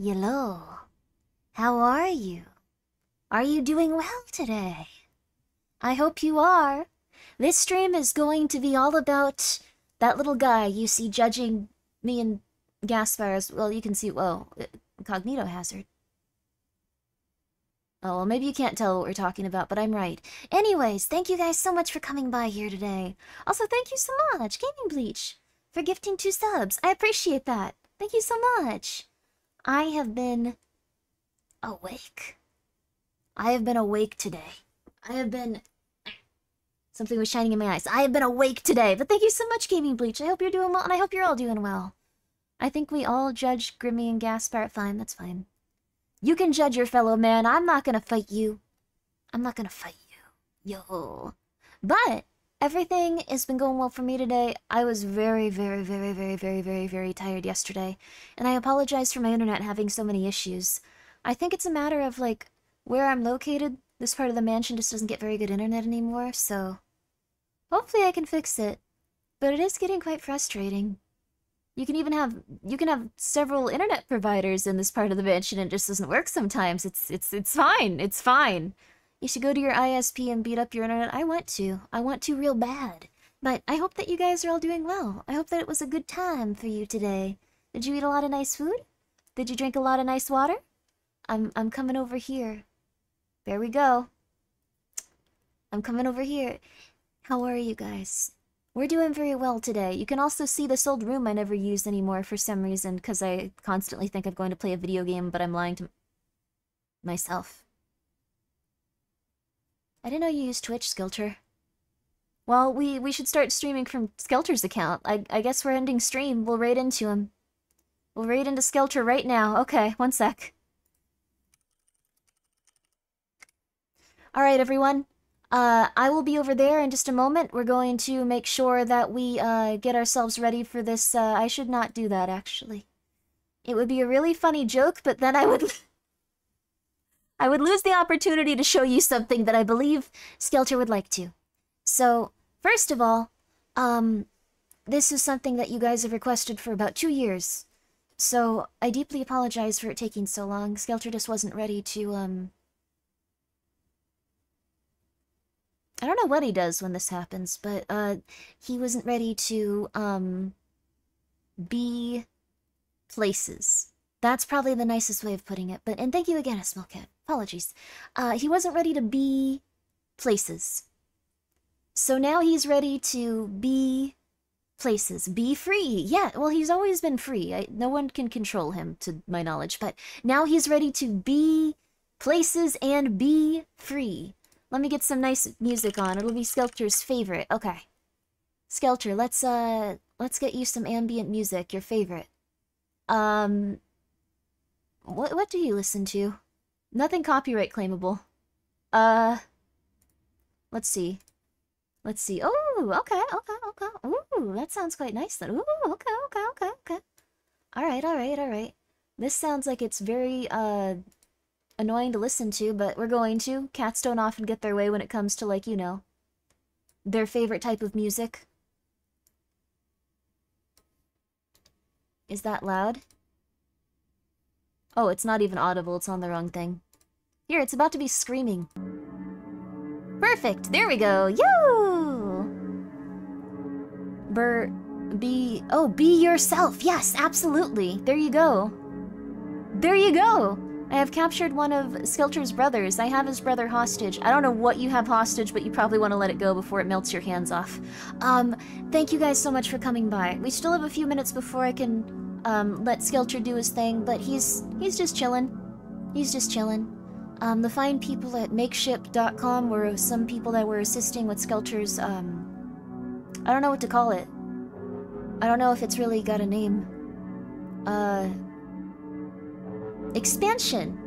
Hello. How are you? Are you doing well today? I hope you are. This stream is going to be all about that little guy you see judging me and Gaspar as well. You can see, well, Cognito Hazard. Oh, well, maybe you can't tell what we're talking about, but I'm right. Anyways, thank you guys so much for coming by here today. Also, thank you so much, Gaming Bleach, for gifting two subs. I appreciate that. Thank you so much. I have been awake. I have been awake today. I have been... Something was shining in my eyes. I have been awake today. But thank you so much, Gaming Bleach. I hope you're doing well, and I hope you're all doing well. I think we all judge Grimmi and Gaspar. Fine, that's fine. You can judge your fellow man. I'm not gonna fight you. I'm not gonna fight you. Yo. But everything has been going well for me today. I was very, very, very, very, very, very, very tired yesterday. And I apologize for my internet having so many issues. I think it's a matter of, like, where I'm located. This part of the mansion just doesn't get very good internet anymore, so... Hopefully I can fix it. But it is getting quite frustrating. You can even have you can have several internet providers in this part of the mansion and it just doesn't work sometimes. It's it's it's fine. It's fine. You should go to your ISP and beat up your internet. I want to. I want to real bad. But I hope that you guys are all doing well. I hope that it was a good time for you today. Did you eat a lot of nice food? Did you drink a lot of nice water? I'm I'm coming over here. There we go. I'm coming over here. How are you guys? We're doing very well today. You can also see this old room I never use anymore for some reason, because I constantly think I'm going to play a video game, but I'm lying to myself. I didn't know you used Twitch, Skelter. Well, we, we should start streaming from Skelter's account. I, I guess we're ending stream. We'll raid into him. We'll raid into Skelter right now. Okay, one sec. Alright, everyone. Uh, I will be over there in just a moment. We're going to make sure that we uh, get ourselves ready for this. Uh, I should not do that, actually. It would be a really funny joke, but then I would... I would lose the opportunity to show you something that I believe Skelter would like to. So, first of all, um, this is something that you guys have requested for about two years. So, I deeply apologize for it taking so long. Skelter just wasn't ready to, um, I don't know what he does when this happens, but uh, he wasn't ready to um, be places. That's probably the nicest way of putting it. But and thank you again, Smellcat. Apologies. Uh, he wasn't ready to be places. So now he's ready to be places. Be free. Yeah, well, he's always been free. I, no one can control him, to my knowledge. But now he's ready to be places and be free. Let me get some nice music on. It'll be Skelter's favorite. Okay. Skelter, let's uh let's get you some ambient music, your favorite. Um what what do you listen to? Nothing copyright claimable. Uh let's see. Let's see. Oh, okay, okay, okay. Ooh, that sounds quite nice then. Ooh, okay, okay, okay, okay. Alright, alright, alright. This sounds like it's very, uh, annoying to listen to, but we're going to. Cats don't often get their way when it comes to, like, you know, their favorite type of music. Is that loud? Oh, it's not even audible, it's on the wrong thing. Here, it's about to be screaming. Perfect, there we go, yo! Bur... be... oh, be yourself, yes, absolutely, there you go. There you go! I have captured one of Skelter's brothers. I have his brother hostage. I don't know what you have hostage, but you probably want to let it go before it melts your hands off. Um, thank you guys so much for coming by. We still have a few minutes before I can, um, let Skelter do his thing, but he's, he's just chilling. He's just chilling. Um, the fine people at makeship.com were some people that were assisting with Skelter's, um, I don't know what to call it. I don't know if it's really got a name. Uh, Expansion.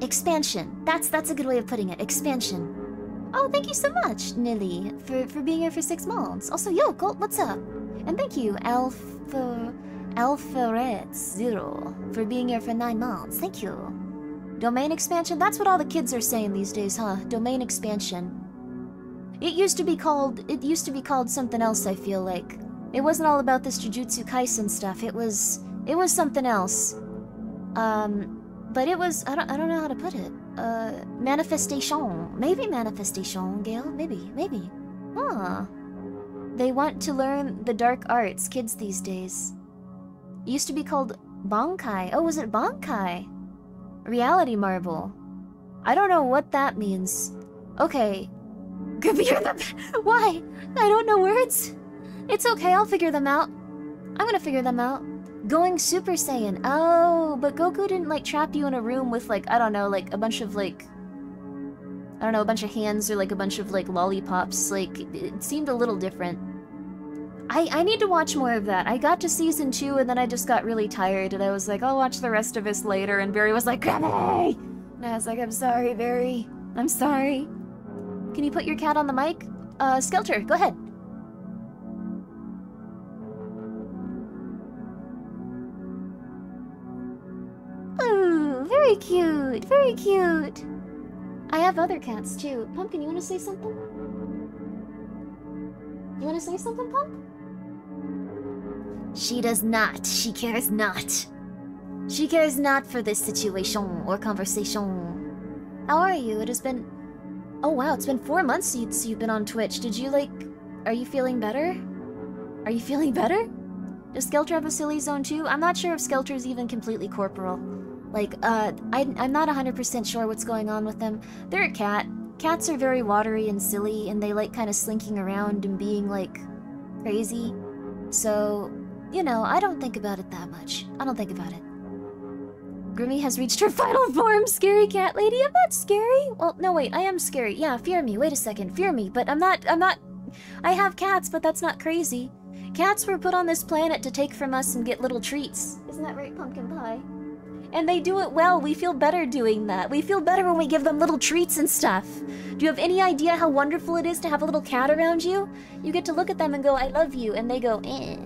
Expansion. That's that's a good way of putting it. Expansion. Oh, thank you so much, Nilly, for, for being here for six months. Also, yo, Colt, what's up? And thank you, Alpha Alpha Red Zero, for being here for nine months. Thank you. Domain expansion? That's what all the kids are saying these days, huh? Domain expansion. It used to be called it used to be called something else, I feel like. It wasn't all about this Jujutsu Kaisen stuff. It was it was something else. Um, but it was, I don't, I don't know how to put it. Uh, manifestation. Maybe manifestation, Gail. Maybe, maybe. Huh. They want to learn the dark arts, kids these days. It used to be called Bankai. Oh, was it Bankai? Reality Marble. I don't know what that means. Okay. Kabir the... Why? I don't know words. It's okay, I'll figure them out. I'm gonna figure them out. Going Super Saiyan. Oh, but Goku didn't like trap you in a room with like, I don't know, like a bunch of like I don't know, a bunch of hands or like a bunch of like lollipops. Like it seemed a little different. I I need to watch more of that. I got to season 2 and then I just got really tired and I was like, I'll watch the rest of this later and Barry was like, Grimmi! And I was like, I'm sorry, Barry. I'm sorry. Can you put your cat on the mic? Uh, Skelter, go ahead. Ooh, very cute, very cute. I have other cats too. Pumpkin, you want to say something? You want to say something, Pump? She does not. She cares not. She cares not for this situation or conversation. How are you? It has been... Oh wow, it's been four months since you've been on Twitch. Did you, like... Are you feeling better? Are you feeling better? Does Skelter have a silly zone too? I'm not sure if Skelter's even completely corporal. Like, uh, I, I'm not 100% sure what's going on with them. They're a cat. Cats are very watery and silly, and they like kind of slinking around and being, like, crazy. So, you know, I don't think about it that much. I don't think about it. Grimmi has reached her final form, scary cat lady. I'm not scary. Well, no, wait, I am scary. Yeah, fear me. Wait a second, fear me. But I'm not, I'm not... I have cats, but that's not crazy. Cats were put on this planet to take from us and get little treats. Isn't that right, Pumpkin Pie? And they do it well. We feel better doing that. We feel better when we give them little treats and stuff. Do you have any idea how wonderful it is to have a little cat around you? You get to look at them and go, I love you. And they go, eh.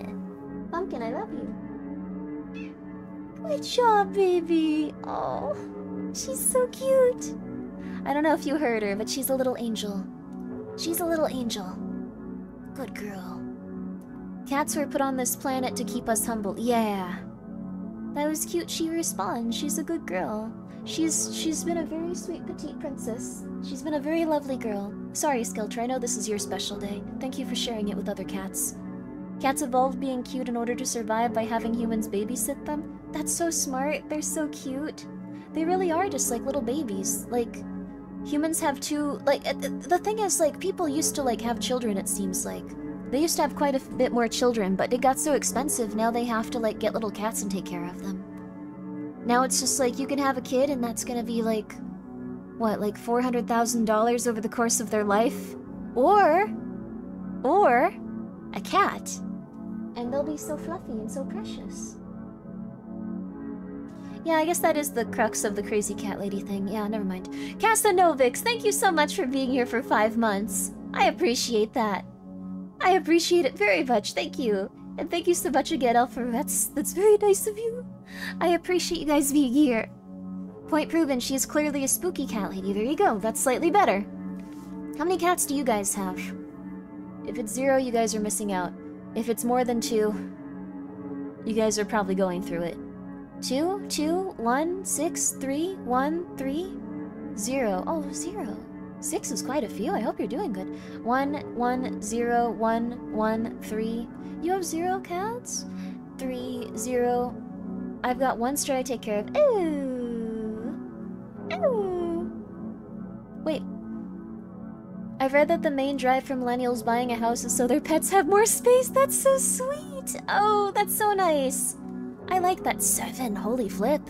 Pumpkin, I love you. Good job, baby. Oh, she's so cute. I don't know if you heard her, but she's a little angel. She's a little angel. Good girl. Cats were put on this planet to keep us humble. Yeah. That was cute. She responds. She's a good girl. She's she's been a very sweet petite princess. She's been a very lovely girl. Sorry, Skelter, I know this is your special day. Thank you for sharing it with other cats. Cats evolved being cute in order to survive by having humans babysit them. That's so smart. They're so cute. They really are just like little babies. Like, humans have two... Like, uh, the thing is, like, people used to, like, have children, it seems like. They used to have quite a bit more children, but it got so expensive, now they have to, like, get little cats and take care of them. Now it's just like, you can have a kid and that's gonna be, like, what, like $400,000 over the course of their life? Or, or, a cat. And they'll be so fluffy and so precious. Yeah, I guess that is the crux of the crazy cat lady thing. Yeah, never mind. Castanovix, thank you so much for being here for five months. I appreciate that. I appreciate it very much, thank you. And thank you so much again, Alpha. That's, that's very nice of you. I appreciate you guys being here. Point proven, she is clearly a spooky cat lady. There you go, that's slightly better. How many cats do you guys have? If it's zero, you guys are missing out. If it's more than two, you guys are probably going through it. Two, two, one, six, three, one, three, zero. Oh, zero. Six is quite a few. I hope you're doing good. One, one, zero, one, one, three. You have zero cats? Three, zero. I've got one stray I take care of. Ooh. Ooh. Wait. I've read that the main drive for millennials buying a house is so their pets have more space. That's so sweet. Oh, that's so nice. I like that. Seven. Holy flip.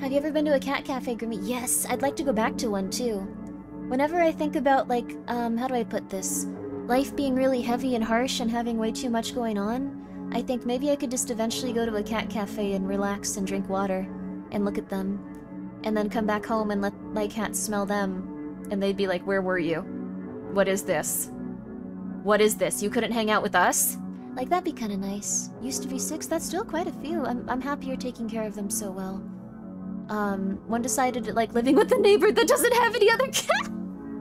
Have you ever been to a cat cafe, Grimmi? Yes, I'd like to go back to one too. Whenever I think about, like, um, how do I put this? Life being really heavy and harsh and having way too much going on, I think maybe I could just eventually go to a cat cafe and relax and drink water and look at them. And then come back home and let my cats smell them. And they'd be like, where were you? What is this? What is this? You couldn't hang out with us? Like, that'd be kind of nice. Used to be six, that's still quite a few. I'm, I'm happy you're taking care of them so well. Um, one decided to like living with a neighbor that doesn't have any other cat.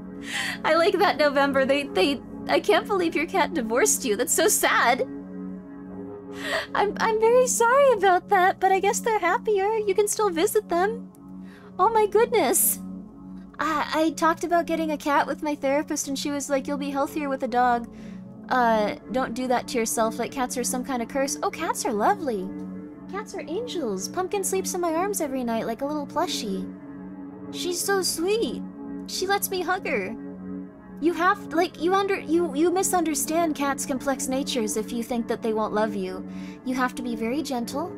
I like that November. They they I can't believe your cat divorced you. That's so sad. I'm I'm very sorry about that, but I guess they're happier. You can still visit them. Oh my goodness. I I talked about getting a cat with my therapist and she was like, "You'll be healthier with a dog." Uh, don't do that to yourself. Like cats are some kind of curse. Oh, cats are lovely. Cats are angels. Pumpkin sleeps in my arms every night like a little plushie. She's so sweet. She lets me hug her. You have like you under you you misunderstand cats' complex natures if you think that they won't love you. You have to be very gentle,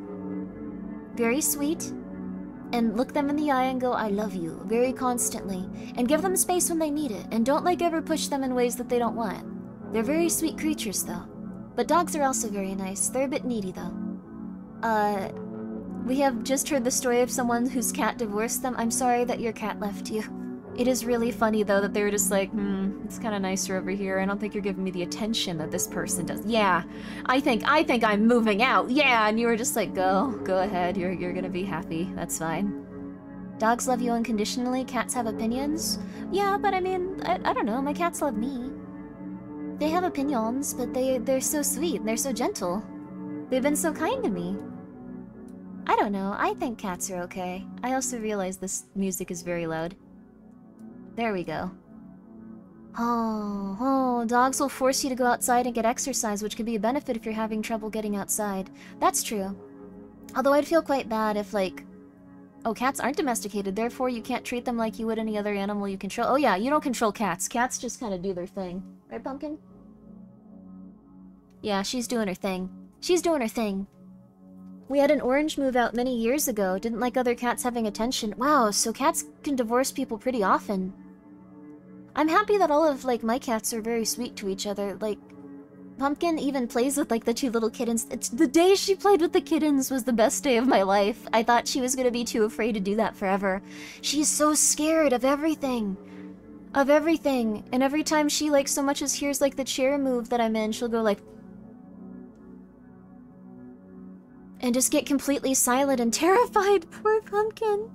very sweet, and look them in the eye and go, I love you, very constantly. And give them space when they need it, and don't like ever push them in ways that they don't want. They're very sweet creatures though. But dogs are also very nice. They're a bit needy though. Uh we have just heard the story of someone whose cat divorced them. I'm sorry that your cat left you. It is really funny though that they were just like, hmm, it's kind of nicer over here. I don't think you're giving me the attention that this person does. Yeah, I think I think I'm moving out. Yeah, and you were just like, go, go ahead. You're you're gonna be happy. That's fine. Dogs love you unconditionally. Cats have opinions. Yeah, but I mean, I, I don't know. My cats love me. They have opinions, but they they're so sweet. and They're so gentle. They've been so kind to me. I don't know. I think cats are okay. I also realize this music is very loud. There we go. Oh, oh, dogs will force you to go outside and get exercise, which could be a benefit if you're having trouble getting outside. That's true. Although I'd feel quite bad if, like... Oh, cats aren't domesticated, therefore you can't treat them like you would any other animal you control. Oh yeah, you don't control cats. Cats just kind of do their thing. Right, Pumpkin? Yeah, she's doing her thing. She's doing her thing. We had an orange move out many years ago. Didn't like other cats having attention. Wow, so cats can divorce people pretty often. I'm happy that all of, like, my cats are very sweet to each other. Like, Pumpkin even plays with, like, the two little kittens. It's, the day she played with the kittens was the best day of my life. I thought she was gonna be too afraid to do that forever. She's so scared of everything. Of everything. And every time she, like, so much as hears, like, the chair move that I'm in, she'll go, like... And just get completely silent and terrified. Poor Pumpkin.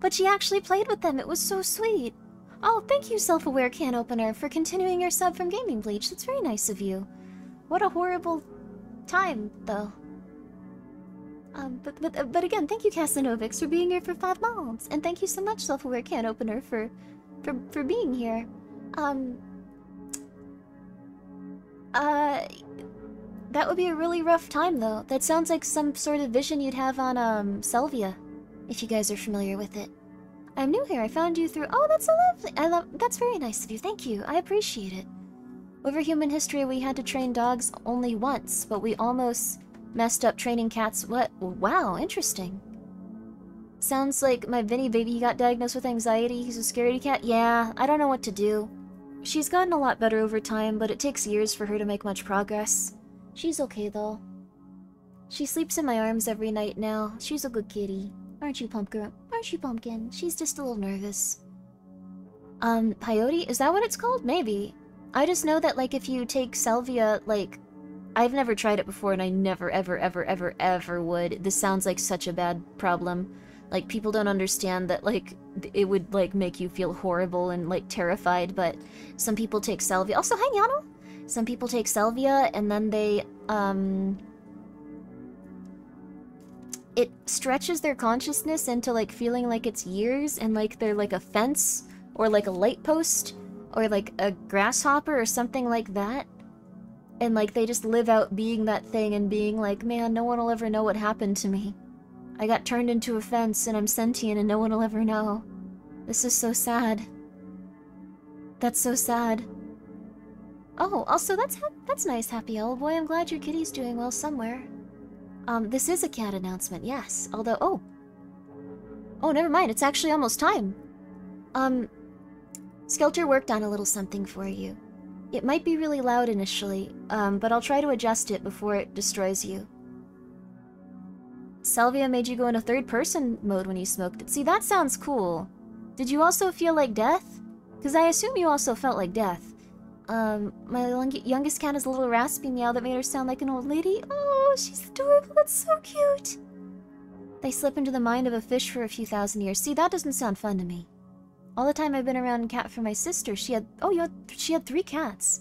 But she actually played with them. It was so sweet. Oh, thank you, self-aware can opener, for continuing your sub from Gaming Bleach. That's very nice of you. What a horrible time, though. Um, but, but, but again, thank you, Casanovix, for being here for five months. And thank you so much, self-aware can opener, for, for, for being here. Um... Uh... That would be a really rough time, though. That sounds like some sort of vision you'd have on, um, Salvia. If you guys are familiar with it. I'm new here. I found you through... Oh, that's so lovely. I love... That's very nice of you. Thank you. I appreciate it. Over human history, we had to train dogs only once, but we almost messed up training cats. What? Wow, interesting. Sounds like my Vinny baby he got diagnosed with anxiety. He's a scaredy cat. Yeah, I don't know what to do. She's gotten a lot better over time, but it takes years for her to make much progress. She's okay, though. She sleeps in my arms every night now. She's a good kitty. Aren't you, Pumpkin? Aren't you, Pumpkin? She's just a little nervous. Um, peyote? Is that what it's called? Maybe. I just know that, like, if you take salvia, like... I've never tried it before, and I never, ever, ever, ever, ever would. This sounds like such a bad problem. Like, people don't understand that, like, it would, like, make you feel horrible and, like, terrified, but some people take salvia. Also, hi, Yano! Some people take salvia, and then they, um it stretches their consciousness into like feeling like it's years and like they're like a fence or like a light post or like a grasshopper or something like that. And like they just live out being that thing and being like, man, no one will ever know what happened to me. I got turned into a fence and I'm sentient and no one will ever know. This is so sad. That's so sad. Oh, also that's that's nice, Happy Owl Boy. I'm glad your kitty's doing well somewhere. Um, this is a cat announcement, yes. Although, oh. Oh, never mind. It's actually almost time. Um, Skelter worked on a little something for you. It might be really loud initially, um, but I'll try to adjust it before it destroys you. Salvia made you go into third-person mode when you smoked it. See, that sounds cool. Did you also feel like death? Because I assume you also felt like death. Um, my youngest cat has a little raspy meow that made her sound like an old lady. Oh, she's adorable. That's so cute. They slip into the mind of a fish for a few thousand years. See, that doesn't sound fun to me. All the time I've been around cat for my sister, she had oh, you had, she had three cats.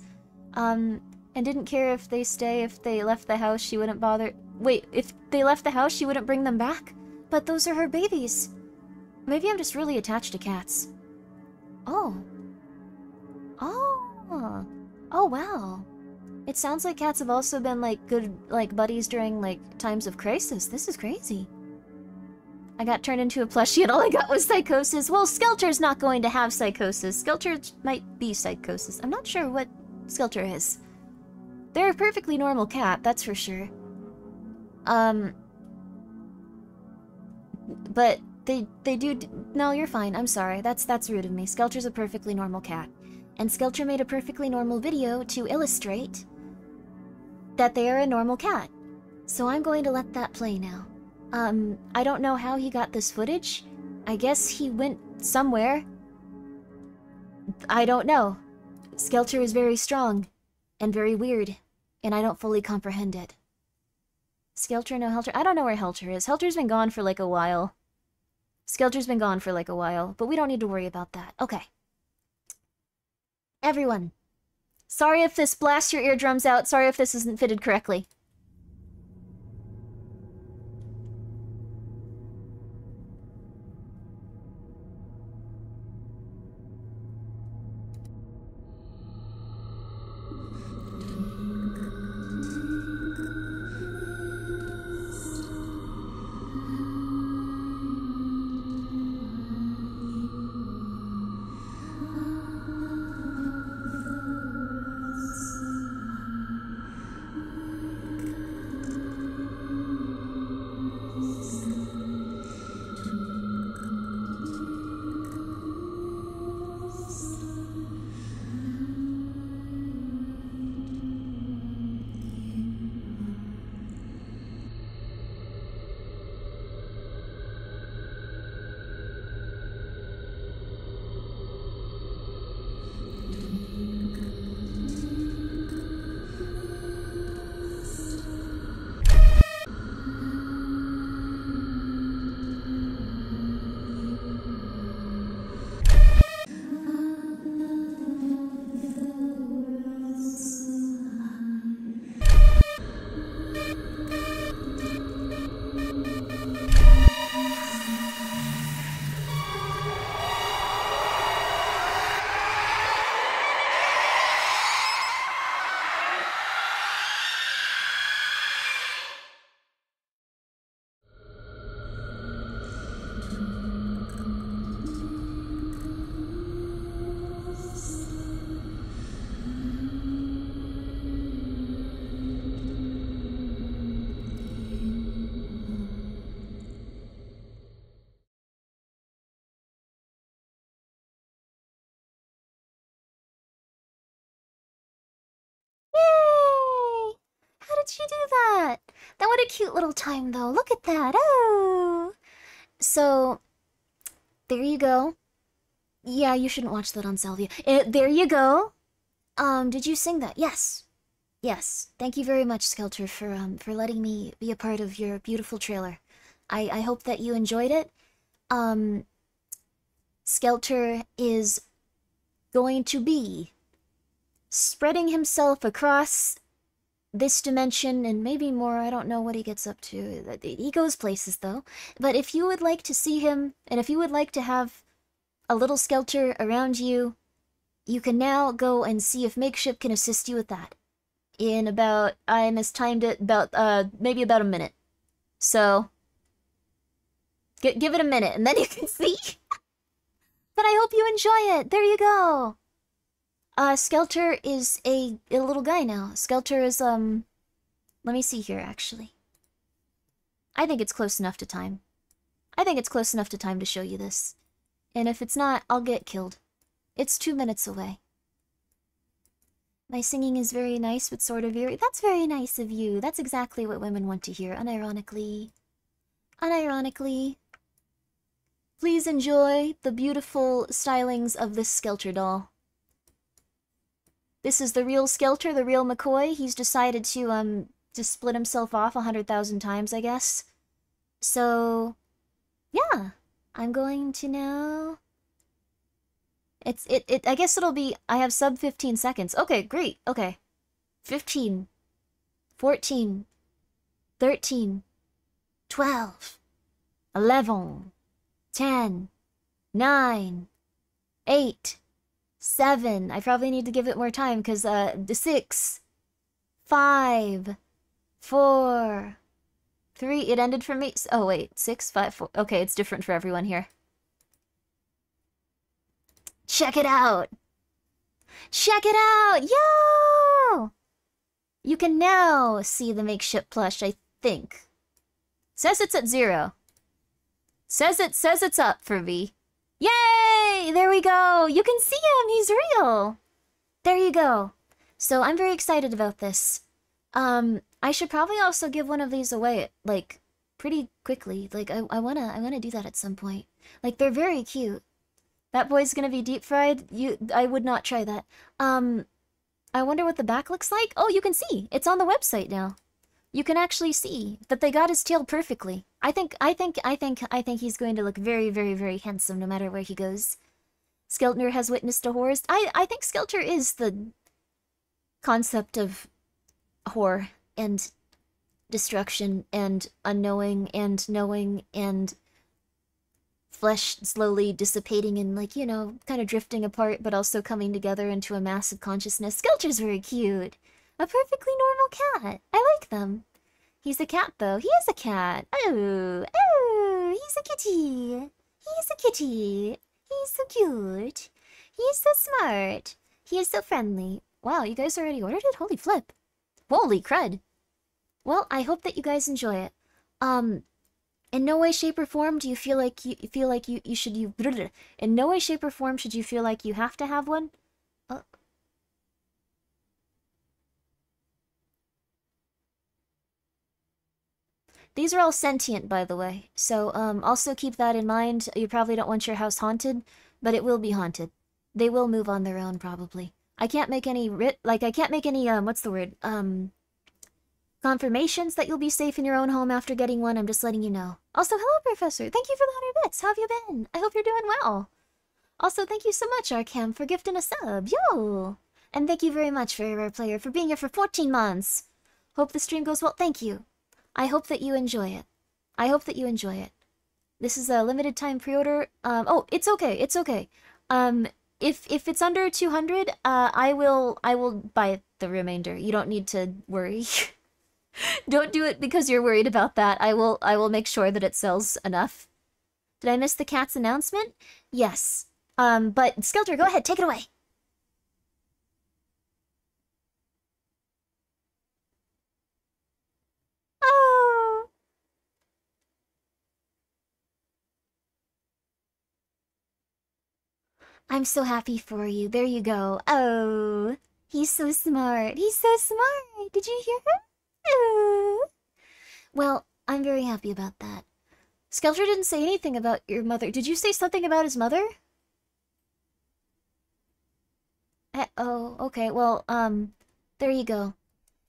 Um, and didn't care if they stay, if they left the house, she wouldn't bother. Wait, if they left the house, she wouldn't bring them back? But those are her babies. Maybe I'm just really attached to cats. Oh. Oh. Oh. Oh, wow. It sounds like cats have also been, like, good, like, buddies during, like, times of crisis. This is crazy. I got turned into a plushie and all I got was psychosis. Well, Skelter's not going to have psychosis. Skelter might be psychosis. I'm not sure what Skelter is. They're a perfectly normal cat, that's for sure. Um... But they they do... No, you're fine. I'm sorry. That's that's rude of me. Skelter's a perfectly normal cat and Skelter made a perfectly normal video to illustrate that they are a normal cat. So I'm going to let that play now. Um, I don't know how he got this footage. I guess he went somewhere. I don't know. Skelter is very strong and very weird, and I don't fully comprehend it. Skelter, no Helter. I don't know where Helter is. Helter's been gone for like a while. Skelter's been gone for like a while, but we don't need to worry about that. Okay. Everyone. Sorry if this blasts your eardrums out. Sorry if this isn't fitted correctly. You do that? That what a cute little time though. Look at that. Oh. So there you go. Yeah, you shouldn't watch that on Salvia. Uh, there you go. Um, did you sing that? Yes. Yes. Thank you very much, Skelter, for um for letting me be a part of your beautiful trailer. I I hope that you enjoyed it. Um Skelter is going to be spreading himself across this dimension and maybe more. I don't know what he gets up to. He goes places though. But if you would like to see him, and if you would like to have a little Skelter around you, you can now go and see if Makeship can assist you with that. In about, I mistimed it, about, uh, maybe about a minute. So, give it a minute and then you can see. but I hope you enjoy it. There you go. Uh, Skelter is a, a little guy now. Skelter is, um... Let me see here, actually. I think it's close enough to time. I think it's close enough to time to show you this. And if it's not, I'll get killed. It's two minutes away. My singing is very nice, but sort of eerie. That's very nice of you. That's exactly what women want to hear, unironically. Unironically. Please enjoy the beautiful stylings of this Skelter doll. This is the real Skelter, the real McCoy. He's decided to, um, to split himself off a hundred thousand times, I guess. So, yeah. I'm going to now... It's, it, it, I guess it'll be, I have sub 15 seconds. Okay, great, okay. 15, 14, 13, 12, 11, 10, 9, 8, seven. I probably need to give it more time because uh, six, five, four, three. It ended for me. Oh wait, six, five, four. Okay, it's different for everyone here. Check it out. Check it out, yo! You can now see the Makeship plush. I think. Says it's at zero. Says it says it's up for me. Yay! There we go! You can see him! He's real! There you go. So I'm very excited about this. Um, I should probably also give one of these away, like, pretty quickly. Like, I, I wanna, I wanna do that at some point. Like, they're very cute. That boy's gonna be deep fried? You, I would not try that. Um, I wonder what the back looks like? Oh, you can see! It's on the website now you can actually see that they got his tail perfectly. I think, I think, I think, I think he's going to look very, very, very handsome no matter where he goes. Skelter has witnessed a horror. I, I think Skelter is the concept of horror and destruction and unknowing and knowing and flesh slowly dissipating and like, you know, kind of drifting apart but also coming together into a massive consciousness. Skelter's very cute. A perfectly normal cat. I like them. He's a cat, though. He is a cat. Oh, oh, he's a kitty. He's a kitty. He's so cute. He's so smart. He is so friendly. Wow, you guys already ordered it? Holy flip. Holy crud. Well, I hope that you guys enjoy it. Um, in no way, shape, or form do you feel like you feel like you, you should you in no way, shape, or form should you feel like you have to have one. These are all sentient, by the way, so um, also keep that in mind. You probably don't want your house haunted, but it will be haunted. They will move on their own, probably. I can't make any writ like I can't make any um what's the word um confirmations that you'll be safe in your own home after getting one. I'm just letting you know. Also, hello, Professor. Thank you for the hundred bits. How have you been? I hope you're doing well. Also, thank you so much, Arkham, for gifting a sub. Yo! And thank you very much, Very Rare Player, for being here for 14 months. Hope the stream goes well. Thank you. I hope that you enjoy it. I hope that you enjoy it. This is a limited time pre-order. Um, oh, it's okay. It's okay. Um, if if it's under 200, uh, I will I will buy the remainder. You don't need to worry. don't do it because you're worried about that. I will I will make sure that it sells enough. Did I miss the cat's announcement? Yes. Um, but Skelter, go ahead, take it away. Oh. I'm so happy for you. There you go. Oh, he's so smart. He's so smart. Did you hear him? Oh. Well, I'm very happy about that. Skelter didn't say anything about your mother. Did you say something about his mother? Eh, oh, okay. Well, um, there you go.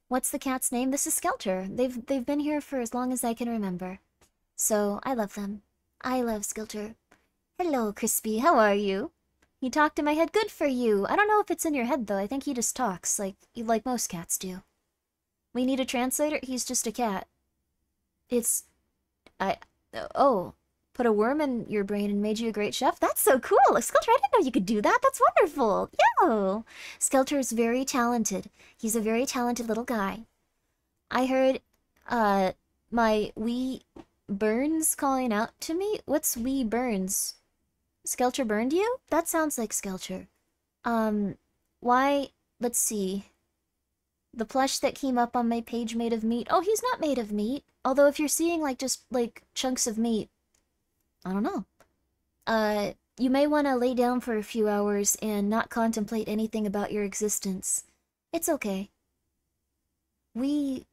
What's the cat's name? This is Skelter. They've they've been here for as long as I can remember. So, I love them. I love Skelter. Hello, Crispy. How are you? He talked in my head. Good for you. I don't know if it's in your head, though. I think he just talks, like like most cats do. We need a translator? He's just a cat. It's... I... Oh, put a worm in your brain and made you a great chef? That's so cool! Skelter, I didn't know you could do that! That's wonderful! Yo! Skelter is very talented. He's a very talented little guy. I heard, uh, my wee Burns calling out to me? What's wee Burns? Skelter burned you? That sounds like Skelter. Um, why... Let's see. The plush that came up on my page made of meat. Oh, he's not made of meat. Although if you're seeing, like, just, like, chunks of meat, I don't know. Uh, you may want to lay down for a few hours and not contemplate anything about your existence. It's okay. We...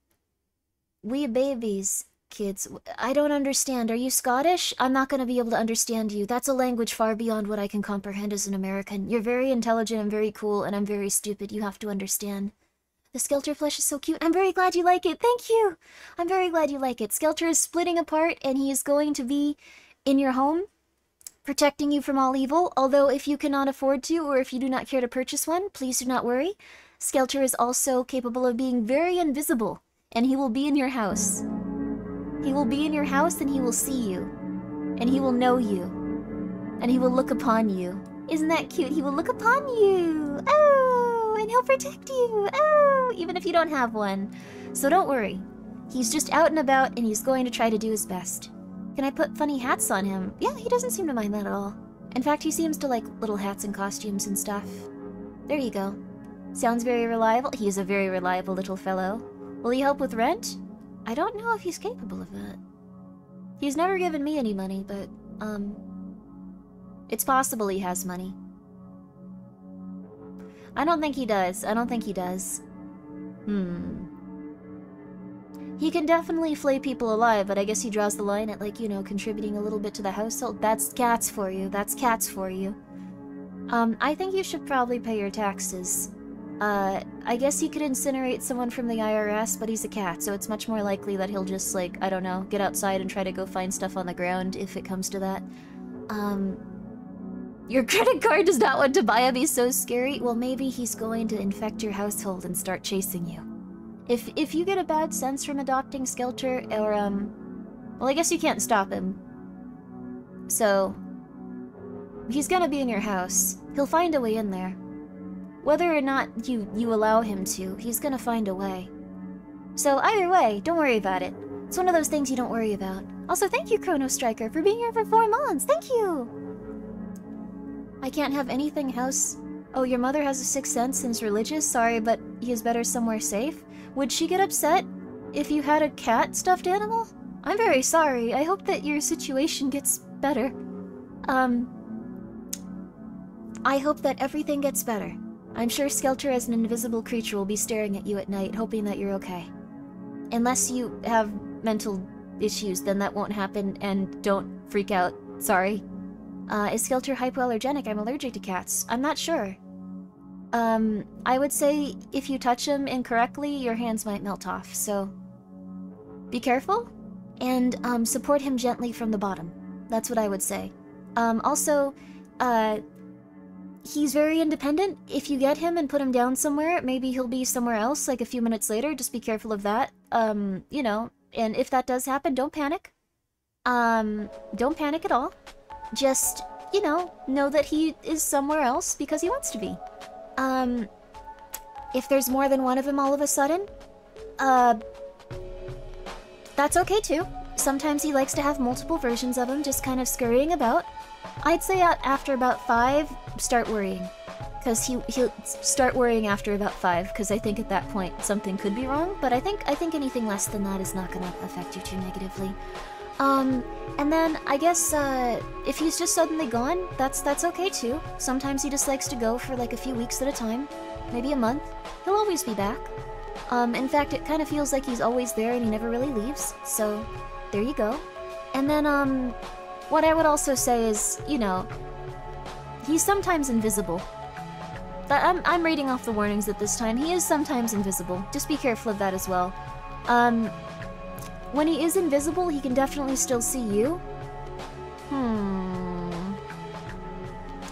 We babies, kids. I don't understand. Are you Scottish? I'm not going to be able to understand you. That's a language far beyond what I can comprehend as an American. You're very intelligent and very cool, and I'm very stupid. You have to understand. The Skelter flesh is so cute. I'm very glad you like it. Thank you. I'm very glad you like it. Skelter is splitting apart, and he is going to be in your home, protecting you from all evil. Although if you cannot afford to, or if you do not care to purchase one, please do not worry. Skelter is also capable of being very invisible, and he will be in your house. He will be in your house, and he will see you. And he will know you. And he will look upon you. Isn't that cute? He will look upon you. Oh, and he'll protect you. Oh even if you don't have one. So don't worry. He's just out and about, and he's going to try to do his best. Can I put funny hats on him? Yeah, he doesn't seem to mind that at all. In fact, he seems to like little hats and costumes and stuff. There you go. Sounds very reliable. He is a very reliable little fellow. Will he help with rent? I don't know if he's capable of that. He's never given me any money, but, um... It's possible he has money. I don't think he does. I don't think he does. Hmm. He can definitely flay people alive, but I guess he draws the line at, like, you know, contributing a little bit to the household. That's cats for you. That's cats for you. Um, I think you should probably pay your taxes. Uh, I guess he could incinerate someone from the IRS, but he's a cat, so it's much more likely that he'll just, like, I don't know, get outside and try to go find stuff on the ground if it comes to that. Um, your credit card does not want to buy him, he's so scary. Well, maybe he's going to infect your household and start chasing you. If if you get a bad sense from adopting Skelter, or, um... Well, I guess you can't stop him. So... He's gonna be in your house. He'll find a way in there. Whether or not you, you allow him to, he's gonna find a way. So either way, don't worry about it. It's one of those things you don't worry about. Also, thank you, Chrono Striker, for being here for four months. Thank you! I can't have anything house... Oh, your mother has a sixth sense and is religious? Sorry, but he is better somewhere safe? Would she get upset if you had a cat stuffed animal? I'm very sorry. I hope that your situation gets better. Um... I hope that everything gets better. I'm sure Skelter as an invisible creature will be staring at you at night, hoping that you're okay. Unless you have mental issues, then that won't happen, and don't freak out. Sorry. Uh, is Skelter hypoallergenic? I'm allergic to cats. I'm not sure. Um, I would say if you touch him incorrectly, your hands might melt off, so... Be careful, and um, support him gently from the bottom. That's what I would say. Um, also, uh, he's very independent. If you get him and put him down somewhere, maybe he'll be somewhere else, like a few minutes later. Just be careful of that. Um, you know, and if that does happen, don't panic. Um, don't panic at all just, you know, know that he is somewhere else because he wants to be. Um, if there's more than one of him all of a sudden, uh, that's okay too. Sometimes he likes to have multiple versions of him just kind of scurrying about. I'd say after about five, start worrying. Because he, he'll start worrying after about five, because I think at that point something could be wrong, but I think I think anything less than that is not going to affect you too negatively. Um, and then I guess uh, if he's just suddenly gone, that's that's okay too. Sometimes he just likes to go for like a few weeks at a time, maybe a month. He'll always be back. Um, in fact, it kind of feels like he's always there and he never really leaves. So, there you go. And then, um, what I would also say is, you know, he's sometimes invisible. I'm, I'm reading off the warnings at this time. He is sometimes invisible. Just be careful of that as well. Um, when he is invisible, he can definitely still see you. Hmm.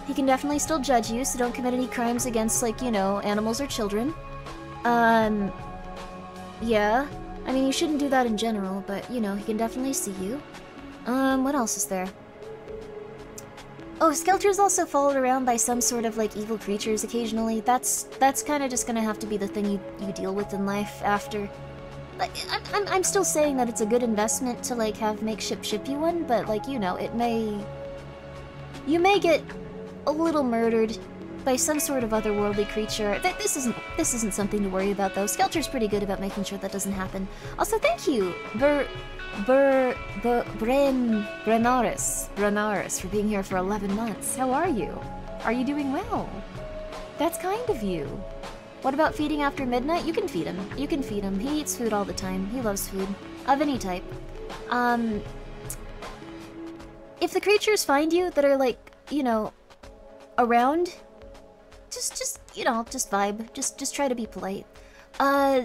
He can definitely still judge you, so don't commit any crimes against, like, you know, animals or children. Um, yeah. I mean, you shouldn't do that in general, but, you know, he can definitely see you. Um, what else is there? Oh, Skelter's also followed around by some sort of, like, evil creatures occasionally. That's that's kind of just gonna have to be the thing you, you deal with in life after. I'm, I'm, I'm still saying that it's a good investment to, like, have Makeship ship you one, but, like, you know, it may... You may get a little murdered by some sort of otherworldly creature. Th this isn't this isn't something to worry about though. Skelter's pretty good about making sure that doesn't happen. Also, thank you, Ber Ber Ber Bren Brenaris Brenaris for being here for 11 months. How are you? Are you doing well? That's kind of you. What about feeding after midnight? You can feed him. You can feed him. He eats food all the time. He loves food. Of any type. Um... If the creatures find you that are, like, you know, around, just, just, you know, just vibe. Just, just try to be polite. Uh,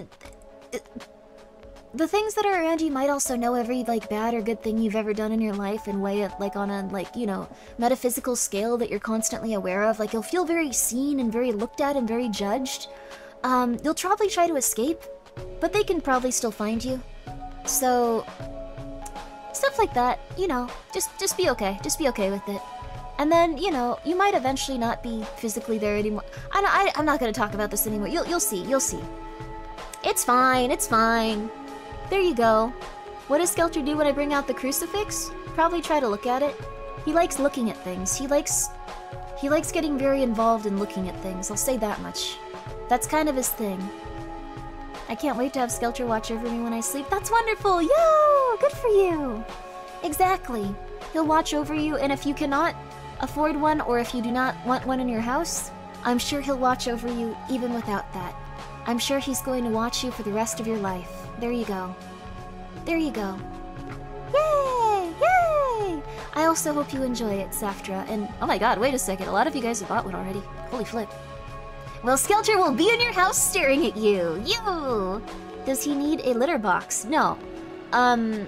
the things that are around you might also know every, like, bad or good thing you've ever done in your life and weigh it, like, on a, like, you know, metaphysical scale that you're constantly aware of. Like, you'll feel very seen and very looked at and very judged. Um, you'll probably try to escape, but they can probably still find you. So, stuff like that, you know, just, just be okay. Just be okay with it. And then, you know, you might eventually not be physically there anymore. I, I, I'm not going to talk about this anymore. You'll, you'll see. You'll see. It's fine. It's fine. There you go. What does Skelter do when I bring out the crucifix? Probably try to look at it. He likes looking at things. He likes... He likes getting very involved in looking at things. I'll say that much. That's kind of his thing. I can't wait to have Skelter watch over me when I sleep. That's wonderful! Yo! Good for you! Exactly. He'll watch over you, and if you cannot afford one or if you do not want one in your house, I'm sure he'll watch over you even without that. I'm sure he's going to watch you for the rest of your life. There you go. There you go. Yay! Yay! I also hope you enjoy it, Saftra. And oh my god, wait a second. A lot of you guys have bought one already. Holy flip. Well, Skelter will be in your house staring at you. You! Does he need a litter box? No. Um,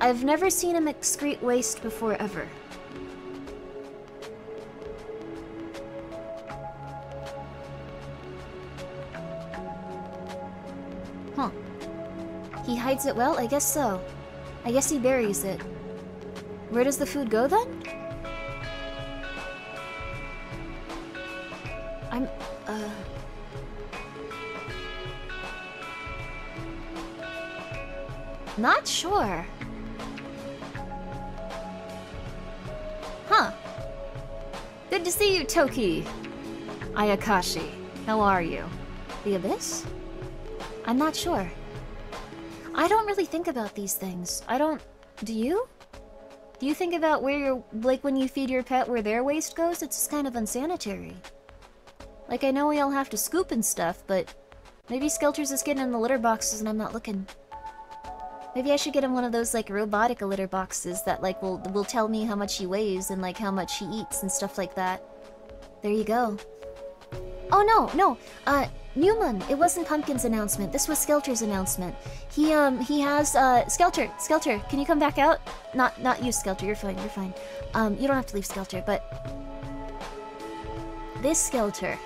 I've never seen him excrete waste before, ever. Huh. He hides it well? I guess so. I guess he buries it. Where does the food go, then? I'm... uh... Not sure. Huh. Good to see you, Toki. Ayakashi. How are you? The Abyss? I'm not sure. I don't really think about these things. I don't... Do you? Do you think about where your... Like, when you feed your pet, where their waste goes? It's just kind of unsanitary. Like, I know we all have to scoop and stuff, but... Maybe Skelter's is getting in the litter boxes and I'm not looking. Maybe I should get him one of those, like, robotic litter boxes that, like, will, will tell me how much he weighs and, like, how much he eats and stuff like that. There you go. Oh, no, no. Uh, Newman, it wasn't Pumpkin's announcement. This was Skelter's announcement. He, um, he has, uh, Skelter, Skelter, can you come back out? Not, not you, Skelter, you're fine, you're fine. Um, you don't have to leave Skelter, but... This Skelter.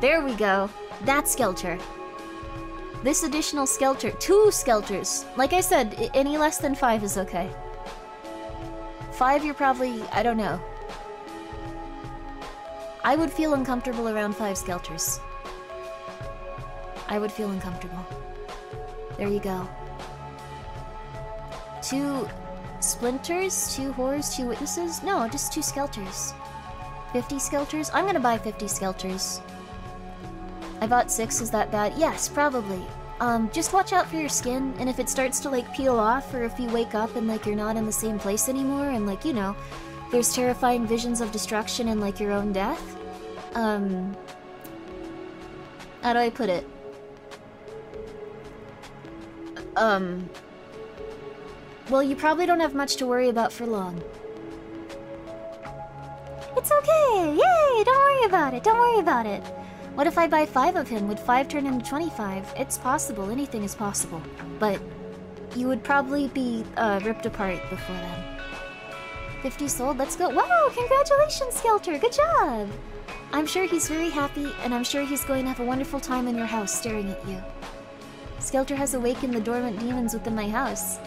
There we go. That's Skelter. This additional Skelter, two Skelters. Like I said, any less than five is okay. Five, you're probably, I don't know. I would feel uncomfortable around five Skelters. I would feel uncomfortable. There you go. Two Splinters, two Horrors, two Witnesses? No, just two Skelters. 50 Skelters? I'm gonna buy 50 Skelters. I bought six, is that bad? Yes, probably. Um, just watch out for your skin, and if it starts to, like, peel off, or if you wake up and, like, you're not in the same place anymore, and, like, you know, there's terrifying visions of destruction and, like, your own death, um... How do I put it? Um... Well, you probably don't have much to worry about for long. It's okay! Yay! Don't worry about it, don't worry about it! What if I buy five of him? Would five turn into 25? It's possible, anything is possible. But you would probably be uh, ripped apart before then. 50 sold, let's go. Wow, congratulations, Skelter, good job! I'm sure he's very happy, and I'm sure he's going to have a wonderful time in your house staring at you. Skelter has awakened the dormant demons within my house.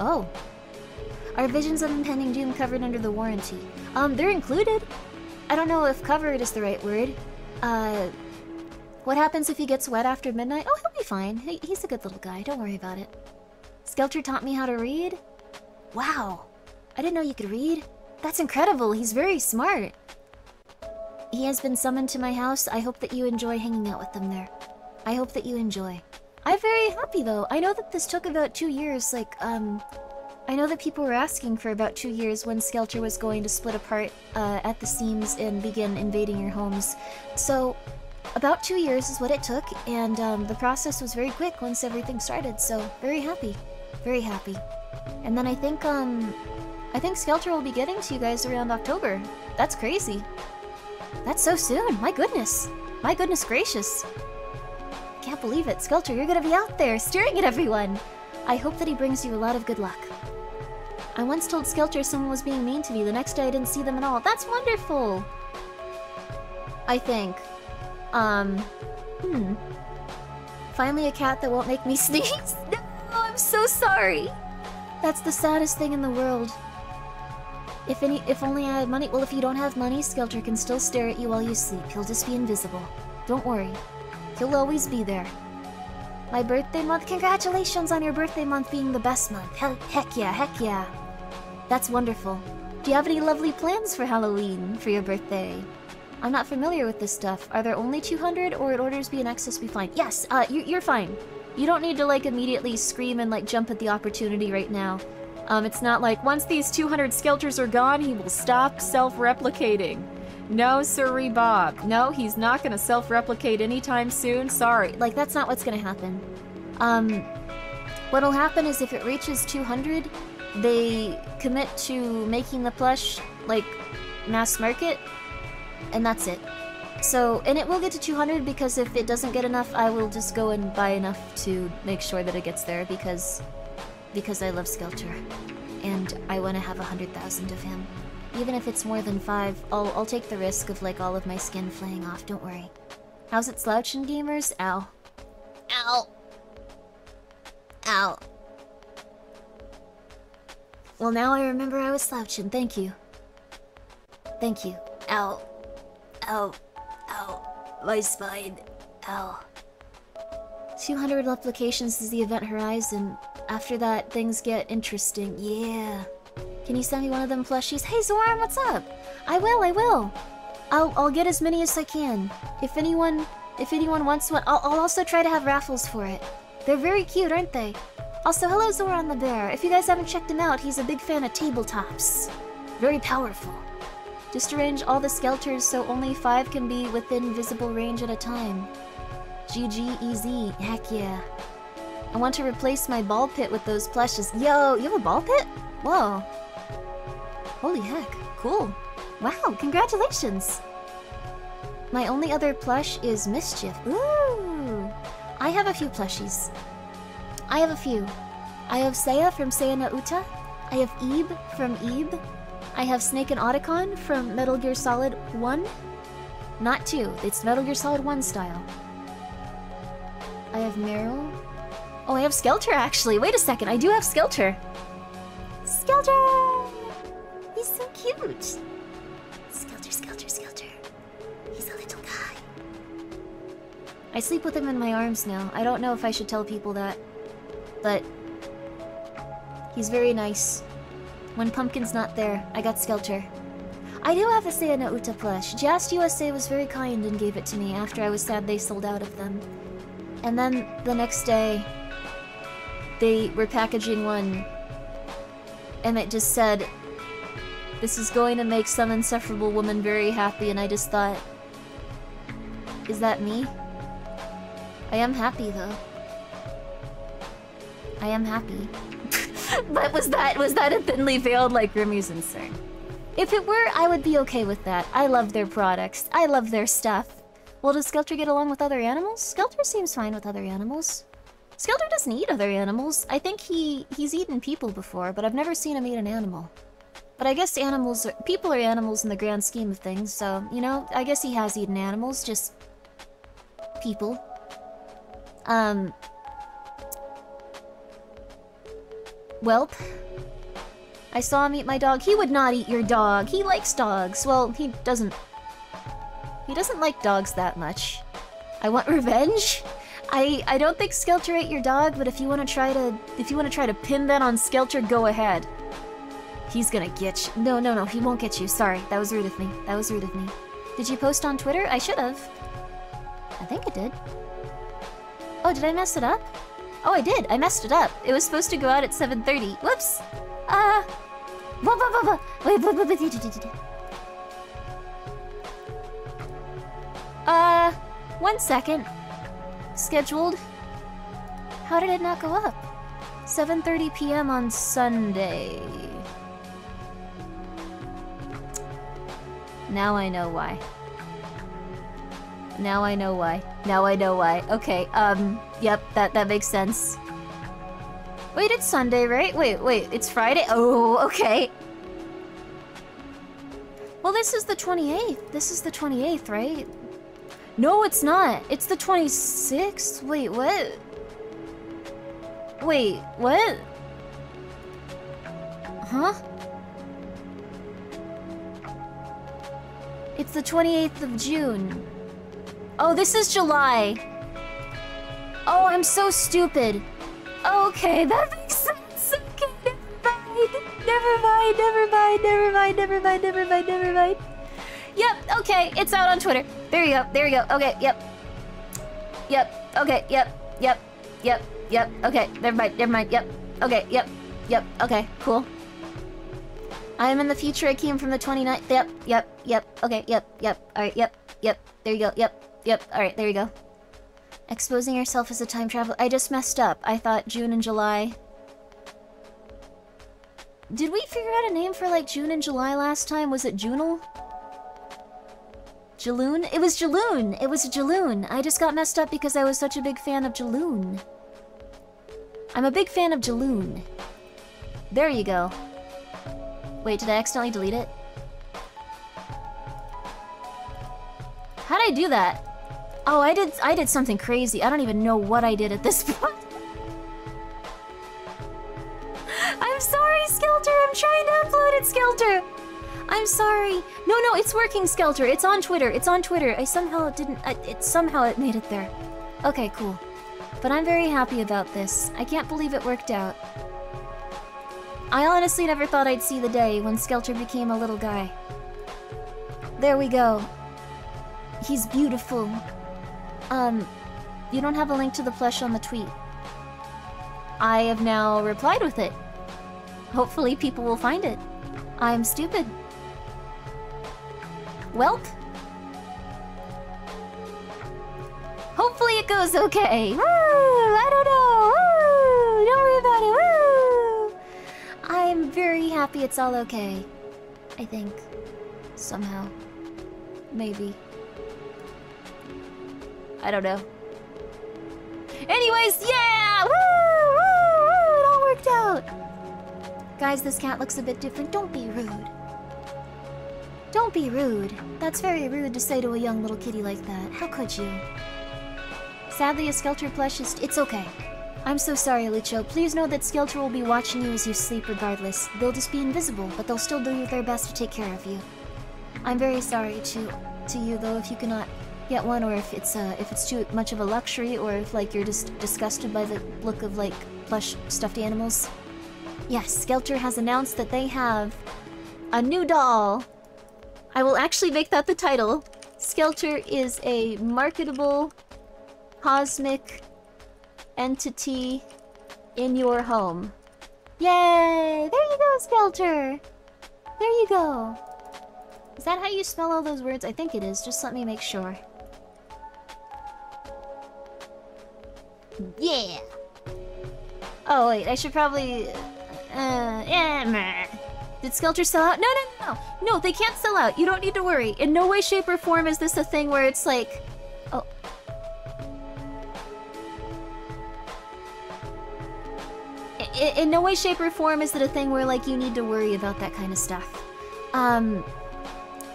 Oh. Are visions of impending doom covered under the warranty? Um, they're included. I don't know if covered is the right word. Uh, what happens if he gets wet after midnight? Oh, he'll be fine. He, he's a good little guy. Don't worry about it. Skelter taught me how to read. Wow. I didn't know you could read. That's incredible. He's very smart. He has been summoned to my house. I hope that you enjoy hanging out with them there. I hope that you enjoy. I'm very happy though. I know that this took about two years. Like, um, I know that people were asking for about two years when Skelter was going to split apart uh, at the seams and begin invading your homes. So, about two years is what it took, and um, the process was very quick once everything started. So, very happy, very happy. And then I think, um, I think Skelter will be getting to you guys around October. That's crazy. That's so soon. My goodness. My goodness gracious. Can't believe it. Skelter, you're gonna be out there staring at everyone. I hope that he brings you a lot of good luck. I once told Skelter someone was being mean to me. The next day I didn't see them at all. That's wonderful! I think. Um, hmm. Finally a cat that won't make me sneeze? no, I'm so sorry! That's the saddest thing in the world. If any, if only I had money. Well, if you don't have money, Skelter can still stare at you while you sleep. He'll just be invisible. Don't worry. He'll always be there. My birthday month? Congratulations on your birthday month being the best month. Heck, heck yeah, heck yeah. That's wonderful. Do you have any lovely plans for Halloween for your birthday? I'm not familiar with this stuff. Are there only 200 or would orders be in excess be fine? Yes, uh, you, you're fine. You don't need to like immediately scream and like jump at the opportunity right now. Um, it's not like once these 200 skelters are gone, he will stop self-replicating. No, sirree Bob. No, he's not gonna self-replicate anytime soon. Sorry. Like, that's not what's gonna happen. Um, what'll happen is if it reaches 200, they commit to making the plush, like, mass market, and that's it. So, and it will get to 200 because if it doesn't get enough, I will just go and buy enough to make sure that it gets there because because I love Skelter. And I want to have a 100,000 of him. Even if it's more than five, I'll, I'll take the risk of like all of my skin flaying off, don't worry. How's it slouching, gamers? Ow. Ow. Ow. Well, now I remember I was slouching. Thank you. Thank you. Ow. Ow. Ow. My spine. Ow. 200 applications is the event horizon. After that, things get interesting. Yeah. Can you send me one of them plushies? Hey, Zoran, what's up? I will, I will. I'll, I'll get as many as I can. If anyone, if anyone wants one, I'll, I'll also try to have raffles for it. They're very cute, aren't they? Also, hello Zoran the Bear. If you guys haven't checked him out, he's a big fan of tabletops. Very powerful. Just arrange all the skelters so only five can be within visible range at a time. GG Heck yeah. I want to replace my ball pit with those plushes. Yo, you have a ball pit? Whoa. Holy heck. Cool. Wow, congratulations. My only other plush is Mischief. Ooh. I have a few plushies. I have a few. I have Saya from Saya no Uta. I have Ib from Ib. I have Snake and Otacon from Metal Gear Solid 1. Not 2, it's Metal Gear Solid 1 style. I have Meryl. Oh, I have Skelter actually. Wait a second, I do have Skelter. Skelter! He's so cute. Skelter, Skelter, Skelter. He's a little guy. I sleep with him in my arms now. I don't know if I should tell people that. But... He's very nice. When Pumpkin's not there, I got Skelter. I do have a Saya no Uta plush. JAST USA was very kind and gave it to me after I was sad they sold out of them. And then the next day, they were packaging one, and it just said, This is going to make some insufferable woman very happy, and I just thought... Is that me? I am happy, though. I am happy. but was that was that a thinly veiled like Grimmi's insane? If it were, I would be okay with that. I love their products. I love their stuff. Well, does Skelter get along with other animals? Skelter seems fine with other animals. Skelter doesn't eat other animals. I think he he's eaten people before, but I've never seen him eat an animal. But I guess animals are, people are animals in the grand scheme of things, so, you know, I guess he has eaten animals, just people. Um Welp. I saw him eat my dog. He would not eat your dog. He likes dogs. Well, he doesn't... He doesn't like dogs that much. I want revenge? I I don't think Skelter ate your dog, but if you want to try to if you want to try to pin that on Skelter, go ahead. He's gonna get you. No, no, no, he won't get you. Sorry, that was rude of me. That was rude of me. Did you post on Twitter? I should have. I think I did. Oh, did I mess it up? Oh, I did. I messed it up. It was supposed to go out at 7.30. Whoops. Uh... Wait. Uh... One second. Scheduled. How did it not go up? 7.30 p.m. on Sunday. Now I know why. Now I know why. Now I know why. Okay, um, yep, that, that makes sense. Wait, it's Sunday, right? Wait, wait, it's Friday? Oh, okay. Well, this is the 28th. This is the 28th, right? No, it's not. It's the 26th? Wait, what? Wait, what? Huh? It's the 28th of June. Oh, this is July. Oh, I'm so stupid. Okay, that makes sense. Okay, never mind. Never mind, never mind, never mind, never mind, never mind, never mind. Yep, okay, it's out on Twitter. There you go, there you go. Okay, yep. Yep, okay, yep, yep, yep, yep. Okay, never mind, never mind, yep. Okay, yep, yep, okay, cool. I am in the future, I came from the 29th. Yep, yep, yep, okay, yep, yep, alright, yep, yep, there you go, yep, Yep, alright, there you go. Exposing yourself as a time traveler. I just messed up. I thought June and July. Did we figure out a name for like June and July last time? Was it Junal? Jaloon? It was Jaloon! It was Jaloon. I just got messed up because I was such a big fan of Jaloon. I'm a big fan of Jaloon. There you go. Wait, did I accidentally delete it? How'd I do that? Oh, I did I did something crazy. I don't even know what I did at this point. I'm sorry, Skelter. I'm trying to upload it, Skelter. I'm sorry. No, no, it's working, Skelter. It's on Twitter. It's on Twitter. I somehow didn't... I, it Somehow it made it there. Okay, cool. But I'm very happy about this. I can't believe it worked out. I honestly never thought I'd see the day when Skelter became a little guy. There we go. He's beautiful. Um, you don't have a link to the plush on the tweet. I have now replied with it. Hopefully people will find it. I'm stupid. Welp. Hopefully it goes okay. Woo! I don't know. Woo! Don't worry about it. Woo! I'm very happy it's all okay. I think. Somehow. Maybe. I don't know. Anyways, yeah! Woo! Woo! Woo! It all worked out! Guys, this cat looks a bit different. Don't be rude. Don't be rude. That's very rude to say to a young little kitty like that. How could you? Sadly, a Skelter plush is... It's okay. I'm so sorry, Lucho. Please know that Skelter will be watching you as you sleep regardless. They'll just be invisible, but they'll still do their best to take care of you. I'm very sorry to to you, though, if you cannot get one, or if it's uh, if it's too much of a luxury, or if like you're just disgusted by the look of like plush stuffed animals. Yes, Skelter has announced that they have a new doll. I will actually make that the title. Skelter is a marketable cosmic entity in your home. Yay! There you go, Skelter! There you go. Is that how you spell all those words? I think it is. Just let me make sure. Yeah. Oh wait, I should probably. Uh, yeah. Did Skelter sell out? No, no, no, no. No, they can't sell out. You don't need to worry. In no way, shape, or form is this a thing where it's like, oh. In, in no way, shape, or form is it a thing where like you need to worry about that kind of stuff. Um,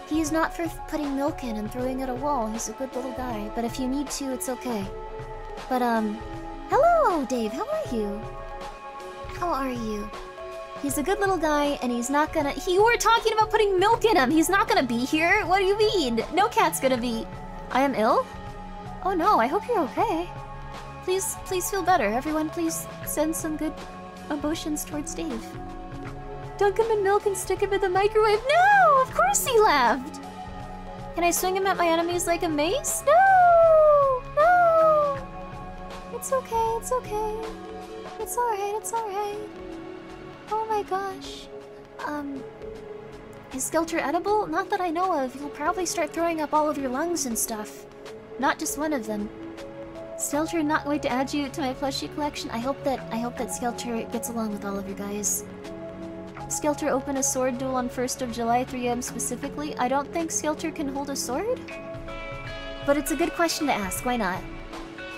he's not for putting milk in and throwing at a wall. He's a good little guy. But if you need to, it's okay. But um, hello, Dave. How are you? How are you? He's a good little guy, and he's not gonna- He- You were talking about putting milk in him! He's not gonna be here! What do you mean? No cat's gonna be- I am ill? Oh no, I hope you're okay. Please, please feel better. Everyone, please send some good emotions towards Dave. Dunk him in milk and stick him in the microwave. No! Of course he laughed! Can I swing him at my enemies like a mace? No! It's okay, it's okay. It's alright, it's alright. Oh my gosh. Um, is Skelter edible? Not that I know of. You'll probably start throwing up all of your lungs and stuff. Not just one of them. Skelter not going to add you to my plushie collection. I hope that I hope that Skelter gets along with all of you guys. Skelter open a sword duel on 1st of July, 3am specifically. I don't think Skelter can hold a sword. But it's a good question to ask. Why not?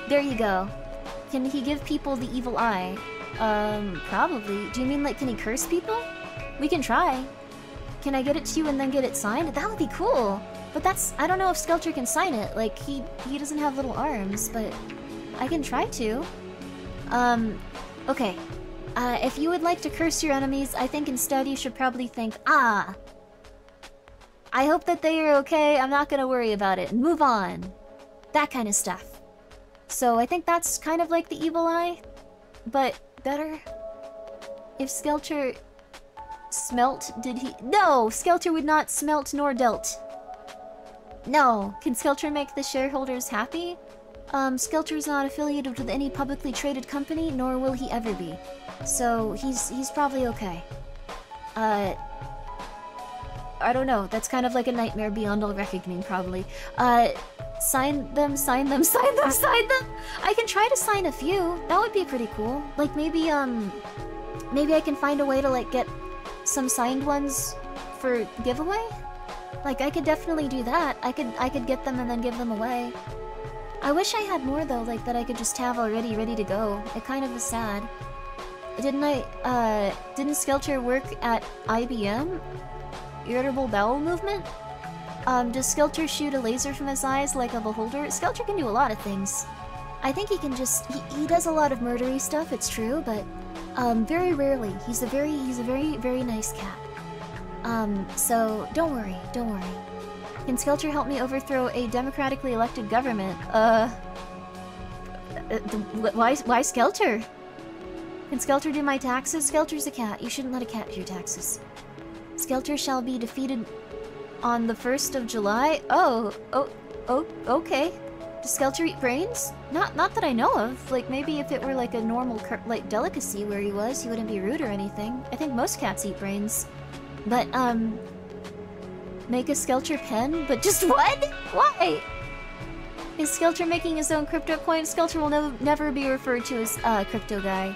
There you go. Can he give people the evil eye? Um, probably. Do you mean like, can he curse people? We can try. Can I get it to you and then get it signed? That would be cool. But that's, I don't know if Skelter can sign it. Like, he, he doesn't have little arms, but I can try to. Um, okay. Uh, if you would like to curse your enemies, I think instead you should probably think, ah, I hope that they are okay, I'm not gonna worry about it, And move on. That kind of stuff. So I think that's kind of like the evil eye, but better. If Skelter smelt, did he? No! Skelter would not smelt nor dealt. No. Can Skelter make the shareholders happy? Um, Skelter is not affiliated with any publicly traded company, nor will he ever be. So he's he's probably okay. Uh, I don't know. That's kind of like a nightmare beyond all reckoning, probably. Uh, sign them, sign them, sign them, sign them. I can try to sign a few. That would be pretty cool. Like maybe um, maybe I can find a way to like get some signed ones for giveaway. Like I could definitely do that. I could I could get them and then give them away. I wish I had more though, like that I could just have already ready to go. It kind of is sad. Didn't I, uh, didn't Skelter work at IBM? Irritable bowel movement? Um, does Skelter shoot a laser from his eyes like a beholder? Skelter can do a lot of things. I think he can just, he, he does a lot of murdery stuff, it's true, but, um, very rarely. He's a very, he's a very, very nice cat. Um, so, don't worry, don't worry. Can Skelter help me overthrow a democratically elected government? Uh... uh why, why Skelter? Can Skelter do my taxes? Skelter's a cat. You shouldn't let a cat do your taxes. Skelter shall be defeated on the 1st of July? Oh, oh, oh, okay. Does Skelter eat brains? Not not that I know of. Like, maybe if it were like a normal, like, delicacy where he was, he wouldn't be rude or anything. I think most cats eat brains. But, um... Make a Skelter pen? But just what? Why? Is Skelter making his own crypto coin? Skelter will never be referred to as, uh, crypto guy.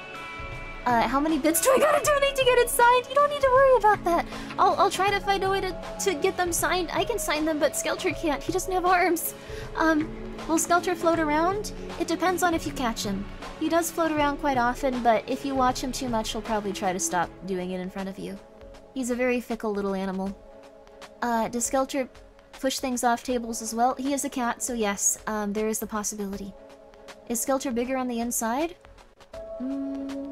Uh, how many bits do I gotta donate to get it signed? You don't need to worry about that. I'll, I'll try to find a way to, to get them signed. I can sign them, but Skelter can't. He doesn't have arms. Um, will Skelter float around? It depends on if you catch him. He does float around quite often, but if you watch him too much, he'll probably try to stop doing it in front of you. He's a very fickle little animal. Uh, does Skelter push things off tables as well? He is a cat, so yes, um, there is the possibility. Is Skelter bigger on the inside? Hmm...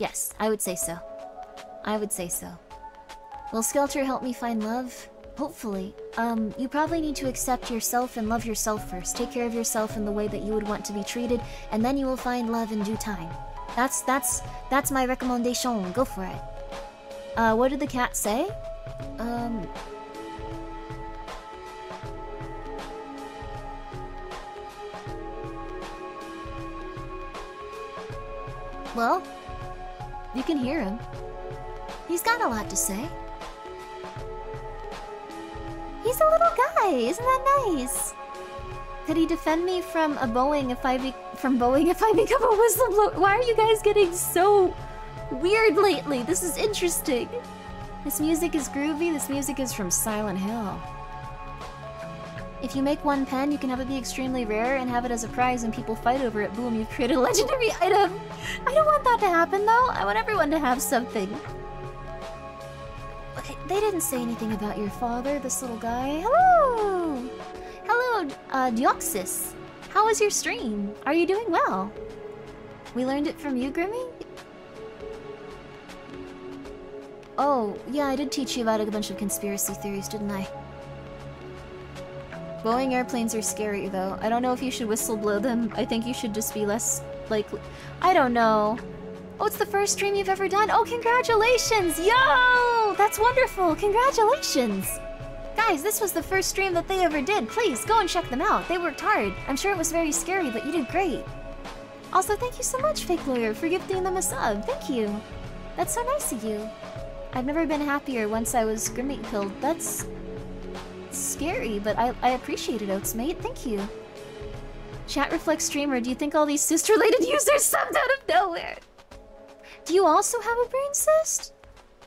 Yes, I would say so. I would say so. Will Skelter help me find love? Hopefully. Um, you probably need to accept yourself and love yourself first. Take care of yourself in the way that you would want to be treated, and then you will find love in due time. That's, that's, that's my recommendation. Go for it. Uh, what did the cat say? Um... Well, You can hear him. He's got a lot to say. He's a little guy, isn't that nice? Could he defend me from a Boeing if I be from Boeing if I become a whistleblower? Why are you guys getting so weird lately? This is interesting. This music is groovy. This music is from Silent Hill. If you make one pen, you can have it be extremely rare and have it as a prize and people fight over it. Boom, you've created a legendary item. I don't want that to happen though. I want everyone to have something. Okay, they didn't say anything about your father, this little guy. Hello! Hello, uh, Deoxys. How was your stream? Are you doing well? We learned it from you, Grimmi? Oh, yeah, I did teach you about a bunch of conspiracy theories, didn't I? Boeing airplanes are scary, though. I don't know if you should whistleblow them. I think you should just be less likely. I don't know. Oh, it's the first stream you've ever done. Oh, congratulations! Yo! That's wonderful! Congratulations! Guys, this was the first stream that they ever did. Please, go and check them out. They worked hard. I'm sure it was very scary, but you did great. Also, thank you so much, Fake Lawyer, for gifting them a sub. Thank you. That's so nice of you. I've never been happier once I was Grimmeat killed. That's scary, but I, I appreciate it, Oats mate. Thank you. Chat Reflex streamer, do you think all these cyst-related users subbed out of nowhere? Do you also have a brain cyst?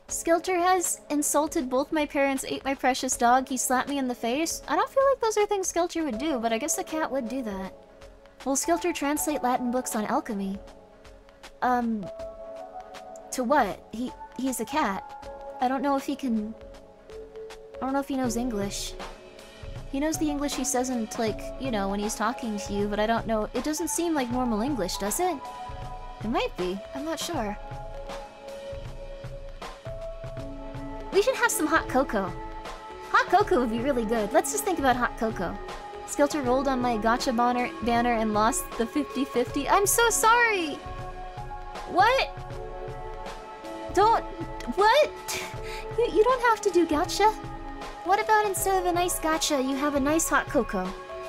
Skelter has insulted both my parents, ate my precious dog, he slapped me in the face. I don't feel like those are things Skelter would do, but I guess a cat would do that. Will Skelter translate Latin books on alchemy? Um... To what? He he's a cat. I don't know if he can I don't know if he knows English. He knows the English he says in, like, you know, when he's talking to you, but I don't know. It doesn't seem like normal English, does it? It might be. I'm not sure. We should have some hot cocoa. Hot cocoa would be really good. Let's just think about hot cocoa. Skelter rolled on my gacha banner, banner and lost the 50-50. I'm so sorry! What? Don't... What? You, you don't have to do gacha. What about instead of a nice gacha, you have a nice hot cocoa?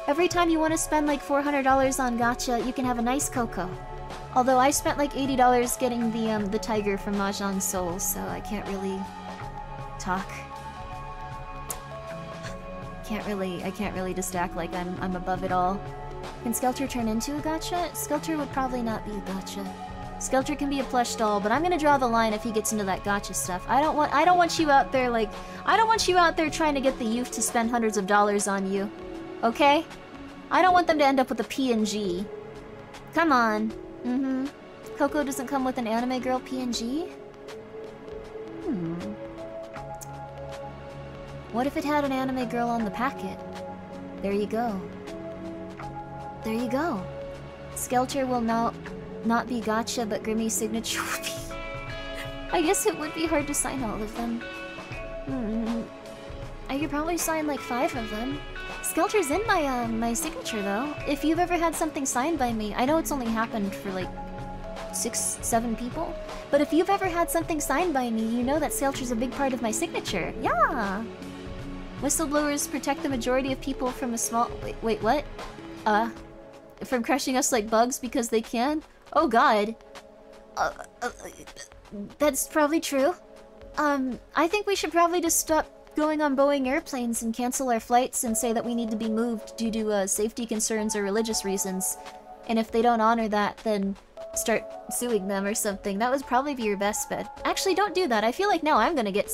Every time you want to spend like $400 on gacha, you can have a nice cocoa. Although I spent like $80 getting the um, the tiger from Mahjong Soul, so I can't really talk. Can't really, I can't really just act like I'm, I'm above it all. Can Skelter turn into a gacha? Skelter would probably not be a gacha. Skelter can be a plush doll, but I'm gonna draw the line if he gets into that gacha stuff. I don't want I don't want you out there like I don't want you out there trying to get the youth to spend hundreds of dollars on you. Okay? I don't want them to end up with a PNG. Come on. Mm-hmm. Coco doesn't come with an anime girl PNG? Hmm. What if it had an anime girl on the packet? There you go. There you go. Skelter will now not be gacha, but Grimmi's signature would be... I guess it would be hard to sign all of them. Hmm. I could probably sign like five of them. Skelter's in my uh, my signature though. If you've ever had something signed by me, I know it's only happened for like six, seven people, but if you've ever had something signed by me, you know that Skelter's a big part of my signature. Yeah. Whistleblowers protect the majority of people from a small. Wait, wait, what? Uh, from crushing us like bugs because they can. Oh god. Uh, uh, that's probably true. Um, I think we should probably just stop going on Boeing airplanes and cancel our flights and say that we need to be moved due to uh, safety concerns or religious reasons. And if they don't honor that, then start suing them or something. That would probably be your best bet. Actually, don't do that. I feel like now I'm gonna get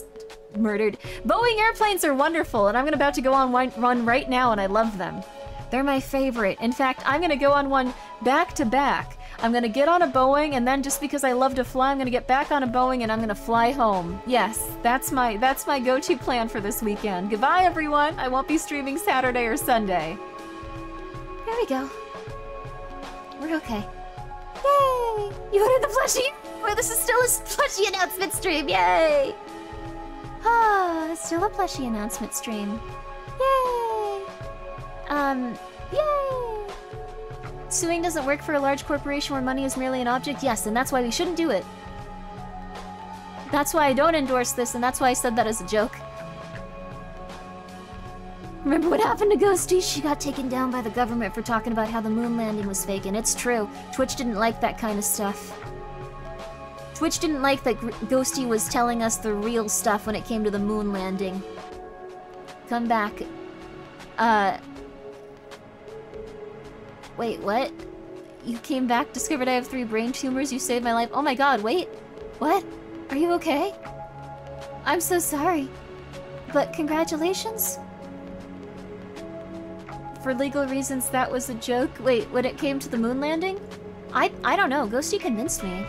murdered. Boeing airplanes are wonderful, and I'm about to go on one run right now, and I love them. They're my favorite. In fact, I'm gonna go on one back to back. I'm gonna get on a Boeing, and then just because I love to fly, I'm gonna get back on a Boeing and I'm gonna fly home. Yes, that's my that's my go-to plan for this weekend. Goodbye, everyone. I won't be streaming Saturday or Sunday. There we go. We're okay. Yay! You ordered the plushie? Well, this is still a plushie announcement stream. Yay! Ah, still a plushie announcement stream. Yay! Um, yay! Suing doesn't work for a large corporation where money is merely an object? Yes, and that's why we shouldn't do it. That's why I don't endorse this, and that's why I said that as a joke. Remember what happened to Ghosty? She got taken down by the government for talking about how the moon landing was fake, and it's true. Twitch didn't like that kind of stuff. Twitch didn't like that Ghosty was telling us the real stuff when it came to the moon landing. Come back. Uh... Wait, what? You came back, discovered I have three brain tumors, you saved my life. Oh my god, wait. What? Are you okay? I'm so sorry. But congratulations? For legal reasons, that was a joke. Wait, when it came to the moon landing? I I don't know. Ghosty convinced me.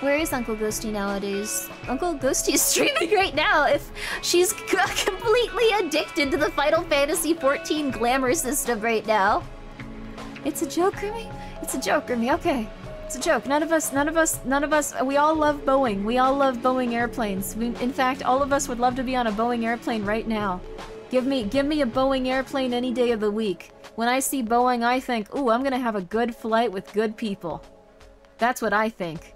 Where is Uncle Ghosty nowadays? Uncle Ghosty is streaming right now if she's completely addicted to the Final Fantasy XIV glamour system right now. It's a joke, Grimmi? It's a joke, Grimmi. Okay. It's a joke. None of us, none of us, none of us, uh, we all love Boeing. We all love Boeing airplanes. We, in fact, all of us would love to be on a Boeing airplane right now. Give me, give me a Boeing airplane any day of the week. When I see Boeing, I think, ooh, I'm gonna have a good flight with good people. That's what I think.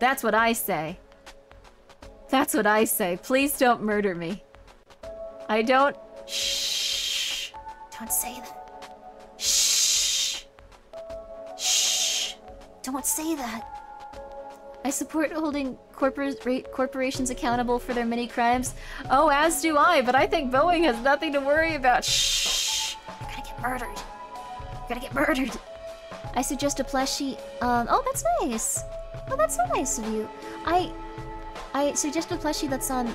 That's what I say. That's what I say. Please don't murder me. I don't... Shh. Don't say that. Don't say that. I support holding corporations accountable for their many crimes. Oh, as do I, but I think Boeing has nothing to worry about. Shh! You're gonna get murdered. You're gonna get murdered. I suggest a plushie. Um, oh, that's nice. Oh, that's so nice of you. I, I suggest a plushie that's on,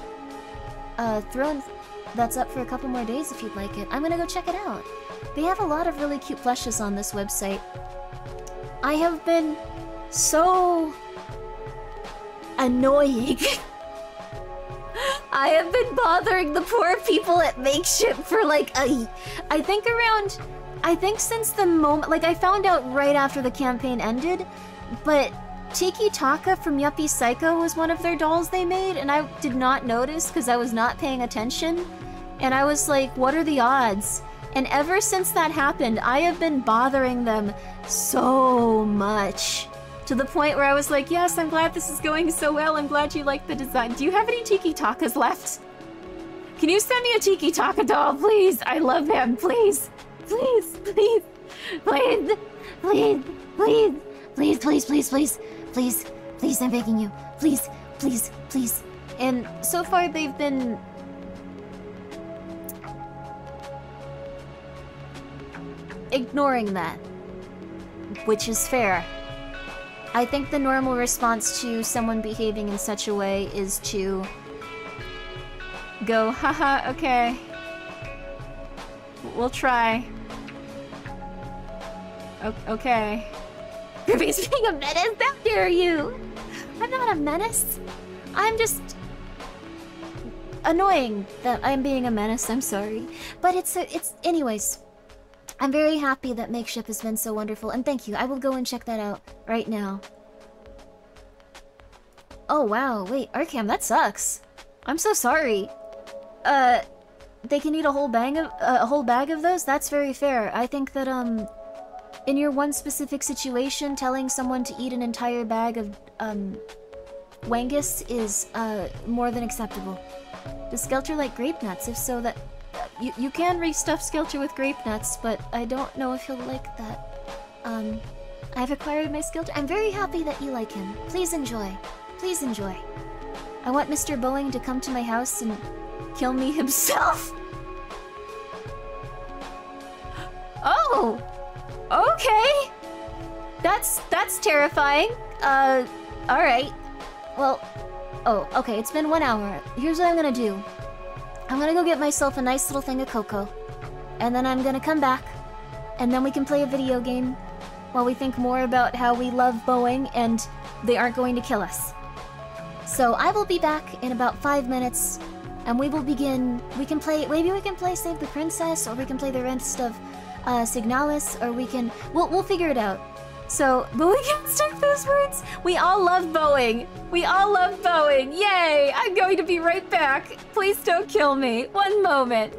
uh, Throne, that's up for a couple more days if you'd like it. I'm gonna go check it out. They have a lot of really cute plushes on this website. I have been so annoying. I have been bothering the poor people at Makeship for like a... I think around... I think since the moment... Like, I found out right after the campaign ended, but Tiki Taka from Yuppie Psycho was one of their dolls they made, and I did not notice because I was not paying attention. And I was like, what are the odds? And ever since that happened, I have been bothering them so much. To the point where I was like, yes, I'm glad this is going so well. I'm glad you like the design. Do you have any Tiki Takas left? Can you send me a Tiki Taka doll, please? I love him, please. Please, please, please, please, please, please, please, please, please, please, please, I'm begging you. Please, please, please. And so far they've been... ignoring that. Which is fair. I think the normal response to someone behaving in such a way is to go, haha, okay. We'll try. O okay. Ruby's being a menace? How dare you? I'm not a menace. I'm just annoying that I'm being a menace. I'm sorry. But it's a, it's anyways. I'm very happy that Makeship has been so wonderful, and thank you. I will go and check that out right now. Oh, wow. Wait, Arkham, that sucks. I'm so sorry. Uh, they can eat a whole bag of uh, a whole bag of those. That's very fair. I think that um, in your one specific situation, telling someone to eat an entire bag of um, Wangus is uh more than acceptable. Does Skelter like grape nuts? If so, that you, you can restuff Skelter with grape nuts, but I don't know if he'll like that. Um, I've acquired my Skelter. I'm very happy that you like him. Please enjoy. Please enjoy. I want Mr. Boeing to come to my house and kill me himself. Oh! Okay! That's that's terrifying. Uh, alright. Well, oh, okay, it's been one hour. Here's what I'm gonna do. I'm gonna go get myself a nice little thing of cocoa. And then I'm gonna come back. And then we can play a video game while we think more about how we love Boeing and they aren't going to kill us. So I will be back in about five minutes and we will begin. We can play, maybe we can play Save the Princess or we can play the rest of uh, Signalis or we can, we'll, we'll figure it out. So, we can't stick those words. We all love Boeing. We all love Boeing. Yay! I'm going to be right back. Please don't kill me. One moment.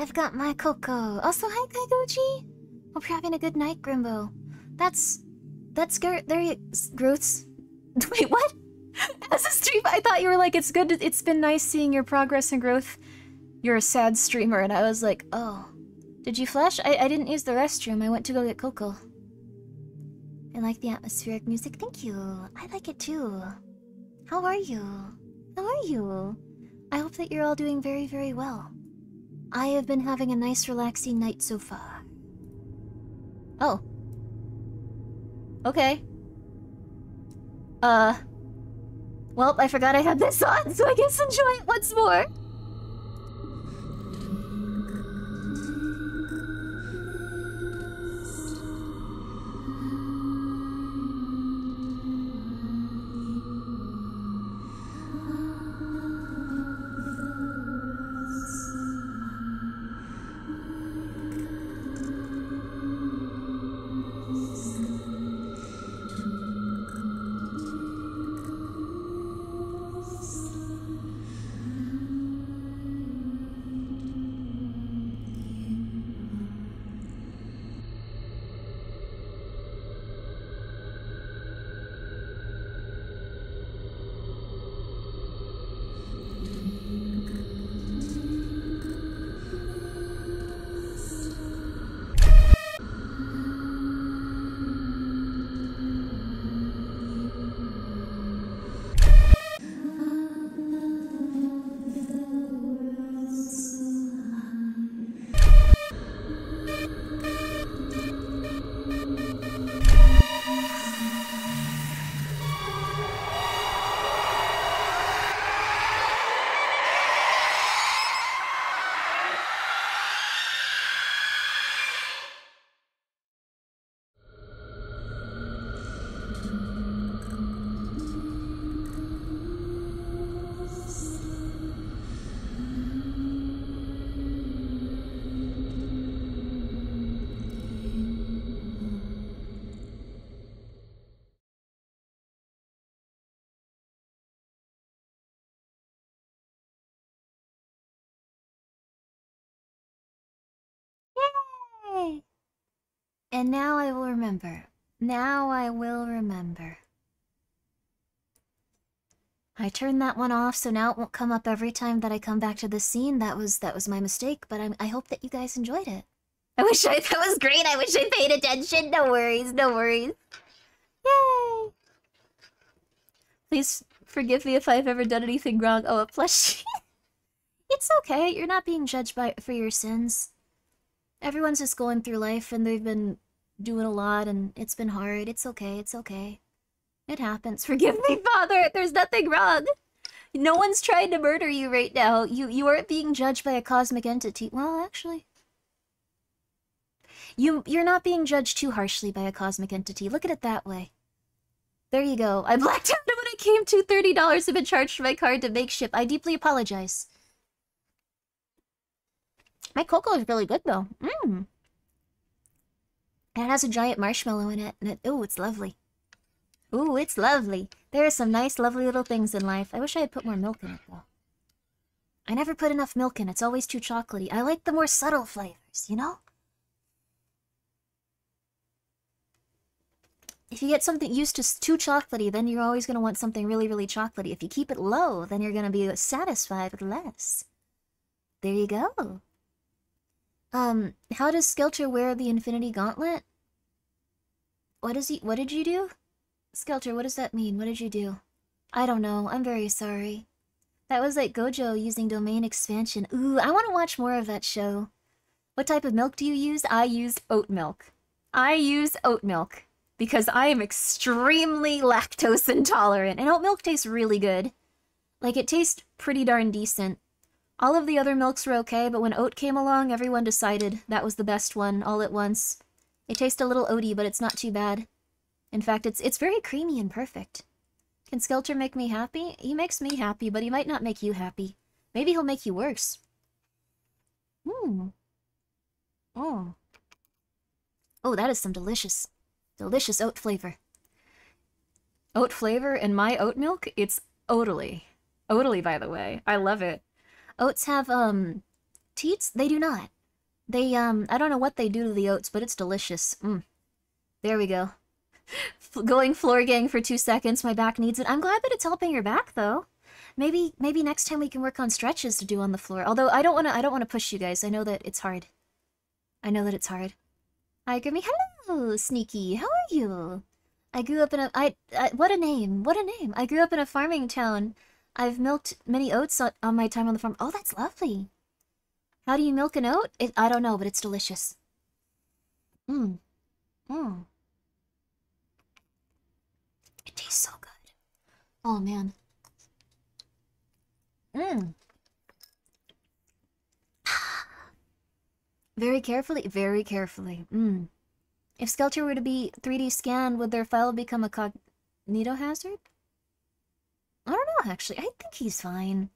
I've got my cocoa. Also, hi, Kaigochi. Hope you're having a good night, Grimbo. That's... That's good. There you... Growths. Wait, what? As a stream, I thought you were like, it's good, it's been nice seeing your progress and growth. You're a sad streamer, and I was like, oh. Did you flush? I, I didn't use the restroom, I went to go get cocoa. I like the atmospheric music, thank you. I like it too. How are you? How are you? I hope that you're all doing very, very well. I have been having a nice relaxing night so far. Oh. Okay. Uh... Well, I forgot I had this on, so I guess enjoy it once more. And now I will remember. Now I will remember. I turned that one off, so now it won't come up every time that I come back to the scene. That was that was my mistake, but I, I hope that you guys enjoyed it. I wish I that was great. I wish I paid attention. No worries, no worries. Yay! Please forgive me if I've ever done anything wrong. Oh, a plushie. it's okay. You're not being judged by for your sins everyone's just going through life and they've been doing a lot and it's been hard. It's okay, it's okay. It happens. Forgive me, Father. There's nothing wrong. No one's trying to murder you right now. You you aren't being judged by a cosmic entity. Well, actually. You you're not being judged too harshly by a cosmic entity. Look at it that way. There you go. I blacked out when I came to $30 have been charged for my card to Makeship. I deeply apologize. My cocoa is really good though. Mmm. And it has a giant marshmallow in it. And it, ooh, it's lovely. Ooh, it's lovely. There are some nice, lovely little things in life. I wish I had put more milk in it though. I never put enough milk in. It's always too chocolatey. I like the more subtle flavors, you know? If you get something used to too chocolatey, then you're always going to want something really, really chocolatey. If you keep it low, then you're going to be satisfied with less. There you go. Um, how does Skelter wear the Infinity Gauntlet? What does he- what did you do? Skelter, what does that mean? What did you do? I don't know, I'm very sorry. That was like Gojo using domain expansion. Ooh, I want to watch more of that show. What type of milk do you use? I use oat milk. I use oat milk because I am extremely lactose intolerant, and oat milk tastes really good. Like, it tastes pretty darn decent. All of the other milks were okay, but when oat came along, everyone decided that was the best one all at once. It tastes a little oaty, but it's not too bad. In fact, it's it's very creamy and perfect. Can Skelter make me happy? He makes me happy, but he might not make you happy. Maybe he'll make you worse. Hmm. Oh. Oh, that is some delicious, delicious oat flavor. Oat flavor in my oat milk? It's Oatly. Oatly, by the way. I love it. Oats have, um, teats? They do not. They, um, I don't know what they do to the oats, but it's delicious. Mm. There we go. Going floor gang for two seconds, my back needs it. I'm glad that it's helping your back, though. Maybe, maybe next time we can work on stretches to do on the floor. Although I don't want to, I don't want to push you guys. I know that it's hard. I know that it's hard. Hi, Grimmi. Hello, Sneaky. How are you? I grew up in a, I, I, what a name. What a name. I grew up in a farming town. I've milked many oats on, my time on the farm. Oh, that's lovely. How do you milk an oat? It, I don't know, but it's delicious. Mmm. Mmm. It tastes so good. Oh, man. Mmm. very carefully, very carefully. Mmm. If Skelter were to be 3D scanned, would their file become a cognito hazard? I don't know, actually. I think he's fine.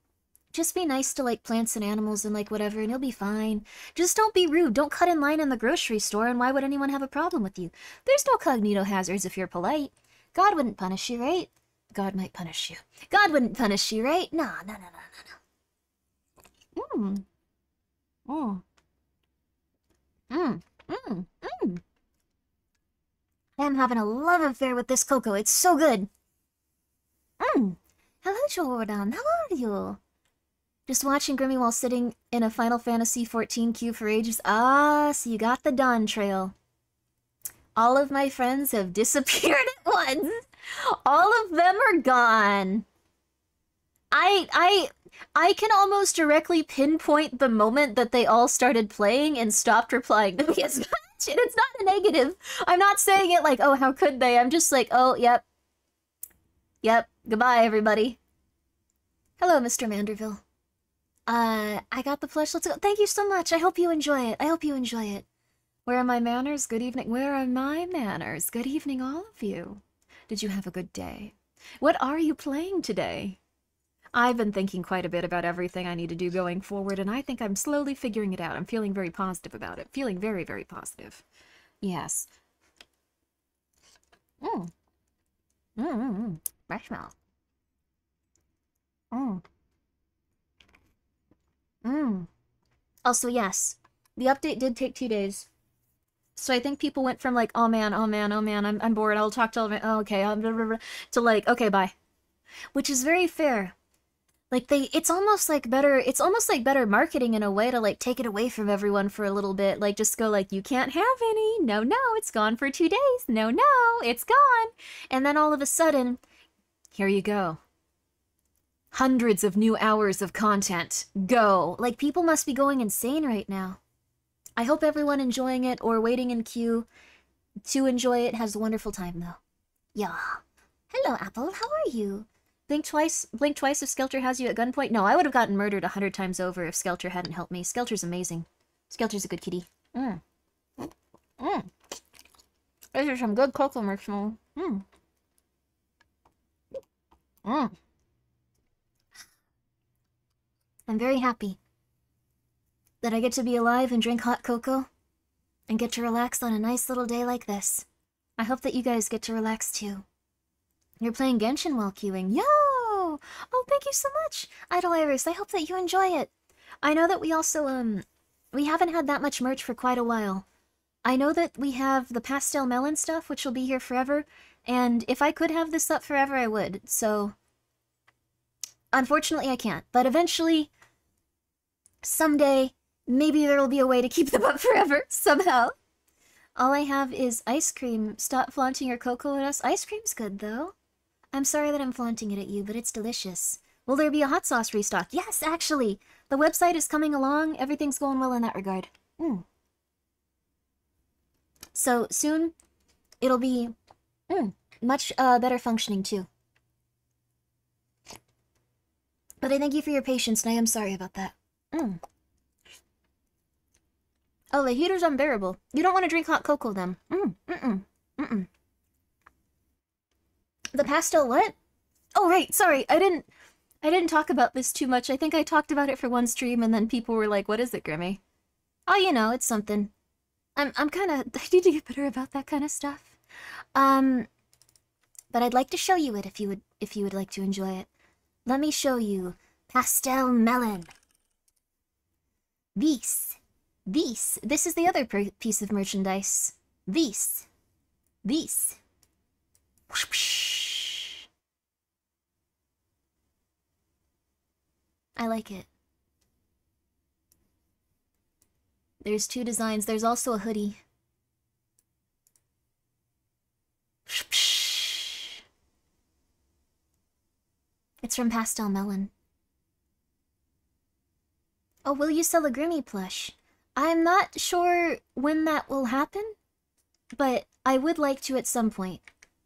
Just be nice to, like, plants and animals and, like, whatever, and he'll be fine. Just don't be rude. Don't cut in line in the grocery store, and why would anyone have a problem with you? There's no cognito hazards if you're polite. God wouldn't punish you, right? God might punish you. God wouldn't punish you, right? No, no, no, no, no, no. Mmm. Oh. Mmm. Mmm. Mmm. Hmm. I'm having a love affair with this cocoa. It's so good. Mmm. Hello, Jordan. How are you? Just watching Grimmi while sitting in a Final Fantasy XIV queue for ages. Ah, so you got the Dawntrail. All of my friends have disappeared at once. All of them are gone. I I I can almost directly pinpoint the moment that they all started playing and stopped replying to me as much. And it's not a negative. I'm not saying it like, oh, how could they? I'm just like, oh, yep. Yep. Goodbye, everybody. Hello, Mr. Manderville. Uh, I got the plush. Let's go. Thank you so much. I hope you enjoy it. I hope you enjoy it. Where are my manners? Good evening. Where are my manners? Good evening, all of you. Did you have a good day? What are you playing today? I've been thinking quite a bit about everything I need to do going forward, and I think I'm slowly figuring it out. I'm feeling very positive about it. Feeling very, very positive. Yes. Mmm, mmm, mmm. Marshmallow. Mmm. Mmm. Also, yes. The update did take two days. So I think people went from like, oh man, oh man, oh man, I'm, I'm bored, I'll talk to all of it, oh, okay, um, blah, blah, blah, to like, okay, bye. Which is very fair. Like they, it's almost like better, it's almost like better marketing in a way to like take it away from everyone for a little bit. Like just go like, you can't have any, no, no, it's gone for two days, no, no, it's gone. And then all of a sudden, here you go. Hundreds of new hours of content. Go. Like people must be going insane right now. I hope everyone enjoying it or waiting in queue to enjoy it has a wonderful time, though. Yeah. Hello, Apple. How are you? Blink twice. Blink twice if Skelter has you at gunpoint. No, I would have gotten murdered a hundred times over if Skelter hadn't helped me. Skelter's amazing. Skelter's a good kitty. Mmm. Mmm. These are some good cocoa marshmallows. Mmm. Mmm. I'm very happy that I get to be alive and drink hot cocoa and get to relax on a nice little day like this. I hope that you guys get to relax too. You're playing Genshin while queuing. Yo! Oh, thank you so much, Idol Iris. I hope that you enjoy it. I know that we also, um, we haven't had that much merch for quite a while. I know that we have the Pastel Melon stuff, which will be here forever, and if I could have this up forever, I would, so... Unfortunately, I can't, but eventually, someday, Maybe there'll be a way to keep them up forever, somehow. All I have is ice cream. Stop flaunting your cocoa at us. Ice cream's good, though. I'm sorry that I'm flaunting it at you, but it's delicious. Will there be a hot sauce restock? Yes, actually! The website is coming along. Everything's going well in that regard. Mm. So, soon, it'll be mm, much uh, better functioning, too. But I thank you for your patience, and I am sorry about that. Mm. Oh, the heater's unbearable. You don't want to drink hot cocoa then. Mm, mm-mm, mm-mm. The pastel what? Oh, right, sorry, I didn't... I didn't talk about this too much. I think I talked about it for one stream and then people were like, what is it, Grimmi? Oh, you know, it's something. I'm, I'm kind of... I need to get better about that kind of stuff. Um, but I'd like to show you it if you would, if you would like to enjoy it. Let me show you Pastel Melon. This. This. This is the other piece of merchandise. This. This. I like it. There's two designs. There's also a hoodie. It's from Pastel Melon. Oh, will you sell a Grimmi plush? I'm not sure when that will happen, but I would like to at some point.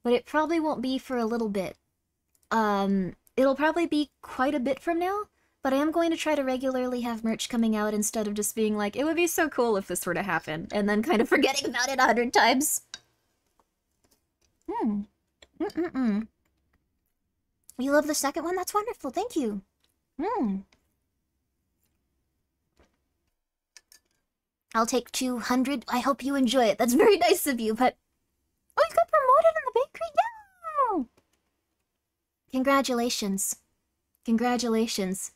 But it probably won't be for a little bit. Um, it'll probably be quite a bit from now, but I am going to try to regularly have merch coming out instead of just being like, it would be so cool if this were to happen, and then kind of forgetting about it a hundred times. Hmm. Mm-mm-mm. You love the second one? That's wonderful. Thank you. Hmm. I'll take 200. I hope you enjoy it. That's very nice of you, but... Oh, you got promoted in the bakery? Yeah! Congratulations. Congratulations.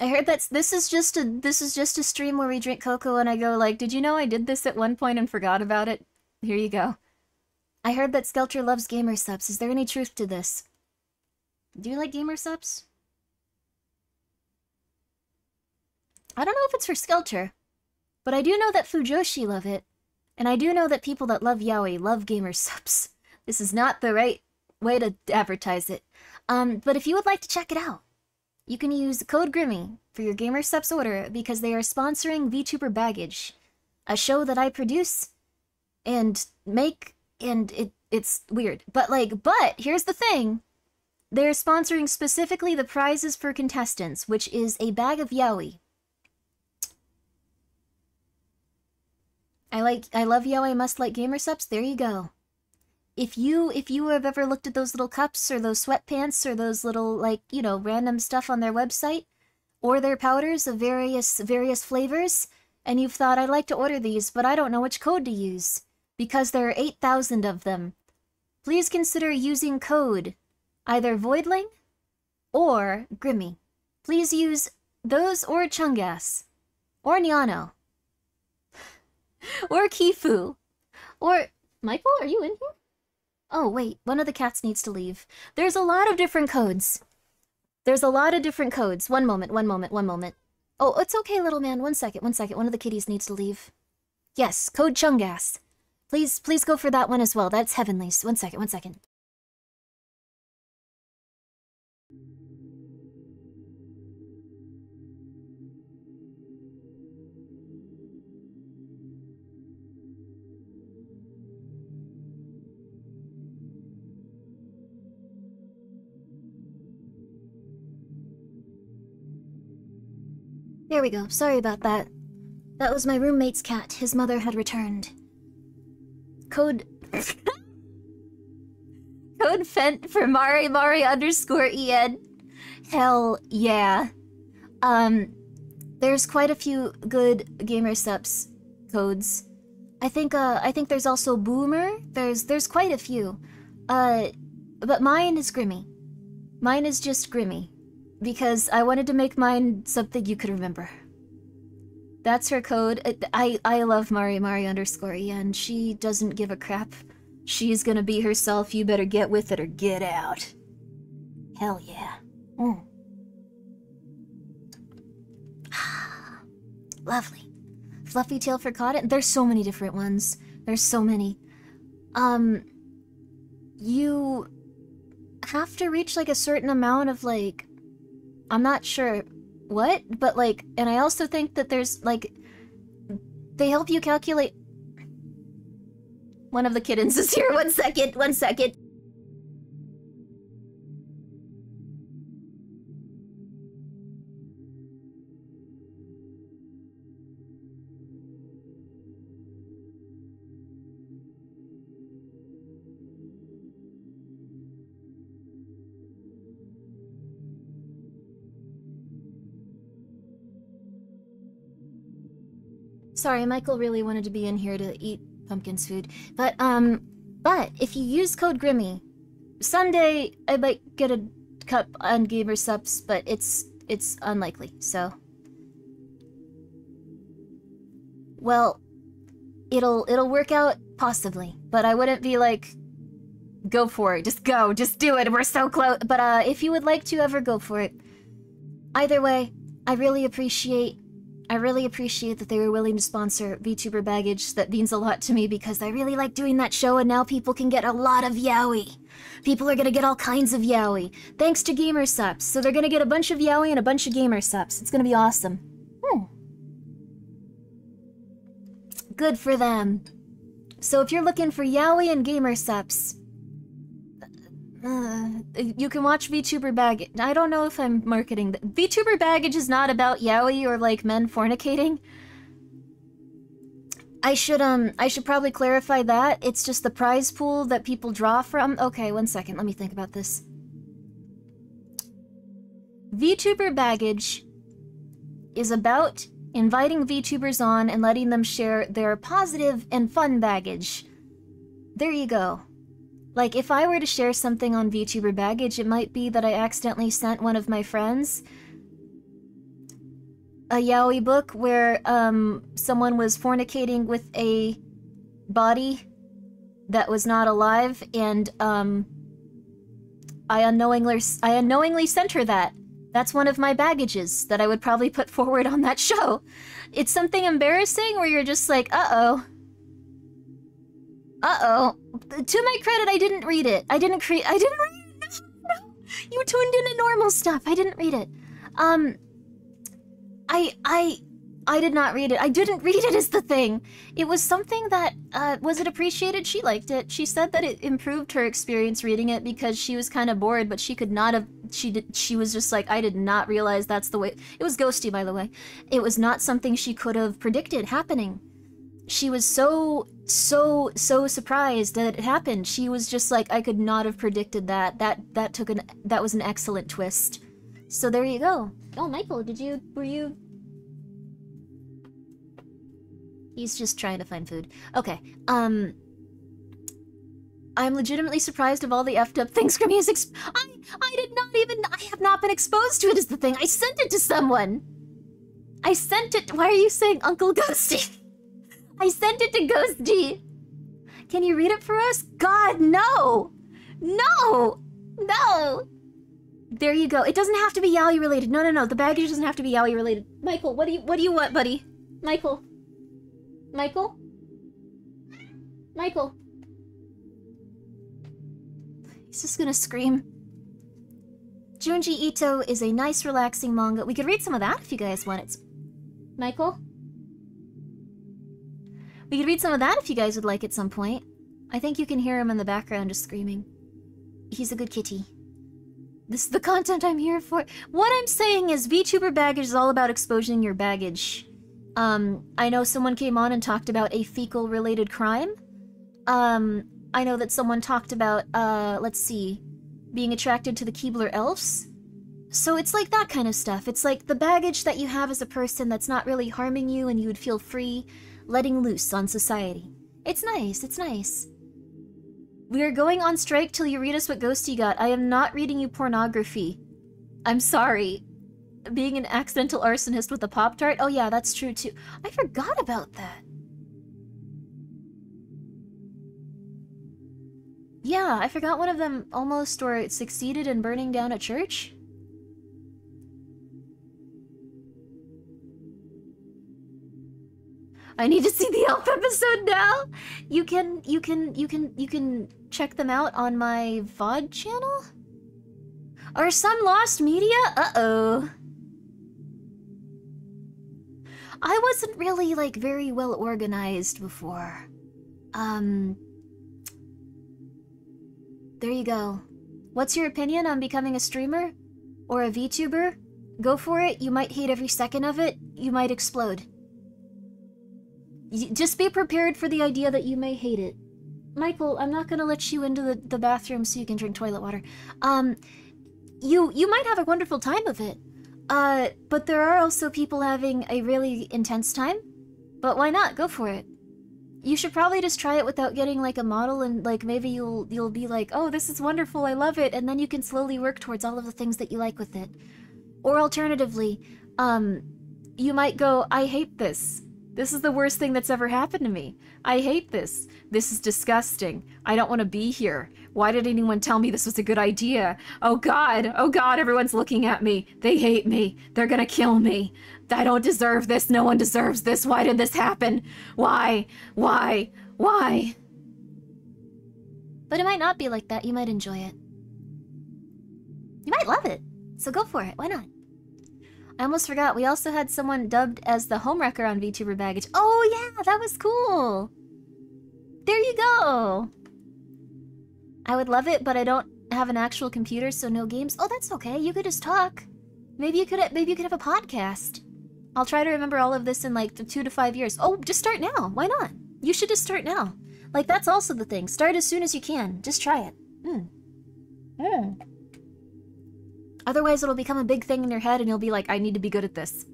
I heard that this is just a this is just a stream where we drink cocoa and I go like, did you know I did this at one point and forgot about it? Here you go. I heard that Skelter loves gamer supps. Is there any truth to this? Do you like gamer supps? I don't know if it's for Skelter, but I do know that Fujoshi love it, and I do know that people that love yaoi love gamer subs. This is not the right way to advertise it. Um, but if you would like to check it out, you can use code GRIMMI for your Gamer Supps order because they are sponsoring VTuber Baggage, a show that I produce and make, and it it's weird. But like, but here's the thing. They're sponsoring specifically the prizes for contestants, which is a bag of yaoi. I like I love yaoi must like gamer supps. There you go if you if you have ever looked at those little cups or those sweatpants or those little like you know random stuff on their website or their powders of various various flavors and you've thought I'd like to order these but I don't know which code to use because there are 8000 of them please consider using code either voidling or grimmi please use those or chungas or nyano or kifu or Michael are you in here Oh, wait, one of the cats needs to leave. There's a lot of different codes. There's a lot of different codes. One moment, one moment, one moment. Oh, it's okay, little man. One second, one second. One of the kitties needs to leave. Yes, code Chungas. Please, please go for that one as well. That's Heavenly's. One second, one second. There we go. Sorry about that. That was my roommate's cat. His mother had returned. Code... Code Fent for Mari Mari underscore En. Hell yeah. Um, there's quite a few good gamer supps codes. I think uh I think there's also Boomer. There's there's quite a few. Uh but mine is Grimmi. Mine is just Grimmi because I wanted to make mine something you could remember. That's her code. I, I love Mari Mari underscore and she doesn't give a crap. She's gonna be herself, you better get with it or get out. Hell yeah. Mm. Lovely. Fluffy tail for cotton. There's so many different ones. There's so many. Um, you have to reach like a certain amount of like I'm not sure what, but like, and I also think that there's like, they help you calculate. One of the kittens is here. One second, one second. Sorry, Michael really wanted to be in here to eat Pumpkin's food. But, um, but if you use code Grimmi, someday I might get a cup on Gamer Supps, but it's, it's unlikely, so. well, it'll it'll work out possibly, but I wouldn't be like go for it. Just go. Just do it. We're so close. But uh if you would like to ever go for it. Either way, I really appreciate I really appreciate that they were willing to sponsor VTuber Baggage. That means a lot to me because I really like doing that show and now people can get a lot of yaoi. People are gonna get all kinds of yaoi. Thanks to Gamer Supps. So they're gonna get a bunch of yaoi and a bunch of Gamer Supps. It's gonna be awesome. Hmm. Good for them. So if you're looking for yaoi and Gamer Supps, uh, you can watch VTuber Baggage. I don't know if I'm marketing. VTuber Baggage is not about yaoi or like men fornicating. I should um I should probably clarify that. It's just the prize pool that people draw from. Okay, one second. Let me think about this. VTuber Baggage is about inviting VTubers on and letting them share their positive and fun baggage. There you go. Like, if I were to share something on VTuber Baggage, it might be that I accidentally sent one of my friends a yaoi book where um, someone was fornicating with a body that was not alive, and um, I unknowingly I unknowingly sent her that. That's one of my baggages that I would probably put forward on that show. It's something embarrassing where you're just like, uh oh, uh-oh. To my credit, I didn't read it. I didn't create- I didn't read it! No! You tuned into normal stuff. I didn't read it. Um... I- I- I did not read it. I didn't read it is the thing. It was something that, uh, was it appreciated? She liked it. She said that it improved her experience reading it because she was kind of bored, but she could not have, she did, she was just like, I did not realize that's the way, it was ghosty, by the way. It was not something she could have predicted happening she was so so so surprised that it happened she was just like i could not have predicted that that that took an that was an excellent twist so there you go oh michael did you were you he's just trying to find food okay um I'm legitimately surprised of all the effed up things Grimmi I I did not even I have not been exposed to it is the thing. I sent it to someone. I sent it why are you saying Uncle Ghosty? I sent it to Ghosty. Can you read it for us? God, no! No! No! There you go. It doesn't have to be yaoi related. No, no, no. The baggage doesn't have to be yaoi related. Michael, what do you what do you want, buddy? Michael. Michael? Michael. He's just gonna scream. Junji Ito is a nice, relaxing manga. We could read some of that if you guys want it. Michael? We could read some of that if you guys would like at some point. I think you can hear him in the background just screaming. He's a good kitty. This is the content I'm here for. What I'm saying is VTuber baggage is all about exposing your baggage. Um, I know someone came on and talked about a fecal-related crime. Um, I know that someone talked about, uh, let's see, being attracted to the Keebler elves. So it's like that kind of stuff. It's like the baggage that you have as a person that's not really harming you and you would feel free letting loose on society. It's nice, it's nice. We are going on strike till you read us what ghost you got. I am not reading you pornography. I'm sorry. Being an accidental arsonist with a Pop-Tart? Oh yeah, that's true too. I forgot about that. Yeah, I forgot one of them almost or succeeded in burning down a church. I need to see the elf episode now. You can you can you can you can check them out on my VOD channel? Are some lost media? Uh-oh. I wasn't really like very well organized before. Um There you go. What's your opinion on becoming a streamer? Or a VTuber? Go for it, you might hate every second of it, you might explode. Just be prepared for the idea that you may hate it. Michael, I'm not gonna let you into the, the bathroom so you can drink toilet water. Um, you you might have a wonderful time of it. Uh, but there are also people having a really intense time. But why not? Go for it. You should probably just try it without getting like a model and like maybe you'll you'll be like, "Oh, this is wonderful. I love it." And then you can slowly work towards all of the things that you like with it. Or alternatively, um, you might go, "I hate this." This is the worst thing that's ever happened to me. I hate this. This is disgusting. I don't want to be here. Why did anyone tell me this was a good idea? Oh god, oh god, everyone's looking at me. They hate me. They're gonna kill me. I don't deserve this. No one deserves this. Why did this happen? Why? Why? Why? But it might not be like that. You might enjoy it. You might love it. So go for it. Why not? I almost forgot. We also had someone dubbed as the homewrecker on VTuber Baggage. Oh yeah, that was cool. There you go. I would love it, but I don't have an actual computer, so no games. Oh, that's okay. You could just talk. Maybe you could. Maybe you could have a podcast. I'll try to remember all of this in like two to five years. Oh, just start now. Why not? You should just start now. Like that's also the thing. Start as soon as you can. Just try it. Hmm. Hmm. Otherwise, it'll become a big thing in your head, and you'll be like, "I need to be good at this.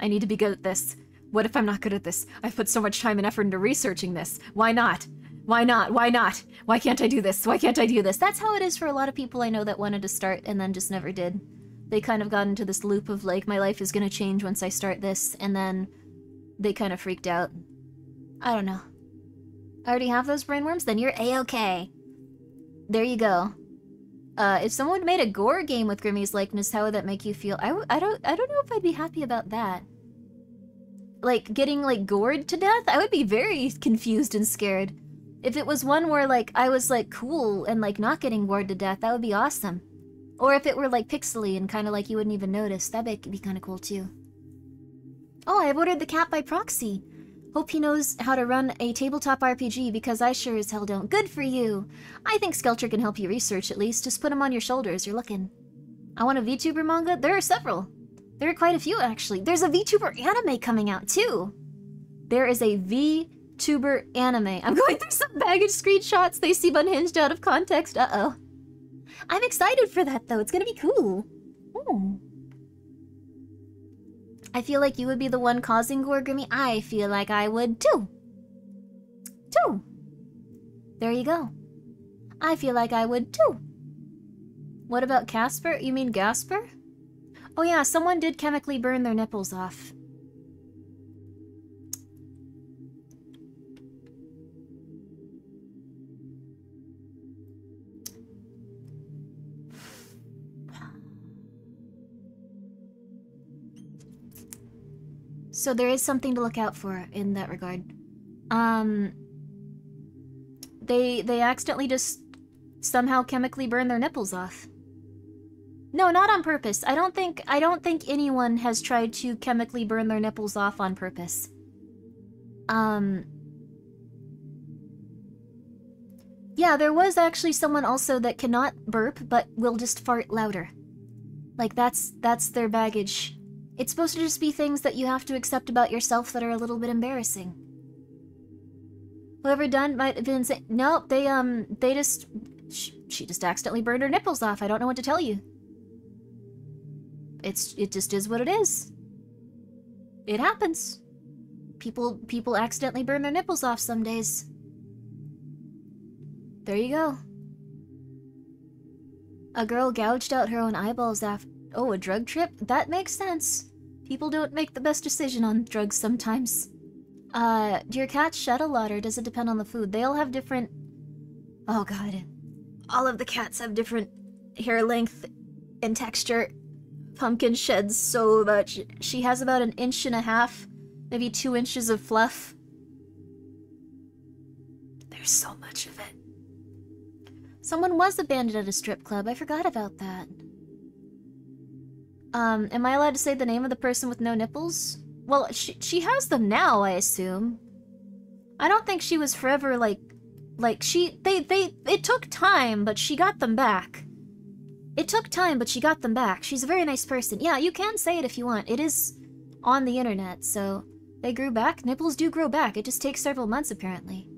I need to be good at this. What if I'm not good at this? I've put so much time and effort into researching this. Why not? Why not? Why not? Why can't I do this? Why can't I do this?" That's how it is for a lot of people I know that wanted to start and then just never did they kind of got into this loop of like my life is gonna change once I start this, and then they kind of freaked out. I don't know. I already have those brainworms? Then you're a-okay. There you go. Uh, if someone made a gore game with Grimmi's likeness, how would that make you feel? I, I don't I don't know if I'd be happy about that. Like, getting, like, gored to death? I would be very confused and scared. If it was one where, like, I was, like, cool and, like, not getting gored to death, that would be awesome. Or if it were like pixely and kind of like you wouldn't even notice, that'd be kind of cool too. Oh, I have ordered the cat by proxy. Hope he knows how to run a tabletop RPG because I sure as hell don't. Good for you! I think Skelter can help you research at least. Just put him on your shoulders, you're looking. I want a VTuber manga? There are several. There are quite a few actually. There's a VTuber anime coming out too. There is a VTuber anime. I'm going through some baggage screenshots they seem unhinged out of context. Uh-oh. I'm excited for that, though. It's gonna be cool. Ooh. I feel like you would be the one causing gore, Grimmi. I feel like I would, too. Too. There you go. I feel like I would, too. What about Casper? You mean Gasper? Oh yeah, someone did chemically burn their nipples off. So there is something to look out for in that regard. Um, they they accidentally just somehow chemically burn their nipples off. No, not on purpose. I don't think I don't think anyone has tried to chemically burn their nipples off on purpose. Um Yeah, there was actually someone also that cannot burp but will just fart louder. Like that's that's their baggage it's supposed to just be things that you have to accept about yourself that are a little bit embarrassing. Whoever done might have been saying, nope, they, um, they just, she just accidentally burned her nipples off. I don't know what to tell you. It's, it just is what it is. It happens. People, people accidentally burn their nipples off some days. There you go. A girl gouged out her own eyeballs after Oh, a drug trip? That makes sense. People don't make the best decision on drugs sometimes. Uh, do your cats shed a lot or does it depend on the food? They all have different... Oh god. All of the cats have different hair length and texture. Pumpkin sheds so much. She has about an inch and a half, maybe two inches of fluff. There's so much of it. Someone was abandoned at a strip club. I forgot about that. Um, am I allowed to say the name of the person with no nipples? Well, she, she has them now, I assume. I don't think she was forever, like... Like, she... They, they... It took time, but she got them back. It took time, but she got them back. She's a very nice person. Yeah, you can say it if you want. It is on the internet, so... They grew back? Nipples do grow back. It just takes several months, apparently.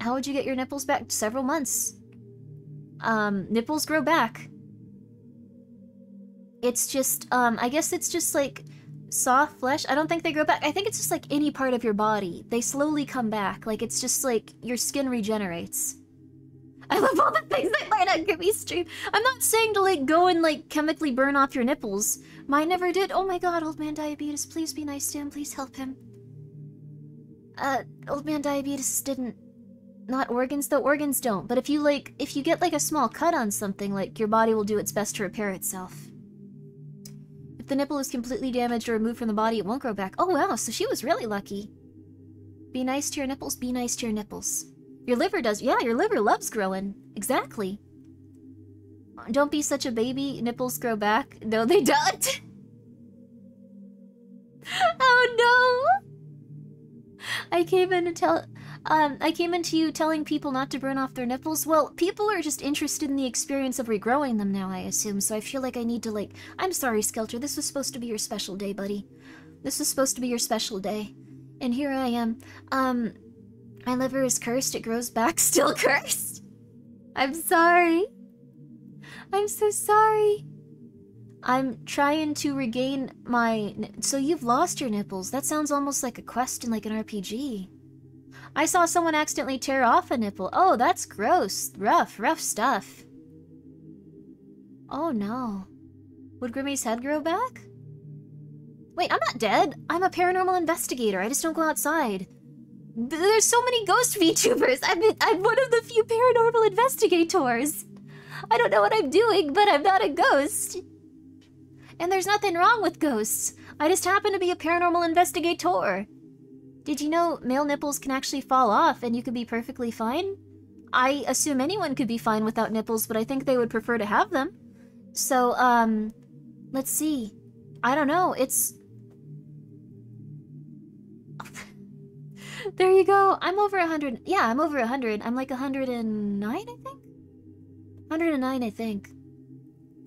How would you get your nipples back? Several months. Um, nipples grow back. It's just, um, I guess it's just like soft flesh. I don't think they grow back. I think it's just like any part of your body. They slowly come back. Like it's just like your skin regenerates. I love all the things that not give me stream. I'm not saying to like go and like chemically burn off your nipples. Mine never did. Oh my god, old man diabetes, please be nice to him. Please help him. Uh, old man diabetes didn't. Not organs, though organs don't. But if you like, if you get like a small cut on something, like your body will do its best to repair itself. If the nipple is completely damaged or removed from the body, it won't grow back. Oh wow, so she was really lucky. Be nice to your nipples, be nice to your nipples. Your liver does. Yeah, your liver loves growing. Exactly. Don't be such a baby. Nipples grow back. No, they don't. oh no! I came in to tell. Um, I came into you telling people not to burn off their nipples. Well, people are just interested in the experience of regrowing them now, I assume, so I feel like I need to, like... I'm sorry, Skelter, this was supposed to be your special day, buddy. This was supposed to be your special day. And here I am. Um, my liver is cursed, it grows back, still cursed. I'm sorry. I'm so sorry. I'm trying to regain my... So you've lost your nipples. That sounds almost like a quest in like an RPG. I saw someone accidentally tear off a nipple. Oh, that's gross. Rough, rough stuff. Oh no. Would Grimmi's head grow back? Wait, I'm not dead. I'm a paranormal investigator. I just don't go outside. There's so many ghost VTubers. I'm, I'm one of the few paranormal investigators. I don't know what I'm doing, but I'm not a ghost. And there's nothing wrong with ghosts. I just happen to be a paranormal investigator. Did you know male nipples can actually fall off and you could be perfectly fine? I assume anyone could be fine without nipples, but I think they would prefer to have them. So, um, let's see. I don't know. It's there you go. I'm over a 100. Yeah, I'm over a 100. I'm like a 109, I think? 109, I think.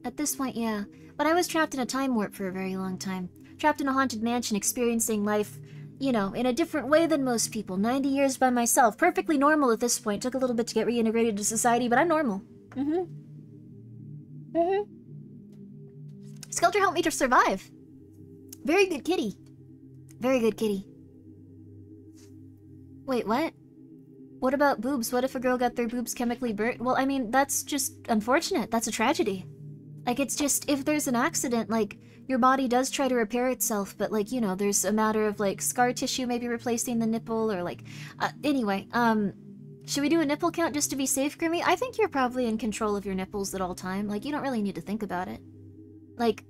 At this point, yeah. But I was trapped in a time warp for a very long time. Trapped in a haunted mansion, experiencing life, you know, in a different way than most people. 90 years by myself. Perfectly normal at this point. Took a little bit to get reintegrated into society, but I'm normal. Mm-hmm. Mm-hmm. Skelter helped me to survive. Very good kitty. Very good kitty. Wait, what? What about boobs? What if a girl got their boobs chemically burnt? Well, I mean, that's just unfortunate. That's a tragedy. Like, it's just, if there's an accident, like, your body does try to repair itself, but, like, you know, there's a matter of, like, scar tissue maybe replacing the nipple, or, like, uh, anyway, um, should we do a nipple count just to be safe, Grimmi? I think you're probably in control of your nipples at all time. Like, you don't really need to think about it. Like,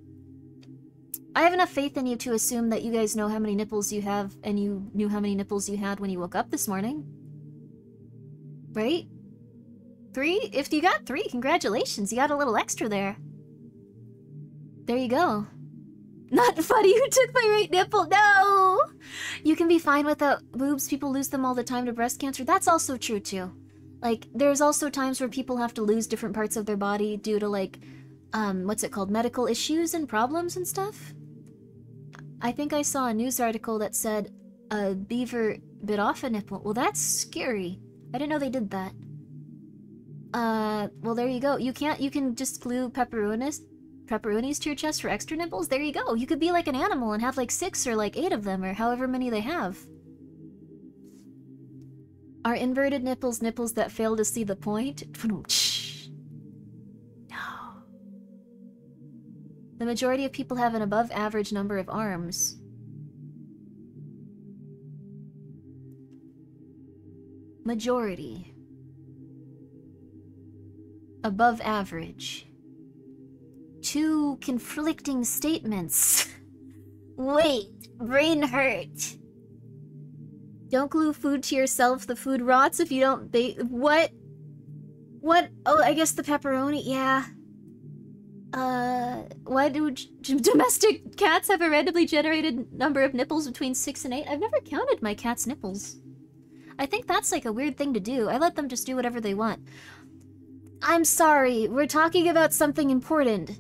I have enough faith in you to assume that you guys know how many nipples you have and you knew how many nipples you had when you woke up this morning. Right? Three? If you got three, congratulations. You got a little extra there. There you go. Not funny who took my right nipple. No! You can be fine without boobs. People lose them all the time to breast cancer. That's also true, too. Like, there's also times where people have to lose different parts of their body due to, like, um, what's it called? Medical issues and problems and stuff. I think I saw a news article that said a beaver bit off a nipple. Well, that's scary. I didn't know they did that. Uh, well, there you go. You can't, you can just glue pepperonis, pepperonis to your chest for extra nipples. There you go. You could be like an animal and have like six or like eight of them or however many they have. Are inverted nipples nipples that fail to see the point? No. The majority of people have an above average number of arms. Majority. Above average. Two conflicting statements. Wait, brain hurt. Don't glue food to yourself. The food rots if you don't bake. What? What? Oh, I guess the pepperoni. Yeah. Uh, why do domestic cats have a randomly generated number of nipples between 6 and 8? I've never counted my cat's nipples. I think that's like a weird thing to do. I let them just do whatever they want. I'm sorry, we're talking about something important.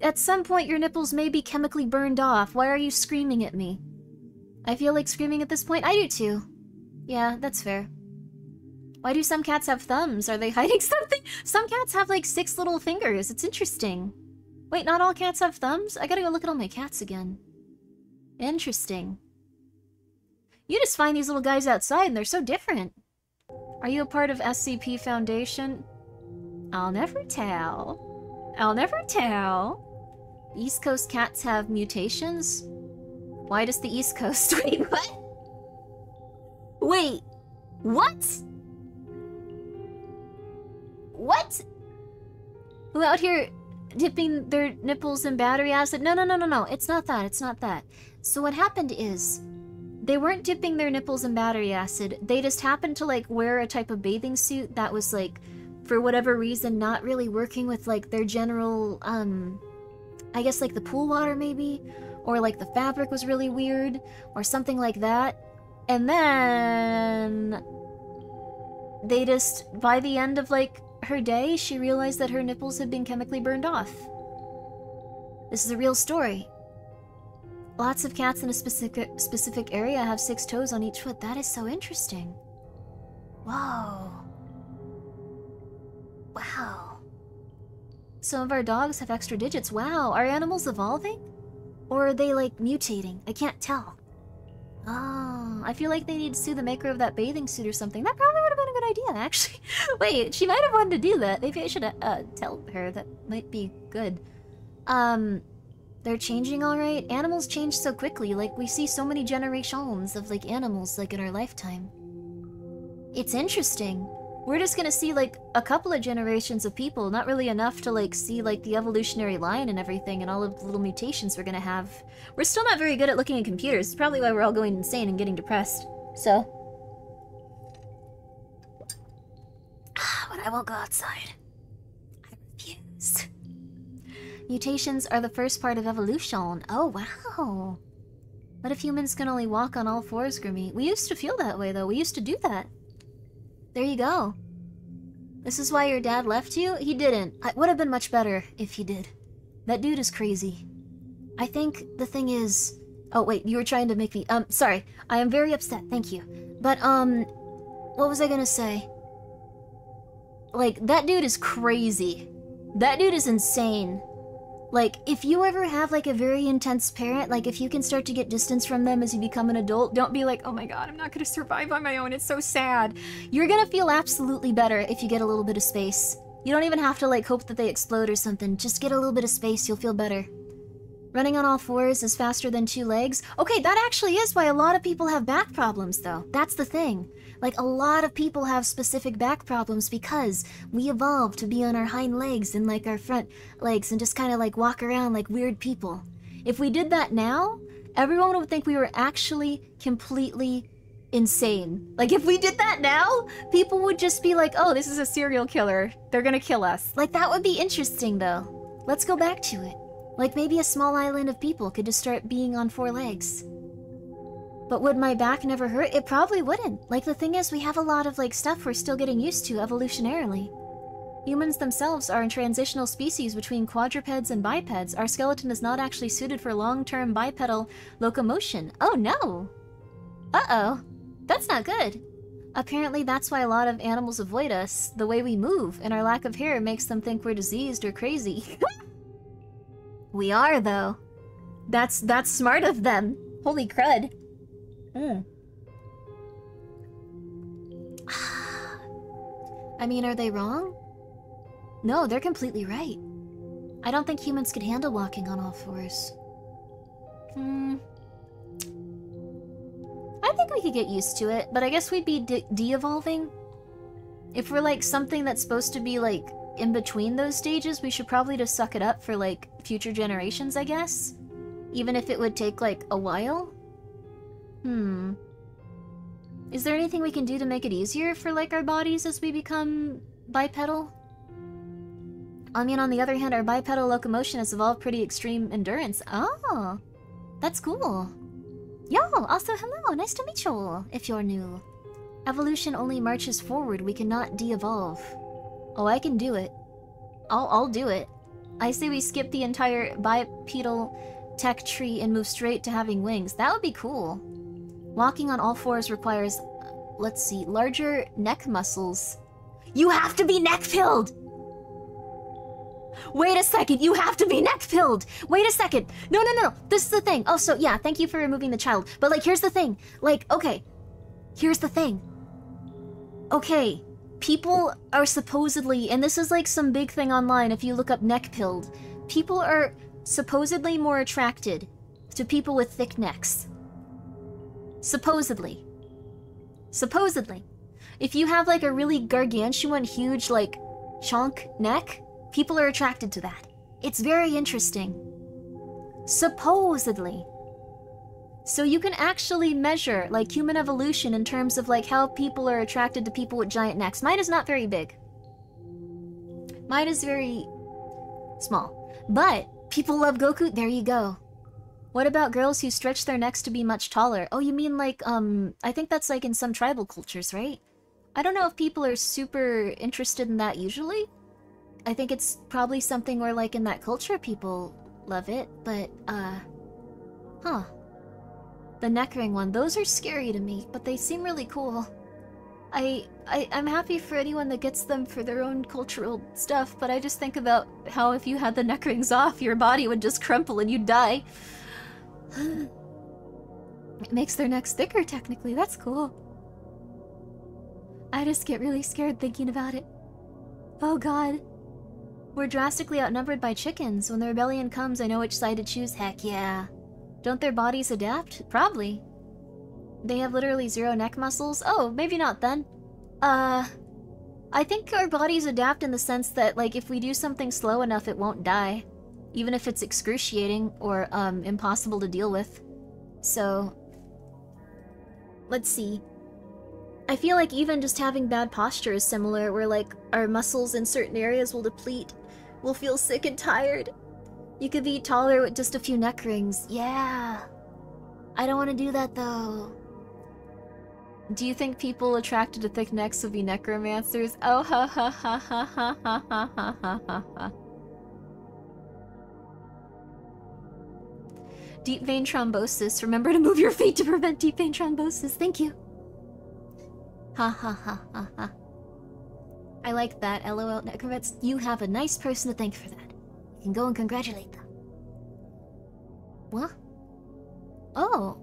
At some point your nipples may be chemically burned off. Why are you screaming at me? I feel like screaming at this point. I do too. Yeah, that's fair. Why do some cats have thumbs? Are they hiding something? Some cats have like six little fingers. It's interesting. Wait, not all cats have thumbs? I gotta go look at all my cats again. Interesting. You just find these little guys outside and they're so different. Are you a part of SCP Foundation? I'll never tell. I'll never tell. East Coast cats have mutations? Why does the East Coast... Wait, what? Wait, what? What? Who out here dipping their nipples in battery acid? No, no, no, no, no. It's not that. It's not that. So what happened is they weren't dipping their nipples in battery acid. They just happened to like wear a type of bathing suit that was like for whatever reason not really working with like their general um I guess like the pool water maybe or like the fabric was really weird or something like that. And then they just by the end of like her day, she realized that her nipples had been chemically burned off. This is a real story. Lots of cats in a specific specific area have six toes on each foot. That is so interesting. Whoa. Wow. Some of our dogs have extra digits. Wow, are animals evolving? Or are they, like, mutating? I can't tell. Oh, I feel like they need to sue the maker of that bathing suit or something. That probably would have been a good idea, actually. Wait, she might have wanted to do that. Maybe I should uh, tell her. That might be good. Um, they're changing all right. Animals change so quickly. Like, we see so many generations of, like, animals, like, in our lifetime. It's interesting. We're just gonna see, like, a couple of generations of people. Not really enough to, like, see, like, the evolutionary line and everything and all of the little mutations we're gonna have. We're still not very good at looking at computers. It's probably why we're all going insane and getting depressed. So... but I won't go outside. I refuse. Mutations are the first part of evolution. Oh, wow. What if humans can only walk on all fours, Grimmi? We used to feel that way, though. We used to do that. There you go. This is why your dad left you? He didn't. It would have been much better if he did. That dude is crazy. I think the thing is... Oh, wait, you were trying to make me... Um, sorry. I am very upset, thank you. But, um... What was I gonna say? Like, that dude is crazy. That dude is insane. Like, if you ever have, like, a very intense parent, like, if you can start to get distance from them as you become an adult, don't be like, oh my god, I'm not gonna survive on my own, it's so sad. You're gonna feel absolutely better if you get a little bit of space. You don't even have to, like, hope that they explode or something. Just get a little bit of space, you'll feel better. Running on all fours is faster than two legs? Okay, that actually is why a lot of people have back problems, though. That's the thing. Like, a lot of people have specific back problems because we evolved to be on our hind legs and, like, our front legs and just kind of, like, walk around like weird people. If we did that now, everyone would think we were actually completely insane. Like, if we did that now, people would just be like, oh, this is a serial killer. They're gonna kill us. Like, that would be interesting, though. Let's go back to it. Like, maybe a small island of people could just start being on four legs. But would my back never hurt? It probably wouldn't. Like, the thing is, we have a lot of, like, stuff we're still getting used to evolutionarily. Humans themselves are a transitional species between quadrupeds and bipeds. Our skeleton is not actually suited for long-term bipedal locomotion. Oh no! Uh-oh. That's not good. Apparently that's why a lot of animals avoid us. The way we move, and our lack of hair makes them think we're diseased or crazy. we are, though. That's that's smart of them. Holy crud. Mm. I mean, are they wrong? No, they're completely right. I don't think humans could handle walking on all fours. Hmm. I think we could get used to it, but I guess we'd be de-evolving. if we're like something that's supposed to be like in between those stages, we should probably just suck it up for like future generations, I guess. Even if it would take like a while. Hmm. Is there anything we can do to make it easier for, like, our bodies as we become bipedal? I mean, on the other hand, our bipedal locomotion has evolved pretty extreme endurance. Oh, that's cool. Yo, also hello, nice to meet you, if you're new. Evolution only marches forward, we cannot de-evolve. Oh, I can do it. I'll, I'll do it. I say we skip the entire bipedal tech tree and move straight to having wings. That would be cool. Walking on all fours requires, uh, let's see, larger neck muscles. You have to be neck-pilled! Wait a second, you have to be neck-pilled! Wait a second! No, no, no, no, this is the thing. Oh, so yeah, thank you for removing the child. But like, here's the thing. Like, okay, here's the thing. Okay, people are supposedly, and this is like some big thing online if you look up neck pilled, people are supposedly more attracted to people with thick necks. Supposedly. Supposedly. If you have like a really gargantuan, huge, like, chunk neck, people are attracted to that. It's very interesting. Supposedly. So you can actually measure like human evolution in terms of like how people are attracted to people with giant necks. Mine is not very big. Mine is very small. But people love Goku. There you go. What about girls who stretch their necks to be much taller? Oh, you mean like um I think that's like in some tribal cultures, right? I don't know if people are super interested in that usually. I think it's probably something where like in that culture people love it, but uh huh. The neck ring one, those are scary to me, but they seem really cool. I, I I'm happy for anyone that gets them for their own cultural stuff, but I just think about how if you had the neck rings off, your body would just crumple and you'd die. it makes their necks thicker technically. That's cool. I just get really scared thinking about it. Oh god. We're drastically outnumbered by chickens. When the rebellion comes, I know which side to choose. Heck yeah. Don't their bodies adapt? Probably. They have literally zero neck muscles? Oh, maybe not then. Uh... I think our bodies adapt in the sense that, like, if we do something slow enough, it won't die. Even if it's excruciating or, um, impossible to deal with. So... Let's see. I feel like even just having bad posture is similar, where, like, our muscles in certain areas will deplete. We'll feel sick and tired. You could be taller with just a few neck rings. Yeah. I don't want to do that though. Do you think people attracted to thick necks would be necromancers? Oh ha ha ha ha ha ha ha ha ha ha. Deep vein thrombosis. Remember to move your feet to prevent deep vein thrombosis. Thank you. Ha ha ha ha ha. I like that, lol necromancer. You have a nice person to thank for that. Can go and congratulate them. What? Oh.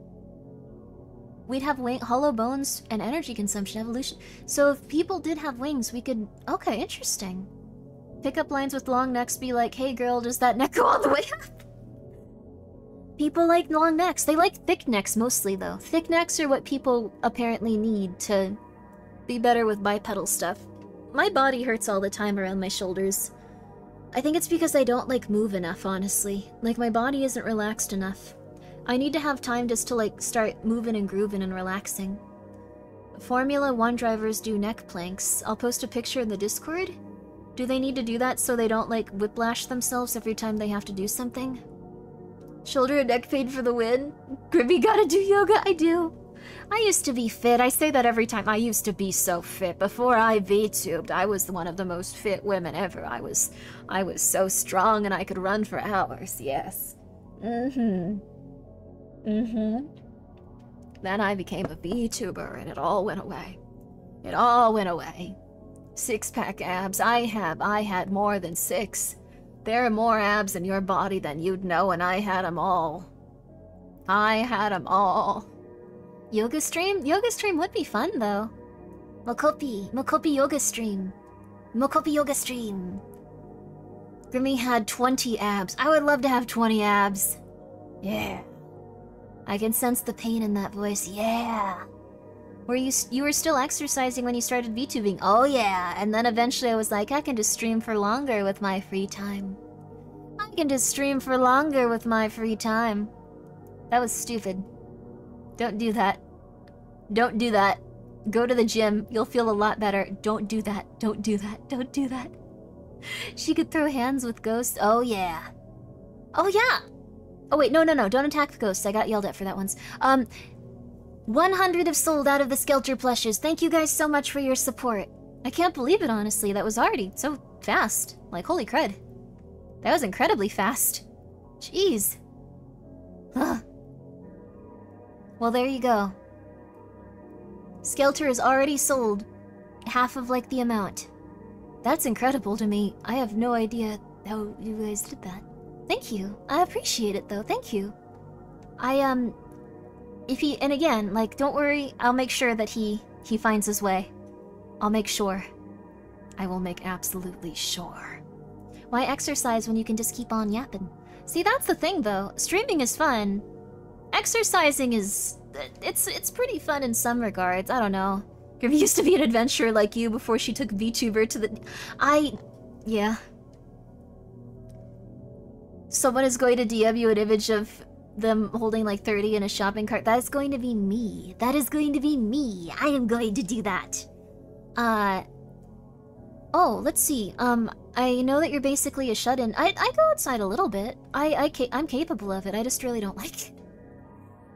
We'd have wing hollow bones and energy consumption evolution. So if people did have wings, we could... Okay, interesting. Pick up lines with long necks be like, hey girl, does that neck go all the way up? People like long necks. They like thick necks mostly, though. Thick necks are what people apparently need to be better with bipedal stuff. My body hurts all the time around my shoulders. I think it's because I don't like move enough, honestly. Like my body isn't relaxed enough. I need to have time just to like start moving and grooving and relaxing. Formula 1 drivers do neck planks. I'll post a picture in the Discord. Do they need to do that so they don't like whiplash themselves every time they have to do something? Shoulder and neck pain for the win? Grimmi gotta do yoga? I do. I used to be fit. I say that every time. I used to be so fit. Before I VTubed, I was one of the most fit women ever. I was I was so strong and I could run for hours. Yes. Mm-hmm. Mm-hmm. Then I became a VTuber and it all went away. It all went away. Six-pack abs. I have. I had more than six. There are more abs in your body than you'd know and I had them all. I had them all. Yoga stream? Yoga stream would be fun, though. mocopi. mocopi yoga stream. mocopi yoga stream. Grimmi had 20 abs. I would love to have 20 abs. Yeah. I can sense the pain in that voice. Yeah. Were you you were still exercising when you started VTubing? Oh yeah. And then eventually I was like, I can just stream for longer with my free time. I can just stream for longer with my free time. That was stupid. Don't do that. Don't do that. Go to the gym. You'll feel a lot better. Don't do that. Don't do that. Don't do that. She could throw hands with ghosts. Oh, yeah. Oh, yeah. Oh, wait. No, no, no. Don't attack the ghosts. I got yelled at for that once. Um, 100 have sold out of the Skelter plushes. Thank you guys so much for your support. I can't believe it, honestly. That was already so fast. Like, holy crud. That was incredibly fast. Jeez. Ugh. Well, there you go. Skelter is already sold. Half of, like, the amount. That's incredible to me. I have no idea how you guys did that. Thank you. I appreciate it, though. Thank you. I, um... If he... And again, like, don't worry. I'll make sure that he... He finds his way. I'll make sure. I will make absolutely sure. Why exercise when you can just keep on yapping? See, that's the thing though. Streaming is fun. Exercising is it's it's pretty fun in some regards. I don't know. Grimmi used to be an adventurer like you before she took VTuber to the I yeah. Someone is going to DM you an image of them holding like 30 in a shopping cart. That is going to be me. That is going to be me. I am going to do that. Uh Oh, let's see. Um I know that you're basically a shut-in. I I go outside a little bit. I I ca I'm capable of it. I just really don't like it.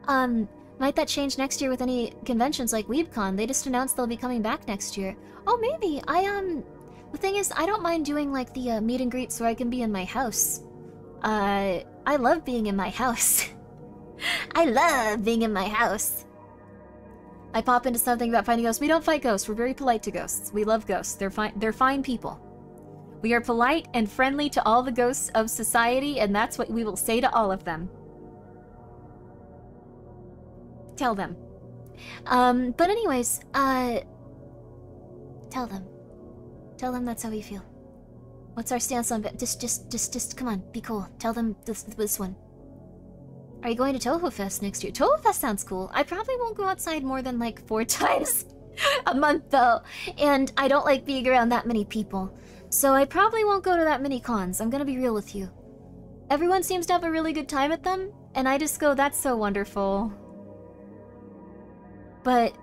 Um might that change next year with any conventions like WeebCon? They just announced they'll be coming back next year. Oh, maybe. I, um... The thing is, I don't mind doing, like, the uh, meet and greets where I can be in my house. Uh, I love being in my house. I love being in my house. I pop into something about finding ghosts. We don't fight ghosts. We're very polite to ghosts. We love ghosts. They're fine. They're fine people. We are polite and friendly to all the ghosts of society, and that's what we will say to all of them. Tell them. Um, but anyways, uh... Tell them. Tell them that's how we feel. What's our stance on... Just, just, just, just, come on, be cool. Tell them this, this one. Are you going to Toho Fest next year? Toho Fest sounds cool. I probably won't go outside more than like four times a month though. And I don't like being around that many people. So I probably won't go to that many cons. I'm gonna be real with you. Everyone seems to have a really good time at them. And I just go, that's so wonderful. But,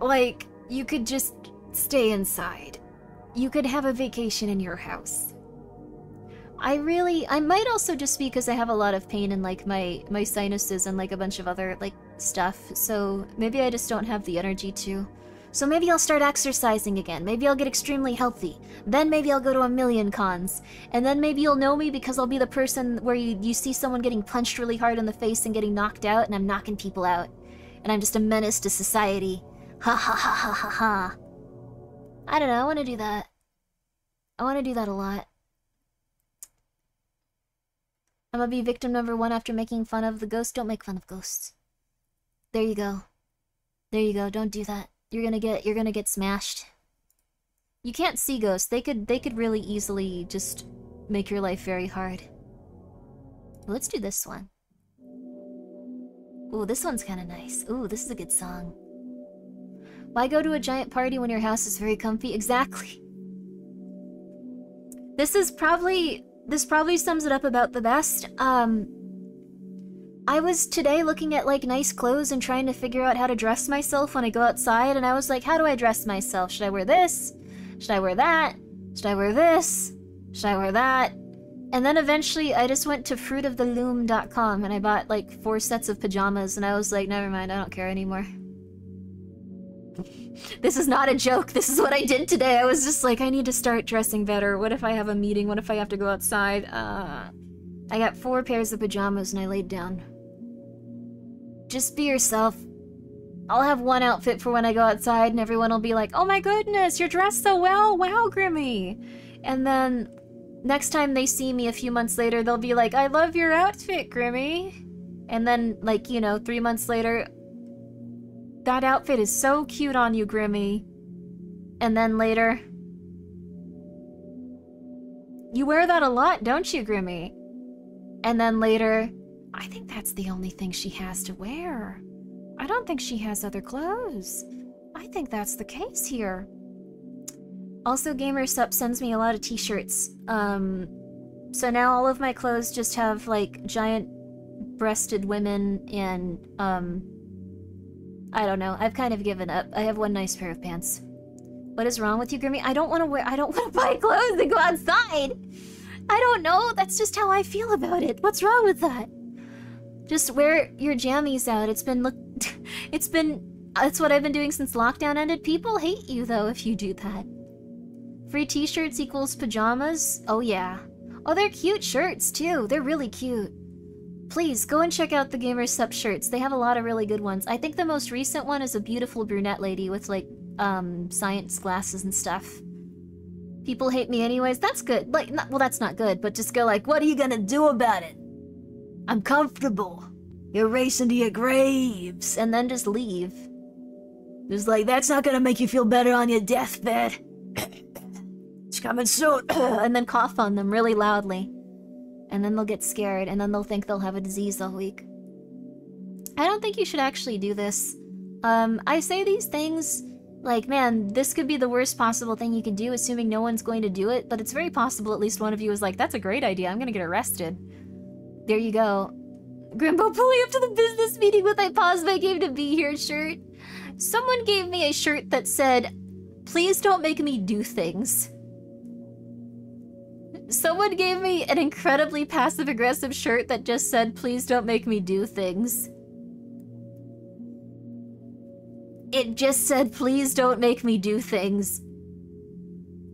like, you could just stay inside. You could have a vacation in your house. I really, I might also just be because I have a lot of pain in like my my sinuses and like a bunch of other like stuff. So maybe I just don't have the energy to. So maybe I'll start exercising again. Maybe I'll get extremely healthy. Then maybe I'll go to a million cons. And then maybe you'll know me because I'll be the person where you, you see someone getting punched really hard in the face and getting knocked out and I'm knocking people out and I'm just a menace to society. Ha ha ha ha ha ha. I don't know, I want to do that. I want to do that a lot. I'm gonna be victim number one after making fun of the ghost. Don't make fun of ghosts. There you go. There you go. Don't do that. You're gonna get you're gonna get smashed. You can't see ghosts. They could they could really easily just make your life very hard. Let's do this one. Ooh, this one's kind of nice. Ooh, this is a good song. Why go to a giant party when your house is very comfy? Exactly. This is probably... This probably sums it up about the best. Um... I was today looking at, like, nice clothes and trying to figure out how to dress myself when I go outside, and I was like, how do I dress myself? Should I wear this? Should I wear that? Should I wear this? Should I wear that? And then eventually I just went to fruitoftheloom.com and I bought like four sets of pajamas and I was like, never mind, I don't care anymore. this is not a joke. This is what I did today. I was just like, I need to start dressing better. What if I have a meeting? What if I have to go outside? Uh, I got four pairs of pajamas and I laid down. Just be yourself. I'll have one outfit for when I go outside and everyone will be like, oh my goodness, you're dressed so well. Wow, Grimmi. And then next time they see me a few months later, they'll be like, I love your outfit, Grimmi. And then, like, you know, three months later, that outfit is so cute on you, Grimmi. And then later, you wear that a lot, don't you, Grimmi? And then later, I think that's the only thing she has to wear. I don't think she has other clothes. I think that's the case here. Also, Gamer Supps sends me a lot of t-shirts. Um, so now all of my clothes just have, like, giant breasted women and, um... I don't know. I've kind of given up. I have one nice pair of pants. What is wrong with you, Grimmi? I don't want to wear- I don't want to buy clothes and go outside! I don't know. That's just how I feel about it. What's wrong with that? Just wear your jammies out. It's been look... it's been... That's what I've been doing since lockdown ended. People hate you, though, if you do that. Free t-shirts equals pajamas? Oh yeah. Oh, they're cute shirts too. They're really cute. Please, go and check out the Gamer Supps shirts. They have a lot of really good ones. I think the most recent one is a beautiful brunette lady with like, um, science glasses and stuff. People hate me anyways. That's good. Like, not, well, that's not good, but just go like, what are you gonna do about it? I'm comfortable. You're racing to your graves. And then just leave. Just like, that's not gonna make you feel better on your deathbed. coming soon. and then cough on them really loudly. And then they'll get scared, and then they'll think they'll have a disease all week. I don't think you should actually do this. Um, I say these things like, man, this could be the worst possible thing you can do, assuming no one's going to do it, but it's very possible at least one of you is like, that's a great idea, I'm gonna get arrested. There you go. Grimbo pulling up to the business meeting with I paused my game to be here shirt. Someone gave me a shirt that said, please don't make me do things. Someone gave me an incredibly passive-aggressive shirt that just said, please don't make me do things. It just said, please don't make me do things.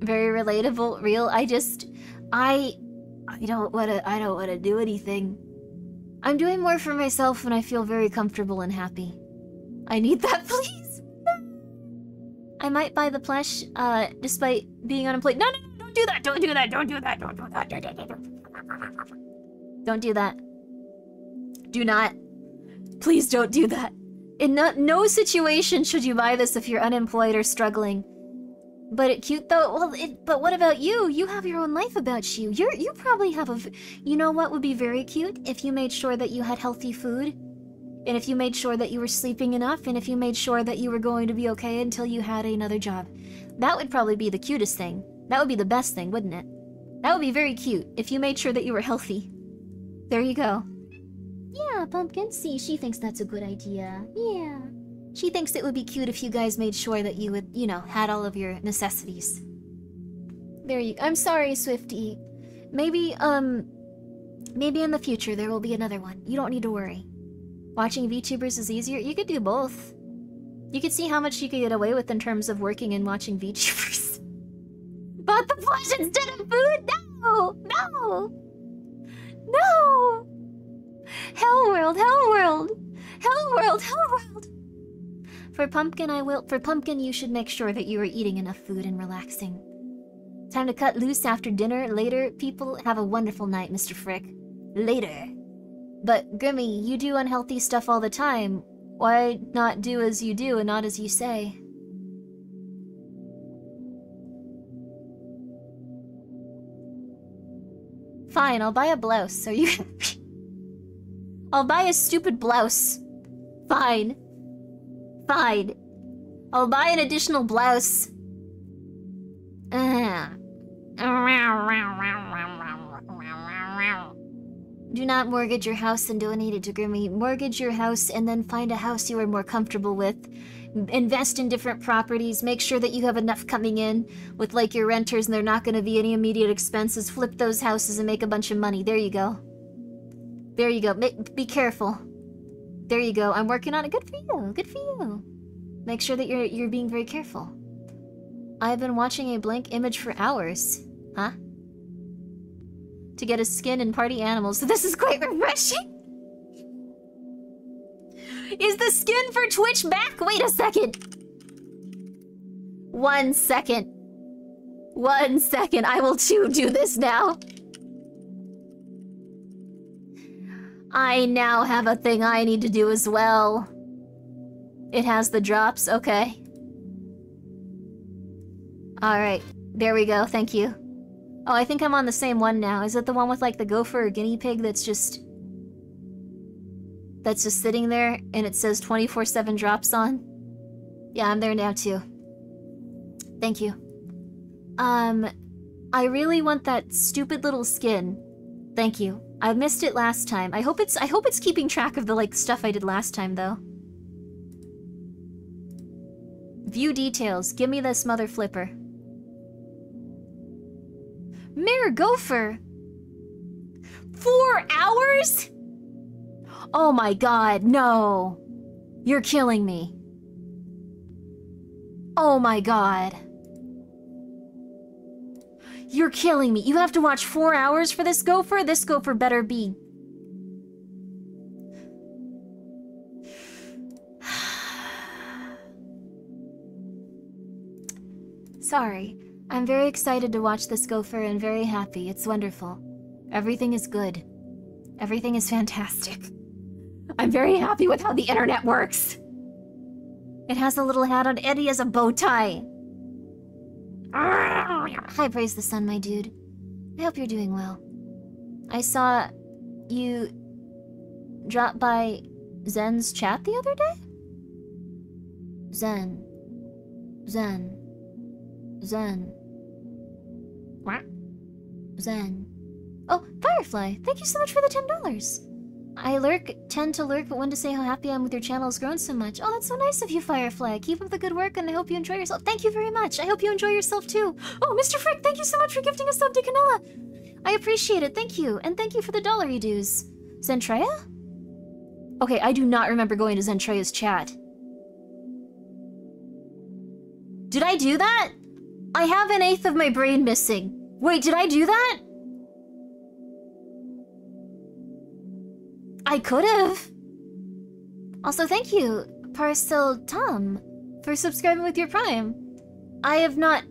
Very relatable, real. I just, I, I don't want to, I don't want to do anything. I'm doing more for myself when I feel very comfortable and happy. I need that, please. I might buy the plush, uh, despite being unemployed. No, no, don't do that, don't do that, don't do that, don't do that, don't do that. Don't do that. Do not. Please don't do that. In no, no situation should you buy this if you're unemployed or struggling. But it cute though. Well, it, but what about you? You have your own life about you. You're you probably have a. You know what would be very cute if you made sure that you had healthy food, and if you made sure that you were sleeping enough, and if you made sure that you were going to be okay until you had another job. That would probably be the cutest thing. That would be the best thing, wouldn't it? That would be very cute if you made sure that you were healthy. There you go. Yeah, Pumpkin. See, she thinks that's a good idea. Yeah. She thinks it would be cute if you guys made sure that you would, you know, had all of your necessities. There you go. I'm sorry, Swifty. Maybe, um... Maybe in the future there will be another one. You don't need to worry. Watching VTubers is easier? You could do both. You could see how much you could get away with in terms of working and watching VTubers. But the flesh instead of food? No! No! No! Hell world, hell world, hell world, hell world. For pumpkin, I will. For pumpkin, you should make sure that you are eating enough food and relaxing. Time to cut loose after dinner. Later, people have a wonderful night, Mr. Frick. Later. But Grimmi, you do unhealthy stuff all the time. Why not do as you do and not as you say? Fine, I'll buy a blouse so you can... I'll buy a stupid blouse. Fine. Fine. I'll buy an additional blouse. Do not mortgage your house and donate it to Grimmi. Mortgage your house and then find a house you are more comfortable with. Invest in different properties. Make sure that you have enough coming in with like your renters and they're not going to be any immediate expenses. Flip those houses and make a bunch of money. There you go. There you go. Be careful. There you go. I'm working on it. Good for you. Good for you. Make sure that you're you're being very careful. I've been watching a blank image for hours. Huh? To get a skin and party animals. So this is quite refreshing. Is the skin for Twitch back? Wait a second. One second. One second. I will too do this now. I now have a thing I need to do as well. It has the drops, okay. Alright, there we go, thank you. Oh, I think I'm on the same one now. Is it the one with like the gopher or guinea pig that's just... That's just sitting there and it says 24-7 drops on? Yeah, I'm there now too. Thank you. Um, I really want that stupid little skin. Thank you. I missed it last time. I hope it's I hope it's keeping track of the like stuff I did last time though. View details. Give me this mother flipper. Mayor Gopher! Four hours? Oh my god, no. You're killing me. Oh my god. You're killing me. You have to watch four hours for this gopher? This gopher better be... Sorry. I'm very excited to watch this gopher and very happy. It's wonderful. Everything is good. Everything is fantastic. I'm very happy with how the internet works. It has a little hat on. Eddie as a bow tie. Hi, praise the sun, my dude. I hope you're doing well. I saw you drop by Zen's chat the other day? Zen. Zen. Zen. What? Zen. Oh, Firefly, thank you so much for the $10. I lurk, tend to lurk, but want to say how happy I am with your channel has grown so much. Oh, that's so nice of you, Firefly. Keep up the good work, and I hope you enjoy yourself. Thank you very much. I hope you enjoy yourself, too. Oh, Mr. Frick, thank you so much for gifting a sub to Canella. I appreciate it. Thank you. And thank you for the dollar you dues. Zentreya? Okay, I do not remember going to Zentreya's chat. Did I do that? I have an eighth of my brain missing. Wait, did I do that? I could have. Also, thank you, Parcel Tom, for subscribing with your Prime. I have not.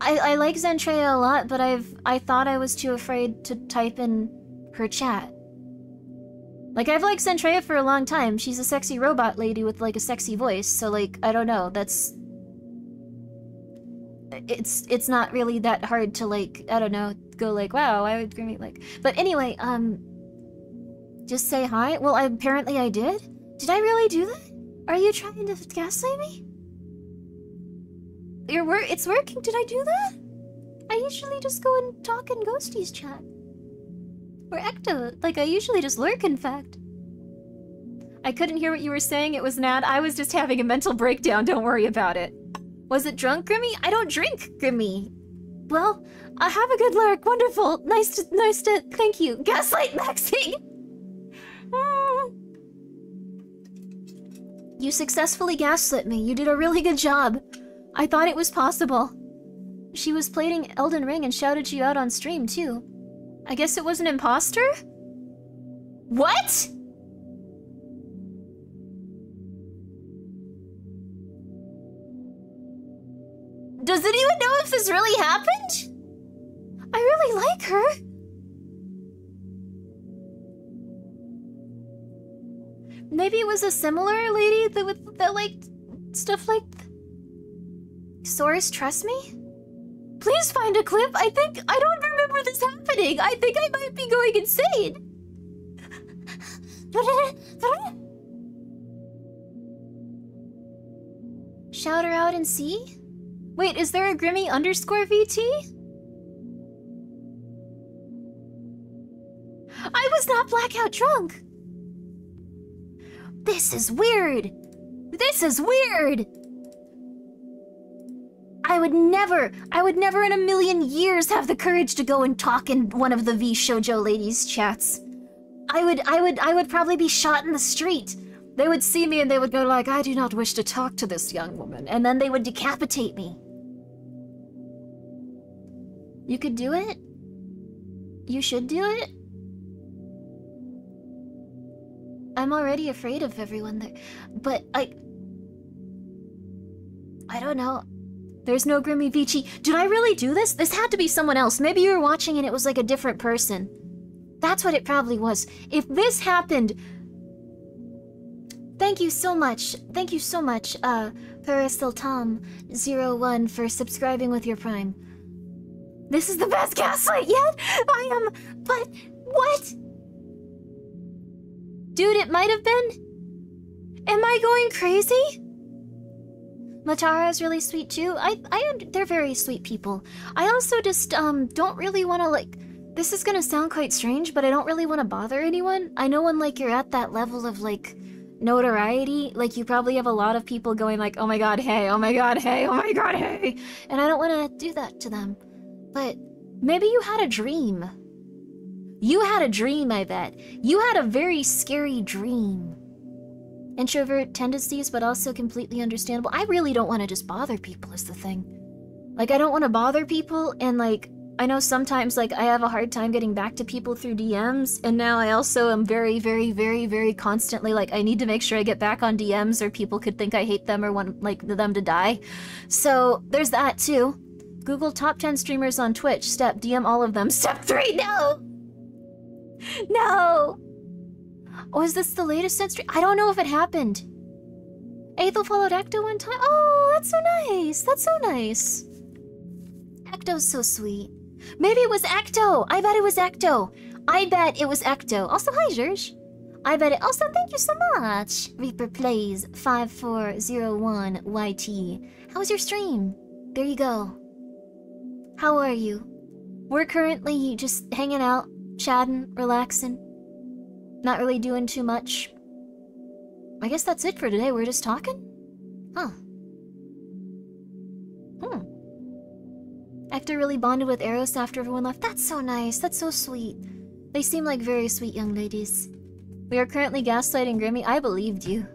I, I like Zentreya a lot, but I've I thought I was too afraid to type in her chat. Like I've liked Zentreya for a long time. She's a sexy robot lady with like a sexy voice, so like I don't know. That's it's it's not really that hard to like I don't know go like wow I would agree like. But anyway, um, just say hi? Well, apparently I did. Did I really do that? Are you trying to gaslight me? Your work, it's working. Did I do that? I usually just go and talk in Ghosty's chat. Or Ecto. Like, I usually just lurk, in fact. I couldn't hear what you were saying. It was Nad. I was just having a mental breakdown. Don't worry about it. Was it drunk, Grimmi? I don't drink, Grimmi. Well, uh, have a good lurk. Wonderful. Nice to, nice to, thank you. Gaslight maxing! You successfully gaslit me. You did a really good job. I thought it was possible. She was playing Elden Ring and shouted you out on stream, too. I guess it was an imposter? What? Does anyone know if this really happened? I really like her. Maybe it was a similar lady that would that liked stuff like. Source, trust me. Please find a clip. I think I don't remember this happening. I think I might be going insane. Shout her out and see. Wait, is there a Grimmi underscore VT? I was not blackout drunk. This is weird! This is weird! I would never, I would never in a million years have the courage to go and talk in one of the VShojo ladies' chats. I would, I would, I would probably be shot in the street. They would see me and they would go like, I do not wish to talk to this young woman. And then they would decapitate me. You could do it? You should do it? I'm already afraid of everyone there. But I... I don't know. There's no Grimmi Vici. Did I really do this? This had to be someone else. Maybe you were watching and it was like a different person. That's what it probably was. If this happened... Thank you so much. Thank you so much, uh, Peristiltom01 for subscribing with your Prime. This is the best gaslight yet! I am... But... What? Dude, it might have been. Am I going crazy? Matara is really sweet too. I, I, they're very sweet people. I also just um don't really want to like. This is gonna sound quite strange, but I don't really want to bother anyone. I know when like you're at that level of like notoriety, like you probably have a lot of people going like, "Oh my god, hey! Oh my god, hey! Oh my god, hey!" And I don't want to do that to them. But maybe you had a dream you had a dream, I bet. You had a very scary dream. Introvert tendencies, but also completely understandable. I really don't want to just bother people, is the thing. Like, I don't want to bother people, and like, I know sometimes, like, I have a hard time getting back to people through DMs, and now I also am very, very, very, very constantly, like, I need to make sure I get back on DMs, or people could think I hate them or want, like, them to die. So, there's that, too. Google top 10 streamers on Twitch. Step, DM all of them. Step 3, no! No! Was this the latest stream? I don't know if it happened. Aethel followed Ecto one time. Oh, that's so nice. That's so nice. Ecto's so sweet. Maybe it was Ecto. I bet it was Ecto. I bet it was Ecto. Also, hi, George. I bet it. Also, thank you so much. Reaper plays 5401YT. How was your stream? There you go. How are you? We're currently just hanging out, chatting, relaxing. Not really doing too much. I guess that's it for today. We're just talking? Huh. Hmm. Ecto really bonded with Eros after everyone left. That's so nice. That's so sweet. They seem like very sweet young ladies. We are currently gaslighting Grimmi. I believed you.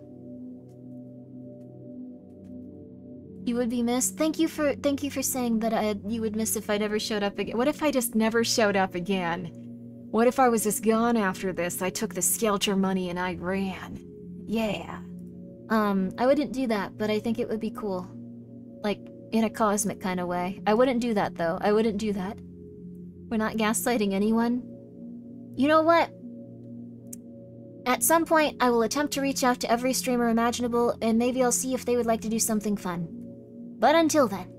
You would be missed. Thank you for thank you for saying that I, you would miss if I never showed up again. What if I just never showed up again? What if I was just gone after this? I took the Skelter money and I ran. Yeah. Um, I wouldn't do that, but I think it would be cool. Like, in a cosmic kind of way. I wouldn't do that, though. I wouldn't do that. We're not gaslighting anyone. You know what? At some point, I will attempt to reach out to every streamer imaginable, and maybe I'll see if they would like to do something fun. But until then,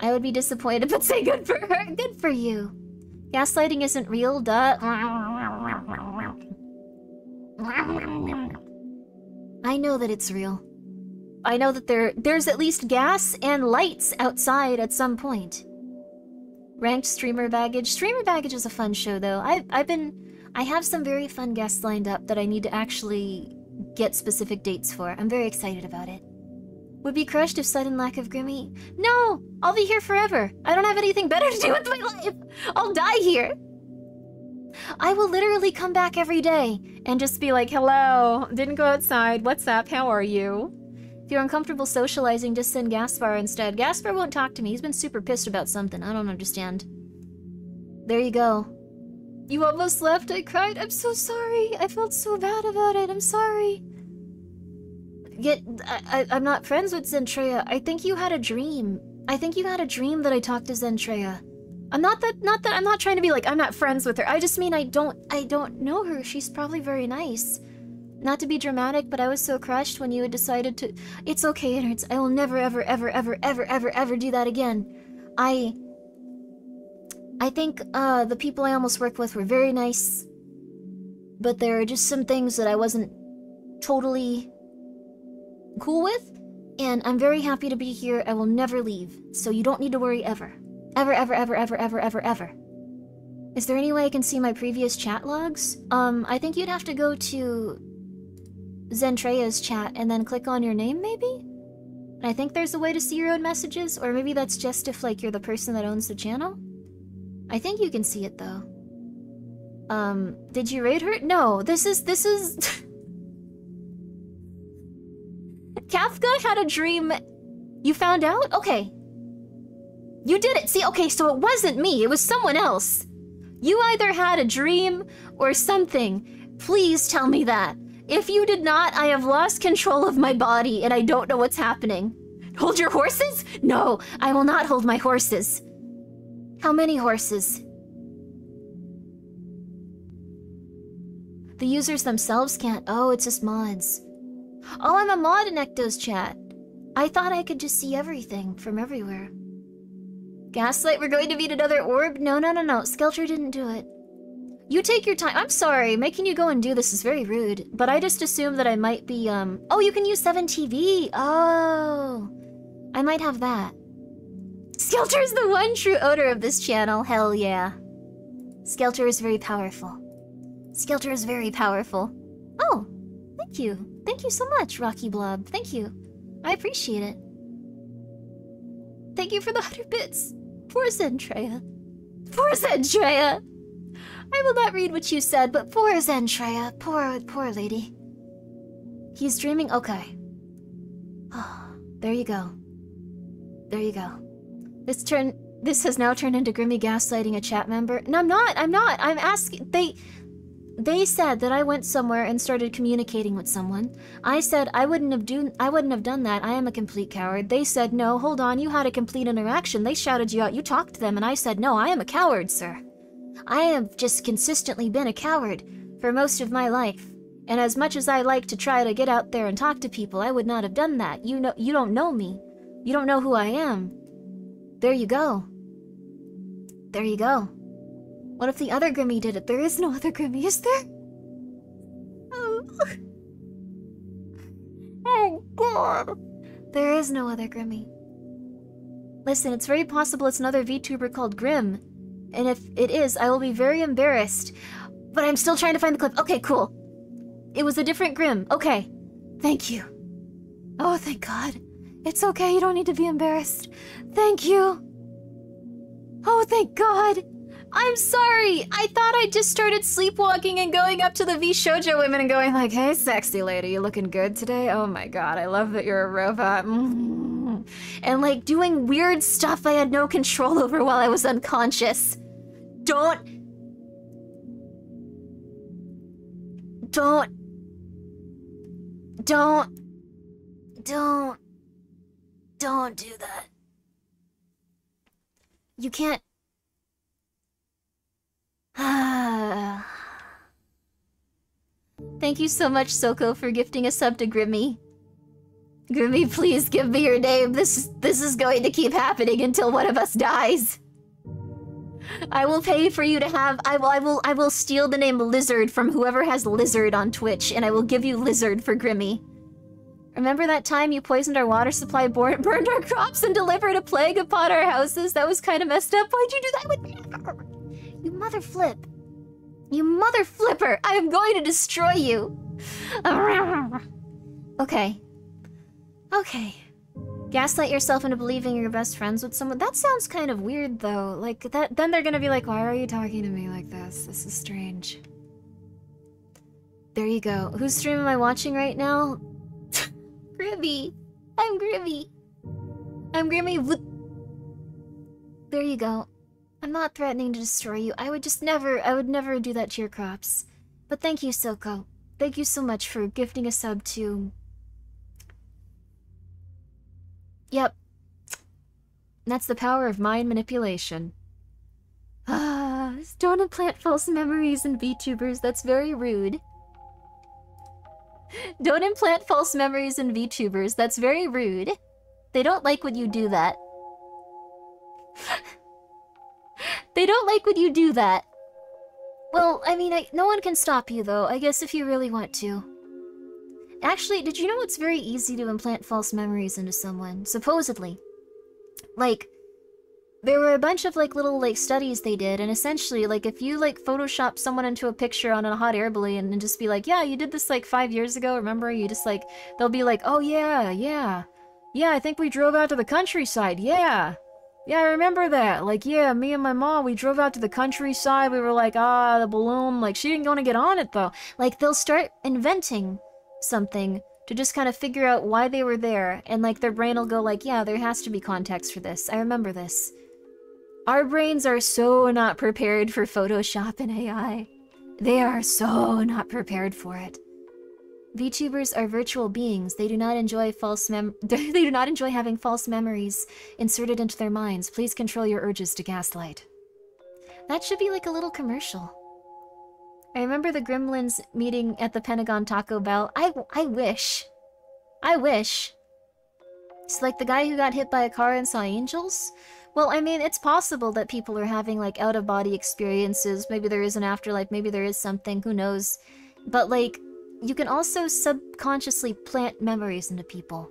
I would be disappointed, but say good for her. Good for you. Gaslighting isn't real, duh. I know that it's real. I know that there there's at least gas and lights outside at some point. Ranked streamer baggage. Streamer baggage is a fun show though. I've I've been I have some very fun guests lined up that I need to actually get specific dates for. I'm very excited about it. Would be crushed if sudden lack of Grimmi. No! I'll be here forever. I don't have anything better to do with my life. I'll die here. I will literally come back every day and just be like, hello, didn't go outside, what's up, how are you? If you're uncomfortable socializing, just send Gaspar instead. Gaspar won't talk to me. He's been super pissed about something. I don't understand. There you go. You almost left. I cried. I'm so sorry. I felt so bad about it. I'm sorry. Get. I, I, am not friends with Zentreya. I think you had a dream. I think you had a dream that I talked to Zentreya. I'm not that. Not that. I'm not trying to be like I'm not friends with her. I just mean I don't. I don't know her. She's probably very nice. Not to be dramatic, but I was so crushed when you had decided to- It's okay, hurts. I will never, ever, ever, ever, ever, ever, ever do that again. I... I think, uh, the people I almost worked with were very nice. But there are just some things that I wasn't totally cool with. And I'm very happy to be here. I will never leave. So you don't need to worry ever. Ever, ever, ever, ever, ever, ever, ever. Is there any way I can see my previous chat logs? Um, I think you'd have to go to Zentreya's chat and then click on your name, maybe? I think there's a way to see your own messages, or maybe that's just if, like, you're the person that owns the channel? I think you can see it, though. Um, did you raid her? No, this is- this is... Kafka had a dream... You found out? Okay. You did it! See, okay, so it wasn't me, it was someone else. You either had a dream or something. Please tell me that. If you did not, I have lost control of my body and I don't know what's happening. Hold your horses? No, I will not hold my horses. How many horses? The users themselves can't. Oh, it's just mods. Oh, I'm a mod in Ecto's chat. I thought I could just see everything from everywhere. Gaslight, we're going to meet another orb? No, no, no, no. Skelter didn't do it. You take your time. I'm sorry, making you go and do this is very rude. But I just assumed that I might be, um... Oh, you can use 7TV! Oh! I might have that. Skelter is the one true owner of this channel, hell yeah. Skelter is very powerful. Skelter is very powerful. Oh, thank you. Thank you so much, Rocky Blob. Thank you. I appreciate it. Thank you for the 100 bits. Poor Zentreya. Poor Zentreya! I will not read what you said, but poor Zentreya. Poor, poor lady. He's dreaming? Okay. Oh, there you go. There you go. This turn... This has now turned into Grimmi gaslighting a chat member. No, I'm not. I'm not. I'm asking... They... They said that I went somewhere and started communicating with someone. I said I wouldn't have do I wouldn't have done that. I am a complete coward. They said, "No, hold on. You had a complete interaction." They shouted you out. You talked to them and I said, "No, I am a coward, sir." I have just consistently been a coward for most of my life, And as much as I like to try to get out there and talk to people, I would not have done that. You know you don't know me. You don't know who I am. There you go. There you go. What if the other Grimmi did it? There is no other Grimmi, is there? Oh, oh god. There is no other Grimmi. Listen, it's very possible it's another VTuber called Grim. And if it is, I will be very embarrassed. But I'm still trying to find the clip. Okay, cool. It was a different Grim. Okay. Thank you. Oh, thank God. It's okay, you don't need to be embarrassed. Thank you. Oh, thank God. I'm sorry. I thought I just started sleepwalking and going up to the VShojo women and going like, "Hey, sexy lady, you looking good today? Oh my God, I love that you're a robot." And like doing weird stuff I had no control over while I was unconscious. Don't. Don't. Don't. Don't. Don't do that. You can't. Thank you so much, Soko, for gifting a sub to Grimmy. Grimmy, please give me your name. This this is going to keep happening until one of us dies. I will pay for you to have I will I will I will steal the name Lizard from whoever has Lizard on Twitch, and I will give you Lizard for Grimmy. Remember that time you poisoned our water supply, burned our crops, and delivered a plague upon our houses? That was kind of messed up. Why'd you do that with me? You mother flip. You mother flipper! I am going to destroy you! Okay. Okay. Gaslight yourself into believing you're best friends with someone. That sounds kind of weird, though. Like, that. then they're gonna be like, why are you talking to me like this? This is strange. There you go. Whose stream am I watching right now? Grimmi. I'm Grimmi. I'm Grimmi. There you go. I'm not threatening to destroy you. I would just never, I would never do that to your crops. But thank you, Soko. Thank you so much for gifting a sub to... Yep. That's the power of mind manipulation. Ah, don't implant false memories in VTubers. That's very rude. Don't implant false memories in VTubers. That's very rude. They don't like when you do that. They don't like when you do that. Well, I mean, I, no one can stop you, though. I guess if you really want to. Actually, did you know it's very easy to implant false memories into someone? Supposedly. Like, there were a bunch of, like, little, like, studies they did, and essentially, like, if you, like, Photoshop someone into a picture on a hot air balloon and just be like, yeah, you did this, like, five years ago, remember? You just, like, they'll be like, oh, yeah, yeah. Yeah, I think we drove out to the countryside, yeah. Yeah, I remember that. Like, yeah, me and my mom, we drove out to the countryside. We were like, ah, the balloon. Like, she didn't want to get on it, though. Like, they'll start inventing something to just kind of figure out why they were there. And, like, their brain will go like, yeah, there has to be context for this. I remember this. Our brains are so not prepared for Photoshop and AI. They are so not prepared for it. VTubers are virtual beings. They do not enjoy false mem- they do not enjoy having false memories inserted into their minds. Please control your urges to gaslight. That should be like a little commercial. I remember the gremlins meeting at the Pentagon Taco Bell. I, I wish. I wish. It's like the guy who got hit by a car and saw angels? Well, I mean, it's possible that people are having, like, out-of-body experiences. Maybe there is an afterlife, maybe there is something, who knows. But, like, you can also subconsciously plant memories into people,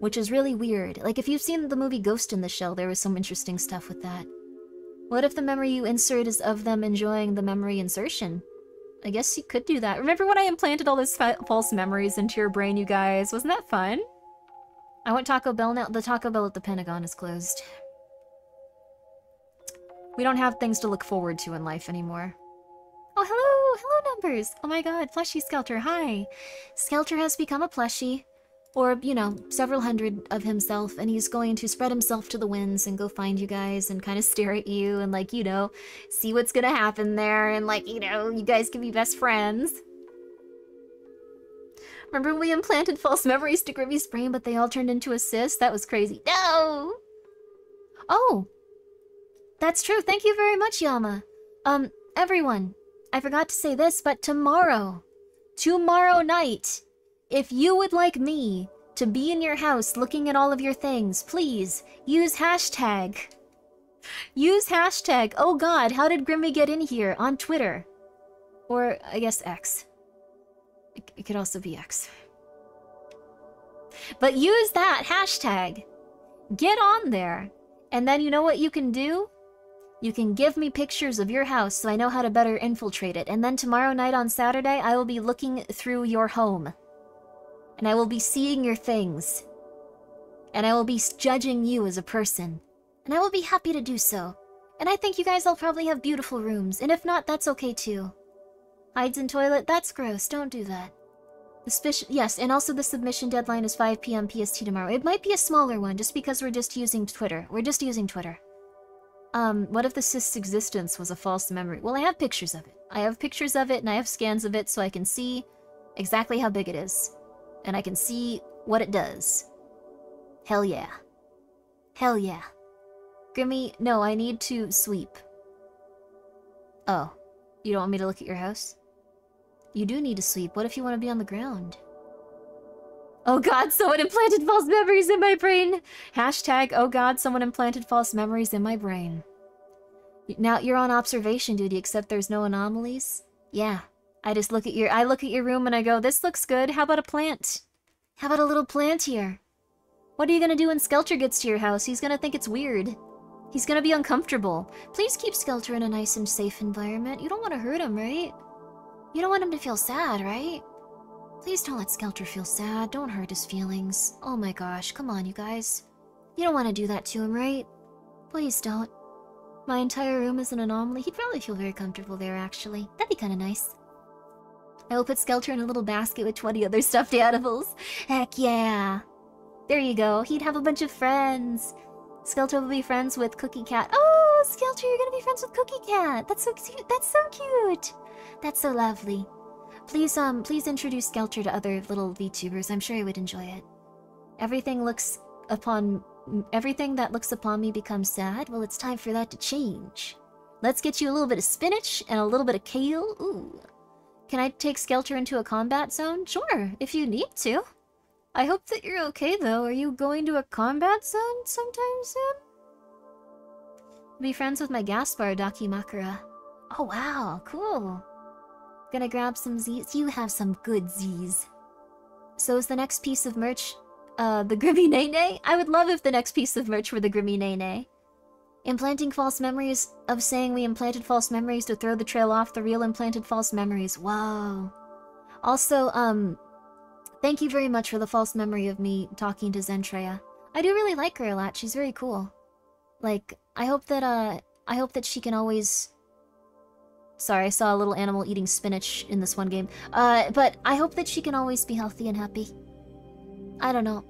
which is really weird. Like, if you've seen the movie Ghost in the Shell, there was some interesting stuff with that. What if the memory you insert is of them enjoying the memory insertion? I guess you could do that. Remember when I implanted all those false memories into your brain, you guys? Wasn't that fun? I went Taco Bell now. The Taco Bell at the Pentagon is closed. We don't have things to look forward to in life anymore. Oh, hello! Hello, numbers! Oh my god, Plushie Skelter, hi! Skelter has become a plushie. Or, you know, several hundred of himself, and he's going to spread himself to the winds and go find you guys and kind of stare at you and, like, you know, see what's gonna happen there and, like, you know, you guys can be best friends. Remember we implanted false memories to Grimmi's brain, but they all turned into a cyst? That was crazy. No! Oh! That's true. Thank you very much, Yama. Um, everyone, I forgot to say this, but tomorrow, tomorrow night, if you would like me to be in your house looking at all of your things, please use hashtag. Use hashtag, oh god, how did Grimmi get in here on Twitter? Or, I guess, X. It, could also be X. But use that hashtag. Get on there. And then you know what you can do? You can give me pictures of your house so I know how to better infiltrate it. And then tomorrow night on Saturday, I will be looking through your home. And I will be seeing your things. And I will be judging you as a person. And I will be happy to do so. And I think you guys all probably have beautiful rooms. And if not, that's okay too. Hides in toilet? That's gross. Don't do that. Yes, and also the submission deadline is 5 p.m. PST tomorrow. It might be a smaller one, just because we're just using Twitter. We're just using Twitter. Um, what if the cyst's existence was a false memory? Well, I have pictures of it. I have pictures of it, and I have scans of it, so I can see exactly how big it is. And I can see what it does. Hell yeah. Hell yeah. Grimmi, no, I need to sweep. Oh. You don't want me to look at your house? You do need to sleep. What if you want to be on the ground? Oh god, someone implanted false memories in my brain! Hashtag, oh god, someone implanted false memories in my brain. Now you're on observation duty, except there's no anomalies? Yeah. I just look at your- I look at your room and I go, this looks good, how about a plant? How about a little plant here? What are you gonna do when Skelter gets to your house? He's gonna think it's weird. He's gonna be uncomfortable. Please keep Skelter in a nice and safe environment. You don't want to hurt him, right? You don't want him to feel sad, right? Please don't let Skelter feel sad. Don't hurt his feelings. Oh my gosh, come on, you guys. You don't want to do that to him, right? Please don't. My entire room is an anomaly. He'd probably feel very comfortable there, actually. That'd be kind of nice. I will put Skelter in a little basket with 20 other stuffed animals. Heck yeah. There you go. He'd have a bunch of friends. Skelter will be friends with Cookie Cat. Oh, Skelter, you're gonna be friends with Cookie Cat. That's so cute. That's so cute. That's so lovely. Please, um, please introduce Skelter to other little VTubers. I'm sure he would enjoy it. Everything looks upon... Everything that looks upon me becomes sad. Well, it's time for that to change. Let's get you a little bit of spinach and a little bit of kale. Ooh. Can I take Skelter into a combat zone? Sure, if you need to. I hope that you're okay, though. Are you going to a combat zone sometime soon? Be friends with my Gaspar, Dakimakura. Oh, wow, cool. Gonna grab some Z's. You have some good Z's. So is the next piece of merch uh, the Grimmi Nene? I would love if the next piece of merch were the Grimmi Nene. Implanting false memories of saying we implanted false memories to throw the trail off the real implanted false memories. Wow. Also, um, thank you very much for the false memory of me talking to Zentreya. I do really like her a lot. She's very cool. Like, I hope that, uh, I hope that she can always Sorry, I saw a little animal eating spinach in this one game. Uh, but I hope that she can always be healthy and happy. I don't know.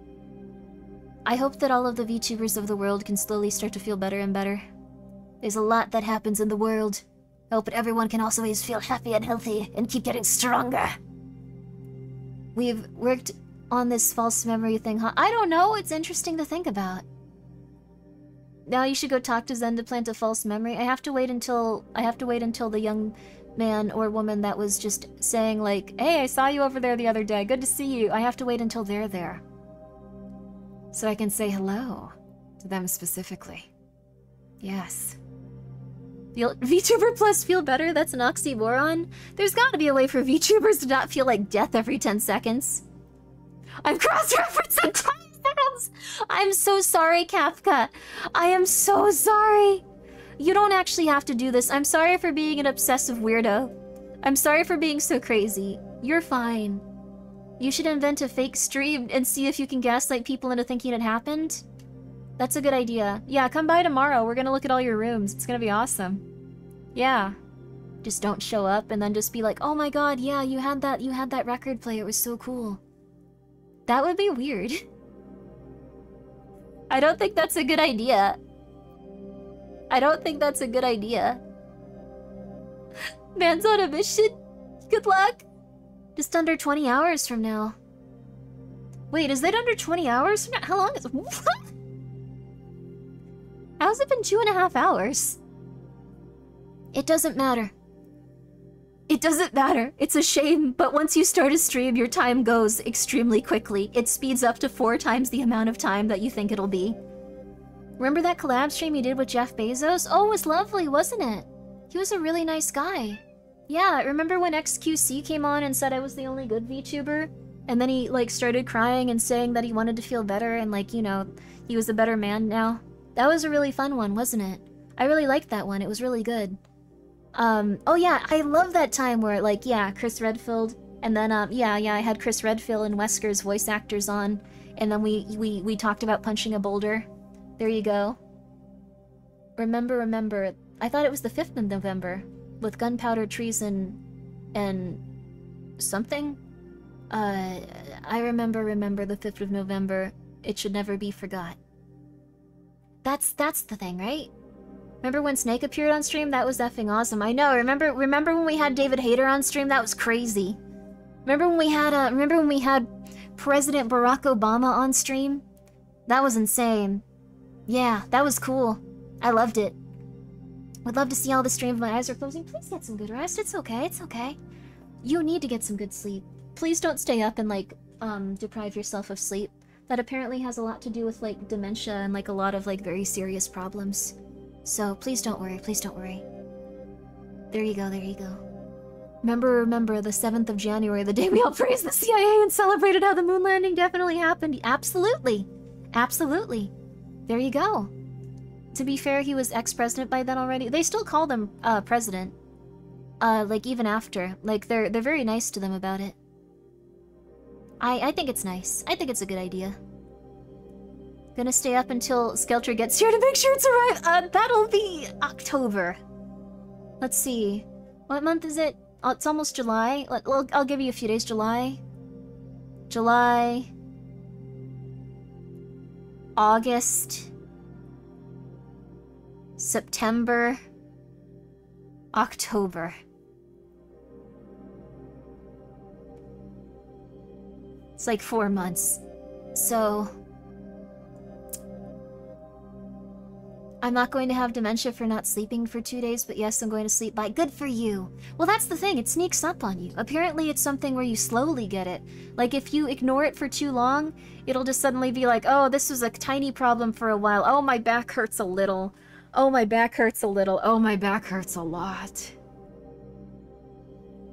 I hope that all of the VTubers of the world can slowly start to feel better and better. There's a lot that happens in the world. I hope that everyone can also always feel happy and healthy and keep getting stronger. We've worked on this false memory thing, huh? I don't know, it's interesting to think about. Now you should go talk to Zen to plant a false memory. I have to wait until I have to wait until the young man or woman that was just saying like, "Hey, I saw you over there the other day. Good to see you." I have to wait until they're there. So I can say hello to them specifically. Yes. Feel VTuber plus feel better? That's an oxymoron. There's gotta be a way for VTubers to not feel like death every 10 seconds. I'm cross-referencing I'm so sorry, Kafka. I am so sorry. You don't actually have to do this. I'm sorry for being an obsessive weirdo. I'm sorry for being so crazy. You're fine. You should invent a fake stream and see if you can gaslight people into thinking it happened. That's a good idea. Yeah, come by tomorrow. We're gonna look at all your rooms. It's gonna be awesome. Yeah. Just don't show up and then just be like, oh my god, yeah, you had that you had that record play, it was so cool. That would be weird. I don't think that's a good idea. I don't think that's a good idea. Man's on a mission. Good luck. Just under 20 hours from now. Wait, is that under 20 hours from now? How long is it? How's it been two and a half hours? It doesn't matter. It doesn't matter. It's a shame, but once you start a stream, your time goes extremely quickly. It speeds up to four times the amount of time that you think it'll be. Remember that collab stream you did with Jeff Bezos? Oh, it was lovely, wasn't it? He was a really nice guy. Yeah, remember when XQC came on and said I was the only good VTuber? And then he, like, started crying and saying that he wanted to feel better and, like, you know, he was a better man now? That was a really fun one, wasn't it? I really liked that one. It was really good. Um, oh yeah, I love that time where, like, yeah, Chris Redfield, and then, um, yeah, yeah, I had Chris Redfield and Wesker's voice actors on, and then we, we, we talked about punching a boulder. There you go. Remember, remember, I thought it was the 5th of November, with gunpowder treason and and something? Uh, I remember, remember the 5th of November. It should never be forgot. That's, that's the thing, right? Remember when Snake appeared on stream? That was effing awesome. I know. Remember remember when we had David Hayter on stream? That was crazy. Remember when we had uh remember when we had President Barack Obama on stream? That was insane. Yeah, that was cool. I loved it. Would love to see all the stream my eyes are closing. Please get some good rest. It's okay. It's okay. You need to get some good sleep. Please don't stay up and like um deprive yourself of sleep. That apparently has a lot to do with like dementia and like a lot of like very serious problems. So please don't worry, please don't worry. There you go, there you go. Remember, remember, the 7th of January, the day we all praised the CIA and celebrated how the moon landing definitely happened. Absolutely. Absolutely. There you go. To be fair, he was ex-president by then already. They still call them, uh, president. Uh, like, even after. Like, they're, they're very nice to them about it. I, I think it's nice. I think it's a good idea. Gonna stay up until Skelter gets here to make sure it's arrived. Uh, that'll be October. Let's see. What month is it? Oh, it's almost July. Let, I'll, I'll give you a few days. July. July. August. September. October. It's like four months. So... I'm not going to have dementia for not sleeping for two days, but yes, I'm going to sleep by. Good for you. Well, that's the thing. It sneaks up on you. Apparently, it's something where you slowly get it. Like, if you ignore it for too long, it'll just suddenly be like, oh, this was a tiny problem for a while. Oh, my back hurts a little. Oh, my back hurts a little. Oh, my back hurts a lot.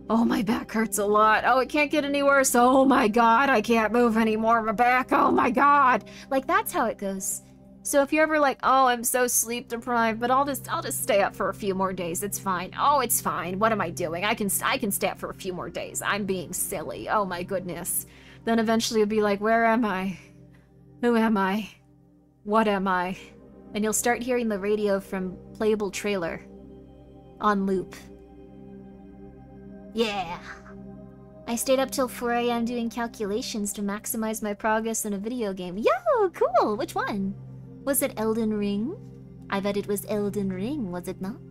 Oh, my back hurts a lot. Oh, it can't get any worse. Oh my god, I can't move anymore. My back. Oh my god. Like, that's how it goes. So if you're ever like, oh, I'm so sleep deprived, but I'll just I'll just stay up for a few more days. It's fine. Oh, it's fine. What am I doing? I can I can stay up for a few more days. I'm being silly. Oh my goodness. Then eventually you'll be like, where am I? Who am I? What am I? And you'll start hearing the radio from playable trailer on loop. Yeah. I stayed up till 4 a.m. doing calculations to maximize my progress in a video game. Yo, cool! Which one? Was it Elden Ring? I bet it was Elden Ring, was it not?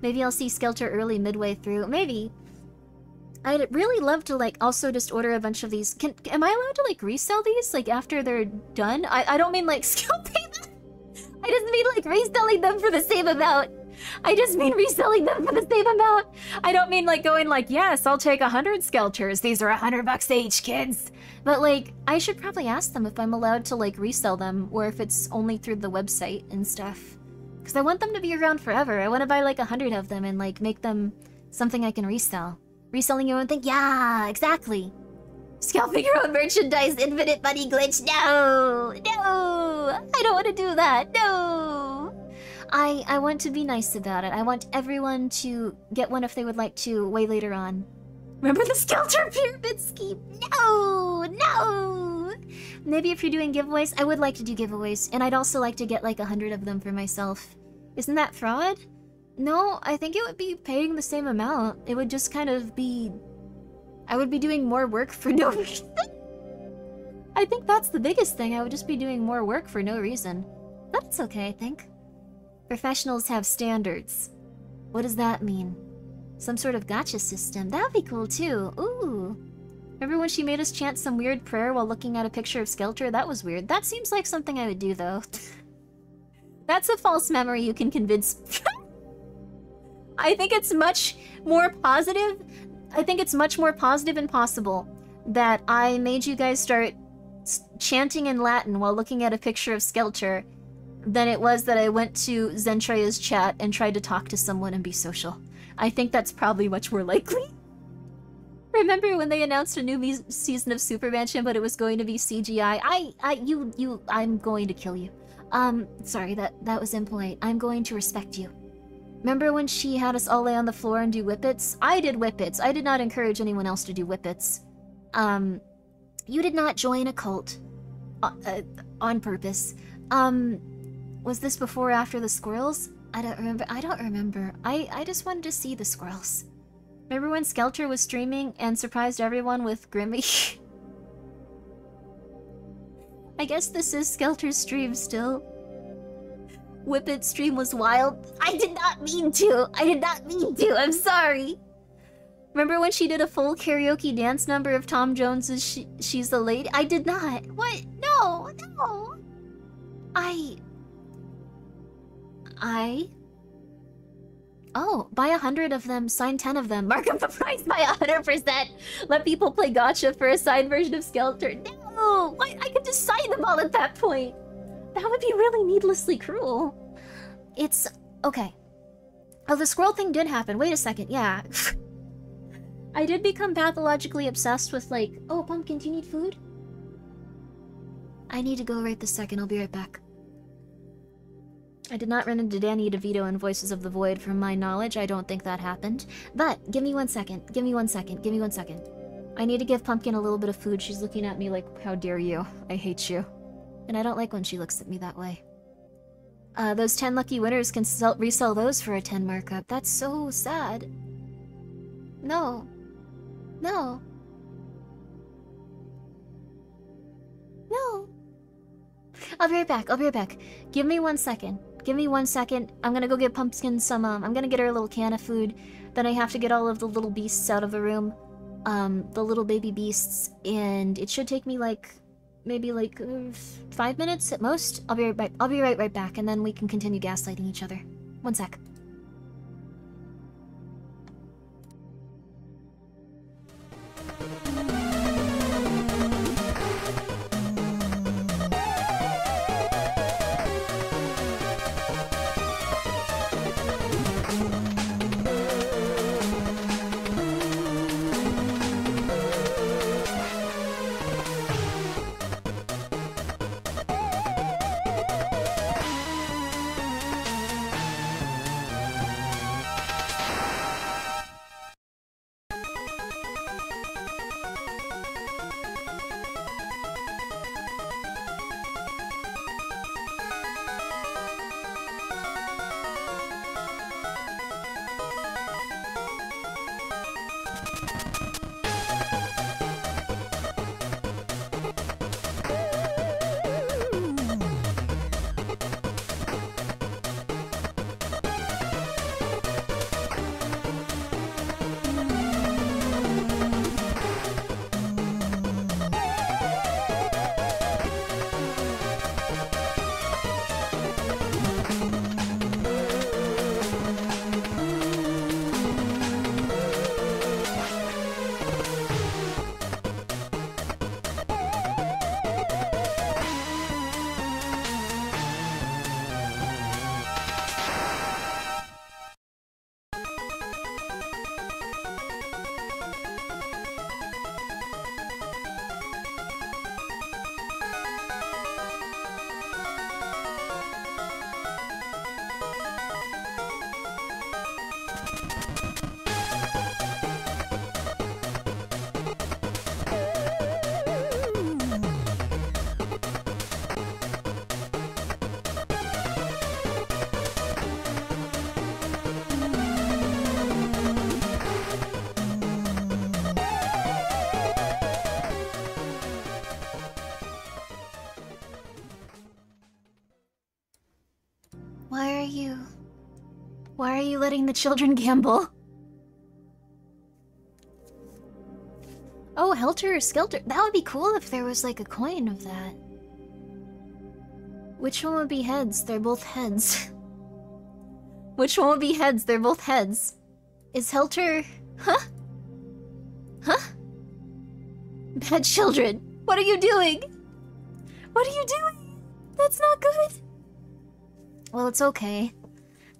Maybe I'll see Skelter early midway through. Maybe. I'd really love to, like, also just order a bunch of these. Can Am I allowed to, like, resell these, like, after they're done? I, I don't mean, like, scalping them. I just mean, like, reselling them for the same amount. I just mean reselling them for the same amount. I don't mean, like, going like, yes, I'll take a hundred Skelters. These are a hundred bucks each, kids. But like, I should probably ask them if I'm allowed to like resell them or if it's only through the website and stuff. Because I want them to be around forever. I want to buy like a hundred of them and like make them something I can resell. Reselling your own thing? Yeah, exactly. Scalping your own merchandise, infinite money glitch. No! No! I don't want to do that. No! I, I want to be nice about it. I want everyone to get one if they would like to way later on. Remember the Skelter Pyramid Scheme? No! No! Maybe if you're doing giveaways, I would like to do giveaways, and I'd also like to get like a hundred of them for myself. Isn't that fraud? No, I think it would be paying the same amount. It would just kind of be... I would be doing more work for no reason. I think that's the biggest thing. I would just be doing more work for no reason. That's okay, I think. Professionals have standards. What does that mean? Some sort of gacha system. That would be cool too. Ooh. Remember when she made us chant some weird prayer while looking at a picture of Skelter? That was weird. That seems like something I would do though. That's a false memory you can convince... I think it's much more positive I think it's much more positive and possible that I made you guys start chanting in Latin while looking at a picture of Skelter than it was that I went to Zentreya's chat and tried to talk to someone and be social. I think that's probably much more likely. Remember when they announced a new season of Super Mansion, but it was going to be CGI? I, I, you, you, I'm going to kill you. Um, sorry, that, that was impolite. I'm going to respect you. Remember when she had us all lay on the floor and do whippets? I did whippets. I did not encourage anyone else to do whippets. Um, you did not join a cult. Uh, uh, on purpose. Um, was this before or after the squirrels? I don't remember. I don't remember. I, I just wanted to see the squirrels. Remember when Skelter was streaming and surprised everyone with Grimmy? I guess this is Skelter's stream still. Whippet stream was wild. I did not mean to. I did not mean to. I'm sorry. Remember when she did a full karaoke dance number of Tom Jones's she, She's the Lady? I did not. What? No, no. I... I... Oh, buy a hundred of them, sign ten of them, mark up the price by a hundred percent. Let people play gacha for a signed version of Skelter. No! Why? I could just sign them all at that point. That would be really needlessly cruel. It's... okay. Oh, the scroll thing did happen. Wait a second, yeah. I did become pathologically obsessed with like, oh, Pumpkin, do you need food? I need to go right this second. I'll be right back. I did not run into Danny DeVito in Voices of the Void from my knowledge. I don't think that happened. But, give me one second. Give me one second. Give me one second. I need to give Pumpkin a little bit of food. She's looking at me like, how dare you? I hate you. And I don't like when she looks at me that way. Uh, those 10 lucky winners can sell resell those for a 10 markup. That's so sad. No. No. No. I'll be right back. I'll be right back. Give me one second. Give me one second. I'm gonna go get Pumpkin some, um, I'm gonna get her a little can of food. Then I have to get all of the little beasts out of the room. Um, the little baby beasts. And it should take me, like, maybe, like, uh, five minutes at most. I'll be right back. I'll be right, right back, and then we can continue gaslighting each other. One sec. The children gamble. Oh, Helter Skelter. That would be cool if there was like a coin of that. Which one would be heads? They're both heads. Which one would be heads? They're both heads. Is Helter... Huh? Huh? Bad children, what are you doing? What are you doing? That's not good. Well, it's okay.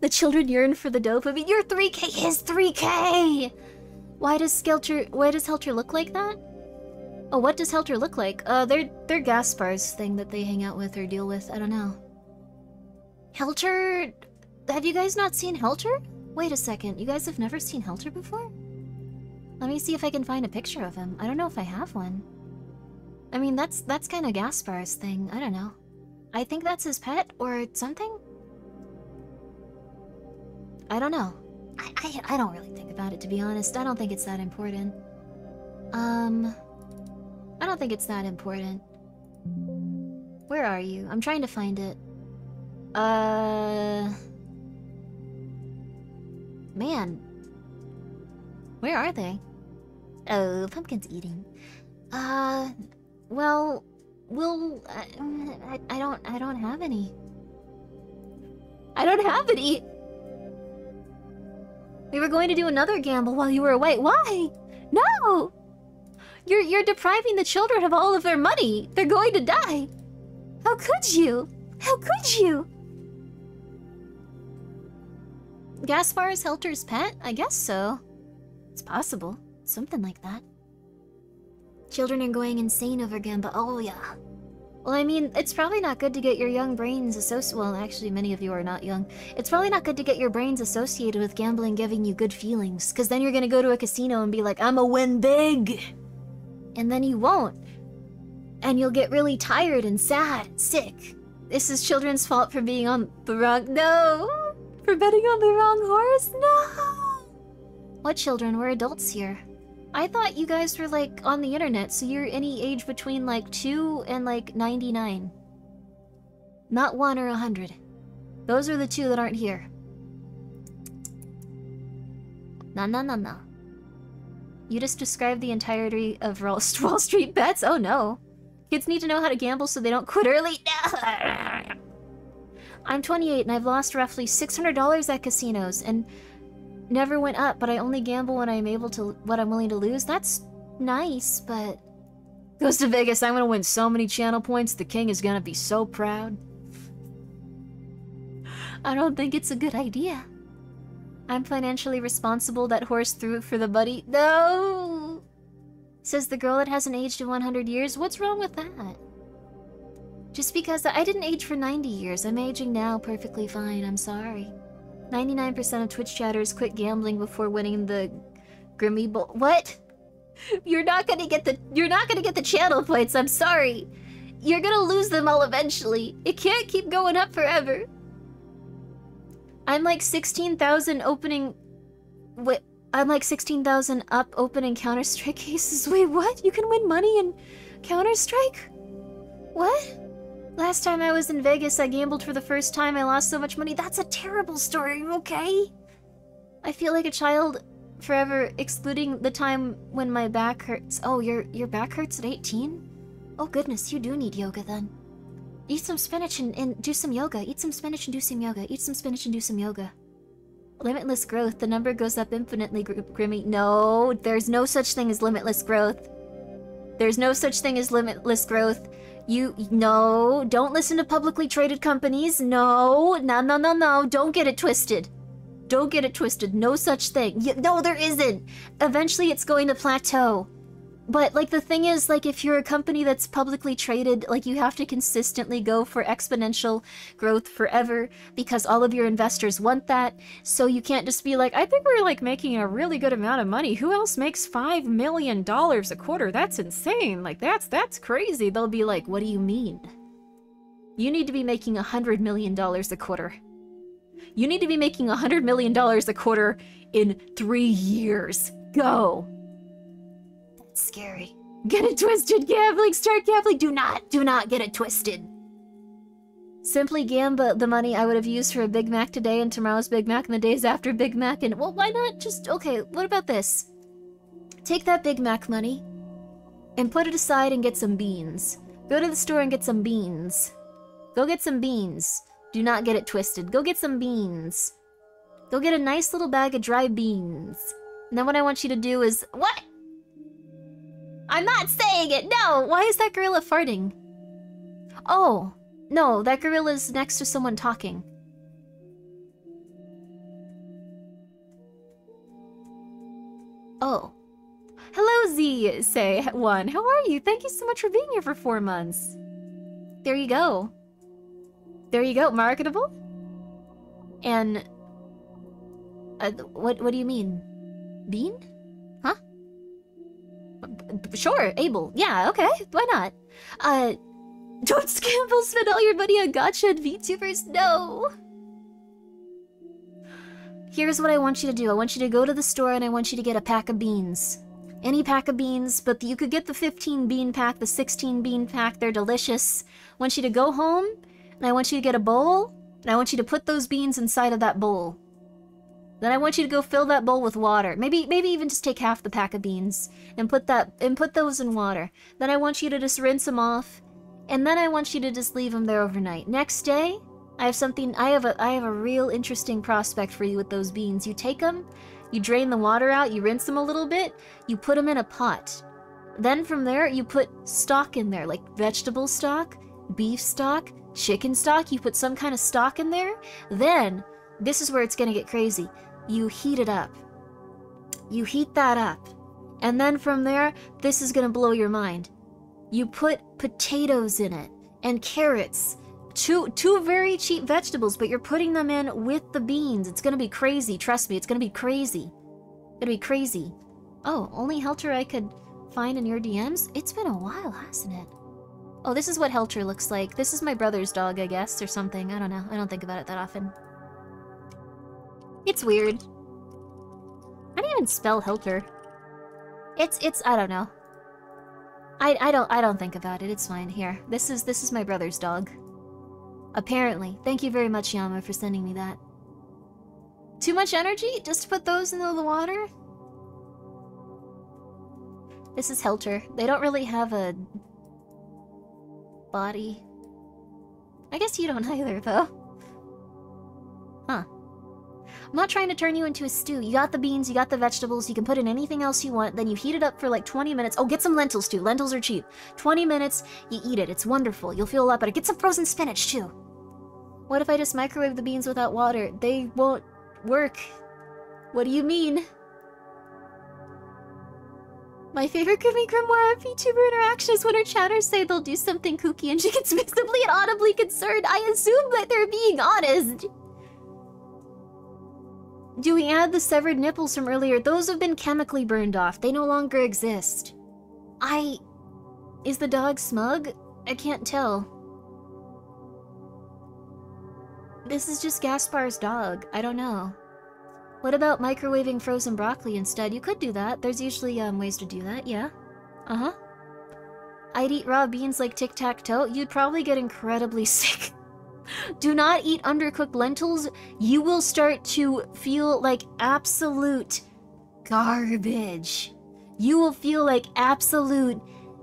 The children yearn for the dopamine. Your 3K is 3K! Why does Skelter... Why does Helter look like that? Oh, what does Helter look like? Uh, they're, they're Gaspar's thing that they hang out with or deal with. I don't know. Helter... Have you guys not seen Helter? Wait a second, you guys have never seen Helter before? Let me see if I can find a picture of him. I don't know if I have one. I mean, that's that's kind of Gaspar's thing. I don't know. I think that's his pet or something. I don't know. I, I, I don't really think about it, to be honest. I don't think it's that important. Um... I don't think it's that important. Where are you? I'm trying to find it. Uh... Man. Where are they? Oh, Pumpkin's eating. Uh... Well... We'll... Uh, I, I don't... I don't have any. I don't have any! We were going to do another gamble while you were away. Why? No! You're you're depriving the children of all of their money. They're going to die. How could you? How could you? Gaspar is Helter's pet? I guess so. It's possible. Something like that. Children are going insane over Gamba. Oh, yeah. Well, I mean, it's probably not good to get your young brains associated. Well, actually, many of you are not young. It's probably not good to get your brains associated with gambling giving you good feelings, because then you're gonna go to a casino and be like, I'm a win big! And then you won't. And you'll get really tired and sad and sick. This is children's fault for being on the wrong. No! For betting on the wrong horse? No! What children? We're adults here. I thought you guys were like on the internet, so you're any age between like 2 and like 99. Not 1 or 100. Those are the two that aren't here. No, no, no, no. You just described the entirety of Wall Street bets? Oh no. Kids need to know how to gamble so they don't quit early. I'm 28 and I've lost roughly $600 at casinos and never went up, but I only gamble when I'm able to, what I'm willing to lose. That's nice, but... Goes to Vegas, I'm gonna win so many channel points, the king is gonna be so proud. I don't think it's a good idea. I'm financially responsible, that horse threw it for the buddy. No! Says the girl that hasn't aged in 100 years. What's wrong with that? Just because I didn't age for 90 years. I'm aging now perfectly fine. I'm sorry. 99% of Twitch chatters quit gambling before winning the Grimmi Bowl. What? You're not gonna get the you're not gonna get the channel points. I'm sorry. You're gonna lose them all eventually. It can't keep going up forever. I'm like 16,000 opening Wait, I'm like 16,000 up opening Counter-Strike cases. Wait, what? You can win money in Counter-Strike? What? Last time I was in Vegas, I gambled for the first time. I lost so much money. That's a terrible story, okay? I feel like a child forever, excluding the time when my back hurts. Oh, your your back hurts at 18? Oh goodness, you do need yoga then. Eat some spinach and, and do some yoga. Eat some spinach and do some yoga. Eat some spinach and do some yoga. Limitless growth. The number goes up infinitely, Gr Grimmi. No, there's no such thing as limitless growth. There's no such thing as limitless growth. You, no, don't listen to publicly traded companies. No, no, no, no, no. Don't get it twisted. Don't get it twisted. No such thing. no, there isn't. Eventually, it's going to plateau. But, like, the thing is, like, if you're a company that's publicly traded, like, you have to consistently go for exponential growth forever because all of your investors want that. So you can't just be like, I think we're, like, making a really good amount of money. Who else makes $5 million a quarter? That's insane. Like, that's, that's crazy. They'll be like, what do you mean? You need to be making $100 million a quarter. You need to be making $100 million a quarter in three years. Go! Scary. Get it twisted, gambling! Start gambling! Do not, do not get it twisted! Simply gamba the money I would have used for a Big Mac today and tomorrow's Big Mac and the days after Big Mac and... Well, why not just... Okay, what about this? Take that Big Mac money and put it aside and get some beans. Go to the store and get some beans. Go get some beans. Do not get it twisted. Go get some beans. Go get a nice little bag of dry beans. And then what I want you to do is... What? I'm not saying it. No. Why is that gorilla farting? Oh, no, that gorilla's next to someone talking. Oh. Hello, Z, say one. How are you? Thank you so much for being here for four months. There you go. There you go. Marketable? And... Uh, what, what do you mean? Bean? Sure, Abel. Yeah, okay. Why not? Uh... Don't scamble spend all your money on gacha and VTubers. No! Here's what I want you to do. I want you to go to the store and I want you to get a pack of beans. Any pack of beans, but you could get the 15 bean pack, the 16 bean pack. They're delicious. I want you to go home and I want you to get a bowl and I want you to put those beans inside of that bowl. Then I want you to go fill that bowl with water. Maybe maybe even just take half the pack of beans and put that and put those in water. Then I want you to just rinse them off and then I want you to just leave them there overnight. Next day, I have something I have a I have a real interesting prospect for you with those beans. You take them, you drain the water out, you rinse them a little bit, you put them in a pot. Then from there, you put stock in there, like vegetable stock, beef stock, chicken stock. You put some kind of stock in there. Then, this is where it's gonna get crazy. You heat it up. You heat that up. And then from there, this is gonna blow your mind. You put potatoes in it and carrots two two very cheap vegetables, but you're putting them in with the beans. It's gonna be crazy. Trust me, it's gonna be crazy. Gonna be crazy. Oh, only Helter I could find in your DMs? It's been a while, hasn't it? Oh, this is what Helter looks like. This is my brother's dog, I guess, or something. I don't know. I don't think about it that often. It's weird. I do not even spell Helter. It's it's I don't know. I I don't I don't think about it. It's fine. Here. This is this is my brother's dog. Apparently. Thank you very much, Yama, for sending me that. Too much energy? Just to put those into the water? This is Helter. They don't really have a... body. I guess you don't either, though. Huh. I'm not trying to turn you into a stew. You got the beans, you got the vegetables, you can put in anything else you want, then you heat it up for like 20 minutes. Oh, get some lentils too. Lentils are cheap. 20 minutes, you eat it. It's wonderful. You'll feel a lot better. Get some frozen spinach too. What if I just microwave the beans without water? They won't work. What do you mean? My favorite Grimmi Grimoire VTuber interaction is when her chatters say they'll do something kooky and she gets visibly and audibly concerned. I assume that they're being honest. Do we add the severed nipples from earlier? Those have been chemically burned off. They no longer exist. I... Is the dog smug? I can't tell. This is just Gaspar's dog. I don't know. What about microwaving frozen broccoli instead? You could do that. There's usually um, ways to do that, yeah. Uh-huh. I'd eat raw beans like tic-tac-toe. You'd probably get incredibly sick. Do not eat undercooked lentils. You will start to feel like absolute garbage. You will feel like absolute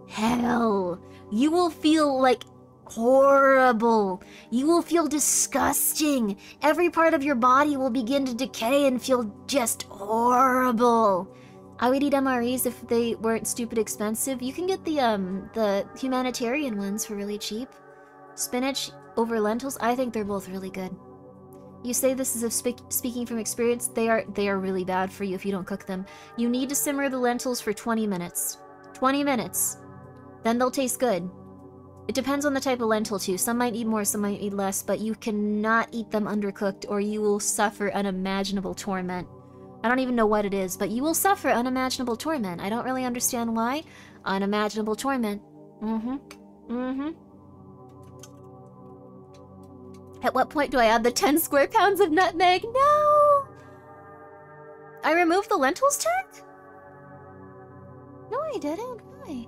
hell. You will feel like horrible. You will feel disgusting. Every part of your body will begin to decay and feel just horrible. I would eat MREs if they weren't stupid expensive. You can get the um the humanitarian ones for really cheap. Spinach over lentils, I think they're both really good. You say this is spe speaking from experience. They are they are really bad for you if you don't cook them. You need to simmer the lentils for 20 minutes. 20 minutes. Then they'll taste good. It depends on the type of lentil too. Some might eat more, some might eat less, but you cannot eat them undercooked or you will suffer unimaginable torment. I don't even know what it is, but you will suffer unimaginable torment. I don't really understand why. Unimaginable torment. Mm-hmm. Mm-hmm. At what point do I add the 10 square pounds of nutmeg? No! I removed the lentils tag? No, I didn't. Why?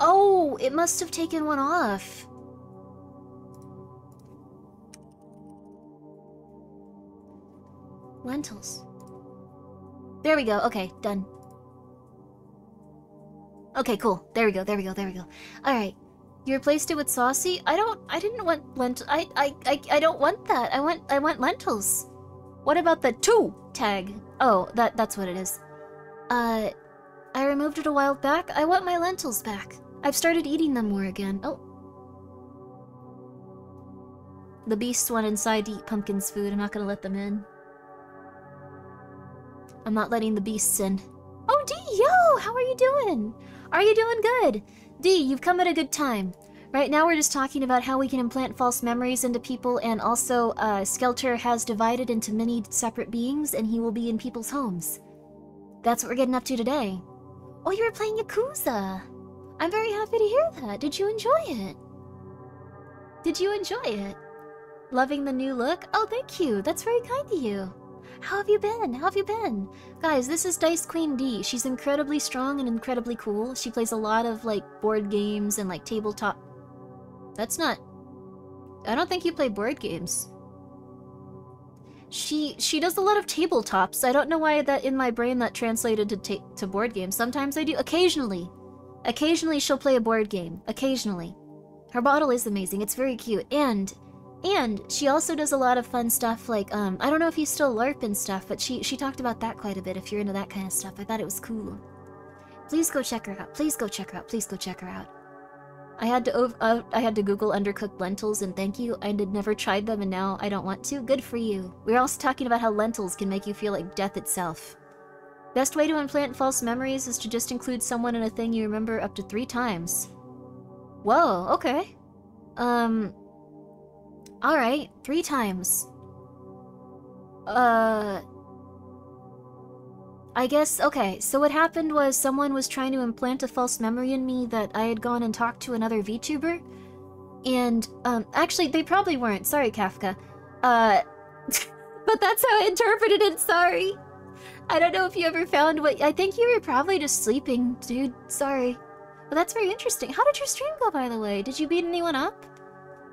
Oh, it must have taken one off. Lentils. There we go. Okay, done. Okay, cool. There we go, there we go, there we go. Alright. You replaced it with saucy? I don't I didn't want lent I, I I I don't want that. I want I want lentils. What about the two tag? Oh, that that's what it is. Uh I removed it a while back. I want my lentils back. I've started eating them more again. Oh. The beasts went inside to eat Pumpkin's food. I'm not gonna let them in. I'm not letting the beasts in. Oh, D, yo, how are you doing? Are you doing good? D, you've come at a good time. Right now we're just talking about how we can implant false memories into people and also uh, Skelter has divided into many separate beings and he will be in people's homes. That's what we're getting up to today. Oh, you were playing Yakuza. I'm very happy to hear that. Did you enjoy it? Did you enjoy it? Loving the new look? Oh, thank you. That's very kind of you. How have you been? How have you been? Guys, this is Dice Queen D. She's incredibly strong and incredibly cool. She plays a lot of, like, board games and, like, tabletop... That's not... I don't think you play board games. She she does a lot of tabletops. I don't know why that in my brain that translated to to board games. Sometimes I do. Occasionally. Occasionally she'll play a board game. Occasionally. Her bottle is amazing. It's very cute. And and she also does a lot of fun stuff like, um, I don't know if you still LARP and stuff, but she, she talked about that quite a bit if you're into that kind of stuff. I thought it was cool. Please go check her out. Please go check her out. Please go check her out. I had to uh, I had to Google undercooked lentils and thank you. I had never tried them and now I don't want to. Good for you. We are also talking about how lentils can make you feel like death itself. Best way to implant false memories is to just include someone in a thing you remember up to three times. Whoa, okay. Um, Alright, three times. Uh... I guess, okay, so what happened was someone was trying to implant a false memory in me that I had gone and talked to another VTuber. And, um, actually, they probably weren't. Sorry, Kafka. Uh, but that's how I interpreted it, sorry. I don't know if you ever found what- I think you were probably just sleeping, dude. Sorry. But that's very interesting. How did your stream go, by the way? Did you beat anyone up?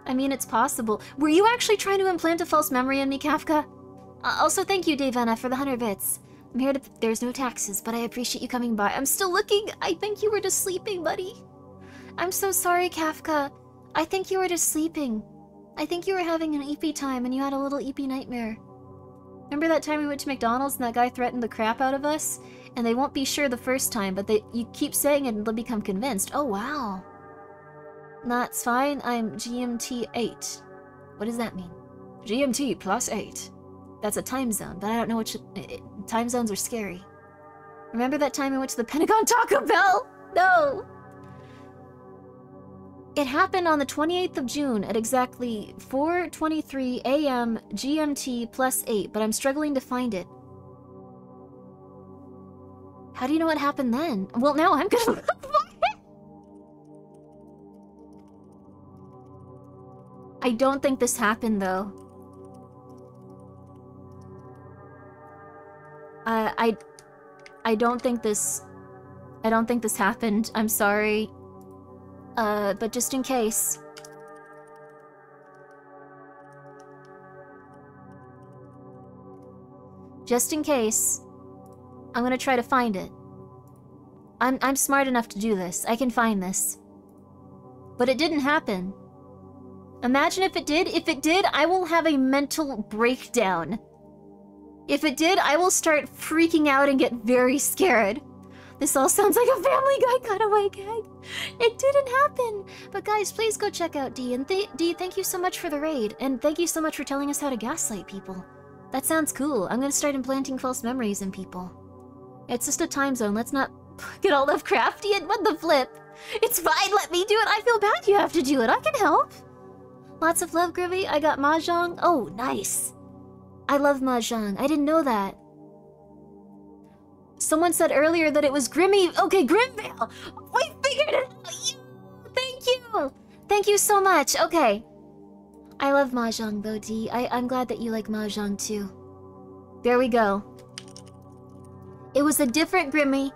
I mean, it's possible. Were you actually trying to implant a false memory in me, Kafka? Uh, also, thank you, Davena, for the 100 bits. I'm here to... There's no taxes, but I appreciate you coming by. I'm still looking. I think you were just sleeping, buddy. I'm so sorry, Kafka. I think you were just sleeping. I think you were having an EP time and you had a little EP nightmare. Remember that time we went to McDonald's and that guy threatened the crap out of us? And they won't be sure the first time, but they you keep saying it and they'll become convinced. Oh, wow. That's fine. I'm GMT 8. What does that mean? GMT plus 8. That's a time zone, but I don't know which... time zones are scary. Remember that time I went to the Pentagon Taco Bell? No! It happened on the 28th of June at exactly 4.23 a.m. GMT plus 8, but I'm struggling to find it. How do you know what happened then? Well, now I'm gonna I don't think this happened, though. Uh, I... I don't think this... I don't think this happened. I'm sorry. Uh, but just in case... Just in case, I'm gonna try to find it. I'm, I'm smart enough to do this. I can find this. But it didn't happen. Imagine if it did. If it did, I will have a mental breakdown. If it did, I will start freaking out and get very scared. This all sounds like a Family Guy cutaway gag. It didn't happen. But guys, please go check out D. And th D, thank you so much for the raid. And thank you so much for telling us how to gaslight people. That sounds cool. I'm gonna start implanting false memories in people. It's just a time zone. Let's not get all Lovecraftian. What the flip? It's fine. Let me do it. I feel bad you have to do it. I can help. Lots of love, Groovy. I got Mahjong. Oh, nice. I love Mahjong. I didn't know that. Someone said earlier that it was Grimmi. Okay, Grimvale. We figured it out. Thank you. Thank you so much. Okay. I love Mahjong, though, I'm glad that you like Mahjong, too. There we go. It was a different Grimmi.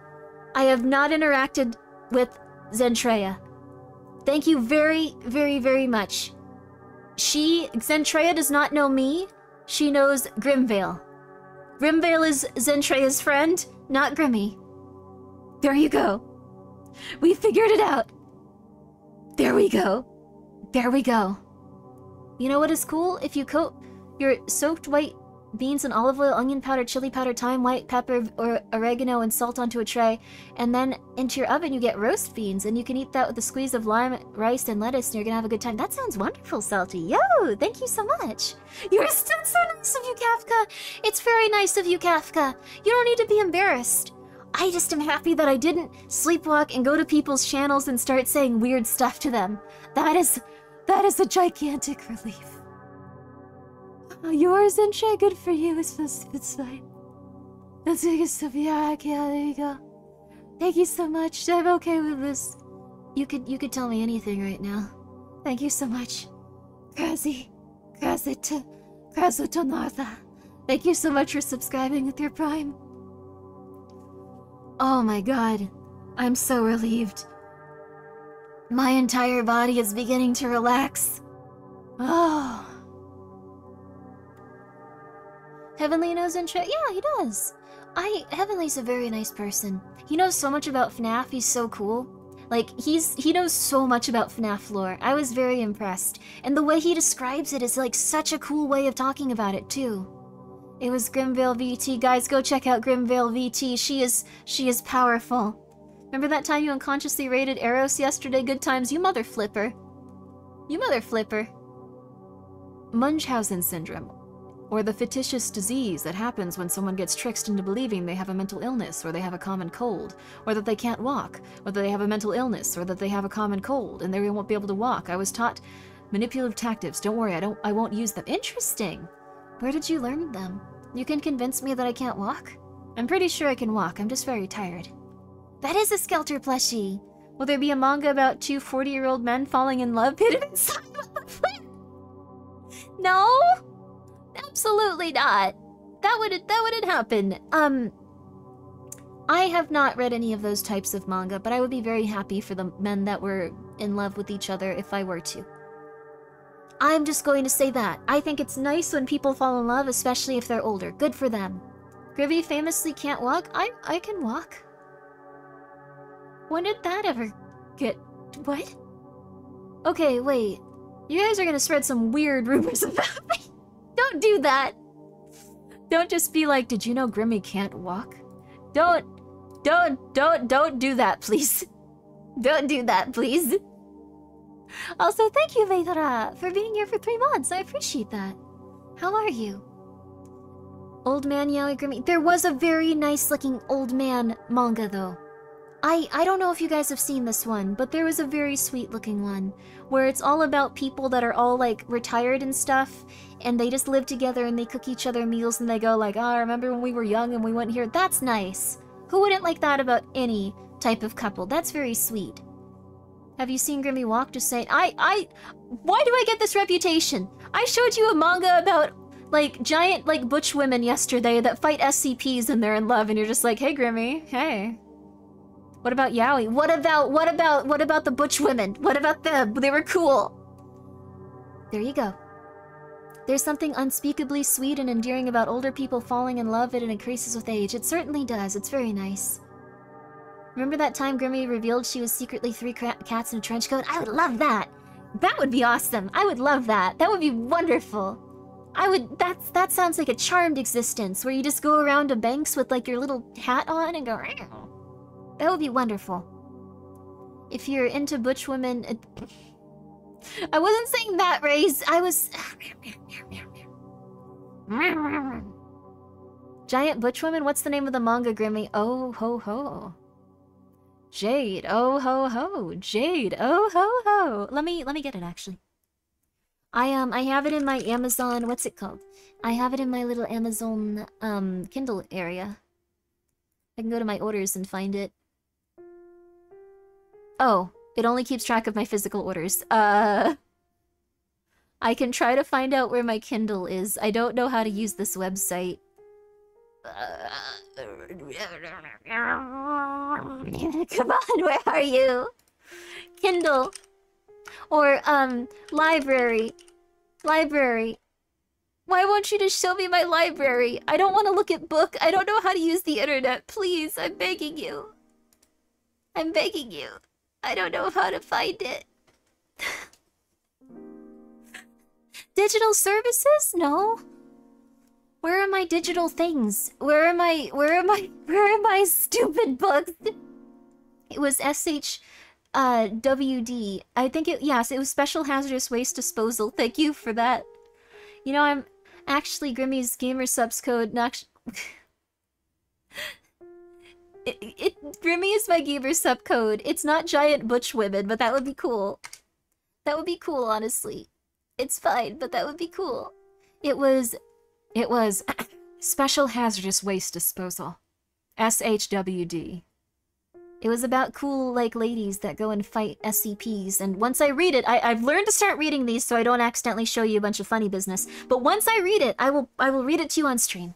I have not interacted with Zentreya. Thank you very, very, very much. She, Zentreya, does not know me. She knows Grimvale. Grimvale is Zentreya's friend, not Grimmi. There you go. We figured it out. There we go. There we go. You know what is cool? If you coat your soaked white beans and olive oil, onion powder, chili powder, thyme, white pepper, or oregano, and salt onto a tray, and then into your oven you get roast beans, and you can eat that with a squeeze of lime, rice, and lettuce, and you're gonna have a good time. That sounds wonderful, Salty. Yo, thank you so much. You're still so nice of you, Kafka. It's very nice of you, Kafka. You don't need to be embarrassed. I just am happy that I didn't sleepwalk and go to people's channels and start saying weird stuff to them. That is, that is a gigantic relief. Uh, yours and Shay, good for you. It's, it's, it's fine. That's good stuff. Yeah, yeah, there you go. Thank you so much. I'm okay with this. You could you could tell me anything right now. Thank you so much. Krazi to to Nartha. Thank you so much for subscribing with your prime. Oh my god. I'm so relieved. My entire body is beginning to relax. Oh. Heavenly knows and? Yeah, he does. I Heavenly's a very nice person. He knows so much about FNAF, he's so cool. Like, he's he knows so much about FNAF lore. I was very impressed. And the way he describes it is like such a cool way of talking about it, too. It was Grimvale VT. Guys, go check out Grimvale VT. She is she is powerful. Remember that time you unconsciously raided Eros yesterday? Good times, you mother flipper. You mother flipper. Munchausen syndrome, or the fictitious disease that happens when someone gets tricked into believing they have a mental illness or they have a common cold, or that they can't walk, or that they have a mental illness or that they have a common cold and they won't be able to walk. I was taught manipulative tactics. Don't worry, I don't I won't use them. Interesting. Where did you learn them? You can convince me that I can't walk? I'm pretty sure I can walk, I'm just very tired. That is a Skelter plushie! Will there be a manga about two 40-year-old men falling in love No? Absolutely not. That would that wouldn't happen. Um I have not read any of those types of manga, but I would be very happy for the men that were in love with each other if I were to. I'm just going to say that. I think it's nice when people fall in love, especially if they're older. Good for them. Grivy famously can't walk. I I can walk. When did that ever get... What? Okay, wait. You guys are gonna spread some weird rumors about me. Don't do that. Don't just be like, did you know Grimmi can't walk? Don't, don't, don't, don't do that, please. Don't do that, please. Also, thank you, Vedra, for being here for three months. I appreciate that. How are you? Old Man Yaoi Grimmi. There was a very nice looking old man manga, though. I, I don't know if you guys have seen this one, but there was a very sweet looking one where it's all about people that are all like retired and stuff and they just live together and they cook each other meals and they go like, "Oh, remember when we were young and we went here?" That's nice. Who wouldn't like that about any type of couple? That's very sweet. Have you seen Grimmi Walk? Just saying. I I why do I get this reputation? I showed you a manga about like giant like butch women yesterday that fight SCPs and they're in love and you're just like, "Hey Grimmi, hey." What about Yaoi? What about, what about, what about the butch women? What about them? They were cool. There you go. There's something unspeakably sweet and endearing about older people falling in love and it increases with age. It certainly does. It's very nice. Remember that time Grimmi revealed she was secretly three cats in a trench coat? I would love that! That would be awesome! I would love that! That would be wonderful! I would- that's- that sounds like a charmed existence, where you just go around to banks with like your little hat on and go that would be wonderful. If you're into butch women... It... I wasn't saying that, Raze. I was... Giant butch women? What's the name of the manga, Grimmi? Oh, ho, ho. Jade, oh, ho, ho. Jade, oh, ho, ho. Let me, let me get it, actually. I, um, I have it in my Amazon... What's it called? I have it in my little Amazon, um, Kindle area. I can go to my orders and find it. Oh, it only keeps track of my physical orders. Uh... I can try to find out where my Kindle is. I don't know how to use this website. Come on, where are you? Kindle. Or, um, library. Library. Why won't you just show me my library? I don't want to look at book. I don't know how to use the internet. Please, I'm begging you. I'm begging you. I don't know how to find it. digital services? No. Where are my digital things? Where am I? Where am I? Where are my stupid books? It was SH uh, WD. I think it, yes, it was Special Hazardous Waste Disposal. Thank you for that. You know, I'm actually Grimmi's Gamer Supps code. Not... it, it Grimmi is my gamer sub code. It's not giant butch women, but that would be cool. That would be cool, honestly. It's fine, but that would be cool. It was it was special hazardous waste disposal. SHWD. It was about cool, like, ladies that go and fight SCPs. And once I read it, I, I've learned to start reading these so I don't accidentally show you a bunch of funny business. But once I read it, I will I will read it to you on stream.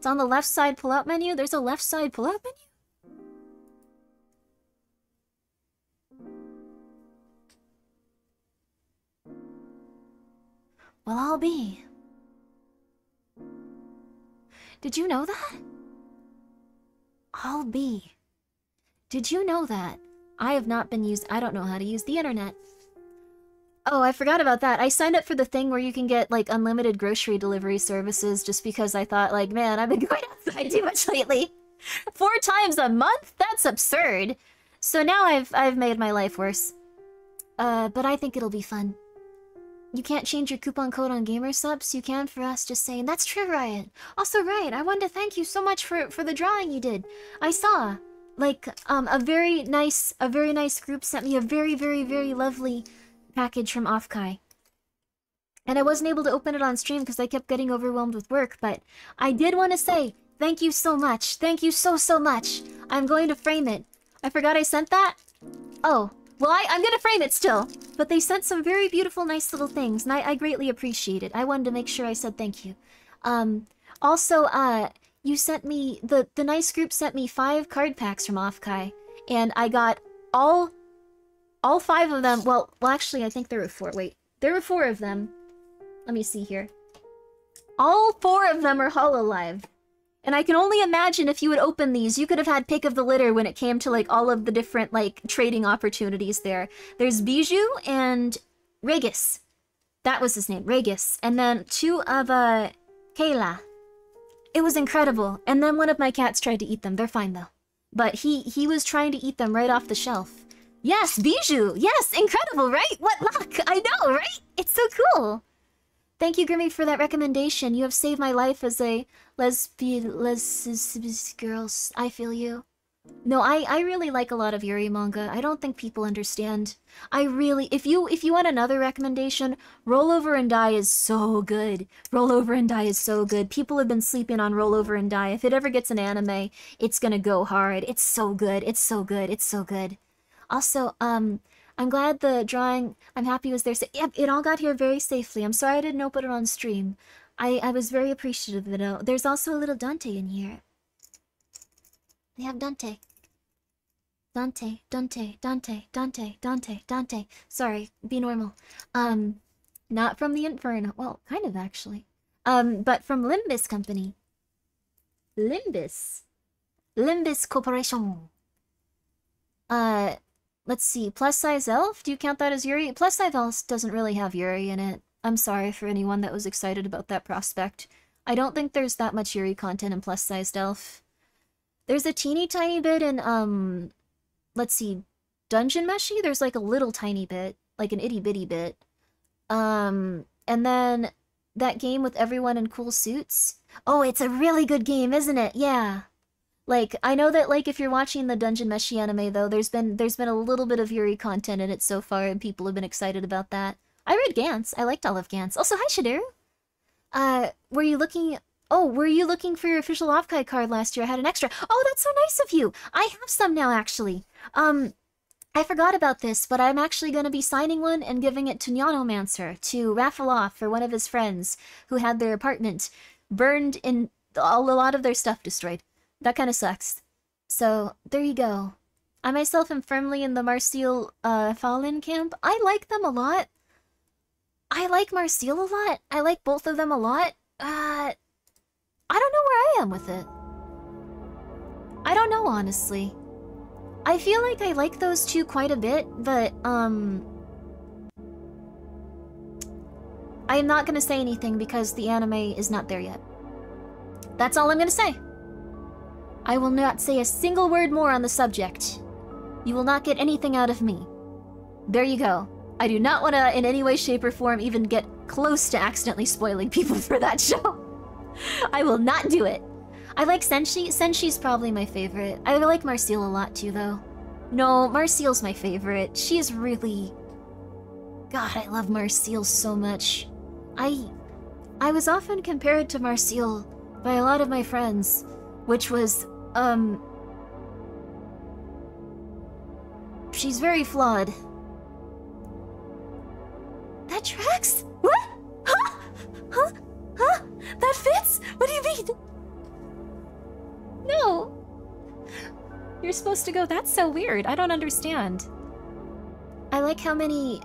It's on the left side pull-out menu. There's a left side pull-out menu? Well, I'll be. Did you know that? I'll be. Did you know that? I have not been used- I don't know how to use the internet. Oh, I forgot about that. I signed up for the thing where you can get, like, unlimited grocery delivery services just because I thought, like, man, I've been going outside too much lately. Four times a month? That's absurd. So now I've I've made my life worse. Uh, but I think it'll be fun. You can't change your coupon code on gamer supps. You can for us just saying, that's true, Riot. Also, Riot, I wanted to thank you so much for, for the drawing you did. I saw, like, um, a very nice, a very nice group sent me a very, very, very lovely package from Offkai. And I wasn't able to open it on stream because I kept getting overwhelmed with work, but I did want to say, thank you so much. Thank you so, so much. I'm going to frame it. I forgot I sent that? Oh, well, I, I'm gonna frame it still. But they sent some very beautiful, nice little things, and I, I greatly appreciate it. I wanted to make sure I said thank you. Um, also, uh, you sent me, the, the nice group sent me five card packs from Offkai, and I got all, all five of them, well, well, actually, I think there were four, wait. There were four of them. Let me see here. All four of them are Hololive. And I can only imagine if you would open these, you could have had pick of the litter when it came to like all of the different like trading opportunities there. There's Bijou and Regis. That was his name, Regis. And then two of uh Kaela. It was incredible. And then one of my cats tried to eat them. They're fine though. But he he was trying to eat them right off the shelf. Yes, Bijou. Yes, incredible, right? What luck. I know, right? It's so cool. Thank you, Grimmi, for that recommendation. You have saved my life as a lesbian, les girls. I feel you. No, I, I really like a lot of Yuri manga. I don't think people understand. I really, if you if you want another recommendation, Roll Over and Die is so good. Roll Over and Die is so good. People have been sleeping on Roll Over and Die. If it ever gets an anime, it's gonna go hard. It's so good. It's so good. It's so good. Also, um, I'm glad the drawing, I'm happy it was there. Yep, it all got here very safely. I'm sorry I didn't open it on stream. I, I was very appreciative of it. Oh, There's also a little Dante in here. They have Dante. Dante, Dante, Dante, Dante, Dante, Dante. Sorry, be normal. Um, not from the Inferno. Well, kind of actually. Um, but from Limbus Company. Limbus. Limbus Corporation. Uh, let's see. Plus size elf? Do you count that as Yuri? Plus size elf doesn't really have Yuri in it. I'm sorry for anyone that was excited about that prospect. I don't think there's that much Yuri content in plus sized elf. There's a teeny tiny bit in, um, let's see, Dungeon Meshi? There's like a little tiny bit, like an itty bitty bit. Um, and then that game with everyone in cool suits. Oh, it's a really good game, isn't it? Yeah. Like, I know that, like, if you're watching the Dungeon Meshi anime, though, there's been there's been a little bit of Yuri content in it so far, and people have been excited about that. I read Gantz. I liked all of Gantz. Also, hi, Shideru. Uh, were you looking... Oh, were you looking for your official Offkai card last year? I had an extra. Oh, that's so nice of you. I have some now, actually. Um, I forgot about this, but I'm actually going to be signing one and giving it to Nyanomancer to raffle off for one of his friends who had their apartment burned and all a lot of their stuff destroyed. That kind of sucks. So, there you go. I myself am firmly in the Marcille uh, Falin camp. I like them a lot. I like Marcille a lot. I like both of them a lot. Uh, I don't know where I am with it. I don't know, honestly. I feel like I like those two quite a bit, but, um... I am not gonna say anything because the anime is not there yet. That's all I'm gonna say. I will not say a single word more on the subject. You will not get anything out of me. There you go. I do not want to, in any way, shape, or form, even get close to accidentally spoiling people for that show. I will not do it. I like Senshi. Senshi's probably my favorite. I like Marcille a lot too, though. No, Marcille's my favorite. She is really... God, I love Marcille so much. I... I was often compared to Marcille by a lot of my friends, which was, um... She's very flawed. That tracks? What? Huh? Huh? Huh? That fits? What do you mean? No. You're supposed to go, that's so weird. I don't understand. I like how many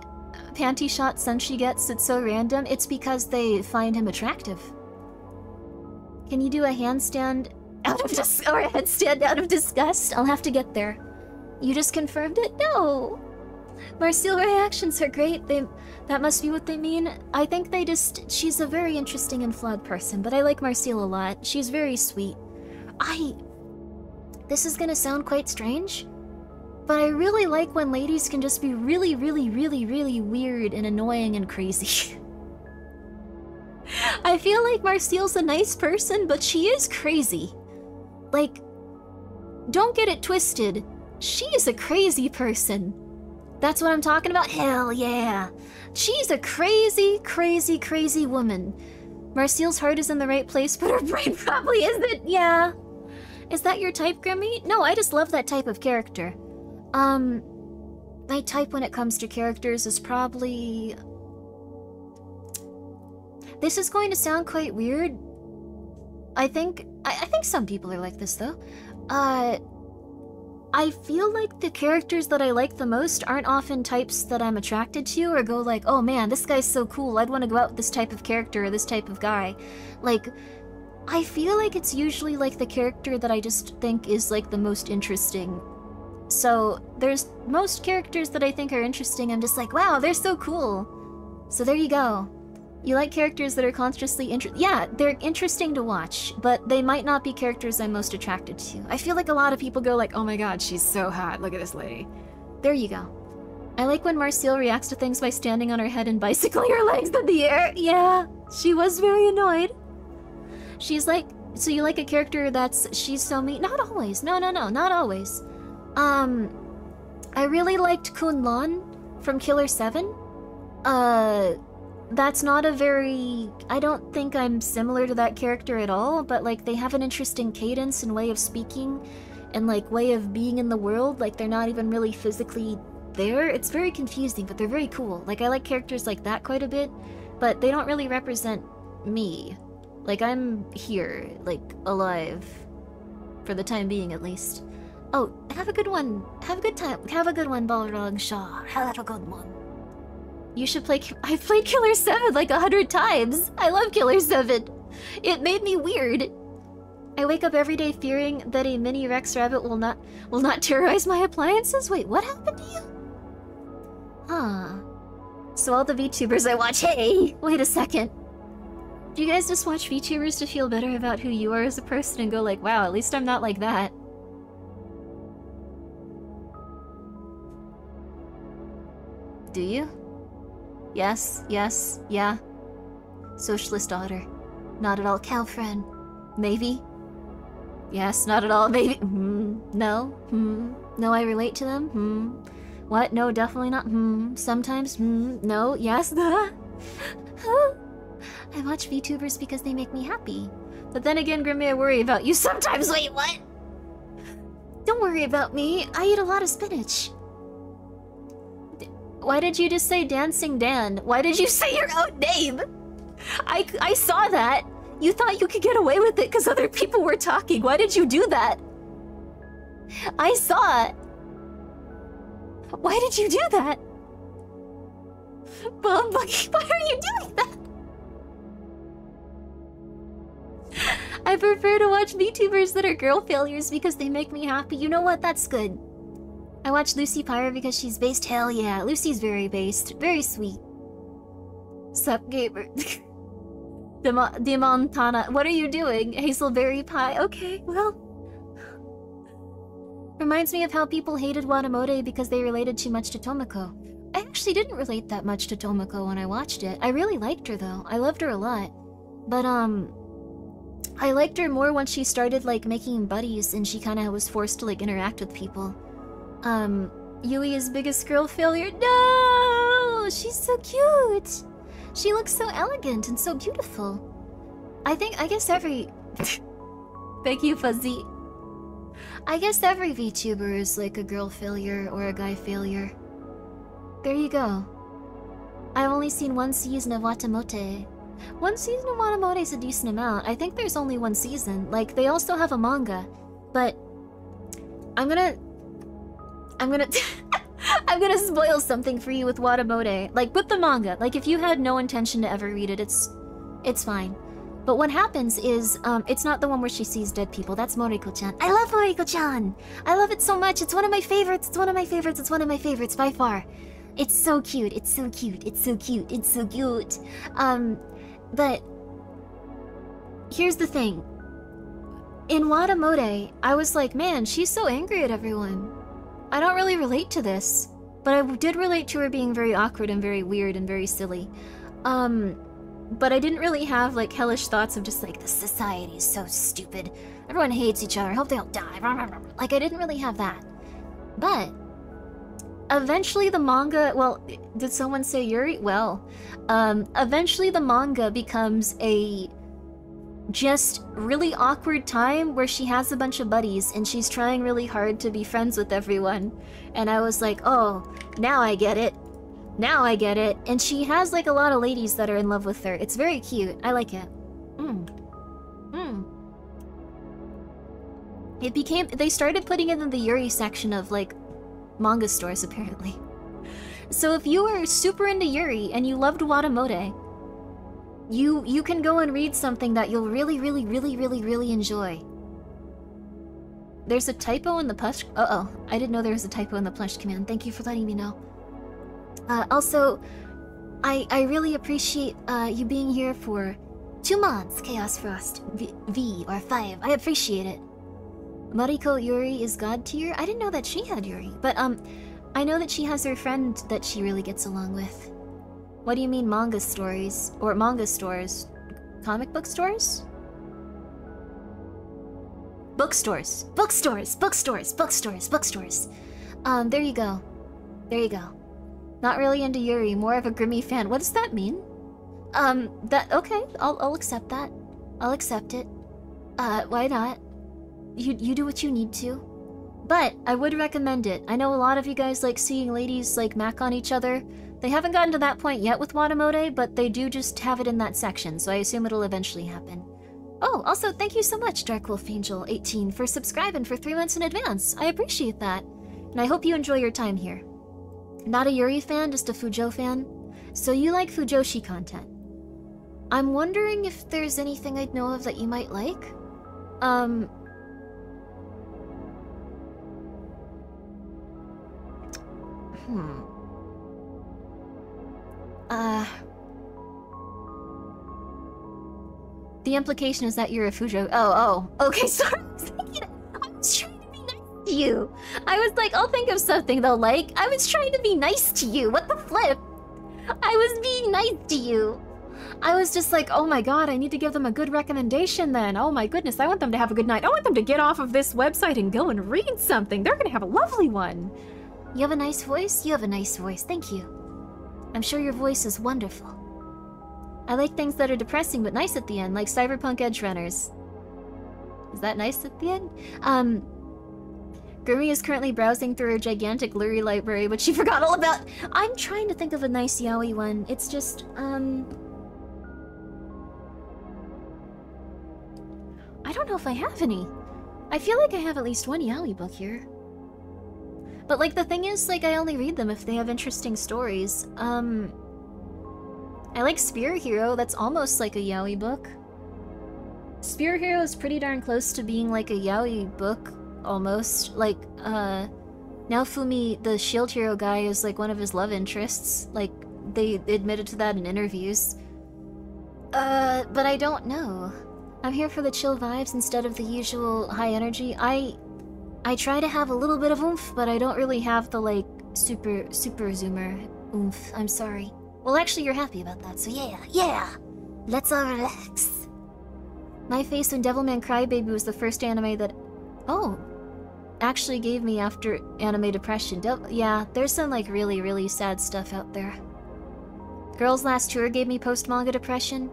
panty shots Senshi gets. It's so random. It's because they find him attractive. Can you do a handstand out of dis or headstand out of disgust? I'll have to get there. You just confirmed it? No. Marcille reactions are great. They that must be what they mean. I think they just she's a very interesting and flawed person, but I like Marcille a lot. She's very sweet. I This is to sound quite strange, but I really like when ladies can just be really really really really weird and annoying and crazy. I feel like Marcille's a nice person, but she is crazy. Like don't get it twisted. She is a crazy person. That's what I'm talking about? Hell yeah. She's a crazy, crazy, crazy woman. Marcille's heart is in the right place, but her brain probably isn't. Yeah. Is that your type, Grimmi? No, I just love that type of character. Um, my type when it comes to characters is probably... This is going to sound quite weird. I think... I, I think some people are like this, though. Uh... I feel like the characters that I like the most aren't often types that I'm attracted to or go like, oh man, this guy's so cool, I'd want to go out with this type of character or this type of guy. Like, I feel like it's usually like the character that I just think is like the most interesting. So there's most characters that I think are interesting, I'm just like, wow, they're so cool. So there you go. You like characters that are consciously inter- Yeah, they're interesting to watch, but they might not be characters I'm most attracted to. I feel like a lot of people go like, oh my god, she's so hot, look at this lady. There you go. I like when Marcille reacts to things by standing on her head and bicycling her legs in the air. Yeah, she was very annoyed. She's like, so you like a character that's, she's so mean? Not always. No, no, no, not always. Um, I really liked Kun Lan from Killer 7. Uh, that's not a very I don't think I'm similar to that character at all, but like they have an interesting cadence and way of speaking and like way of being in the world, like they're not even really physically there. It's very confusing, but they're very cool. Like I like characters like that quite a bit, but they don't really represent me. Like I'm here, like alive for the time being at least. Oh, have a good one. Have a good time. Have a good one, Balrog Shaw. Have a good one. You should play. I've played Killer 7 like a hundred times. I love Killer 7. It made me weird. I wake up every day fearing that a mini Rex rabbit will not will not terrorize my appliances. Wait, what happened to you? Huh. So all the VTubers I watch, hey, wait a second. Do you guys just watch VTubers to feel better about who you are as a person and go like, wow, at least I'm not like that? Do you? Yes, yes, yeah. Socialist daughter. Not at all cow friend. Maybe. Yes, not at all. Maybe. Hmm. No. Hmm. No, I relate to them. Hmm. What? No, definitely not. Hmm. Sometimes. Hmm. No. Yes. I watch VTubers because they make me happy. But then again, Grimmi, I worry about you sometimes. Wait, what? Don't worry about me. I eat a lot of spinach. Why did you just say Dancing Dan? Why did you say your own name? I, I saw that. You thought you could get away with it because other people were talking. Why did you do that? I saw it. Why did you do that? Bum why are you doing that? I prefer to watch VTubers that are girl failures because they make me happy. You know what? That's good. I watch Lucy Pyre because she's based. Hell yeah, Lucy's very based, very sweet. What's up, gamer? Demo Demontana, what are you doing? Hazelberry pie. Okay, well. Reminds me of how people hated Watamote because they related too much to Tomoko. I actually didn't relate that much to Tomoko when I watched it. I really liked her though. I loved her a lot. But um I liked her more when she started like making buddies and she kind of was forced to like interact with people. Um Yui's biggest girl failure. No! She's so cute. She looks so elegant and so beautiful. I think I guess every Thank you, Fuzzy. I guess every VTuber is like a girl failure or a guy failure. There you go. I've only seen one season of Watamote. One season of Watamote is a decent amount. I think there's only one season. Like, they also have a manga. But... I'm gonna... I'm gonna... I'm gonna spoil something for you with Watamote. Like, with the manga. Like, if you had no intention to ever read it, it's... It's fine. But what happens is, um, it's not the one where she sees dead people. That's Mieruko-chan. I love Mieruko-chan! I love it so much. It's one of my favorites. It's one of my favorites. It's one of my favorites by far. It's so cute. It's so cute. It's so cute. It's so cute. Um, but here's the thing. In Watamote, I was like, man, she's so angry at everyone. I don't really relate to this, but I did relate to her being very awkward and very weird and very silly. Um, but I didn't really have like hellish thoughts of just like the society is so stupid. Everyone hates each other. I hope they all die. Like I didn't really have that. But eventually the manga well did someone say yuri well um eventually the manga becomes a just really awkward time where she has a bunch of buddies and she's trying really hard to be friends with everyone and i was like oh now i get it now i get it and she has like a lot of ladies that are in love with her it's very cute i like it mm. Mm. it became they started putting it in the yuri section of like manga stores, apparently. So if you are super into Yuri and you loved Watamote, you you can go and read something that you'll really, really, really, really, really enjoy. There's a typo in the plush. Uh oh, I didn't know there was a typo in the plush command. Thank you for letting me know. Uh, also, I I really appreciate uh, you being here for two months, Chaos Frost v, v or five. I appreciate it. Mieruko Yuri is god tier? I didn't know that she had Yuri, but um, I know that she has her friend that she really gets along with. What do you mean manga stories? Or manga stores? Comic book stores? Bookstores. Bookstores. Bookstores. Bookstores. Bookstores. Um, there you go. There you go. Not really into Yuri, more of a Grimmi fan. What does that mean? Um, that- okay, I'll, I'll accept that. I'll accept it. Uh, why not? you, you do what you need to. But I would recommend it. I know a lot of you guys like seeing ladies like mac on each other. They haven't gotten to that point yet with Watamote, but they do just have it in that section, so I assume it'll eventually happen. Oh, also thank you so much, Dark Wolf Angel 18, for subscribing for three months in advance. I appreciate that. And I hope you enjoy your time here. Not a Yuri fan, just a Fujo fan. So you like Fujoshi content. I'm wondering if there's anything I'd know of that you might like? Um, Hmm. Uh... The implication is that you're a Fujo- oh, oh. Okay, sorry. I was, thinking, I was trying to be nice to you. I was like, I'll think of something they'll like. I was trying to be nice to you. What the flip? I was being nice to you. I was just like, oh my god, I need to give them a good recommendation then. Oh my goodness, I want them to have a good night. I want them to get off of this website and go and read something. They're gonna have a lovely one. You have a nice voice? You have a nice voice. Thank you. I'm sure your voice is wonderful. I like things that are depressing but nice at the end, like Cyberpunk Edge Runners. Is that nice at the end? Um, Gurumi is currently browsing through her gigantic Luri library, but she forgot all about- I'm trying to think of a nice yaoi one. It's just, um... I don't know if I have any. I feel like I have at least one yaoi book here. But like the thing is, like I only read them if they have interesting stories. Um I like Spear Hero, that's almost like a yaoi book. Spear Hero is pretty darn close to being like a yaoi book, almost. Like, uh Naofumi, the Shield Hero guy, is like one of his love interests. Like, they admitted to that in interviews. Uh, but I don't know. I'm here for the chill vibes instead of the usual high energy. I I try to have a little bit of oomph, but I don't really have the like super super zoomer oomph. I'm sorry. Well, actually, you're happy about that, so yeah, yeah. Let's all relax. My face when Devilman Crybaby was the first anime that, oh, actually gave me after anime depression. De yeah, there's some like really really sad stuff out there. Girls Last Tour gave me post manga depression.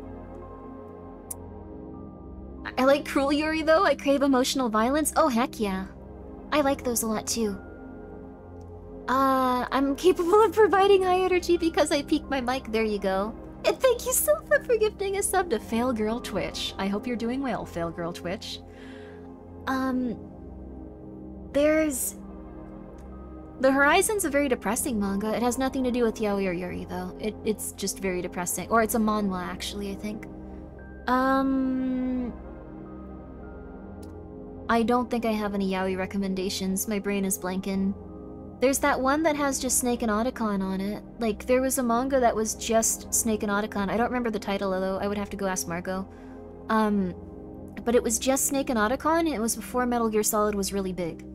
I like Cruel Yuri though. I crave emotional violence. Oh heck yeah. I like those a lot too. Uh, I'm capable of providing high energy because I peaked my mic. There you go. And thank you so much for gifting a sub to Fail Girl Twitch. I hope you're doing well, Fail Girl Twitch. Um, there's... The Horizon's a very depressing manga. It has nothing to do with Yaoi or Yuri, though. It, it's just very depressing. Or it's a manhwa, actually, I think. Um... I don't think I have any yaoi recommendations. My brain is blanking. There's that one that has just Snake and Otacon on it. Like, there was a manga that was just Snake and Otacon. I don't remember the title, though. I would have to go ask Margot. Um, but it was just Snake and Otacon. It was before Metal Gear Solid was really big.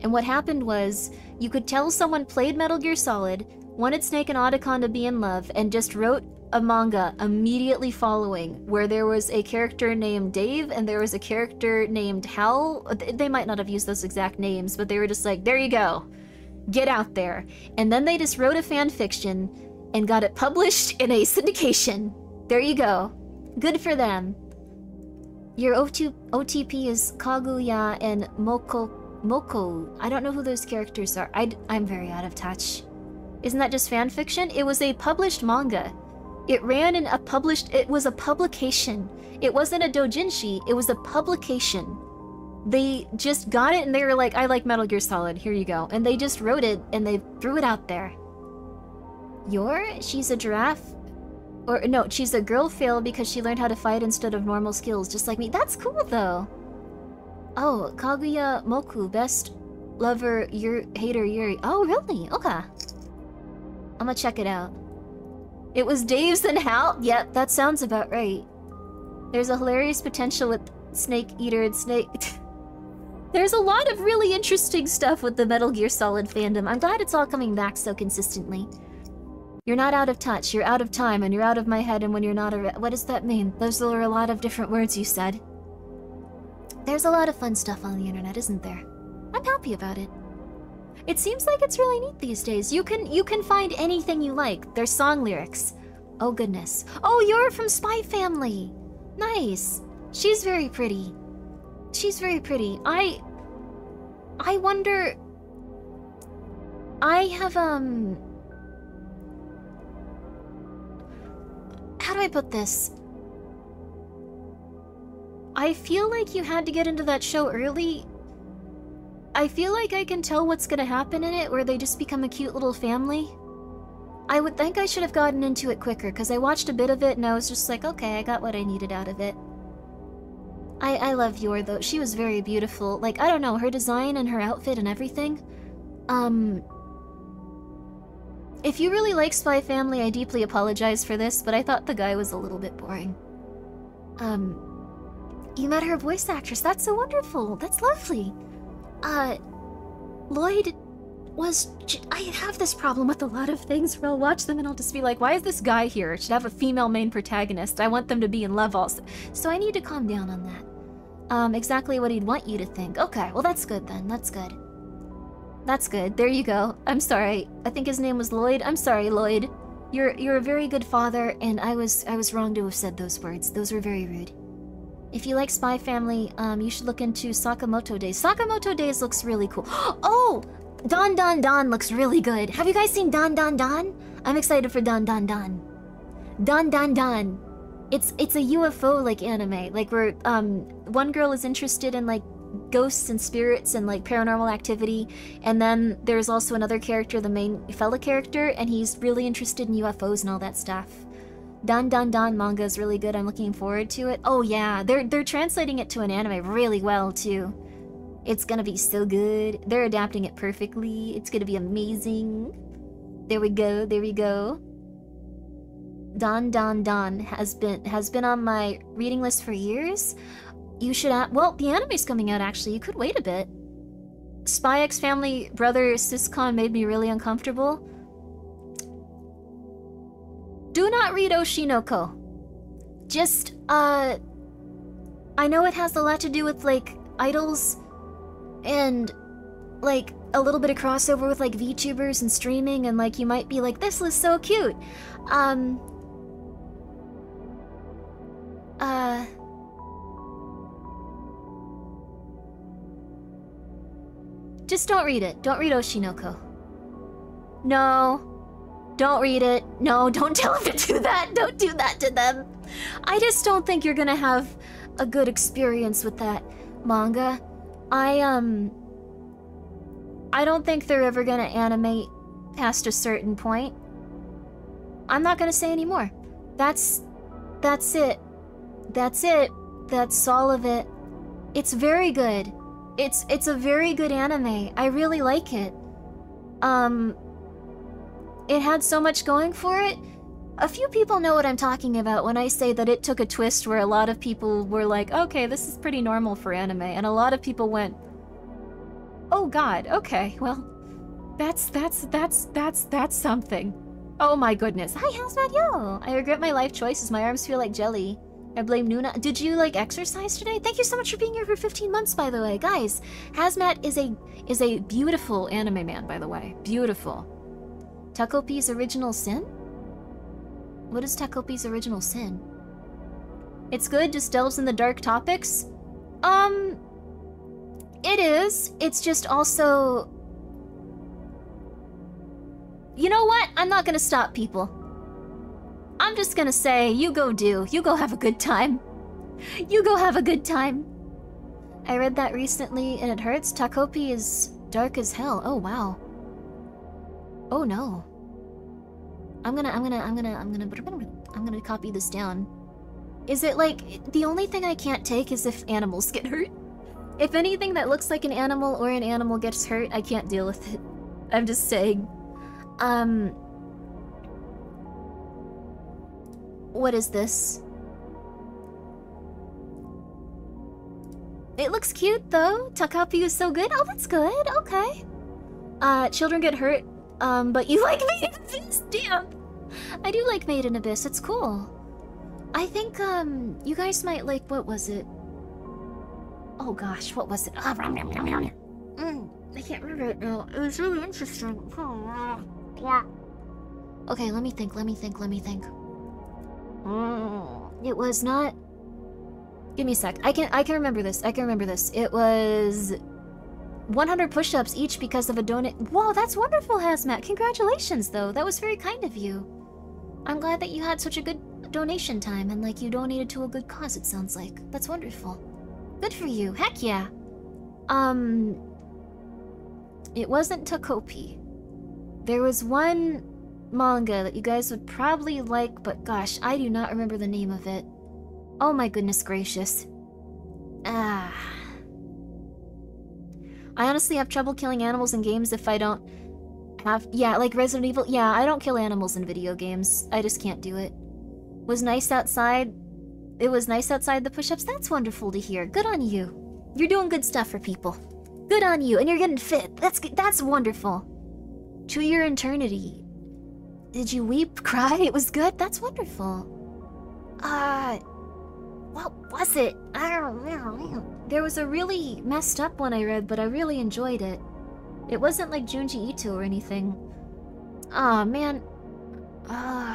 And what happened was, you could tell someone played Metal Gear Solid, wanted Snake and Otacon to be in love, and just wrote a manga immediately following where there was a character named Dave and there was a character named Hal. They might not have used those exact names, but they were just like, there you go. Get out there. And then they just wrote a fan fiction and got it published in a syndication. There you go. Good for them. Your OTP is Kaguya and Moko. Moko. I don't know who those characters are. I, I'm very out of touch. Isn't that just fan fiction? It was a published manga. It ran in a published, it was a publication. It wasn't a doujinshi, it was a publication. They just got it and they were like, I like Metal Gear Solid, here you go. And they just wrote it and they threw it out there. Yor? She's a giraffe? Or no, she's a girl fail because she learned how to fight instead of normal skills, just like me. That's cool though. Oh, Kaguya Moku, best lover, your hater Yuri. Oh, really? Okay. I'm gonna check it out. It was Dave's and Hal? Yep, that sounds about right. There's a hilarious potential with Snake Eater and Snake... There's a lot of really interesting stuff with the Metal Gear Solid fandom. I'm glad it's all coming back so consistently. You're not out of touch, you're out of time, and you're out of my head, and when you're not What does that mean? Those are a lot of different words you said. There's a lot of fun stuff on the internet, isn't there? I'm happy about it. It seems like it's really neat these days. You can you can find anything you like. There's song lyrics. Oh goodness. Oh, you're from Spy Family. Nice. She's very pretty. She's very pretty. I I wonder I have um How do I put this? I feel like you had to get into that show early I feel like I can tell what's gonna happen in it, where they just become a cute little family. I would think I should have gotten into it quicker, because I watched a bit of it and I was just like, okay, I got what I needed out of it. I, I love Yor, though. She was very beautiful. Like, I don't know, her design and her outfit and everything. Um... If you really like Spy Family, I deeply apologize for this, but I thought the guy was a little bit boring. Um... You met her voice actress. That's so wonderful. That's lovely. Uh, Lloyd was. I have this problem with a lot of things where I'll watch them and I'll just be like, why is this guy here? It should have a female main protagonist. I want them to be in love also. So I need to calm down on that. Um, exactly what he'd want you to think. Okay, well that's good then. That's good. That's good. There you go. I'm sorry. I think his name was Lloyd. I'm sorry, Lloyd. You're you're a very good father, and I was I was wrong to have said those words. Those were very rude. If you like Spy Family, um, you should look into Sakamoto Days. Sakamoto Days looks really cool. Oh! Dandadan looks really good. Have you guys seen Dandadan? I'm excited for Dandadan. Don Don Don. It's it's a UFO like anime. Like where um one girl is interested in like ghosts and spirits and like paranormal activity, and then there's also another character, the main fella character, and he's really interested in UFOs and all that stuff. Dandadan manga is really good. I'm looking forward to it. Oh yeah, they're they're translating it to an anime really well too. It's gonna be so good. They're adapting it perfectly. It's gonna be amazing. There we go. There we go. Dandadan has been has been on my reading list for years. You should a- well, the anime's coming out actually. You could wait a bit. Spy X Family Brother Siscon made me really uncomfortable. Do not read Oshi no Ko. Just uh I know it has a lot to do with like idols and like a little bit of crossover with like VTubers and streaming and like you might be like this is so cute. Um uh Just don't read it. Don't read Oshi no Ko. No. Don't read it. No, don't tell them to do that. Don't do that to them. I just don't think you're gonna have a good experience with that manga. I, um. I don't think they're ever gonna animate past a certain point. I'm not gonna say anymore. That's. That's it. That's it. That's all of it. It's very good. It's it's a very good anime. I really like it. Um it had so much going for it. A few people know what I'm talking about when I say that it took a twist where a lot of people were like, "Okay, this is pretty normal for anime." And a lot of people went, "Oh god, okay. Well, that's that's that's that's that's something." Oh my goodness. Hi, Hazmat Yo. I regret my life choices. My arms feel like jelly. I blame Nuna. Did you like exercise today? Thank you so much for being here for 15 months, by the way, guys. Hazmat is a is a beautiful anime man, by the way. Beautiful. Takopi's original sin. What is Takopi's original sin? It's good. Just delves in the dark topics. Um, it is. It's just also. You know what? I'm not gonna stop people. I'm just gonna say, you go do. You go have a good time. You go have a good time. I read that recently and it hurts. Takopi is dark as hell. Oh wow. Oh no. I'm gonna I'm gonna I'm gonna I'm gonna I'm gonna copy this down. Is it like the only thing I can't take is if animals get hurt? If anything that looks like an animal or an animal gets hurt, I can't deal with it. I'm just saying. Um What is this? It looks cute though. Takopi is so good. Oh, that's good. Okay. Uh, children get hurt. Um, but you like Made in Abyss? Damn. I do like Made in Abyss. It's cool. I think um, you guys might like. What was it? Oh gosh, what was it? Ah, mm, I can't remember it now. It was really interesting. Okay, let me think. Let me think. Let me think. Mm, it was not. Give me a sec. I can I can remember this. I can remember this. It was 100 push-ups each because of a donate. Whoa, that's wonderful, Hazmat. Congratulations, though. That was very kind of you. I'm glad that you had such a good donation time and like you donated to a good cause. It sounds like that's wonderful. Good for you. Heck yeah. Um, it wasn't Takopi. There was one manga that you guys would probably like, but gosh, I do not remember the name of it. Oh my goodness gracious. Ah. I honestly have trouble killing animals in games if I don't have. Yeah, like Resident Evil. Yeah, I don't kill animals in video games. I just can't do it. Was nice outside. It was nice outside the push ups. That's wonderful to hear. Good on you. You're doing good stuff for people. Good on you, and you're getting fit. That's that's wonderful. To your eternity. Did you weep, cry? It was good. That's wonderful. Uh, what was it? I don't know. There was a really messed up one I read, but I really enjoyed it. It wasn't like Junji Ito or anything. Aw, oh, man. Uh...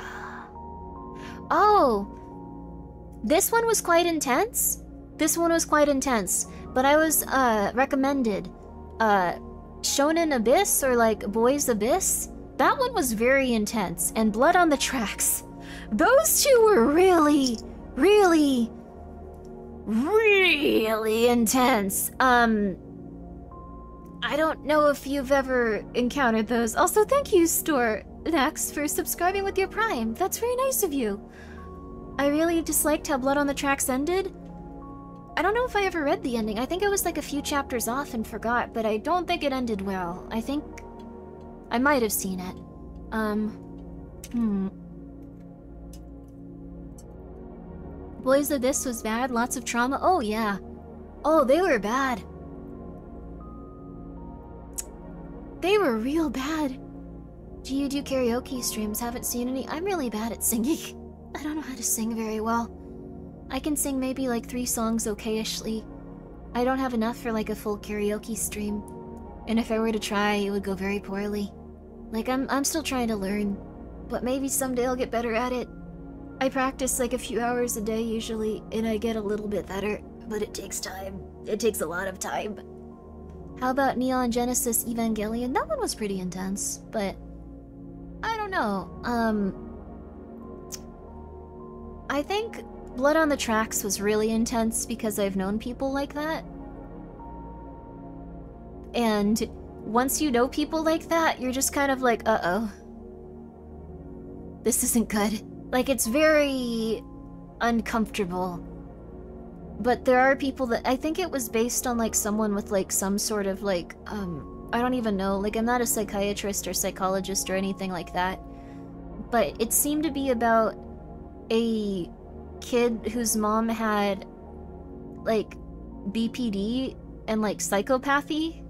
Oh! This one was quite intense. This one was quite intense. But I was, uh, recommended, uh, Shonen Abyss or like Boys Abyss. That one was very intense. And Blood on the Tracks. Those two were really, really really intense. Um, I don't know if you've ever encountered those. Also, thank you, Store Nex, for subscribing with your Prime. That's very nice of you. I really disliked how Blood on the Tracks ended. I don't know if I ever read the ending. I think I was like a few chapters off and forgot, but I don't think it ended well. I think I might have seen it. Um, hmm. Boys Abyss was bad, lots of trauma. Oh, yeah. Oh, they were bad. They were real bad. Do you do karaoke streams? Haven't seen any. I'm really bad at singing. I don't know how to sing very well. I can sing maybe like three songs okayishly. I don't have enough for like a full karaoke stream. And if I were to try, it would go very poorly. Like I'm I'm still trying to learn, but maybe someday I'll get better at it. I practice like a few hours a day usually, and I get a little bit better, but it takes time. It takes a lot of time. How about Neon Genesis Evangelion? That one was pretty intense, but I don't know. Um I think Blood on the Tracks was really intense because I've known people like that. And once you know people like that, you're just kind of like, uh-oh. This isn't good. Like, it's very uncomfortable. But there are people that I think it was based on like someone with like some sort of like um I don't even know. Like I'm not a psychiatrist or psychologist or anything like that. But it seemed to be about a kid whose mom had like BPD and like psychopathy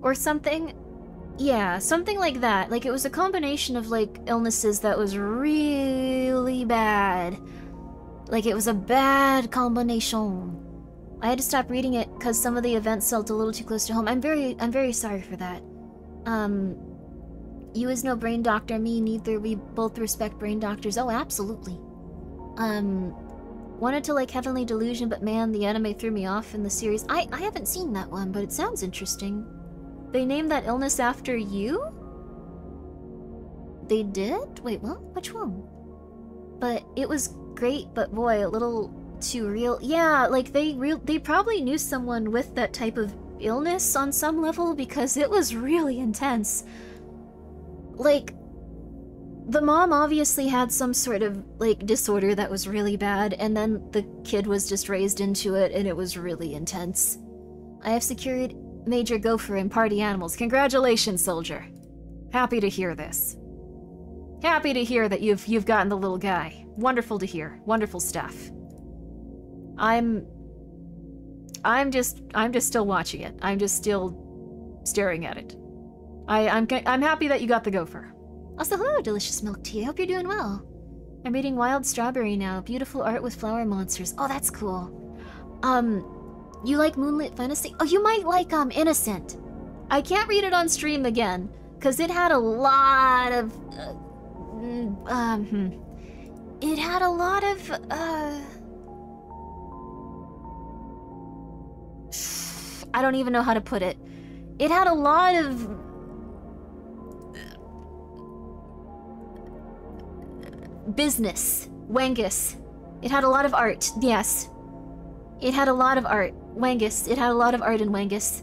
or something. Yeah, something like that. Like it was a combination of like illnesses that was really bad. Like it was a bad combination. I had to stop reading it because some of the events felt a little too close to home. I'm very I'm very sorry for that. Um you is no brain doctor, me neither. We both respect brain doctors. Oh, absolutely. Um wanted to like Heavenly Delusion, but man, the anime threw me off in the series. I I haven't seen that one, but it sounds interesting. They named that illness after you? They did? Wait, what? Which one? But it was great, but boy, a little too real. Yeah, like they real they probably knew someone with that type of illness on some level because it was really intense. Like the mom obviously had some sort of like disorder that was really bad and then the kid was just raised into it and it was really intense. I have secured Major Gopher and party animals. Congratulations, soldier. Happy to hear this. Happy to hear that you've you've gotten the little guy. Wonderful to hear. Wonderful stuff. I'm I'm just I'm just still watching it. I'm just still staring at it. I I'm I'm happy that you got the gopher. Also, hello, delicious milk tea. I hope you're doing well. I'm reading Wild Strawberry now. Beautiful art with flower monsters. Oh, that's cool. Um, you like Moonlit Fantasy? Oh, you might like um Innocent. I can't read it on stream again because it had a lot of uh, mm, um hmm. it had a lot of uh I don't even know how to put it. It had a lot of business. Wengus. It had a lot of art, yes. It had a lot of art. Wengus. It had a lot of art in Wangus.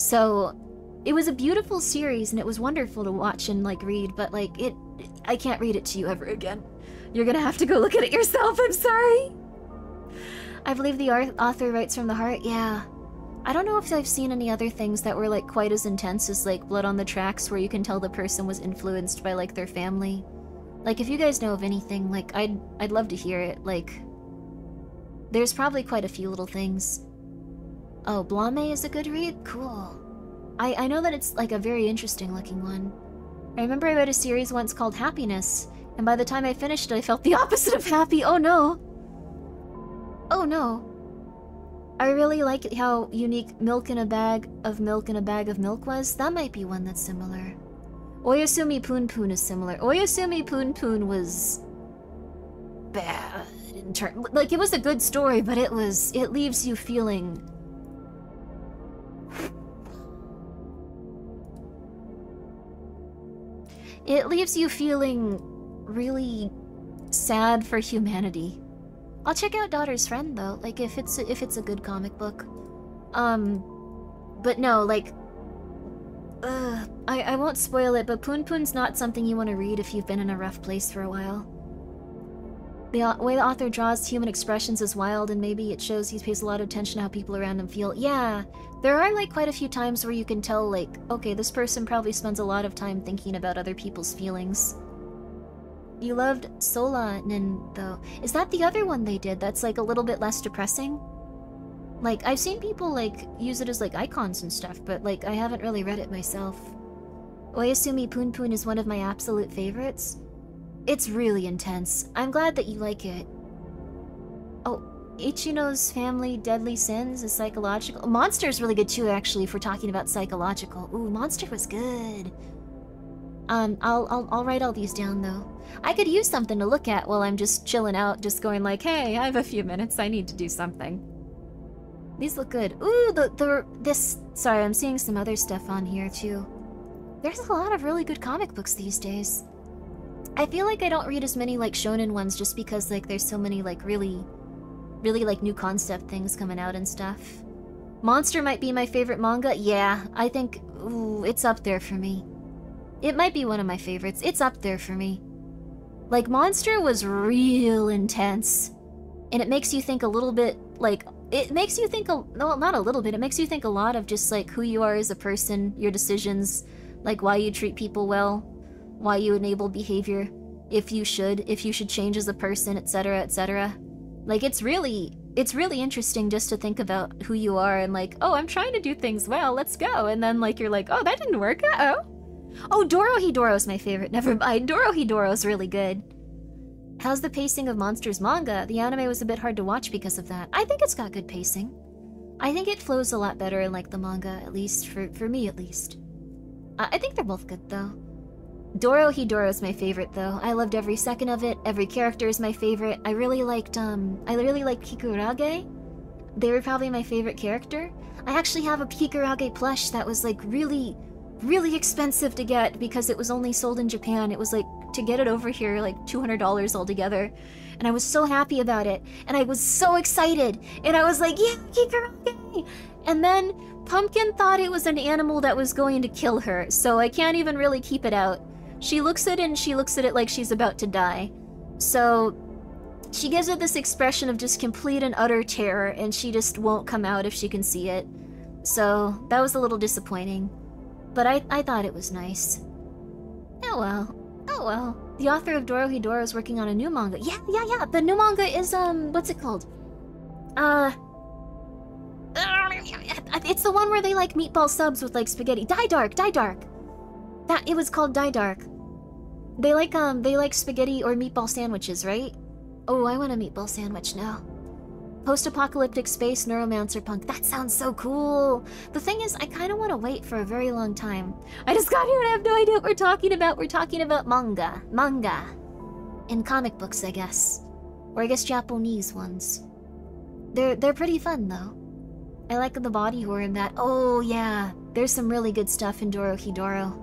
So, it was a beautiful series and it was wonderful to watch and like read, but like it I can't read it to you ever again. You're gonna have to go look at it yourself, I'm sorry. I believe the author writes from the heart, yeah. I don't know if I've seen any other things that were like quite as intense as like Blood on the Tracks where you can tell the person was influenced by like their family. Like if you guys know of anything, like I'd I'd love to hear it. Like there's probably quite a few little things. Oh, Blame is a good read? Cool. I, I know that it's like a very interesting looking one. I remember I read a series once called Happiness, and by the time I finished it, I felt the opposite of happy. Oh no! Oh no. I really like how unique Milk in a Bag of Milk in a Bag of Milk was. That might be one that's similar. Oyasumi Punpun is similar. Oyasumi Punpun was... bad in term like it was a good story but it was it leaves you feeling it leaves you feeling really sad for humanity i'll check out daughter's friend though like if it's if it's a good comic book um but no like uh, I, I won't spoil it, but Punpun's not something you want to read if you've been in a rough place for a while. The way the author draws human expressions is wild, and maybe it shows he pays a lot of attention to how people around him feel. Yeah, there are like quite a few times where you can tell, like, okay, this person probably spends a lot of time thinking about other people's feelings. You loved Solanin, though. Is that the other one they did that's like a little bit less depressing? Like, I've seen people like use it as like icons and stuff, but like I haven't really read it myself. Oyasumi Punpun is one of my absolute favorites. It's really intense. I'm glad that you like it. Oh, Ichinose Family Deadly Sins is psychological. Monster is really good too, actually, we're talking about psychological. Ooh, Monster was good. Um, I'll, I'll, I'll write all these down, though. I could use something to look at while I'm just chilling out, just going like, hey, I have a few minutes, I need to do something. These look good. Ooh, the, the, this, sorry, I'm seeing some other stuff on here, too. There's a lot of really good comic books these days. I feel like I don't read as many, like, shonen ones just because, like, there's so many, like, really, really, like, new concept things coming out and stuff. Monster might be my favorite manga. Yeah, I think, ooh, it's up there for me. It might be one of my favorites. It's up there for me. Like, Monster was real intense. And it makes you think a little bit, like, it makes you think, a, well, not a little bit, it makes you think a lot of just, like, who you are as a person, your decisions, like, why you treat people well, why you enable behavior, if you should, if you should change as a person, etc., etc. Like, it's really, it's really interesting just to think about who you are and, like, oh, I'm trying to do things well, let's go. And then, like, you're like, oh, that didn't work, uh oh. Dorohedoro is my favorite. Never mind. Dorohedoro is really good. How's the pacing of Monsters manga? The anime was a bit hard to watch because of that. I think it's got good pacing. I think it flows a lot better in like the manga, at least for for me at least. I think they're both good though. Dorohedoro is my favorite though. I loved every second of it. Every character is my favorite. I really liked um I really liked Kikurage. They were probably my favorite character. I actually have a Kikurage plush that was like really really expensive to get because it was only sold in Japan. It was like to get it over here like $200 altogether. And I was so happy about it. And I was so excited. And I was like, yeah, Kikurage! And then Pumpkin thought it was an animal that was going to kill her, so I can't even really keep it out. She looks at it and she looks at it like she's about to die. So she gives it this expression of just complete and utter terror, and she just won't come out if she can see it. So that was a little disappointing. But I, I thought it was nice. Oh well. Oh well. The author of Dorohedoro is working on a new manga. Yeah, yeah, yeah. The new manga is, um, what's it called? Uh... It's the one where they like meatball subs with like spaghetti. Dai Dark, Dai Dark. That, it was called Dai Dark. They like, um, they like spaghetti or meatball sandwiches, right? Oh, I want a meatball sandwich now. Post-apocalyptic space neuromancer punk. That sounds so cool. The thing is, I kind of want to wait for a very long time. I just got here and I have no idea what we're talking about. We're talking about manga. Manga. In comic books, I guess. Or I guess Japanese ones. They're they're pretty fun though. I like the body horror in that. Oh yeah, there's some really good stuff in Dorohedoro.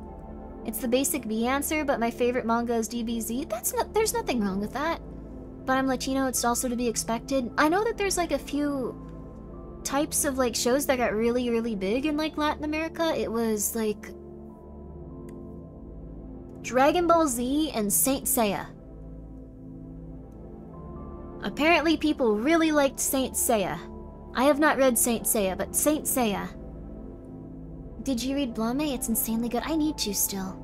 It's the basic B answer, but my favorite manga is DBZ. That's not there's nothing wrong with that but I'm Latino, it's also to be expected. I know that there's like a few types of like shows that got really, really big in like Latin America. It was like Dragon Ball Z and Saint Seiya. Apparently people really liked Saint Seiya. I have not read Saint Seiya, but Saint Seiya. Did you read Blame? It's insanely good. I need to still.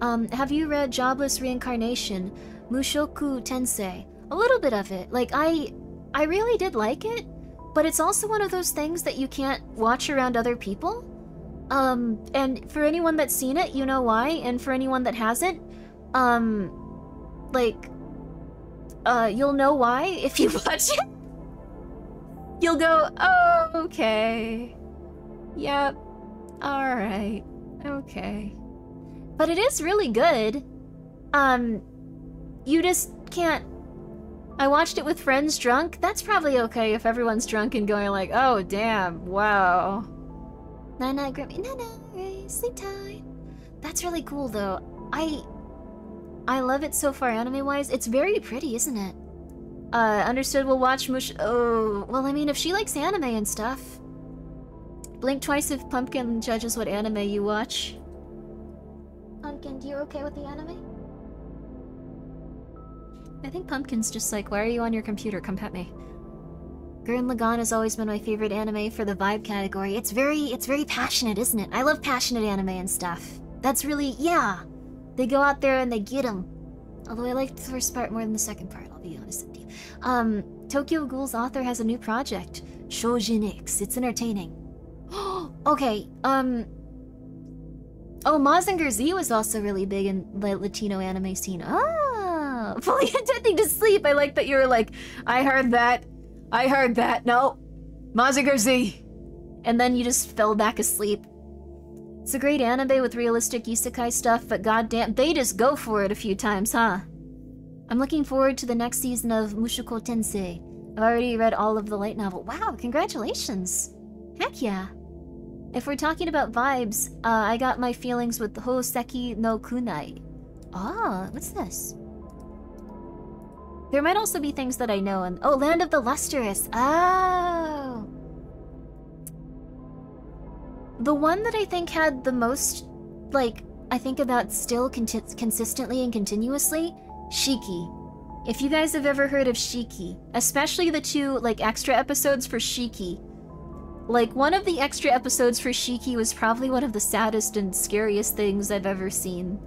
Um, have you read Jobless Reincarnation, Mushoku Tensei? A little bit of it. Like, I... I really did like it, but it's also one of those things that you can't watch around other people. Um, and for anyone that's seen it, you know why, and for anyone that hasn't, um, like, uh, you'll know why if you watch it. You'll go, oh, okay. Yep. Alright. Okay. But it is really good. Um, you just can't I watched it with friends drunk. That's probably okay if everyone's drunk and going like, oh damn, wow. Night night, Grimmi. Night night, sleep tight. That's really cool though. I I love it so far anime-wise. It's very pretty, isn't it? Uh, understood, we'll watch Mush- Oh, well I mean, if she likes anime and stuff. Blink twice if Pumpkin judges what anime you watch. Pumpkin, do you okay with the anime? I think Pumpkin's just like, why are you on your computer? Come pet me. Gurren Lagann has always been my favorite anime for the vibe category. It's very, it's very passionate, isn't it? I love passionate anime and stuff. That's really, yeah. They go out there and they get them. Although I liked the first part more than the second part, I'll be honest with you. Um, Tokyo Ghoul's author has a new project, Choujin X. It's entertaining. okay, um... Oh, Mazinger Z was also really big in the Latino anime scene. Ah! Fully intending to sleep. I like that you were like, I heard that. I heard that. No. Mazinger Z. And then you just fell back asleep. It's a great anime with realistic isekai stuff, but goddamn, they just go for it a few times, huh? I'm looking forward to the next season of Mushoku Tensei. I've already read all of the light novel. Wow, congratulations! Heck yeah! If we're talking about vibes, uh, I got my feelings with Hoseki no Kuni. Ah, what's this? There might also be things that I know and- Oh, Land of the Lustrous! Oh! The one that I think had the most, like, I think about still consistently and continuously, Shiki. If you guys have ever heard of Shiki, especially the two, like, extra episodes for Shiki, like, one of the extra episodes for Shiki was probably one of the saddest and scariest things I've ever seen.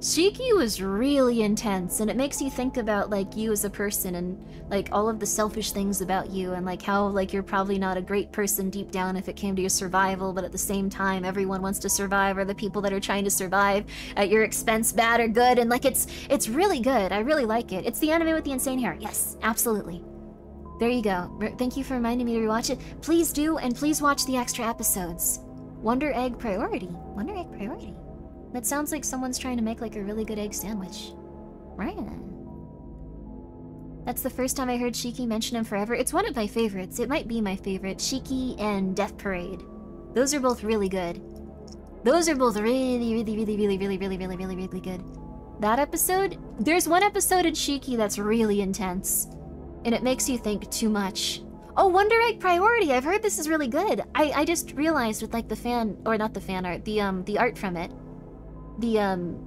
Shiki was really intense, and it makes you think about, like, you as a person and, like, all of the selfish things about you and, like, how, like, you're probably not a great person deep down if it came to your survival, but at the same time, everyone wants to survive or the people that are trying to survive at your expense, bad or good, and, like, it's, it's really good. I really like it. It's the anime with the insane hair. Yes, absolutely. There you go. Thank you for reminding me to rewatch it. Please do, and please watch the extra episodes. Wonder Egg Priority. Wonder Egg Priority. That sounds like someone's trying to make like a really good egg sandwich. Right. That's the first time I heard Shiki mention him forever. It's one of my favorites. It might be my favorite. Shiki and Death Parade. Those are both really good. Those are both really, really, really, really, really, really, really, really, really good. That episode? There's one episode in Shiki that's really intense. And it makes you think too much. Oh, Wonder Egg Priority! I've heard this is really good. I, I just realized with like the fan, or not the fan art, the um the art from it the um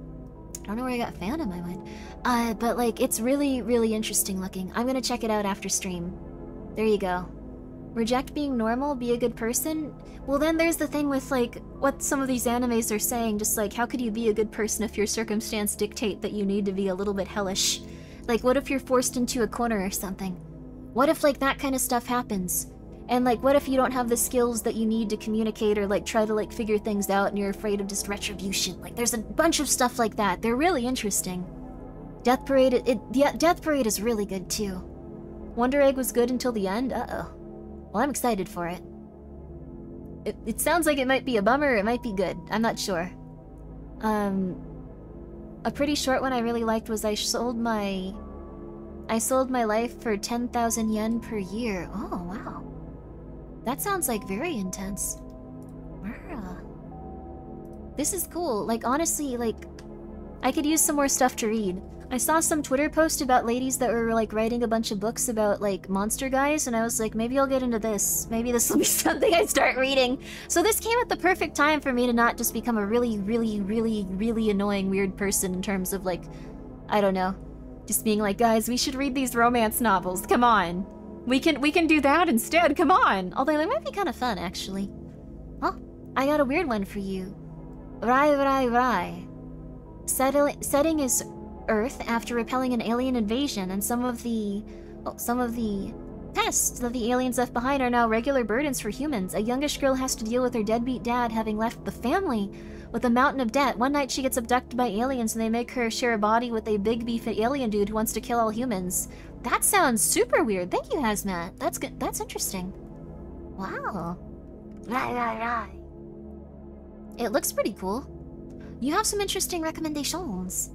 I don't know where I got fan in my mind. Uh, but like it's really, really interesting looking. I'm gonna check it out after stream. There you go. Reject being normal, be a good person? Well then there's the thing with like what some of these animes are saying, just like how could you be a good person if your circumstance dictate that you need to be a little bit hellish? Like what if you're forced into a corner or something? What if like that kind of stuff happens? And like, what if you don't have the skills that you need to communicate or like try to like figure things out and you're afraid of just retribution? Like, there's a bunch of stuff like that. They're really interesting. Death Parade, it, yeah, Death Parade is really good too. Wonder Egg was good until the end. Uh oh. Well, I'm excited for it. It, it sounds like it might be a bummer. It might be good. I'm not sure. Um, a pretty short one I really liked was I sold my I sold my life for 10,000 yen per year. Oh, wow. That sounds like very intense. This is cool. Like, honestly, like, I could use some more stuff to read. I saw some Twitter post about ladies that were, like, writing a bunch of books about, like, monster guys, and I was like, maybe I'll get into this. Maybe this will be something I start reading. So this came at the perfect time for me to not just become a really, really, really, really annoying weird person in terms of, like, I don't know. Just being like, guys, we should read these romance novels. Come on. We can we can do that instead. Come on. Although they might be kind of fun, actually. Huh? I got a weird one for you. Rai Rai Rai. Settle, setting is Earth after repelling an alien invasion, and some of the well, some of the pests that the aliens left behind are now regular burdens for humans. A youngish girl has to deal with her deadbeat dad having left the family with a mountain of debt. One night she gets abducted by aliens and they make her share a body with a big beefy alien dude who wants to kill all humans. That sounds super weird. Thank you, Hazmat. That's good. That's interesting. Wow. Right, right, right. It looks pretty cool. You have some interesting recommendations.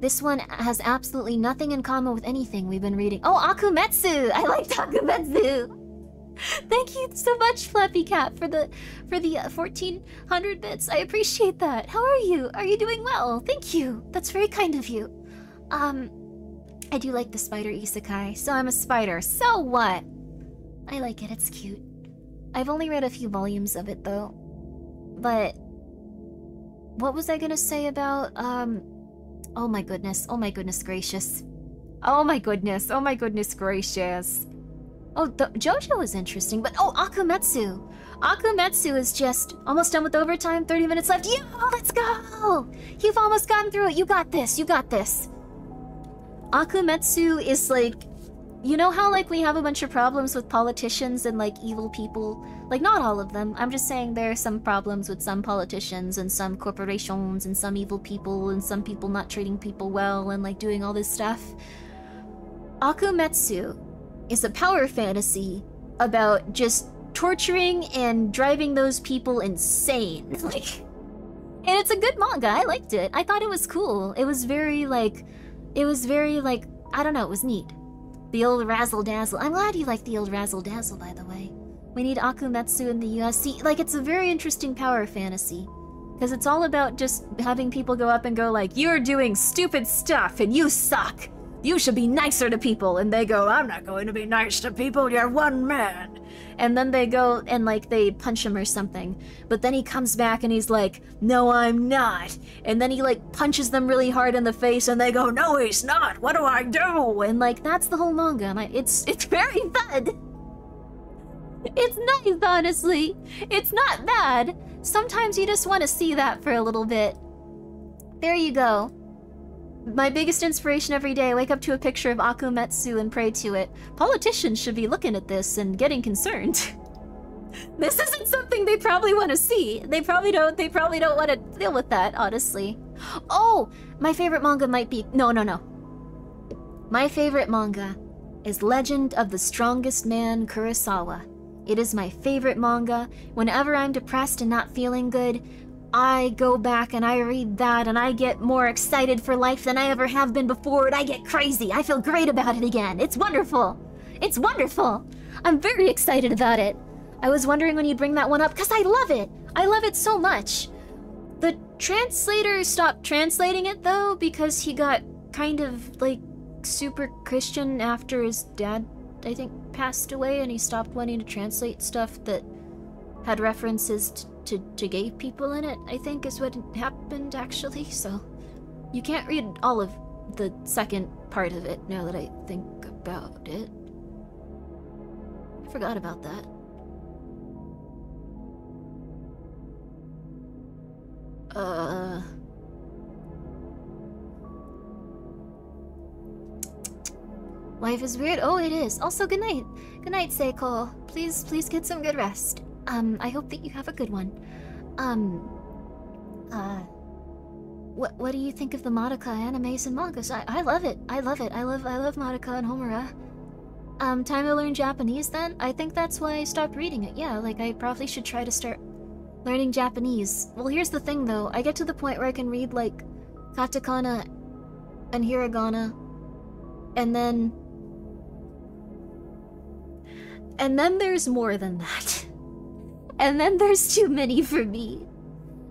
This one has absolutely nothing in common with anything we've been reading. Oh, Akumetsu! I like Akumetsu! Thank you so much, Flappy Cat, for the for the uh, 1400 bits. I appreciate that. How are you? Are you doing well? Thank you. That's very kind of you. Um, I do like the spider isekai, so I'm a spider. So what? I like it, it's cute. I've only read a few volumes of it, though. But... What was I gonna say about, um... Oh my goodness, oh my goodness gracious. Oh my goodness, oh my goodness gracious. Oh, the, JoJo is interesting, but oh, Akumetsu! Akumetsu is just almost done with overtime, 30 minutes left. Yeah, let's go! You've almost gotten through it, you got this, you got this. Akumetsu is like you know how like we have a bunch of problems with politicians and like evil people? Like not all of them. I'm just saying there are some problems with some politicians and some corporations and some evil people and some people not treating people well and like doing all this stuff. Akumetsu is a power fantasy about just torturing and driving those people insane. Like and it's a good manga. I liked it. I thought it was cool. It was very like it was very like I don't know, it was neat. The old razzle dazzle. I'm glad you like the old razzle dazzle by the way. We need Akumetsu in the US. See, like it's a very interesting power fantasy. Because it's all about just having people go up and go like, You're doing stupid stuff and you suck. You should be nicer to people. And they go, I'm not going to be nice to people. You're one man. And then they go and like they punch him or something. But then he comes back and he's like, No, I'm not. And then he like punches them really hard in the face and they go, No, he's not. What do I do? And like that's the whole manga. And I, it's it's very fun. It's nice, honestly. It's not bad. Sometimes you just want to see that for a little bit. There you go. My biggest inspiration every day, wake up to a picture of Akumetsu and pray to it. Politicians should be looking at this and getting concerned. this isn't something they probably want to see. They probably don't they probably don't want to deal with that, honestly. Oh, my favorite manga might be No, no, no. My favorite manga is Legend of the Strongest Man Kurosawa. It is my favorite manga. Whenever I'm depressed and not feeling good, I go back and I read that and I get more excited for life than I ever have been before and I get crazy. I feel great about it again. It's wonderful. It's wonderful. I'm very excited about it. I was wondering when you'd bring that one up because I love it. I love it so much. The translator stopped translating it though because he got kind of like super Christian after his dad, I think, passed away and he stopped wanting to translate stuff that had references to to, to gay people in it, I think is what happened actually, so you can't read all of the second part of it now that I think about it. I forgot about that. Uh... Life is weird. Oh, it is. Also, good night. Good night, Seiko. Please, please get some good rest. Um, I hope that you have a good one. Um, uh, what what do you think of the Madoka animes and mangas? I I love it. I love it. I love I love Madoka and Homura. Um, time to learn Japanese then? I think that's why I stopped reading it. Yeah, like I probably should try to start learning Japanese. Well, here's the thing though. I get to the point where I can read like katakana and hiragana and then and then there's more than that. And then there's too many for me.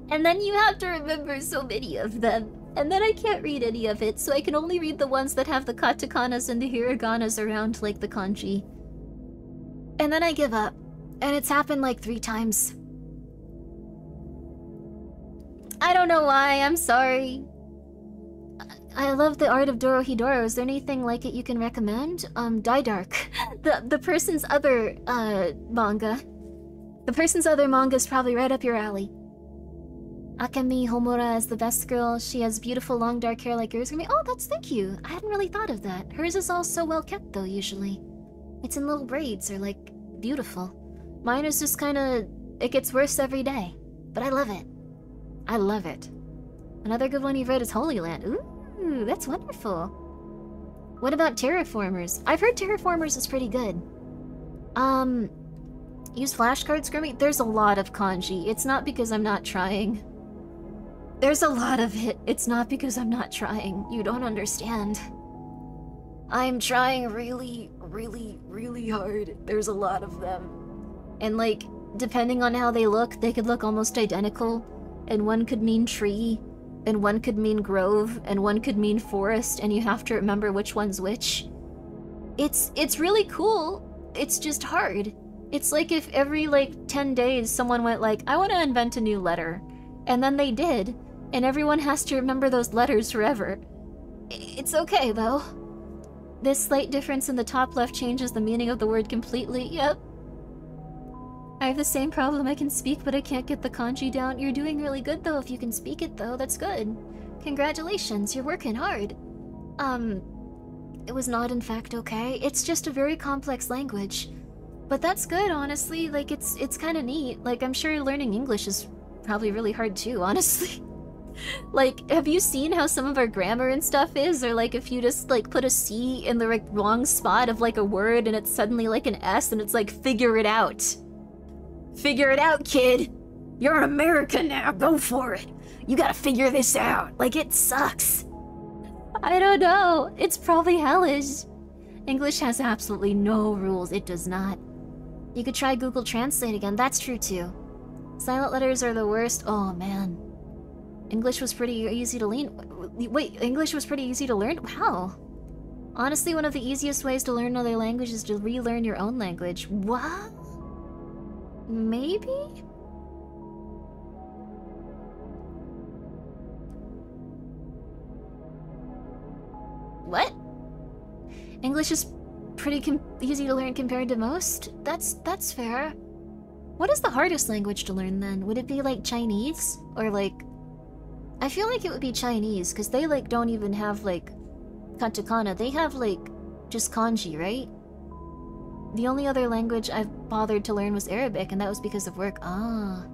And then you have to remember so many of them. And then I can't read any of it, so I can only read the ones that have the katakanas and the hiraganas around like the kanji. And then I give up. And it's happened like three times. I don't know why, I'm sorry. I love the art of Dorohedoro. Is there anything like it you can recommend? Um, Dai Dark. The the person's other uh manga. The person's other manga is probably right up your alley. Akemi Homura is the best girl. She has beautiful long dark hair like yours. Oh, that's thank you. I hadn't really thought of that. Hers is all so well kept though, usually. It's in little braids or like beautiful. Mine is just kind of it gets worse every day. But I love it. I love it. Another good one you've read is Holy Land. Ooh, that's wonderful. What about Terraformers? I've heard Terraformers is pretty good. Um, Use flashcards, Grimmi? There's a lot of kanji. It's not because I'm not trying. There's a lot of it. It's not because I'm not trying. You don't understand. I'm trying really, really, really hard. There's a lot of them. And like, depending on how they look, they could look almost identical. And one could mean tree, and one could mean grove, and one could mean forest, and you have to remember which one's which. It's it's really cool. It's just hard. It's like if every like 10 days someone went like, I want to invent a new letter. And then they did. And everyone has to remember those letters forever. It's okay though. This slight difference in the top left changes the meaning of the word completely. Yep. I have the same problem. I can speak, but I can't get the kanji down. You're doing really good though if you can speak it though. That's good. Congratulations, you're working hard. Um, it was not in fact okay. It's just a very complex language. But that's good, honestly. Like it's it's kind of neat. Like I'm sure learning English is probably really hard too, honestly. like, have you seen how some of our grammar and stuff is? Or like if you just like put a C in the like, wrong spot of like a word and it's suddenly like an S and it's like figure it out. Figure it out, kid. You're an American now. Go for it. You gotta figure this out. Like it sucks. I don't know. It's probably hellish. English has absolutely no rules. It does not. You could try Google Translate again. That's true too. Silent letters are the worst. Oh man. English was pretty easy to learn. Wait, English was pretty easy to learn? Wow. Honestly, one of the easiest ways to learn another language is to relearn your own language. What? Maybe? What? English is pretty easy to learn compared to most? That's that's fair. What is the hardest language to learn then? Would it be like Chinese? Or like... I feel like it would be Chinese, because they like don't even have like katakana. They have like just kanji, right? The only other language I've bothered to learn was Arabic, and that was because of work. Ah.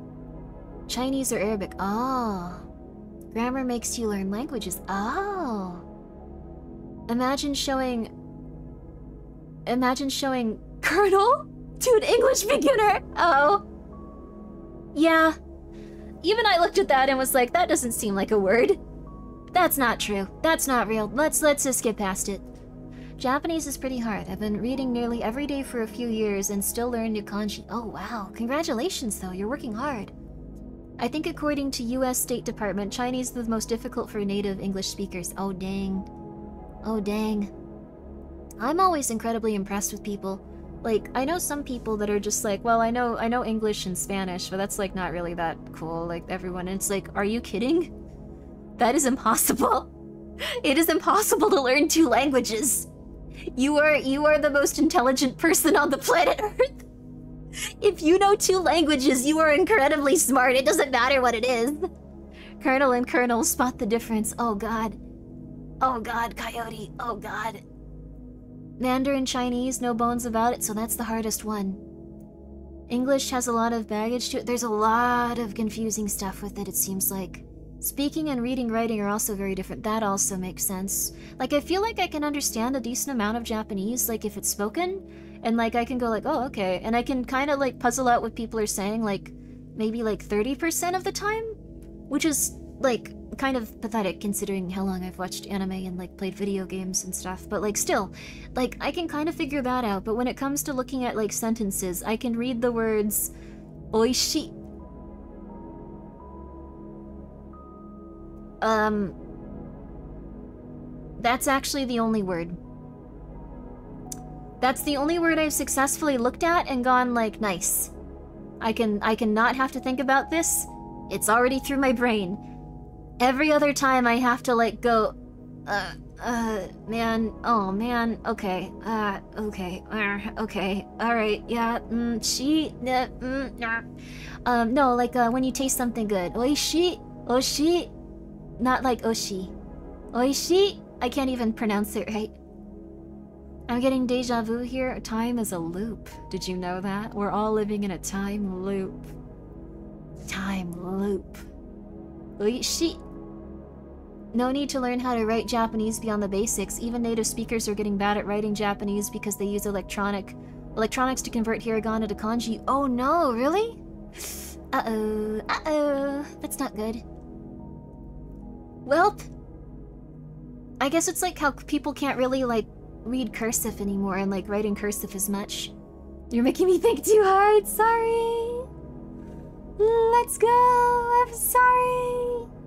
Chinese or Arabic. Ah. Grammar makes you learn languages. Oh. Imagine showing... Imagine showing Colonel to an English beginner. Oh. Yeah. Even I looked at that and was like, that doesn't seem like a word. That's not true. That's not real. Let's let's just get past it. Japanese is pretty hard. I've been reading nearly every day for a few years and still learn new kanji. Oh wow. Congratulations though. You're working hard. I think according to US State Department, Chinese is the most difficult for native English speakers. Oh dang. Oh dang. I'm always incredibly impressed with people like I know some people that are just like, well, I know I know English and Spanish, but that's like not really that cool. Like everyone, it's like, are you kidding? That is impossible. It is impossible to learn two languages. You are you are the most intelligent person on the planet Earth. If you know two languages, you are incredibly smart. It doesn't matter what it is. Colonel and Colonel spot the difference. Oh god. Oh god, Coyote. Oh god. Mandarin Chinese, no bones about it, so that's the hardest one. English has a lot of baggage to it. There's a lot of confusing stuff with it, it seems like. Speaking and reading writing are also very different. That also makes sense. Like, I feel like I can understand a decent amount of Japanese, like, if it's spoken. And, like, I can go like, oh, okay. And I can kind of, like, puzzle out what people are saying, like, maybe, like, 30% of the time? Which is, like, kind of pathetic considering how long I've watched anime and like played video games and stuff, but like still, like I can kind of figure that out, but when it comes to looking at like sentences, I can read the words oishi. Um That's actually the only word. That's the only word I've successfully looked at and gone like nice. I can I can not have to think about this. It's already through my brain. Every other time I have to like go, uh, uh, man, oh man, okay, uh, okay, uh, okay, alright, yeah, mm, she, uh, mm. Um, no, like, uh, when you taste something good, oishi, oishi, not like oshi, oishi, I can't even pronounce it right. I'm getting deja vu here. Time is a loop. Did you know that? We're all living in a time loop. Time loop. Oishi. No need to learn how to write Japanese beyond the basics. Even native speakers are getting bad at writing Japanese because they use electronic electronics to convert hiragana to kanji. Oh no, really? Uh-oh, uh-oh. That's not good. Welp. I guess it's like how people can't really, like, read cursive anymore and, like, writing cursive as much. You're making me think too hard, sorry. Mm, let's go, I'm sorry.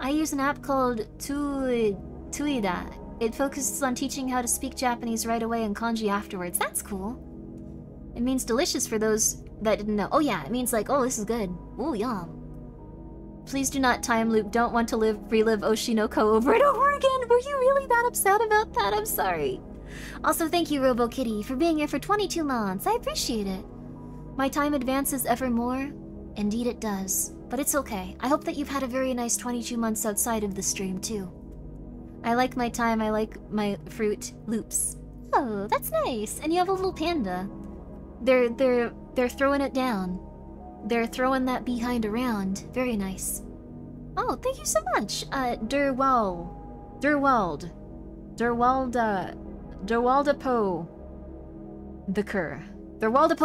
I use an app called tu Tuida. It focuses on teaching how to speak Japanese right away and kanji afterwards. That's cool. It means delicious for those that didn't know. Oh yeah, it means like, oh, this is good. Ooh, yum. Please do not time loop. Don't want to live relive Oshi no Ko over and over again. Were you really that upset about that? I'm sorry. Also, thank you, Robo Kitty, for being here for 22 months. I appreciate it. My time advances ever more. Indeed it does. But it's okay. I hope that you've had a very nice 22 months outside of the stream, too. I like my time, I like my fruit loops. Oh, that's nice. And you have a little panda. They're they're they're throwing it down. They're throwing that behind around. Very nice. Oh, thank you so much. Uh Durwell. Durwald. Durwalda Durwalda Po the Cur. Durwalda.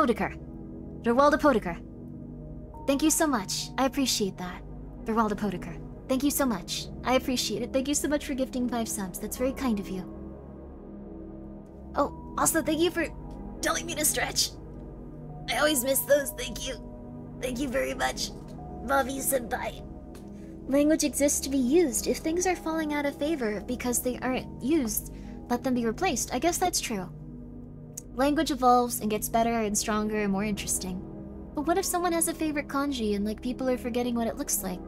Thank you so much. I appreciate that. Durwalda Podaker. Thank you so much. I appreciate it. Thank you so much for gifting five subs. That's very kind of you. Oh, also thank you for telling me to stretch. I always miss those. Thank you. Thank you very much. Bobby Senpai. Language exists to be used. If things are falling out of favor because they aren't used, let them be replaced. I guess that's true. Language evolves and gets better and stronger and more interesting. But what if someone has a favorite kanji and like people are forgetting what it looks like?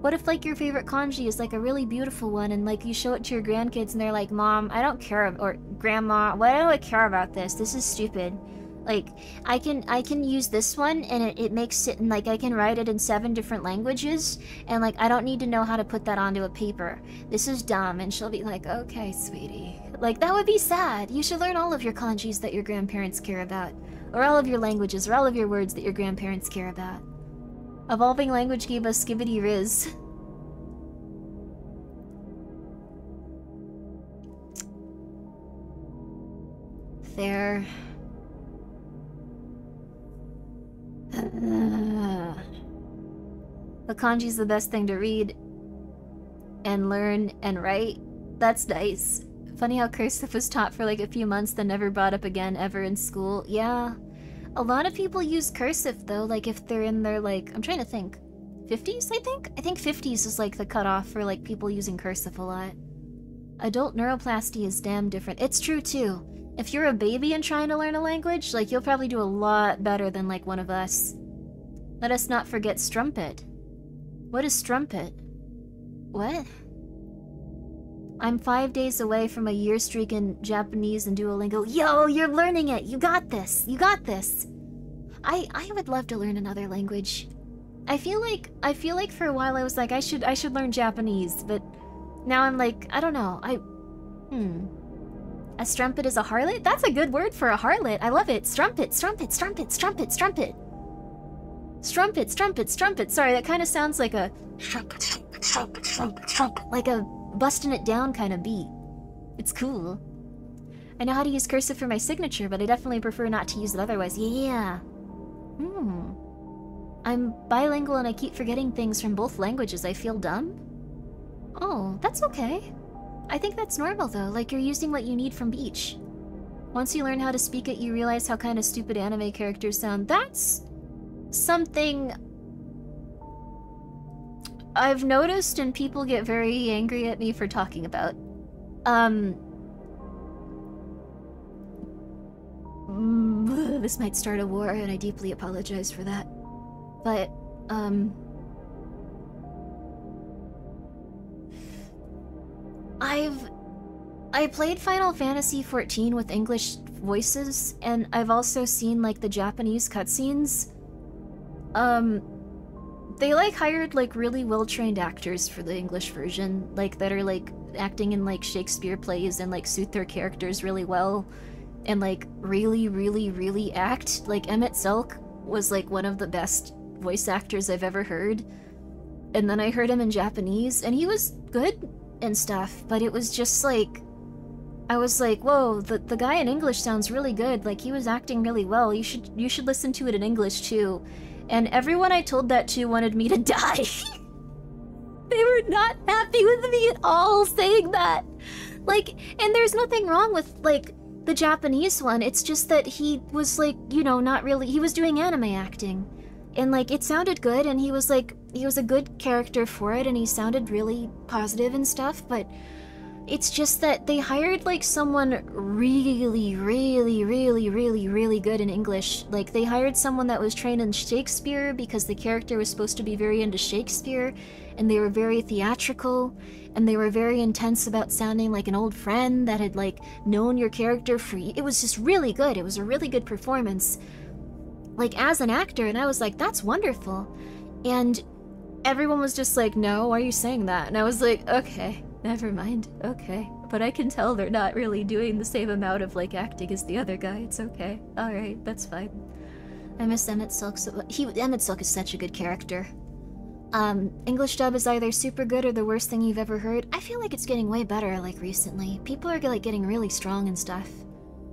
What if like your favorite kanji is like a really beautiful one and like you show it to your grandkids and they're like, "Mom, I don't care or grandma, why do I care about this? This is stupid." Like I can I can use this one and it, it makes it and like I can write it in seven different languages and like I don't need to know how to put that onto a paper. This is dumb and she'll be like, "Okay, sweetie." Like that would be sad. You should learn all of your kanjis that your grandparents care about or all of your languages or all of your words that your grandparents care about. Evolving language gave us Skibidi Riz. There. The kanji's the best thing to read and learn and write. That's nice. Funny how cursive was taught for like a few months, then never brought up again ever in school. Yeah. A lot of people use cursive though, like if they're in their like, I'm trying to think. 50s, I think? I think 50s is like the cutoff for like people using cursive a lot. Adult neuroplasty is damn different. It's true too. If you're a baby and trying to learn a language, like you'll probably do a lot better than like one of us. Let us not forget strumpet. What is strumpet? What? I'm five days away from a year streak in Japanese and Duolingo. Yo, you're learning it! You got this! You got this! I I would love to learn another language. I feel like I feel like for a while I was like I should I should learn Japanese, but now I'm like I don't know. I hmm. A strumpet is a harlot? That's a good word for a harlot. I love it. Strumpet, strumpet, strumpet, strumpet, strumpet. Strumpet, strumpet, strumpet. Sorry, that kind of sounds like a strumpet, strumpet, strumpet, strumpet, strumpet. Like a busting it down kind of beat. It's cool. I know how to use cursive for my signature, but I definitely prefer not to use it otherwise. Yeah. Hmm. I'm bilingual and I keep forgetting things from both languages. I feel dumb? Oh, that's okay. I think that's normal though, like you're using what you need from Beach. Once you learn how to speak it, you realize how kind of stupid anime characters sound. That's something I've noticed and people get very angry at me for talking about. Um, this might start a war and I deeply apologize for that. But, um... I've... I played Final Fantasy XIV with English voices, and I've also seen, like, the Japanese cutscenes. Um, they like hired like really well-trained actors for the English version, like that are like acting in like Shakespeare plays and like suit their characters really well and like really really really act. Like Emet-Selch was like one of the best voice actors I've ever heard. And then I heard him in Japanese and he was good and stuff, but it was just like I was like, "Whoa, the the guy in English sounds really good. Like he was acting really well. You should you should listen to it in English too." And everyone I told that to wanted me to die. they were not happy with me at all saying that. Like, and there's nothing wrong with, like, the Japanese one. It's just that he was, like, you know, not really. He was doing anime acting. And, like, it sounded good, and he was, like, he was a good character for it, and he sounded really positive and stuff, but it's just that they hired like someone really, really, really, really, really good in English. Like they hired someone that was trained in Shakespeare because the character was supposed to be very into Shakespeare and they were very theatrical and they were very intense about sounding like an old friend that had like known your character for it was just really good. It was a really good performance. Like as an actor and I was like that's wonderful. And everyone was just like, "No, why are you saying that?" And I was like, "Okay." Never mind. Okay. But I can tell they're not really doing the same amount of like acting as the other guy. It's okay. Alright, that's fine. I miss Emet-Selch so he Emet-Selch is such a good character. Um, English dub is either super good or the worst thing you've ever heard. I feel like it's getting way better like recently. People are like getting really strong and stuff.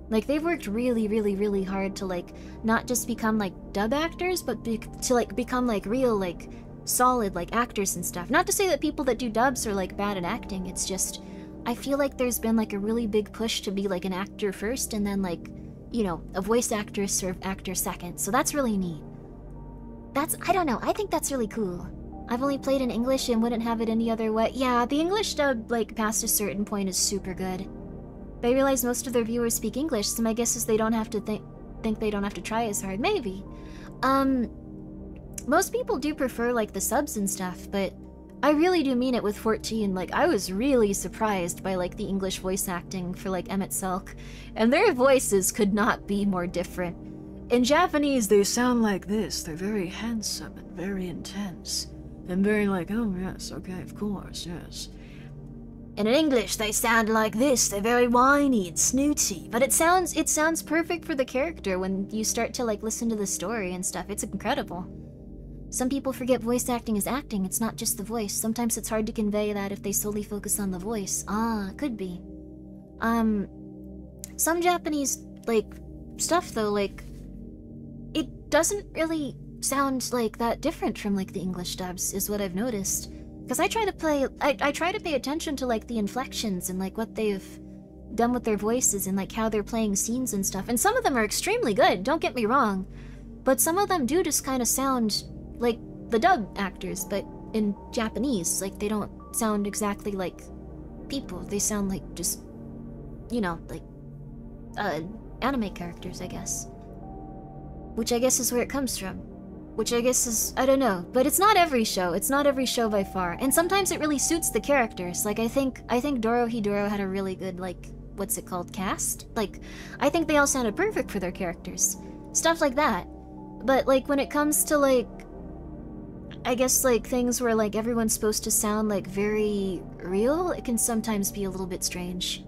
Like they've worked really, really, really hard to like not just become like dub actors, but to like become like real like solid like actors and stuff. Not to say that people that do dubs are like bad at acting. It's just I feel like there's been like a really big push to be like an actor first and then like, you know, a voice actress or actor second. So that's really neat. That's I don't know. I think that's really cool. I've only played in English and wouldn't have it any other way. Yeah, the English dub like past a certain point is super good. They realize most of their viewers speak English, so my guess is they don't have to think think they don't have to try as hard. Maybe. Um most people do prefer like the subs and stuff, but I really do mean it with 14. Like I was really surprised by like the English voice acting for like Emet-Selch, and their voices could not be more different. In Japanese, they sound like this. They're very handsome and very intense. And very like, oh yes, okay, of course, yes. And in English, they sound like this. They're very whiny and snooty. But it sounds it sounds perfect for the character when you start to like listen to the story and stuff. It's incredible. Some people forget voice acting is acting. It's not just the voice. Sometimes it's hard to convey that if they solely focus on the voice. Ah, could be. Um, some Japanese like stuff though, like it doesn't really sound like that different from like the English dubs, is what I've noticed. Because I try to play, I, I try to pay attention to like the inflections and like what they've done with their voices and like how they're playing scenes and stuff. And some of them are extremely good, don't get me wrong. But some of them do just kind of sound like the dub actors, but in Japanese. Like they don't sound exactly like people. They sound like just, you know, like uh, anime characters, I guess. Which I guess is where it comes from which I guess is I don't know, but it's not every show. It's not every show by far, and sometimes it really suits the characters. Like I think I think Dorohedoro had a really good like what's it called cast. Like I think they all sounded perfect for their characters, stuff like that. But like when it comes to like I guess like things where like everyone's supposed to sound like very real, it can sometimes be a little bit strange.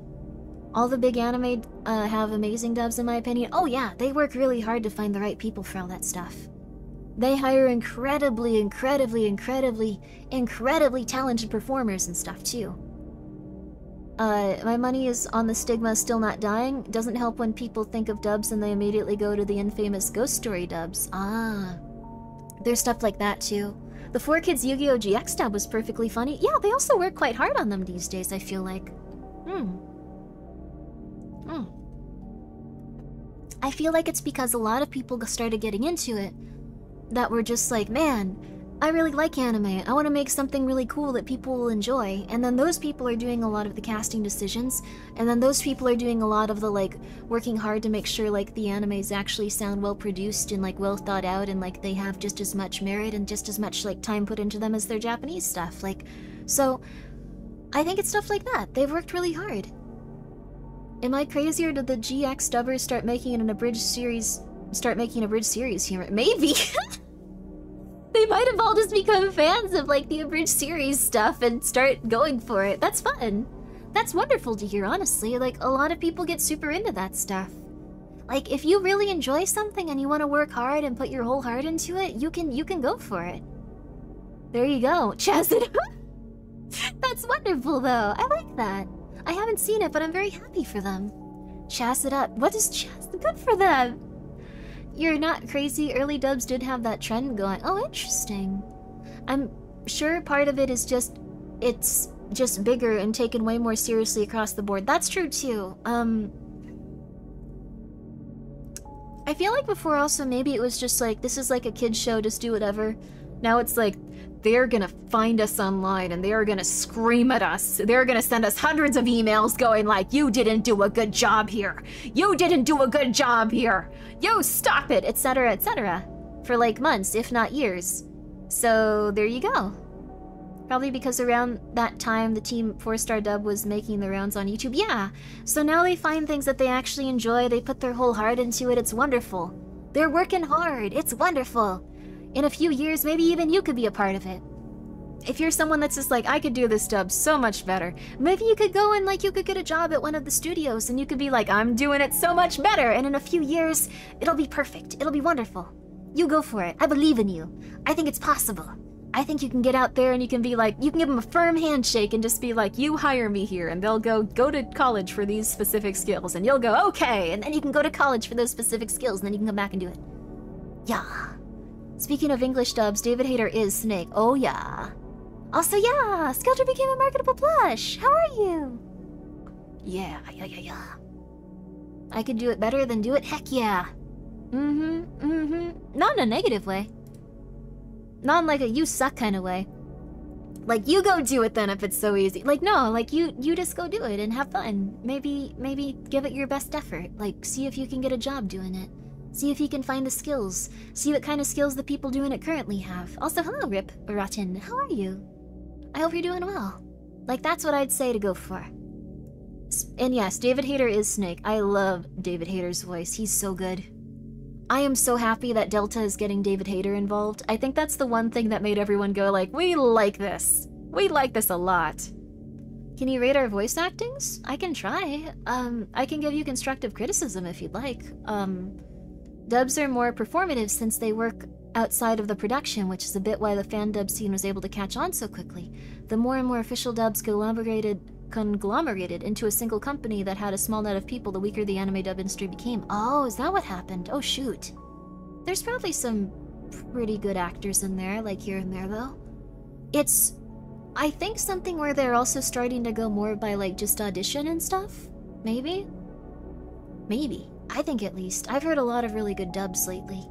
All the big anime uh, have amazing dubs in my opinion. Oh yeah, they work really hard to find the right people for all that stuff. They hire incredibly, incredibly, incredibly, incredibly talented performers and stuff too. Uh, my money is on the stigma still not dying. Doesn't help when people think of dubs and they immediately go to the infamous ghost story dubs. Ah. There's stuff like that too. The 4Kids Yu-Gi-Oh! GX dub was perfectly funny. Yeah, they also work quite hard on them these days, I feel like. Hmm. Hmm. I feel like it's because a lot of people started getting into it that were just like, man, I really like anime. I want to make something really cool that people will enjoy. And then those people are doing a lot of the casting decisions. And then those people are doing a lot of the like working hard to make sure like the animes actually sound well produced and like well thought out and like they have just as much merit and just as much like time put into them as their Japanese stuff. Like, so I think it's stuff like that. They've worked really hard. Am I crazy or did the GX dubbers start making an abridged series start making a bridge series here. Maybe. they might have all just become fans of like the abridged series stuff and start going for it. That's fun. That's wonderful to hear, honestly. Like, a lot of people get super into that stuff. Like, if you really enjoy something and you want to work hard and put your whole heart into it, you can you can go for it. There you go. Chazz it That's wonderful, though. I like that. I haven't seen it, but I'm very happy for them. Chazz it up. What is Chazz? Good for them. You're not crazy, early dubs did have that trend going. Oh, interesting. I'm sure part of it is just, it's just bigger and taken way more seriously across the board. That's true too. Um, I feel like before also maybe it was just like, this is like a kid's show, just do whatever. Now it's like, they're gonna find us online and they're gonna scream at us. They're gonna send us hundreds of emails going like, you didn't do a good job here. You didn't do a good job here. You stop it, etc., etc. For like months, if not years. So there you go. Probably because around that time the Team 4-Star Dub was making the rounds on YouTube. Yeah, so now they find things that they actually enjoy, they put their whole heart into it, it's wonderful. They're working hard, it's wonderful. In a few years, maybe even you could be a part of it. if you're someone that's just like, I could do this dub so much better, maybe you could go and like you could get a job at one of the studios and you could be like, I'm doing it so much better, and in a few years, it'll be perfect. It'll be wonderful. You go for it. I believe in you. I think it's possible. I think you can get out there and you can be like, you can give them a firm handshake and just be like, you hire me here, and they'll go, go to college for these specific skills, and you'll go, okay, and then you can go to college for those specific skills, and then you can come back and do it. Yeah. Speaking of English dubs, David Hayter is Snake. Oh yeah. Also, yeah, Skelter became a marketable plush. How are you? Yeah, yeah, yeah, yeah. I could do it better than do it. Heck yeah. Mm-hmm, mm-hmm. Not in a negative way. Not in like a you suck kind of way. Like you go do it then if it's so easy. Like no, like you you just go do it and have fun. Maybe maybe give it your best effort. Like see if you can get a job doing it. See if he can find the skills. See what kind of skills the people doing it currently have. Also, hello Rip Rotten. How are you? I hope you're doing well. Like that's what I'd say to go for. And yes, David Hayter is Snake. I love David Hayter's voice. He's so good. I am so happy that Delta is getting David Hayter involved. I think that's the one thing that made everyone go like, we like this. We like this a lot. Can you rate our voice actings? I can try. Um, I can give you constructive criticism if you'd like. Um, dubs are more performative since they work outside of the production, which is a bit why the fan dub scene was able to catch on so quickly. The more and more official dubs conglomerated conglomerated into a single company that had a small net of people, the weaker the anime dub industry became. Oh, is that what happened? Oh, shoot. There's probably some pretty good actors in there, like here and there, though. It's, I think, something where they're also starting to go more by, like, just audition and stuff? Maybe? Maybe. I think at least. I've heard a lot of really good dubs lately.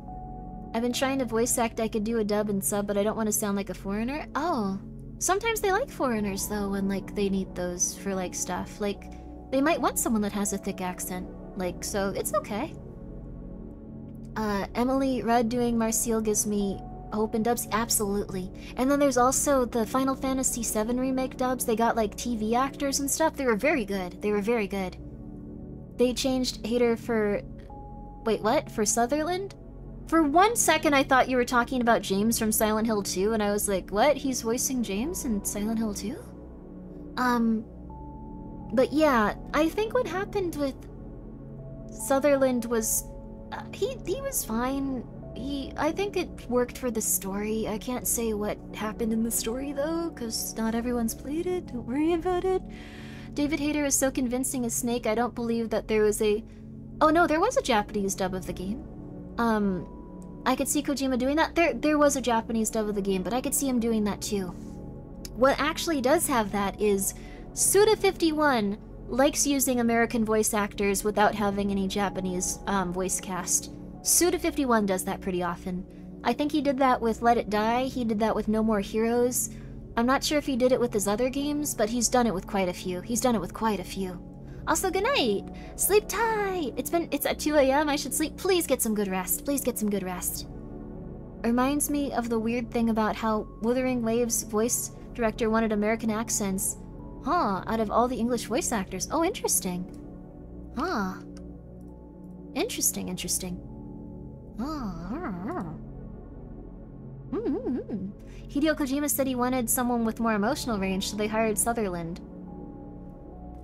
I've been trying to voice act I could do a dub and sub, but I don't want to sound like a foreigner. Oh, Sometimes they like foreigners though when like they need those for like stuff. Like they might want someone that has a thick accent. Like so it's okay. Uh Emily Rudd doing Marcille gives me hope and dubs absolutely. And then there's also the Final Fantasy VII remake dubs. They got like TV actors and stuff. They were very good. They were very good. They changed Hayter for Wait, what? For Sutherland? For one second, I thought you were talking about James from Silent Hill 2, and I was like, what? He's voicing James in Silent Hill 2? Um, but yeah, I think what happened with Sutherland was, uh, he, he was fine. He, I think it worked for the story. I can't say what happened in the story though, because not everyone's played it. Don't worry about it. David Hayter is so convincing as Snake, I don't believe that there was a... Oh no, there was a Japanese dub of the game. Um, I could see Kojima doing that. There, there was a Japanese dub of the game, but I could see him doing that too. What actually does have that is Suda51 likes using American voice actors without having any Japanese um, voice cast. Suda51 does that pretty often. I think he did that with Let It Die, he did that with No More Heroes. I'm not sure if he did it with his other games, but he's done it with quite a few. He's done it with quite a few. Also, good night. Sleep tight. It's been it's at 2 a.m. I should sleep. Please get some good rest. Please get some good rest. Reminds me of the weird thing about how Wuthering Waves voice director wanted American accents. Huh, out of all the English voice actors. Oh, interesting. Huh. Interesting, interesting. Oh. Mm -hmm. Hideo Kojima said he wanted someone with more emotional range, so they hired Sutherland.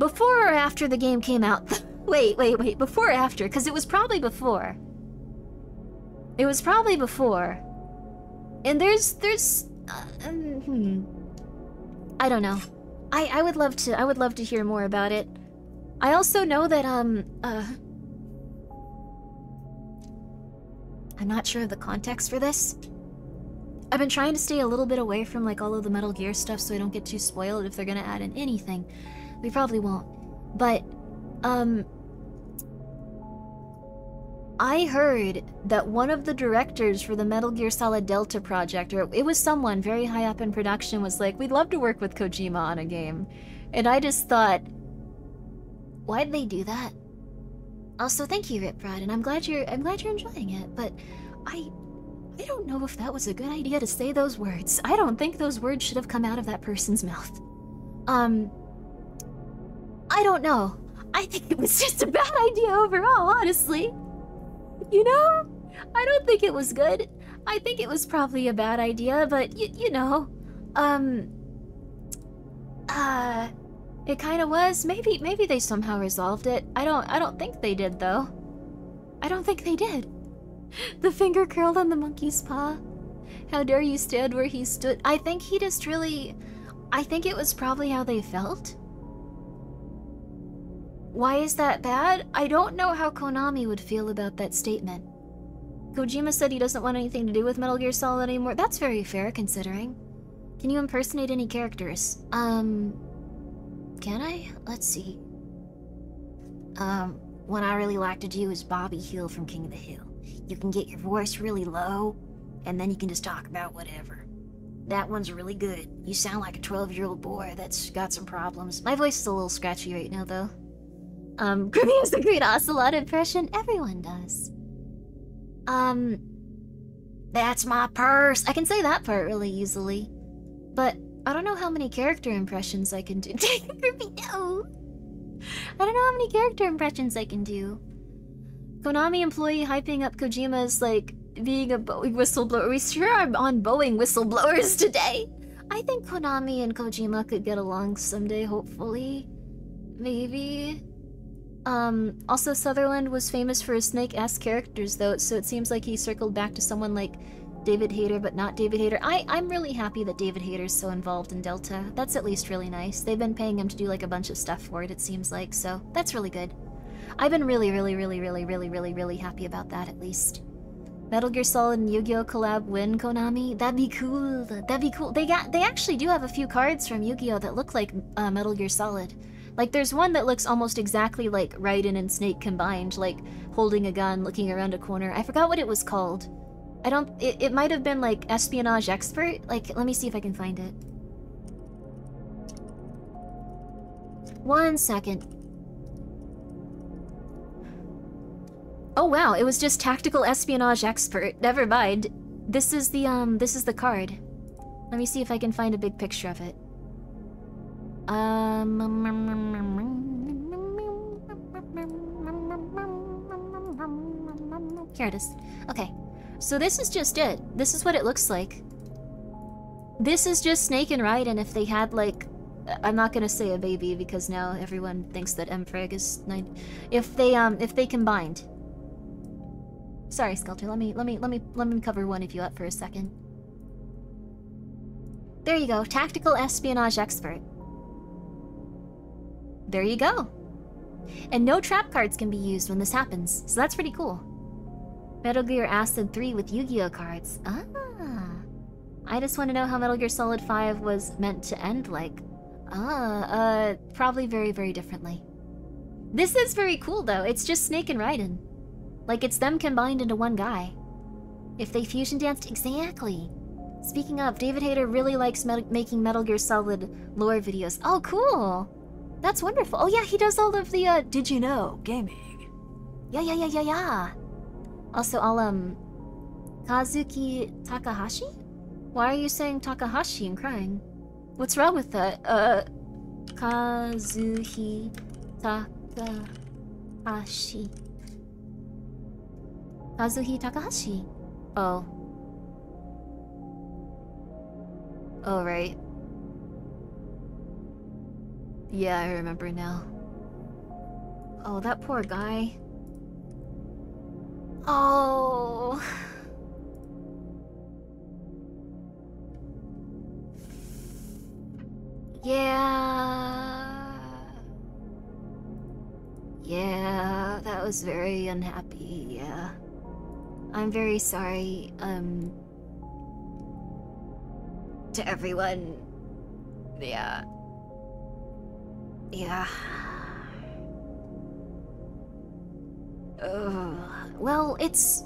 Before or after the game came out? wait, wait, wait. Before or after? Because it was probably before. It was probably before. And there's, there's, uh, um, hmm. I don't know. I, I would love to, I would love to hear more about it. I also know that, um, uh... I'm not sure of the context for this. I've been trying to stay a little bit away from, like, all of the Metal Gear stuff so I don't get too spoiled if they're gonna add in anything. We probably won't. But, um... I heard that one of the directors for the Metal Gear Solid Delta project, or it was someone very high up in production, was like, we'd love to work with Kojima on a game. And I just thought, why'd they do that? Also, thank you, Riprod, and I'm glad you're I'm glad you're enjoying it, but I I don't know if that was a good idea to say those words. I don't think those words should have come out of that person's mouth. Um, I don't know. I think it was just a bad idea overall, honestly. You know? I don't think it was good. I think it was probably a bad idea, but you know, Um. Uh. It kind of was. Maybe, maybe they somehow resolved it. I don't, I don't think they did though. I don't think they did. The finger curled on the monkey's paw. How dare you stand where he stood? I think he just really. I think it was probably how they felt. Why is that bad? I don't know how Konami would feel about that statement. Kojima said he doesn't want anything to do with Metal Gear Solid anymore. That's very fair, considering. Can you impersonate any characters? Um. Can I? Let's see. Um, one I really like to do is Bobby Hill from King of the Hill. You can get your voice really low, and then you can just talk about whatever. That one's really good. You sound like a 12 year old boy that's got some problems. My voice is a little scratchy right now, though. Um, Grimmi has a great Ocelot impression. Everyone does. Um, that's my purse. I can say that part really easily. But I don't know how many character impressions I can do. Grimmi, no! I don't know how many character impressions I can do. Konami employee hyping up Kojima as like being a Boeing whistleblower. We sure are on Boeing whistleblowers today. I think Konami and Kojima could get along someday, hopefully. Maybe. Um, also Sutherland was famous for his Snake-esque characters though, so it seems like he circled back to someone like David Hayter, but not David Hayter. I, I'm really happy that David Hayter's so involved in Delta. That's at least really nice. They've been paying him to do like a bunch of stuff for it, it seems like, so that's really good. I've been really, really, really, really, really, really, really happy about that at least. Metal Gear Solid and Yu-Gi-Oh collab win Konami? That'd be cool. That'd be cool. They got they actually do have a few cards from Yu-Gi-Oh that look like uh, Metal Gear Solid. Like there's one that looks almost exactly like Raiden and Snake combined, like holding a gun, looking around a corner. I forgot what it was called. I don't it, it might have been like espionage expert. Like let me see if I can find it. One second. Oh wow, it was just tactical espionage expert. Never mind. This is the um this is the card. Let me see if I can find a big picture of it. Um Here it is. Okay. So this is just it. This is what it looks like. This is just Snake and Raiden if they had like I'm not gonna say a baby because now everyone thinks that Mpreg is nine. If they um if they combined. Sorry, Skelter. Let me let me let me let me cover one of you up for a second. There you go, tactical espionage expert. There you go. And no trap cards can be used when this happens, so that's pretty cool. Metal Gear Acid 3 with Yu-Gi-Oh cards. Ah. I just want to know how Metal Gear Solid 5 was meant to end like. Ah, uh, probably very, very differently. This is very cool though. It's just Snake and Raiden. Like it's them combined into one guy. If they fusion danced exactly. Speaking of, David Hayter really likes making Metal Gear Solid lore videos. Oh, cool. That's wonderful. Oh yeah, he does all of the uh, Did You Know gaming. Yeah, yeah, yeah, yeah, yeah. Also, I'll um, Kazuki Takahashi. Why are you saying Takahashi and crying? What's wrong with that? Uh, Kazuhi Takahashi. Kazuki Takahashi. Oh. Oh, right. Yeah, I remember now. Oh, that poor guy. Oh. Yeah. Yeah, that was very unhappy, yeah. I'm very sorry, um... To everyone. Yeah. Yeah. Ugh. Well, it's...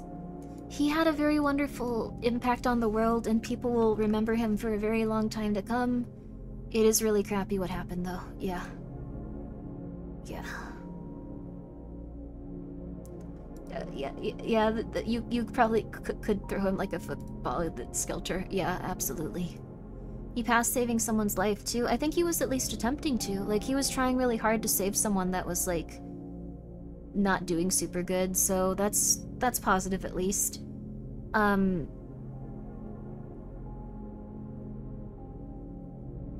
He had a very wonderful impact on the world, and people will remember him for a very long time to come. It is really crappy what happened, though. Yeah. Yeah. Yeah, yeah, the, the, you you probably could throw him like a football at Skelter. Yeah, absolutely. He passed saving someone's life too. I think he was at least attempting to. Like he was trying really hard to save someone that was like not doing super good. So that's that's positive at least. Um.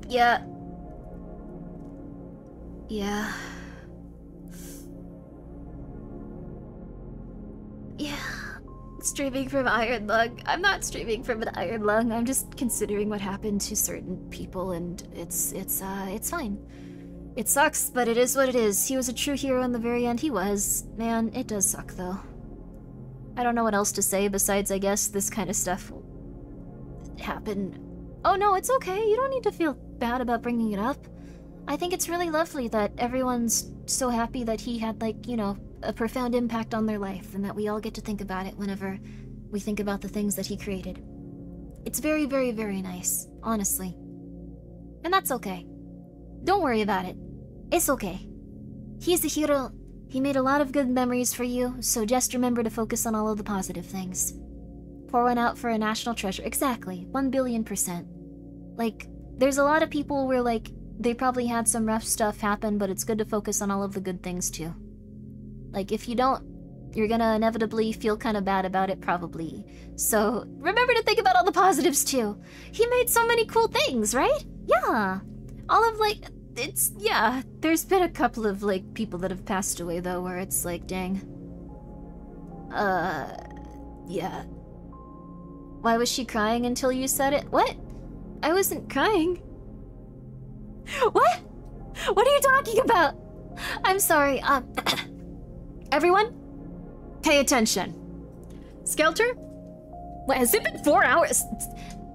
Yeah. Yeah. Streaming from Iron Lung. I'm not streaming from an Iron Lung. I'm just considering what happened to certain people and it's it's uh it's fine. It sucks, but it is what it is. He was a true hero in the very end. He was. Man, it does suck though. I don't know what else to say besides I guess this kind of stuff happen. Oh no, it's okay. You don't need to feel bad about bringing it up. I think it's really lovely that everyone's so happy that he had, like, you know, a profound impact on their life and that we all get to think about it whenever we think about the things that he created. It's very, very, very nice, honestly. And that's okay. Don't worry about it. It's okay. He's a hero. He made a lot of good memories for you, so just remember to focus on all of the positive things. Pour one out for a national treasure. Exactly. One billion percent. Like, there's a lot of people where, like, they probably had some rough stuff happen, but it's good to focus on all of the good things too. Like, if you don't, you're gonna inevitably feel kind of bad about it, probably. So, remember to think about all the positives too. He made so many cool things, right? Yeah. All of, like, it's, yeah. There's been a couple of, like, people that have passed away, though, where it's like, dang. Uh, yeah. Why was she crying until you said it? What? I wasn't crying. What? What are you talking about? I'm sorry, um... Everyone, pay attention. Skelter? What, has it been four hours?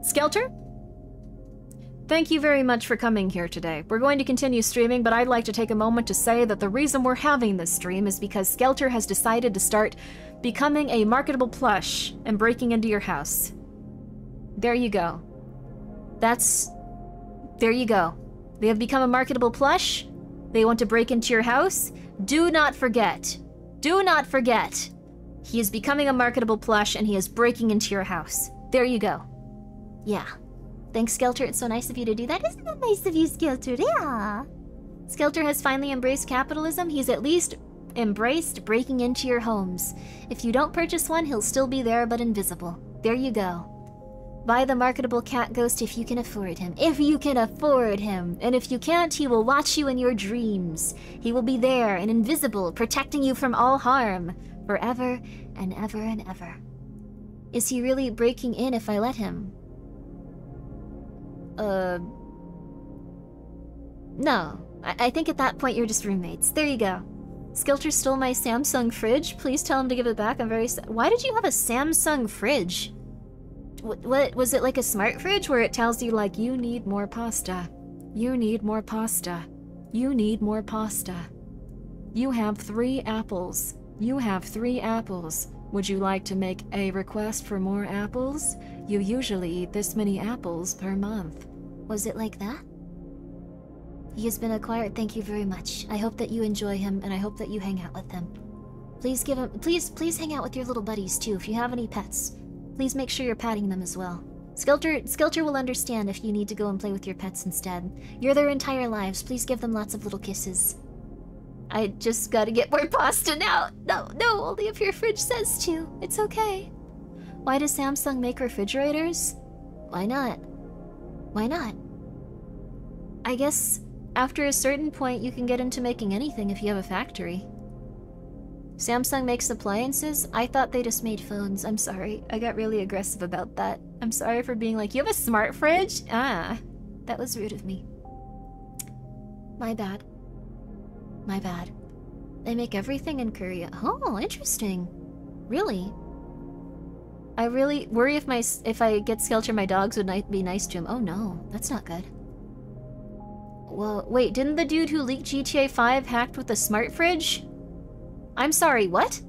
Skelter? Thank you very much for coming here today. We're going to continue streaming, but I'd like to take a moment to say that the reason we're having this stream is because Skelter has decided to start becoming a marketable plush and breaking into your house. There you go. That's... There you go. They have become a marketable plush. They want to break into your house. Do not forget. Do not forget. He is becoming a marketable plush and he is breaking into your house. There you go. Yeah. Thanks, Skelter. It's so nice of you to do that. Isn't that nice of you, Skelter? Yeah. Skelter has finally embraced capitalism. He's at least embraced breaking into your homes. If you don't purchase one, he'll still be there but invisible. There you go. Buy the marketable cat ghost if you can afford him. If you can afford him. And if you can't, he will watch you in your dreams. He will be there and invisible, protecting you from all harm. Forever and ever and ever. Is he really breaking in if I let him? Uh... No. I, I think at that point you're just roommates. There you go. Skelter stole my Samsung fridge. Please tell him to give it back. I'm very. Why did you have a Samsung fridge? What, was it like a smart fridge where it tells you like you need more pasta? You need more pasta. You need more pasta. You have three apples. You have three apples. Would you like to make a request for more apples? You usually eat this many apples per month. Was it like that? He has been acquired thank you very much. I hope that you enjoy him and i hope that you hang out with him. Please give him please please hang out with your little buddies too if you have any pets Please make sure you're patting them as well. Skelter, Skelter will understand if you need to go and play with your pets instead. You're their entire lives. Please give them lots of little kisses. I just gotta get more pasta now. No, no, only if your fridge says to. It's okay. Why does Samsung make refrigerators? Why not? Why not? I guess after a certain point you can get into making anything if you have a factory. Samsung makes appliances? I thought they just made phones. I'm sorry. I got really aggressive about that. I'm sorry for being like, you have a smart fridge? Ah, that was rude of me. My bad. My bad. They make everything in Korea. Oh, interesting. Really? I really worry if my if I get Skelter, my dogs would be nice to him. Oh no, that's not good. Well, wait, didn't the dude who leaked GTA 5 hacked with a smart fridge? I'm sorry, what?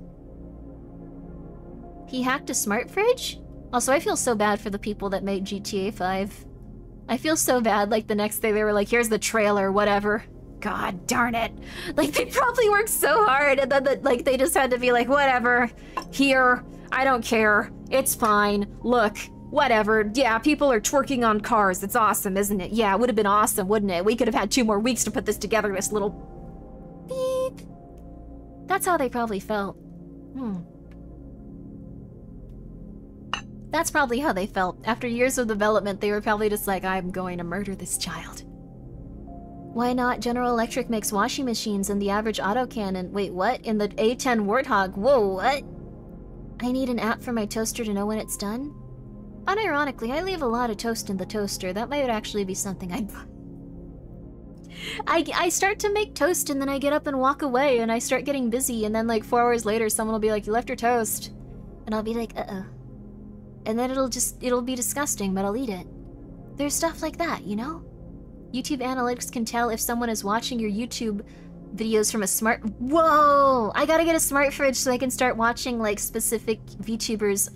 He hacked a smart fridge? Also, I feel so bad for the people that made GTA 5. I feel so bad, like, the next day they were like, here's the trailer, whatever. God darn it. Like, they probably worked so hard, and then, the, like, they just had to be like, whatever. Here. I don't care. It's fine. Look. Whatever. Yeah, people are twerking on cars. It's awesome, isn't it? Yeah, it would have been awesome, wouldn't it? We could have had two more weeks to put this together, this little... That's how they probably felt. Hmm. That's probably how they felt. After years of development, they were probably just like, I'm going to murder this child. Why not? General Electric makes washing machines and the average autocannon. Wait, what? In the A10 Warthog? Whoa, what? I need an app for my toaster to know when it's done? Unironically, I leave a lot of toast in the toaster. That might actually be something I'd I, I start to make toast and then I get up and walk away and I start getting busy and then like four hours later someone will be like, you left your toast. And I'll be like, uh-oh. And then it'll just, it'll be disgusting, but I'll eat it. There's stuff like that, you know? YouTube analytics can tell if someone is watching your YouTube videos from a smart- Whoa! I gotta get a smart fridge so I can start watching like specific VTubers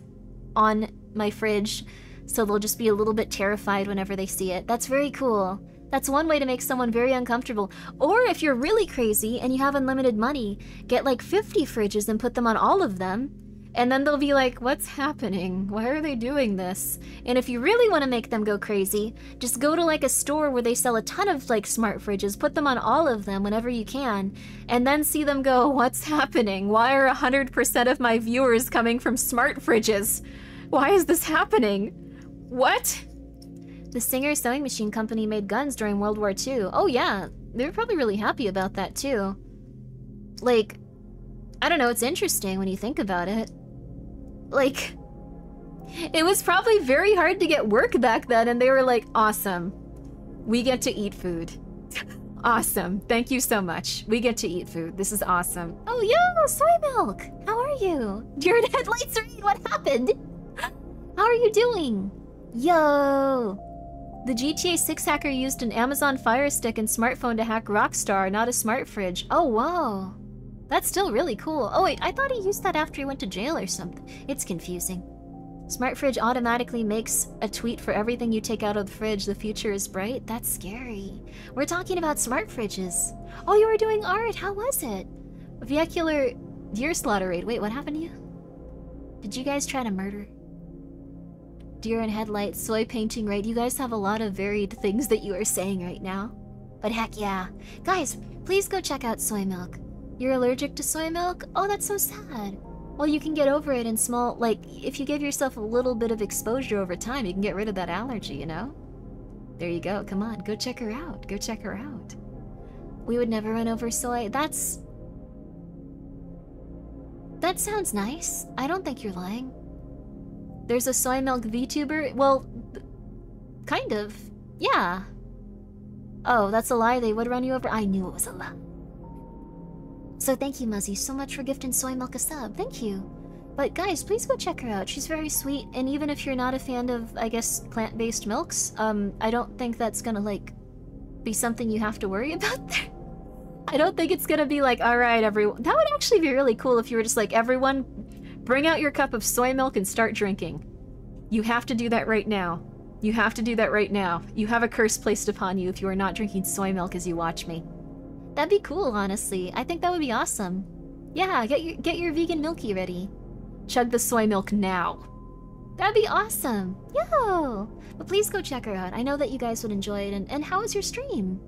on my fridge so they'll just be a little bit terrified whenever they see it. That's very cool. That's one way to make someone very uncomfortable. Or if you're really crazy and you have unlimited money, get like 50 fridges and put them on all of them. And then they'll be like, what's happening? Why are they doing this? And if you really want to make them go crazy, just go to like a store where they sell a ton of like smart fridges, put them on all of them whenever you can, and then see them go, what's happening? Why are 100% of my viewers coming from smart fridges? Why is this happening? What? The Singer Sewing Machine Company made guns during World War II. Oh yeah, they were probably really happy about that too. Like, I don't know, it's interesting when you think about it. Like, it was probably very hard to get work back then, and they were like, awesome. We get to eat food. awesome. Thank you so much. We get to eat food. This is awesome. Oh, yo, soy milk. How are you? Your headlights are What happened? How are you doing? Yo. The GTA 6 hacker used an Amazon Fire Stick and smartphone to hack Rockstar, not a smart fridge. Oh, wow. That's still really cool. Oh wait, I thought he used that after he went to jail or something. It's confusing. Smart fridge automatically makes a tweet for everything you take out of the fridge. The future is bright. That's scary. We're talking about smart fridges. Oh, you were doing art. How was it? Vehicular deer slaughter raid. Wait, what happened to you? Did you guys try to murder? Deer and headlights, soy painting, right? You guys have a lot of varied things that you are saying right now. But heck yeah. Guys, please go check out soy milk. You're allergic to soy milk? Oh, that's so sad. Well, you can get over it in small, like, if you give yourself a little bit of exposure over time, you can get rid of that allergy, you know? There you go, come on, go check her out, go check her out. We would never run over soy, that's... That sounds nice. I don't think you're lying. There's a soy milk VTuber? Well, kind of. Yeah. Oh, that's a lie. They would run you over? I knew it was a lie. So thank you, Muzzy, so much for gifting Soy Milk a sub. Thank you. But guys, please go check her out. She's very sweet, and even if you're not a fan of, I guess, plant-based milks, um, I don't think that's gonna, like, be something you have to worry about there. I don't think it's gonna be like, alright, everyone. That would actually be really cool if you were just like, everyone, Bring out your cup of soy milk and start drinking. You have to do that right now. You have to do that right now. You have a curse placed upon you if you are not drinking soy milk as you watch me. That'd be cool, honestly. I think that would be awesome. Yeah, get your get your vegan milky ready. Chug the soy milk now. That'd be awesome. Yo! But please go check her out. I know that you guys would enjoy it. And, and how was your stream?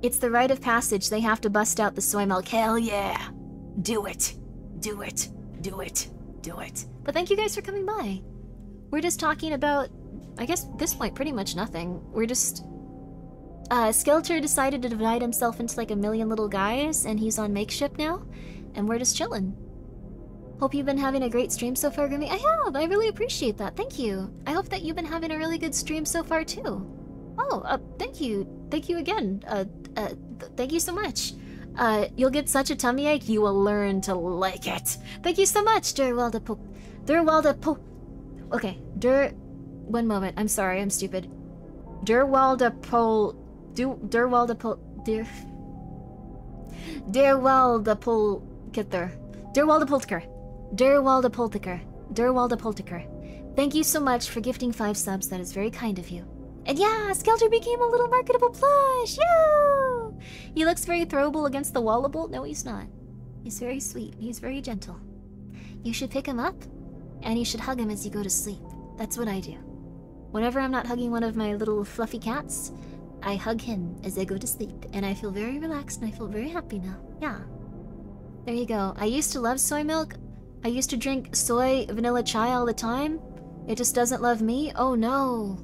It's the rite of passage. They have to bust out the soy milk. Hell yeah! Do it. Do it. Do it. Do it. But thank you guys for coming by. We're just talking about, I guess this point, pretty much nothing. We're just... Uh, Skelter decided to divide himself into like a million little guys, and he's on Makeship now, and we're just chilling. Hope you've been having a great stream so far, Grimmi. I have! I really appreciate that. Thank you. I hope that you've been having a really good stream so far, too. Oh, uh, thank you. Thank you again. Uh, uh, th thank you so much. Uh, you'll get such a tummy ache, you will learn to like it. Thank you so much, Durwalda Po... Durwalda Po... Okay, Dur... One moment, I'm sorry, I'm stupid. Durwalda Pol... Du... Durwalda Pol... Dur... Durwalda Pol... Kitter. Durwalda Poltiker. Durwalda Poltiker. Durwalda Poltiker. Thank you so much for gifting five subs, that is very kind of you. And yeah, Skelter became a little marketable plush! Yo! He looks very throwable against the wallable. No, he's not. He's very sweet. He's very gentle. You should pick him up, and you should hug him as you go to sleep. That's what I do. Whenever I'm not hugging one of my little fluffy cats, I hug him as I go to sleep, and I feel very relaxed and I feel very happy now. Yeah. There you go. I used to love soy milk. I used to drink soy vanilla chai all the time. It just doesn't love me? Oh no.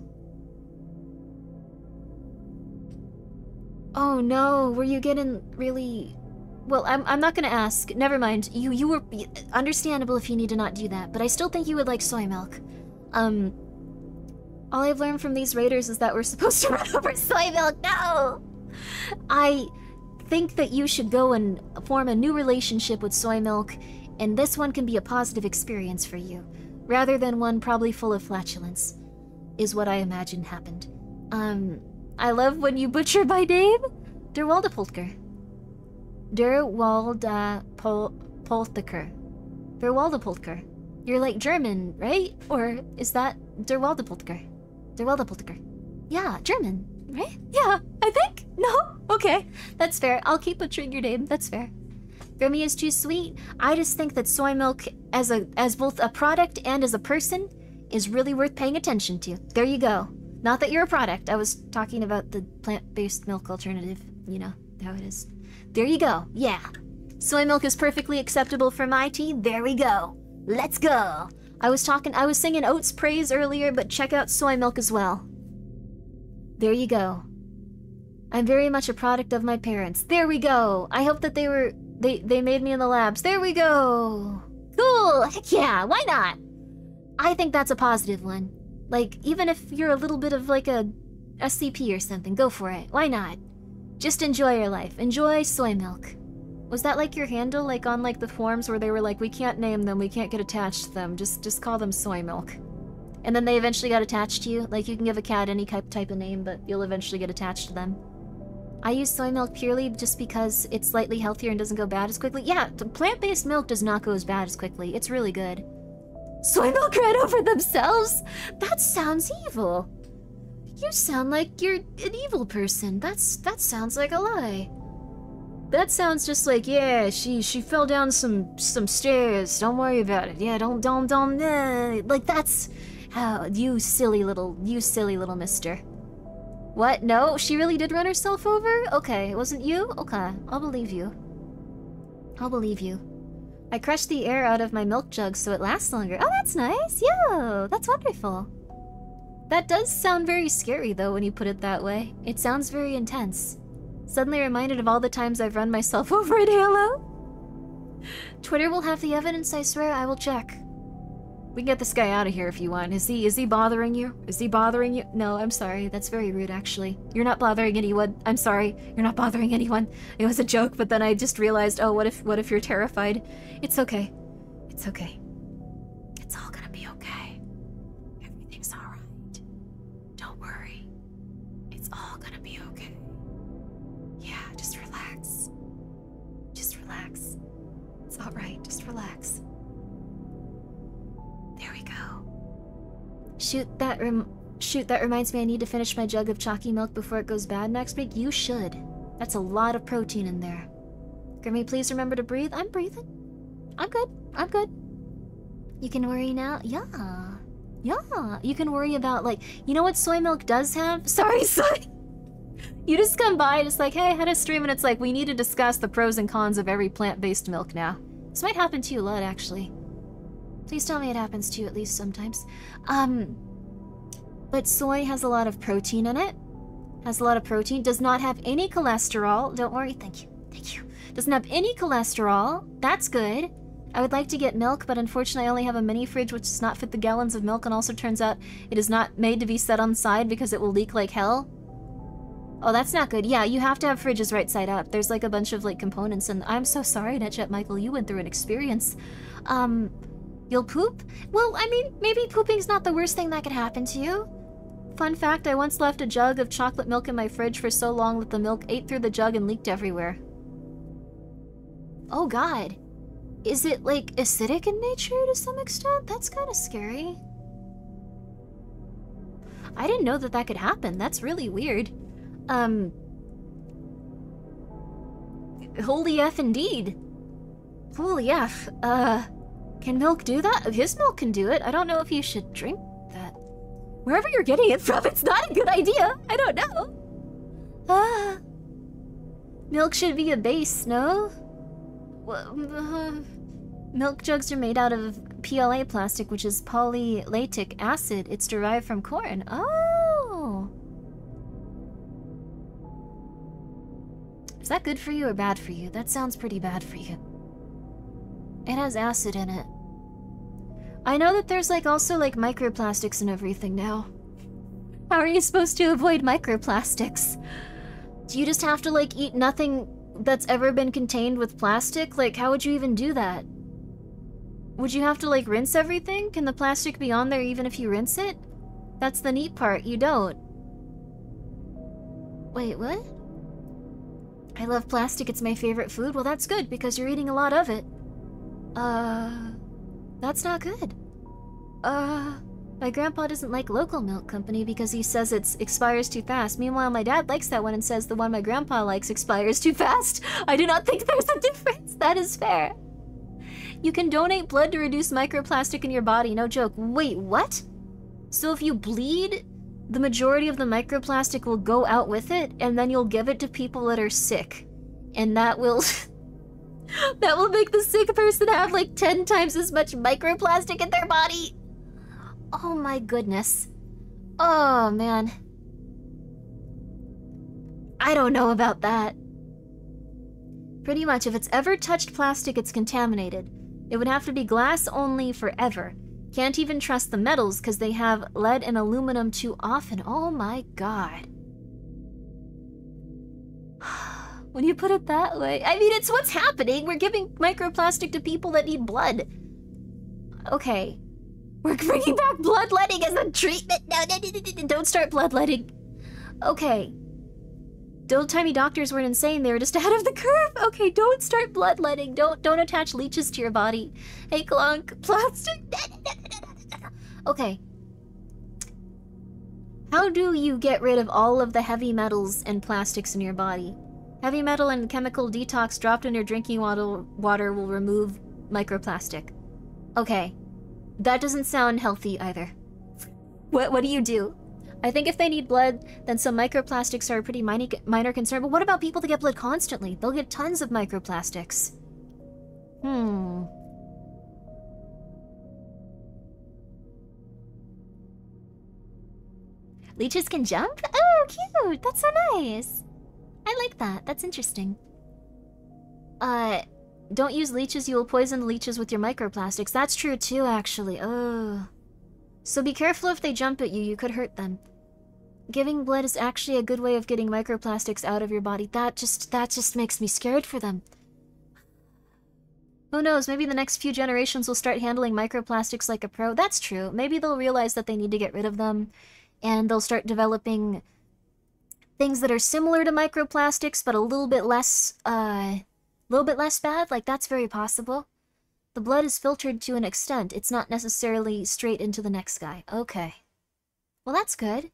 Oh no, were you getting really... Well, I'm, I'm not gonna ask. Never mind. You you were... Understandable if you need to not do that, but I still think you would like soy milk. Um... All I've learned from these raiders is that we're supposed to run over soy milk. No! I think that you should go and form a new relationship with soy milk, and this one can be a positive experience for you, rather than one probably full of flatulence, is what I imagine happened. Um, I love when you butcher my name. Der Waldepoltker. Der Waldepoltker. Der Waldepoltker. You're like German, right? Or is that Der Waldepoltker? Der Waldepoltker. Yeah, German, right? Yeah, I think. No? Okay. That's fair. I'll keep butchering your name. That's fair. Grimmi is too sweet. I just think that soy milk as a as both a product and as a person is really worth paying attention to. There you go. Not that you're a product. I was talking about the plant-based milk alternative. You know how it is. There you go. Yeah. Soy milk is perfectly acceptable for my tea. There we go. Let's go. I was talking I was singing oats praise earlier, but check out soy milk as well. There you go. I'm very much a product of my parents. There we go. I hope that they were they they made me in the labs. There we go. Cool. Heck yeah. Why not? I think that's a positive one. Like, even if you're a little bit of like a SCP or something, go for it. Why not? Just enjoy your life. Enjoy soy milk. Was that like your handle, like on like the forums where they were like, we can't name them, we can't get attached to them, just just call them soy milk. And then they eventually got attached to you. Like you can give a cat any type type of name, but you'll eventually get attached to them. I use soy milk purely just because it's slightly healthier and doesn't go bad as quickly. Yeah, plant-based milk does not go as bad as quickly. It's really good. Milk ran over themselves? That sounds evil. You sound like you're an evil person. That's that sounds like a lie. That sounds just like yeah, she she fell down some some stairs. Don't worry about it. Yeah, don't don't don't uh, like that's how you silly little you silly little mister. What? No, she really did run herself over? Okay, it wasn't you? Okay, I'll believe you. I'll believe you. I crushed the air out of my milk jug so it lasts longer. Oh, that's nice. Yo, that's wonderful. That does sound very scary, though, when you put it that way. It sounds very intense. Suddenly reminded of all the times I've run myself over in Halo. Twitter will have the evidence, I swear. I will check. We can get this guy out of here if you want. Is he is he bothering you? Is he bothering you? No, I'm sorry. That's very rude actually. You're not bothering anyone. I'm sorry. You're not bothering anyone. It was a joke, but then I just realized, oh, what if what if you're terrified? It's okay. It's okay. Shoot, that rem- Shoot, that reminds me I need to finish my jug of chalky milk before it goes bad next week. You should. That's a lot of protein in there. Grimmi, please remember to breathe. I'm breathing. I'm good. I'm good. You can worry now? Yeah. Yeah. You can worry about, like, you know what soy milk does have? Sorry, soy. You just come by and it's like, hey, I had a stream and it's like, we need to discuss the pros and cons of every plant-based milk now. This might happen to you a lot, actually. Please tell me it happens to you at least sometimes. Um, but soy has a lot of protein in it. Has a lot of protein. Does not have any cholesterol. Don't worry. Thank you. Thank you. Doesn't have any cholesterol. That's good. I would like to get milk, but unfortunately I only have a mini fridge which does not fit the gallons of milk and also turns out it is not made to be set on side because it will leak like hell. Oh, that's not good. Yeah, you have to have fridges right side up. There's like a bunch of like components and I'm so sorry, NetJet Michael, you went through an experience. Um, you'll poop? Well, I mean, maybe pooping's not the worst thing that could happen to you. Fun fact, I once left a jug of chocolate milk in my fridge for so long that the milk ate through the jug and leaked everywhere. Oh god. Is it, like, acidic in nature to some extent? That's kind of scary. I didn't know that that could happen. That's really weird. Um... Holy F indeed. Holy F. Uh... Can milk do that? His milk can do it. I don't know if you should drink that. Wherever you're getting it from, it's not a good idea. I don't know. Ah. Milk should be a base, no? Milk jugs are made out of PLA plastic, which is polylactic acid. It's derived from corn. Oh! Is that good for you or bad for you? That sounds pretty bad for you. It has acid in it. I know that there's like also like microplastics and everything now. How are you supposed to avoid microplastics? Do you just have to like eat nothing that's ever been contained with plastic? Like how would you even do that? Would you have to like rinse everything? Can the plastic be on there even if you rinse it? That's the neat part, you don't. Wait, what? I love plastic, it's my favorite food. Well, that's good because you're eating a lot of it. Uh, that's not good. Uh, my grandpa doesn't like local milk company because he says it expires too fast. Meanwhile, my dad likes that one and says the one my grandpa likes expires too fast. I do not think there's a difference. That is fair. You can donate blood to reduce microplastic in your body, no joke. Wait, what? So if you bleed, the majority of the microplastic will go out with it, and then you'll give it to people that are sick. And that will... that will make the sick person have like 10 times as much microplastic in their body. Oh my goodness. Oh man. I don't know about that. Pretty much, if it's ever touched plastic, it's contaminated. It would have to be glass only forever. Can't even trust the metals because they have lead and aluminum too often. Oh my god. when you put it that way, I mean, it's what's happening. We're giving microplastic to people that need blood. Okay. We're bringing back bloodletting as a treatment. No, no, no, no, no. don't start bloodletting. Okay. The old-timey doctors weren't insane, they were just ahead of the curve. Okay, don't start bloodletting. Don't don't attach leeches to your body. Hey, Clunk, plastic. Okay. How do you get rid of all of the heavy metals and plastics in your body? Heavy metal and chemical detox dropped in your drinking water, water will remove microplastic. Okay. That doesn't sound healthy either. What, what do you do? I think if they need blood, then some microplastics are a pretty minor, minor concern. But what about people that get blood constantly? They'll get tons of microplastics. Hmm. Leeches can jump? Oh, cute! That's so nice! I like that. That's interesting. Uh, don't use leeches. You will poison leeches with your microplastics. That's true too, actually. Oh. So be careful if they jump at you. You could hurt them. Giving blood is actually a good way of getting microplastics out of your body. That just that just makes me scared for them. Who knows, maybe the next few generations will start handling microplastics like a pro. That's true. Maybe they'll realize that they need to get rid of them and they'll start developing things that are similar to microplastics but a little bit less uh a little bit less bad. Like that's very possible. The blood is filtered to an extent. It's not necessarily straight into the next guy. Okay. Well, that's good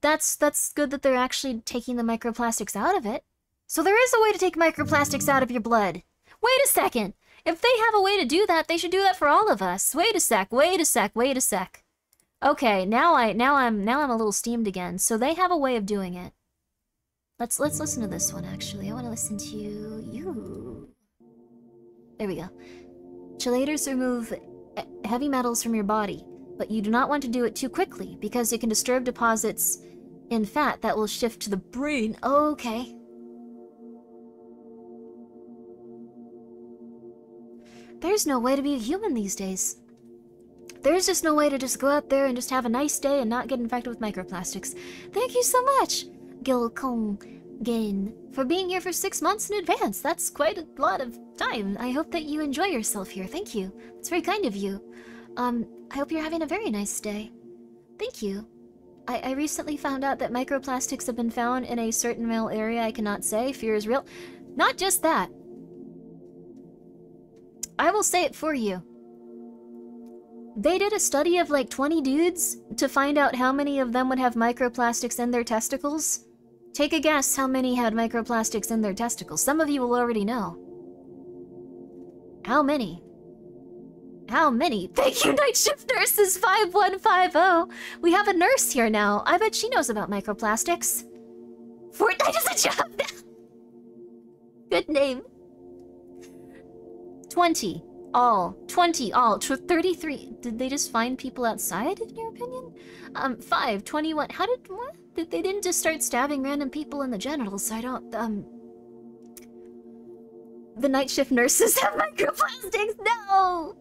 that's that's good that they're actually taking the microplastics out of it. So there is a way to take microplastics out of your blood. Wait a second. If they have a way to do that, they should do that for all of us. Wait a sec. Wait a sec. Wait a sec. Okay, now I now I'm now I'm a little steamed again. So they have a way of doing it. Let's let's listen to this one actually. I want to listen to you. There we go. Chelators remove heavy metals from your body but you do not want to do it too quickly because it can disturb deposits in fat that will shift to the brain. Okay. There's no way to be a human these days. There's just no way to just go out there and just have a nice day and not get infected with microplastics. Thank you so much, Gil Kong Gain, for being here for six months in advance. That's quite a lot of time. I hope that you enjoy yourself here. Thank you. It's very kind of you. Um, I hope you're having a very nice day. Thank you. I, I recently found out that microplastics have been found in a certain male area I cannot say. Fear is real. Not just that. I will say it for you. They did a study of like 20 dudes to find out how many of them would have microplastics in their testicles. Take a guess how many had microplastics in their testicles. Some of you will already know. How many? How many? Thank you, Night Shift Nurses 5150. We have a nurse here now. I bet she knows about microplastics. Fortnite is a job now. Good name. 20. All. 20 all. Tw 33. Did they just find people outside, in your opinion? Um, 5, 21. How did, what? Did, they didn't just start stabbing random people in the genitals. So I don't, um... The night shift nurses have microplastics. No!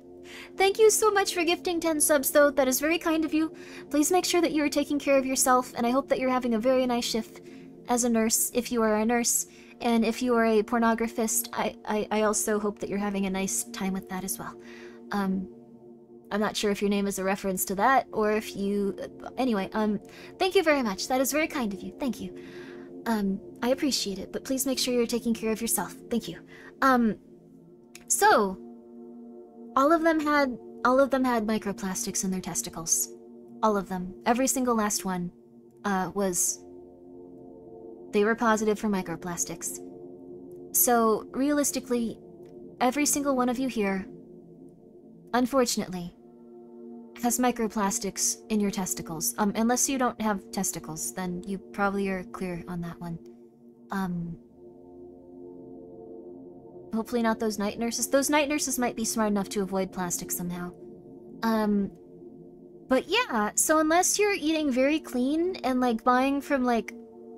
Thank you so much for gifting 10 subs, though. That is very kind of you. Please make sure that you are taking care of yourself, and I hope that you're having a very nice shift as a nurse, if you are a nurse. And if you are a pornographist, I, I, I also hope that you're having a nice time with that as well. Um, I'm not sure if your name is a reference to that, or if you... Anyway, um, thank you very much. That is very kind of you. Thank you. Um, I appreciate it, but please make sure you're taking care of yourself. Thank you. Um, so, all of them had all of them had microplastics in their testicles. All of them. Every single last one uh, was they were positive for microplastics. So, realistically, every single one of you here, unfortunately, has microplastics in your testicles. Um, unless you don't have testicles, then you probably are clear on that one. Um, Hopefully not those night nurses. Those night nurses might be smart enough to avoid plastic somehow. Um, but yeah, so unless you're eating very clean and like buying from like,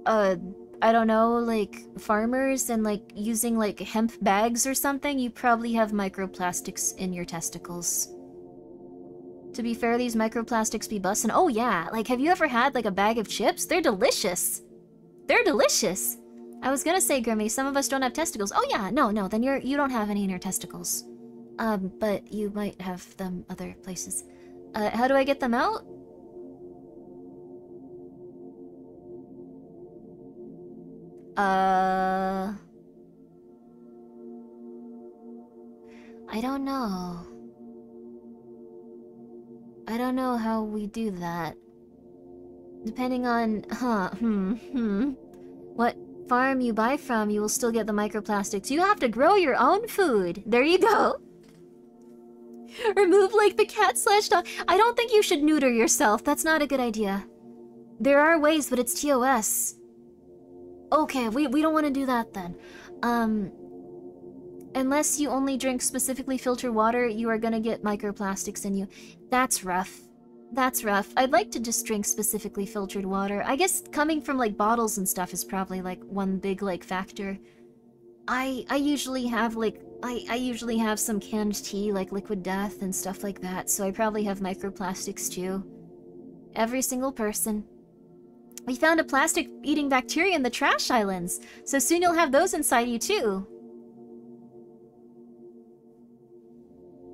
uh, I don't know, like farmers and like using like hemp bags or something, you probably have microplastics in your testicles. To be fair, these microplastics be bussin'. Oh yeah, like have you ever had like a bag of chips? They're delicious. They're delicious. I was gonna say, Grimmi, some of us don't have testicles. Oh yeah, no, no, then you're you don't have any in your testicles. Um, but you might have them other places. Uh, how do I get them out? Uh... I don't know. I don't know how we do that. Depending on... Huh, hmm, hmm. What farm you buy from, you will still get the microplastics. You have to grow your own food. There you go. Remove like the cat slash dog. I don't think you should neuter yourself. That's not a good idea. There are ways, but it's TOS. Okay, we, we don't want to do that then. Um, unless you only drink specifically filtered water, you are gonna get microplastics in you. That's rough. That's rough. I'd like to just drink specifically filtered water. I guess coming from like bottles and stuff is probably like one big like factor. I I usually have like I, I usually have some canned tea like liquid death and stuff like that, so I probably have microplastics too. Every single person. We found a plastic eating bacteria in the trash islands, so soon you'll have those inside you too.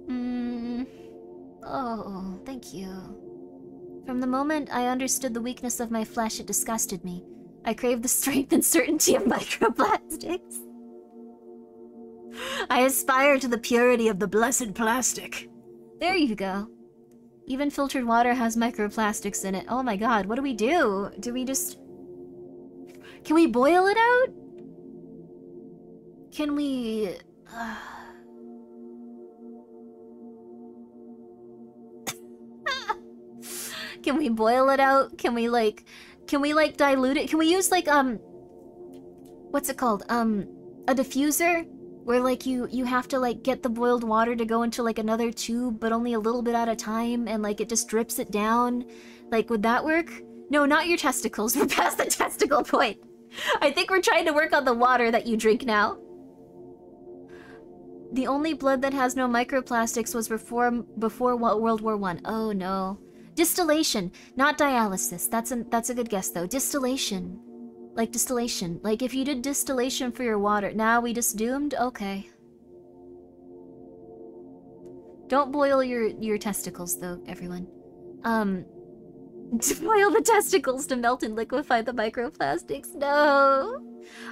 Hmm. Oh, thank you. From the moment I understood the weakness of my flesh, it disgusted me. I craved the strength and certainty of microplastics. I aspire to the purity of the blessed plastic. There you go. Even filtered water has microplastics in it. Oh my god, what do we do? Do we just... Can we boil it out? Can we... Can we boil it out? Can we like can we like dilute it? Can we use like um what's it called? Um a diffuser where like you you have to like get the boiled water to go into like another tube but only a little bit at a time and like it just drips it down. Like would that work? No, not your testicles. We're past the testicle point. I think we're trying to work on the water that you drink now. The only blood that has no microplastics was before before World War One. Oh no. Distillation, not dialysis. That's a, that's a good guess, though. Distillation. Like distillation. Like, if you did distillation for your water, now we just doomed? Okay. Don't boil your, your testicles, though, everyone. Um, to boil the testicles to melt and liquefy the microplastics. No.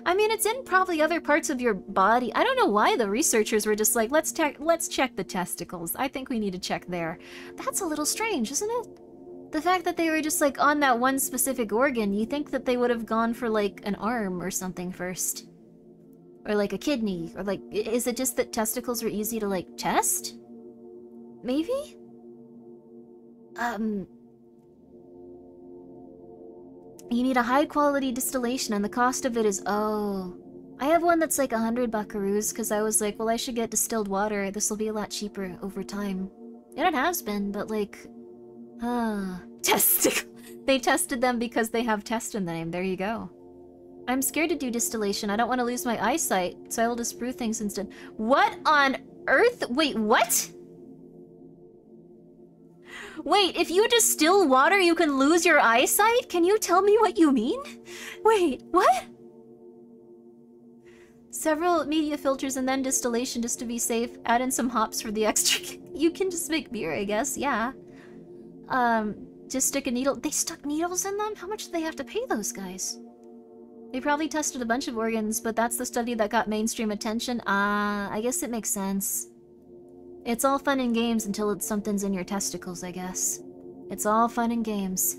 I mean, it's in probably other parts of your body. I don't know why the researchers were just like, let's let's check the testicles. I think we need to check there. That's a little strange, isn't it? The fact that they were just like on that one specific organ, you think that they would have gone for like an arm or something first. Or like a kidney, or like, is it just that testicles are easy to like test? Maybe? Um, you need a high quality distillation and the cost of it is... Oh. I have one that's like a 100 buckaroos because I was like, well, I should get distilled water. This will be a lot cheaper over time. And it has been, but like... Testicle. they tested them because they have test in the name. There you go. I'm scared to do distillation. I don't want to lose my eyesight, so I will just brew things instead. What on earth? Wait, what? Wait, if you distill water, you can lose your eyesight? Can you tell me what you mean? Wait, what? Several media filters and then distillation just to be safe. Add in some hops for the extra... you can just make beer, I guess, yeah. Um, just stick a needle... They stuck needles in them? How much do they have to pay those guys? They probably tested a bunch of organs, but that's the study that got mainstream attention. Ah, I guess it makes sense. It's all fun and games until it's something's in your testicles, I guess. It's all fun and games.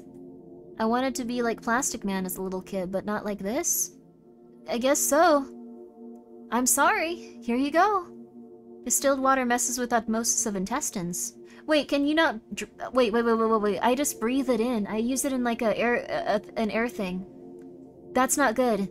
I wanted to be like Plastic Man as a little kid, but not like this? I guess so. I'm sorry. Here you go. Distilled water messes with osmosis of intestines. Wait, can you not... Wait, wait, wait, wait, wait, wait. I just breathe it in. I use it in like a air, a, an air thing. That's not good.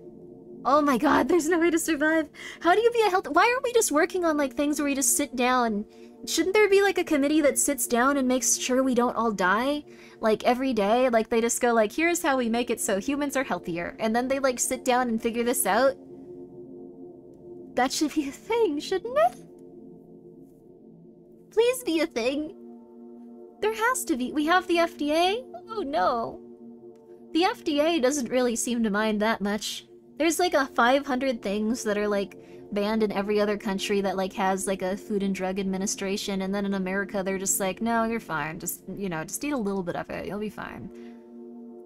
Oh my god, there's no way to survive. How do you be a health- Why aren't we just working on like things where we just sit down? Shouldn't there be like a committee that sits down and makes sure we don't all die? Like every day? Like they just go like, here's how we make it so humans are healthier. And then they like sit down and figure this out? That should be a thing, shouldn't it? Please be a thing. There has to be. We have the FDA? Oh no. The FDA doesn't really seem to mind that much. There's like a 500 things that are like banned in every other country that like has like a Food and Drug Administration and then in America they're just like, no, you're fine. Just, you know, just eat a little bit of it. You'll be fine.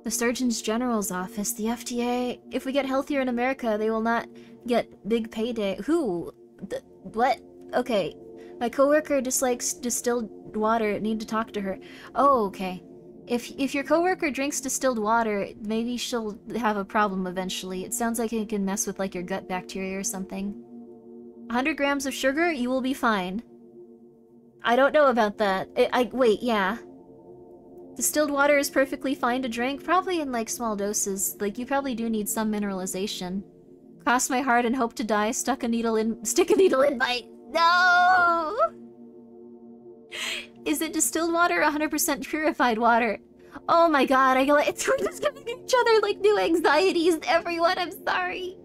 The Surgeon's General's office, the FDA, if we get healthier in America, they will not get big payday. Who? The, what? Okay. My coworker dislikes distilled water. Need to talk to her. Oh, okay. If if your coworker drinks distilled water, maybe she'll have a problem eventually. It sounds like it can mess with like your gut bacteria or something. 100 grams of sugar, you will be fine. I don't know about that. I, I wait, yeah. Distilled water is perfectly fine to drink, probably in like small doses. Like you probably do need some mineralization. Cross my heart and hope to die. Stuck a needle in. Stick a needle in my. No. Is it distilled water or 100% purified water? Oh my god, I like it's we're just giving each other like new anxieties. Everyone, I'm sorry.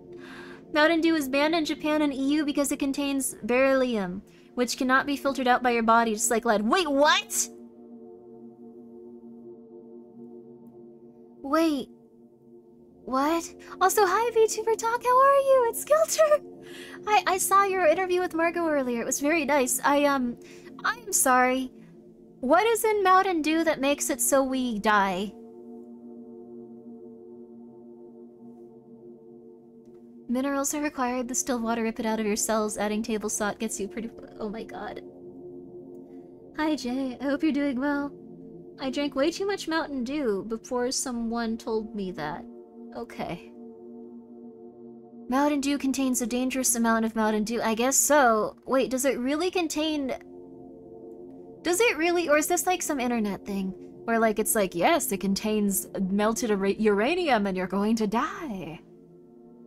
Mountain Dew is banned in Japan and EU because it contains beryllium, which cannot be filtered out by your body, just like lead. Wait, what? Wait. What? Also, hi VTuber Talk, how are you? It's Skelter! I, I saw your interview with Margot earlier. It was very nice. I, um, I'm sorry. What is in Mountain Dew that makes it so we die? Minerals are required. The still water rip it out of your cells. Adding table salt gets you pretty... Oh my god. Hi Jay, I hope you're doing well. I drank way too much Mountain Dew before someone told me that. Okay. Mountain Dew contains a dangerous amount of Mountain Dew. I guess so. Wait, does it really contain does it really, or is this like some internet thing? Where like it's like, yes, it contains melted uranium and you're going to die.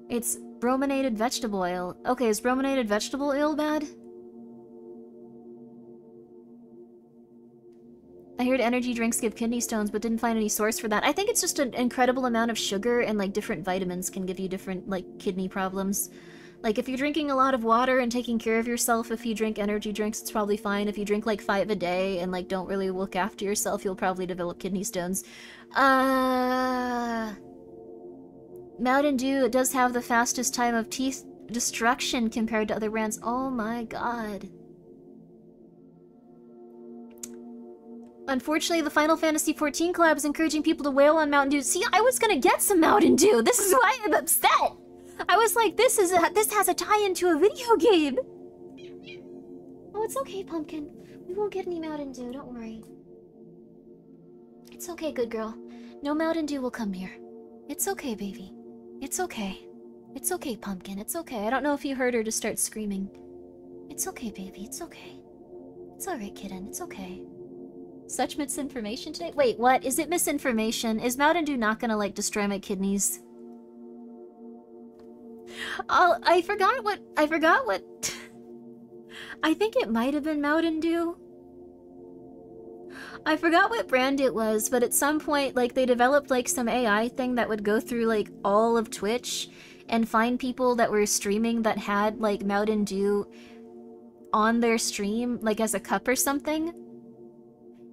It's brominated vegetable oil. Okay, is brominated vegetable oil bad? I heard energy drinks give kidney stones, but didn't find any source for that. I think it's just an incredible amount of sugar and like different vitamins can give you different like kidney problems. Like, if you're drinking a lot of water and taking care of yourself, if you drink energy drinks, it's probably fine. If you drink, like, five a day and, like, don't really look after yourself, you'll probably develop kidney stones. Uh... Mountain Dew does have the fastest time of teeth destruction compared to other brands. Oh my god. Unfortunately, the Final Fantasy XIV collab is encouraging people to wail on Mountain Dew. See, I was gonna get some Mountain Dew! This is why I'm upset! I was like, this is a, this has a tie-in to a video game. Oh, it's okay, Pumpkin. We won't get any Mountain Dew, don't worry. It's okay, good girl. No Mountain Dew will come here. It's okay, baby. It's okay. It's okay, Pumpkin. It's okay. I don't know if you heard her just start screaming. It's okay, baby. It's okay. It's alright, kitten. It's okay. Such misinformation today? Wait, what? Is it misinformation? Is Mountain Dew not gonna, like, destroy my kidneys? I'll, I forgot what I forgot what I think it might have been Mountain Dew. I forgot what brand it was, but at some point like they developed like some AI thing that would go through like all of Twitch and find people that were streaming that had like Mountain Dew on their stream like as a cup or something.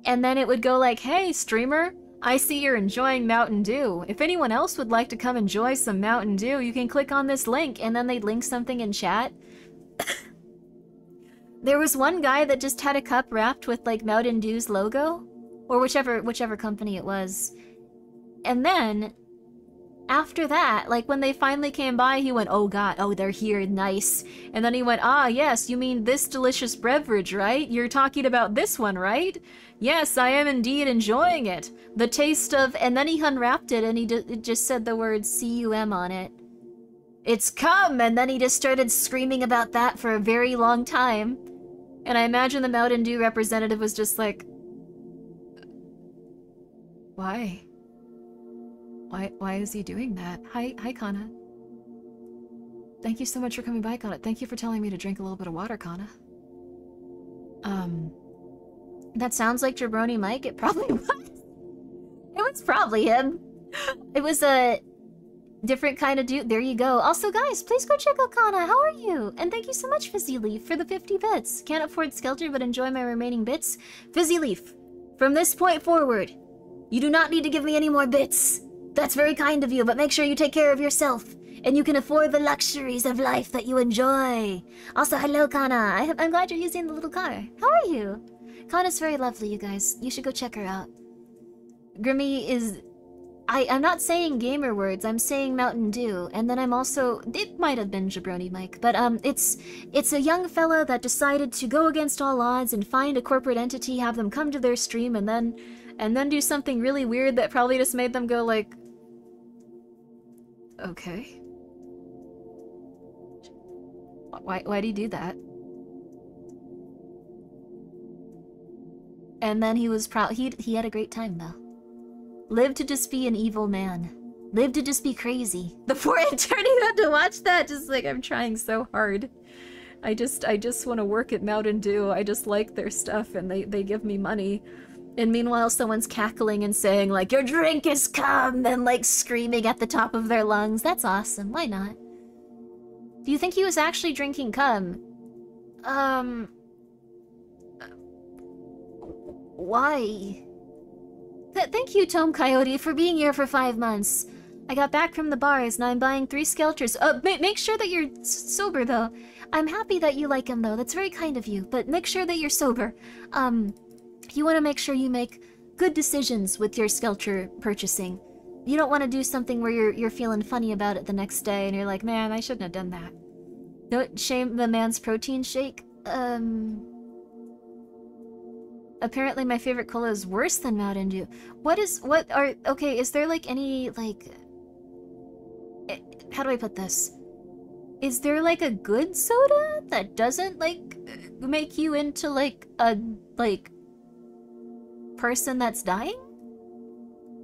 And then it would go like, "Hey streamer, I see you're enjoying Mountain Dew. If anyone else would like to come enjoy some Mountain Dew, you can click on this link. And then they'd link something in chat. there was one guy that just had a cup wrapped with like Mountain Dew's logo, or whichever whichever company it was. And then after that, like when they finally came by, he went, "Oh God, oh they're here, nice." And then he went, "Ah, yes, you mean this delicious beverage, right? You're talking about this one, right?" Yes, I am indeed enjoying it. The taste of... And then he unwrapped it and he just said the word C-U-M on it. It's come! And then he just started screaming about that for a very long time. And I imagine the Mountain Dew representative was just like... Why? Why, why is he doing that? Hi, hi, Kana. Thank you so much for coming by, Kana. Thank you for telling me to drink a little bit of water, Kana. Um... That sounds like Jabroni Mike. It probably was. It was probably him. It was a different kind of dude. There you go. Also, guys, please go check out Kana. How are you? And thank you so much, Fizzy Leaf, for the 50 bits. Can't afford Skelter, but enjoy my remaining bits. Fizzy Leaf, from this point forward, you do not need to give me any more bits. That's very kind of you, but make sure you take care of yourself. And you can afford the luxuries of life that you enjoy. Also, hello, Kana. I am glad you're using the little car. How are you? Kana's very lovely, you guys. You should go check her out. Grimmi is... I, I'm not saying gamer words, I'm saying Mountain Dew, and then I'm also... It might have been Jabroni Mike, but um, it's it's a young fella that decided to go against all odds and find a corporate entity, have them come to their stream, and then and then do something really weird that probably just made them go like... Okay. Why, why do you do that? And then he was proud. He he had a great time though. Live to just be an evil man. Live to just be crazy. The poor attorney had to watch that. Just like I'm trying so hard. I just I just want to work at Mountain Dew. I just like their stuff and they they give me money. And meanwhile, someone's cackling and saying like, "Your drink is come," and like screaming at the top of their lungs. That's awesome. Why not? Do you think he was actually drinking cum? Um, why? Th thank you, Tome Coyote, for being here for five months. I got back from the bars, and I'm buying three skelters. Uh, ma make sure that you're sober, though. I'm happy that you like him, though. That's very kind of you. But make sure that you're sober. Um, you want to make sure you make good decisions with your skelter purchasing. You don't want to do something where you're you're feeling funny about it the next day, and you're like, man, I shouldn't have done that. Don't shame the man's protein shake. Um, apparently my favorite cola is worse than Mountain Dew. What is what are okay? Is there like any like? Eh, how do I put this? Is there like a good soda that doesn't like make you into like a like person that's dying?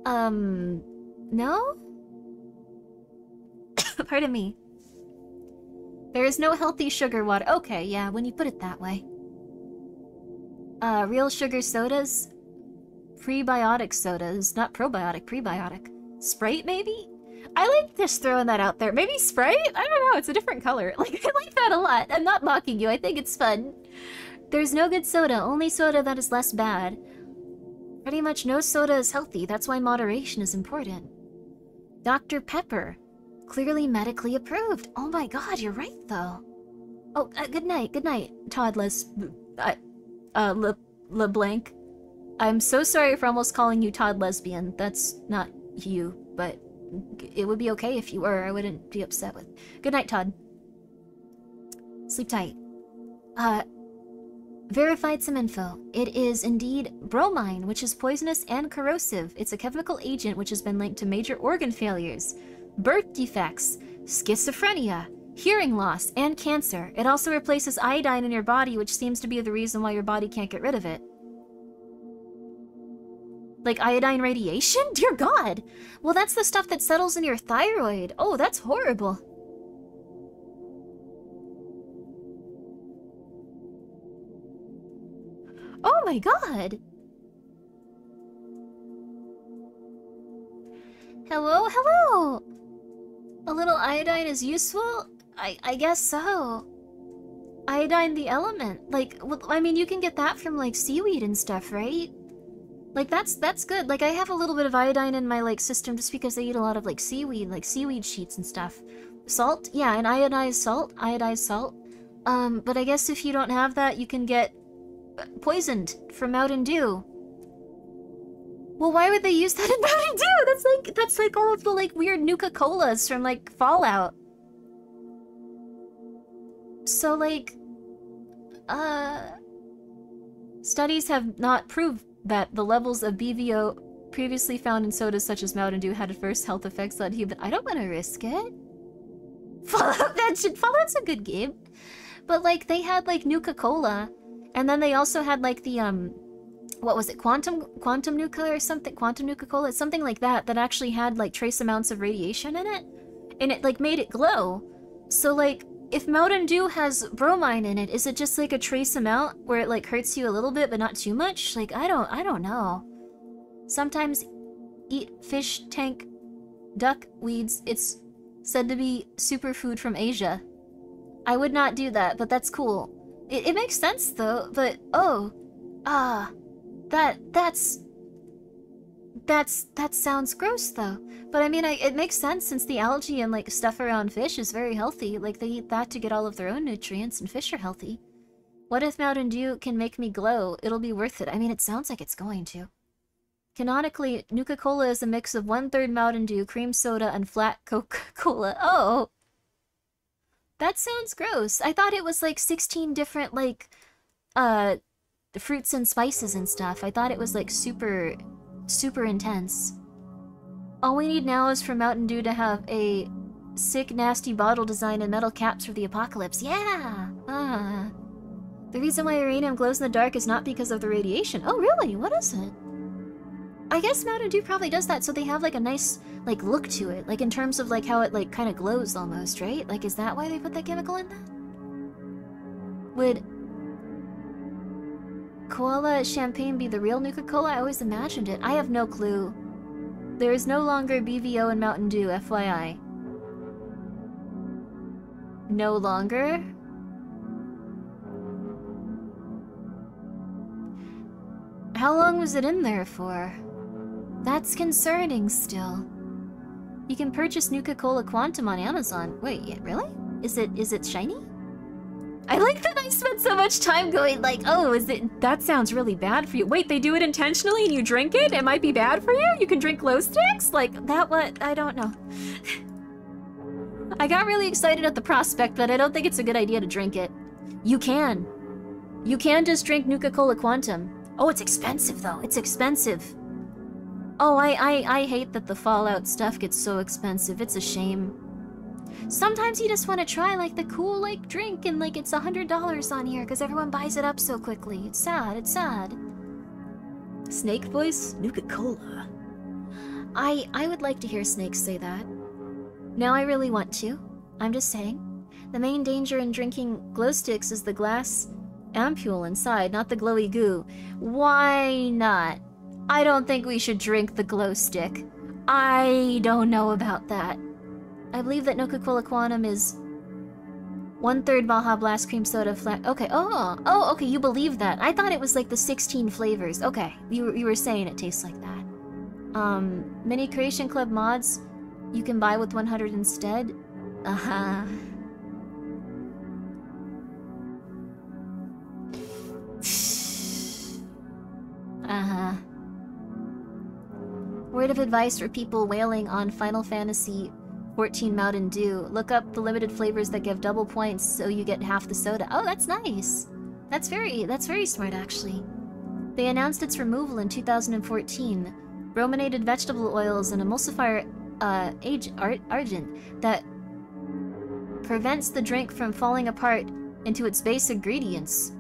Um, no. Pardon me. There is no healthy sugar water. Okay, yeah, when you put it that way. Uh, real sugar sodas? Prebiotic sodas, not probiotic, prebiotic. Sprite, maybe? I like just throwing that out there. Maybe Sprite? I don't know, it's a different color. Like, I like that a lot. I'm not mocking you, I think it's fun. There's no good soda, only soda that is less bad. Pretty much no soda is healthy, that's why moderation is important. Dr. Pepper. Clearly medically approved. Oh my god, you're right, though. Oh, uh, good night, good night, Toddless. I, uh, Le LeBlanc. I'm so sorry for almost calling you Todd lesbian. That's not you, but it would be okay if you were. I wouldn't be upset with. Good night, Todd. Sleep tight. Uh, verified some info. It is indeed bromine, which is poisonous and corrosive. It's a chemical agent which has been linked to major organ failures, birth defects, schizophrenia, hearing loss, and cancer. It also replaces iodine in your body, which seems to be the reason why your body can't get rid of it. Like iodine radiation? Dear God! Well, that's the stuff that settles in your thyroid. Oh, that's horrible. Oh my god! Hello, hello! A little iodine is useful? I, I guess so. Iodine the element. Like, well, I mean, you can get that from, like, seaweed and stuff, right? Like, that's that's good. Like, I have a little bit of iodine in my, like, system just because I eat a lot of, like, seaweed, like, seaweed sheets and stuff. Salt? Yeah, and iodized salt. Iodized salt. Um, but I guess if you don't have that, you can get poisoned from Mountain Dew. Well, why would they use that in Mountain Dew? That's like that's like all of the like weird Nuka Colas from like Fallout. So like, uh, studies have not proved that the levels of BVO previously found in sodas such as Mountain Dew had adverse health effects on he. I don't want to risk it. Fallout, that should Fallout's a good game, but like they had like Nuka Cola, and then they also had like the um what was it quantum quantum nuka or something quantum nuka cola something like that that actually had like trace amounts of radiation in it. And it like made it glow. So like if mountain dew has bromine in it is it just like a trace amount where it like hurts you a little bit but not too much? Like i don't i don't know. Sometimes eat fish tank duck weeds. It's said to be superfood from asia. I would not do that but that's cool it, it makes sense though but oh ah that that's that's that sounds gross though. But I mean, I, it makes sense since the algae and like stuff around fish is very healthy. Like they eat that to get all of their own nutrients, and fish are healthy. What if Mountain Dew can make me glow? It'll be worth it. I mean, it sounds like it's going to. Canonically, Nuka-Cola is a mix of one-third Mountain Dew, cream soda, and flat Coca-Cola. Oh! That sounds gross. I thought it was like 16 different, like, uh, fruits and spices and stuff. I thought it was like super, super intense. All we need now is for Mountain Dew to have a sick, nasty bottle design and metal caps for the apocalypse. Yeah! Ah. The reason why uranium glows in the dark is not because of the radiation. Oh, really? What is it? I guess Mountain Dew probably does that so they have like a nice like look to it. Like in terms of like how it like kind of glows almost, right? Like is that why they put that chemical in that? Would Koala Champagne be the real Nuka-Cola? I always imagined it. I have no clue. There is no longer BVO in Mountain Dew, FYI. No longer? How long was it in there for? That's concerning still. You can purchase Nuka-Cola Quantum on Amazon. Wait, really? Is it is it shiny? I like that I spent so much time going like, oh, is it- that sounds really bad for you. Wait, they do it intentionally and you drink it? It might be bad for you? You can drink glow sticks? Like, that what? I don't know. I got really excited at the prospect, but I don't think it's a good idea to drink it. You can. You can just drink Nuka-Cola Quantum. Oh, it's expensive though. It's expensive. Oh, I, I, I hate that the Fallout stuff gets so expensive. It's a shame. Sometimes you just want to try like the cool like drink and like it's a hundred dollars on here because everyone buys it up so quickly. It's sad, it's sad. Snake voice? Nuka-Cola. I I would like to hear snakes say that. Now I really want to. I'm just saying. The main danger in drinking glow sticks is the glass ampule inside, not the glowy goo. Why not? I don't think we should drink the glow stick. I don't know about that. I believe that Nuka-Cola Quantum is one-third Baja Blast Cream Soda flat. Okay, oh, oh, okay, you believe that. I thought it was like the 16 flavors. Okay, you, you were saying it tastes like that. Um, Mini Creation Club mods you can buy with 100 instead. Uh-huh. uh-huh. Word of advice for people wailing on Final Fantasy 14 Mountain Dew. Look up the limited flavors that give double points so you get half the soda. Oh, that's nice. That's very, that's very smart actually. They announced its removal in 2014. Brominated vegetable oils and emulsifier uh, age art argent that prevents the drink from falling apart into its base ingredients.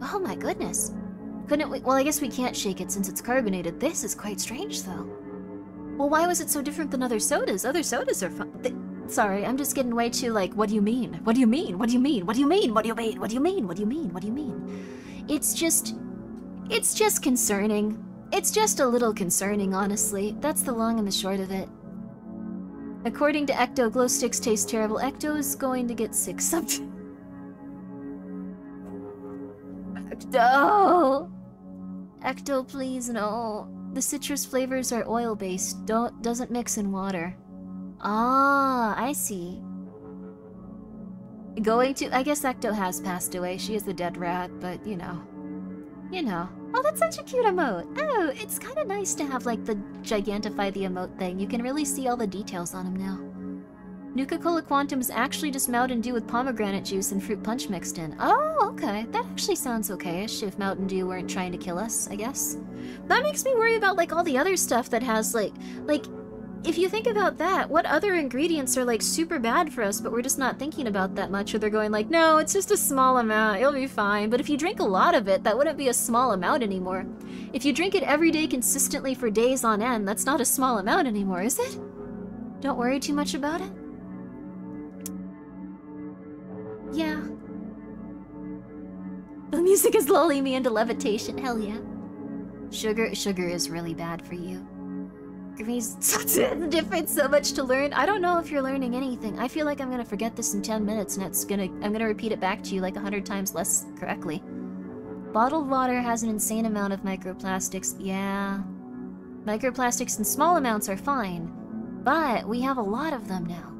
Oh my goodness. Couldn't we? Well, I guess we can't shake it since it's carbonated. This is quite strange though. Well, why was it so different than other sodas? Other sodas are fun. Sorry, I'm just getting way too like, what do you mean? What do you mean? What do you mean? What do you mean? What do you mean? What do you mean? What do you mean? What do you mean? It's just, It's just concerning. It's just a little concerning, honestly. That's the long and the short of it. According to Ecto, glow sticks taste terrible. Ecto is going to get sick sometime. Ecto! Ecto, please, no. The citrus flavors are oil-based. Don't doesn't mix in water. Ah, I see. Going to I guess Ecto has passed away. She is the dead rat, but you know. You know. Oh, that's such a cute emote. Oh, it's kind of nice to have like the gigantify the emote thing. You can really see all the details on him now. Nuka-Cola Quantum is actually just Mountain Dew with pomegranate juice and fruit punch mixed in. Oh, okay. That actually sounds okay-ish if Mountain Dew weren't trying to kill us, I guess. That makes me worry about like all the other stuff that has like, like, if you think about that, what other ingredients are like super bad for us, but we're just not thinking about that much, or they're going like, no, it's just a small amount, it'll be fine. But if you drink a lot of it, that wouldn't be a small amount anymore. If you drink it every day consistently for days on end, that's not a small amount anymore, is it? Don't worry too much about it. Yeah. The music is lulling me into levitation, hell yeah. Sugar sugar is really bad for you. Grimmi's different so much to learn. I don't know if you're learning anything. I feel like I'm gonna forget this in 10 minutes and it's gonna I'm gonna repeat it back to you like a hundred times less correctly. Bottled water has an insane amount of microplastics. Yeah. Microplastics in small amounts are fine, but we have a lot of them now.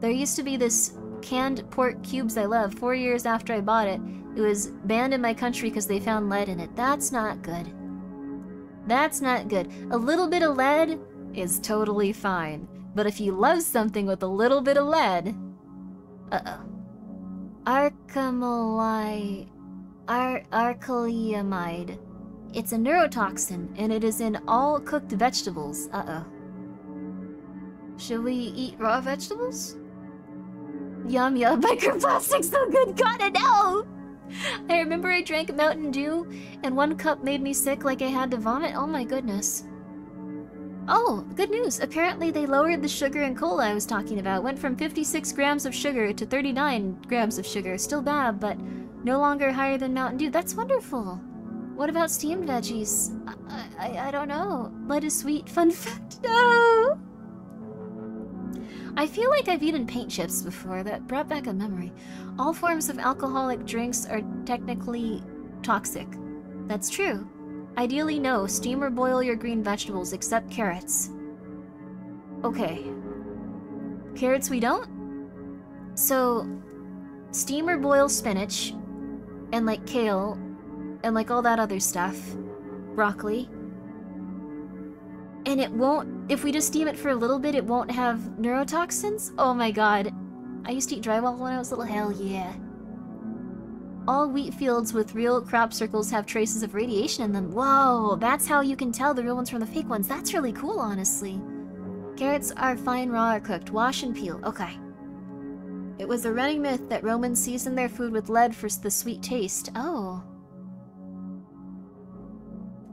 There used to be this canned pork cubes I love. Four years after I bought it, it was banned in my country because they found lead in it. That's not good. That's not good. A little bit of lead is totally fine. But if you love something with a little bit of lead... Uh-oh. Arcamoli... Ar archeliamide. It's a neurotoxin, and it is in all cooked vegetables. Uh-oh. Should we eat raw vegetables? Yum yum, microplastics so good, gotta know! I remember I drank Mountain Dew, and one cup made me sick like I had to vomit. Oh my goodness. Oh, good news. Apparently they lowered the sugar in cola I was talking about. Went from 56 grams of sugar to 39 grams of sugar. Still bad, but no longer higher than Mountain Dew. That's wonderful. What about steamed veggies? I, I, I don't know. Lead is sweet. Fun fact. No! I feel like I've eaten paint chips before. That brought back a memory. All forms of alcoholic drinks are technically toxic. That's true. Ideally, no. Steam or boil your green vegetables, except carrots. Okay. Carrots we don't? So, steam or boil spinach, and like kale, and like all that other stuff. Broccoli. And it won't, if we just steam it for a little bit, it won't have neurotoxins? Oh my god. I used to eat drywall when I was little, hell yeah. All wheat fields with real crop circles have traces of radiation in them. Whoa, that's how you can tell the real ones from the fake ones. That's really cool, honestly. Carrots are fine raw or cooked. Wash and peel. Okay. It was a running myth that Romans seasoned their food with lead for the sweet taste. Oh.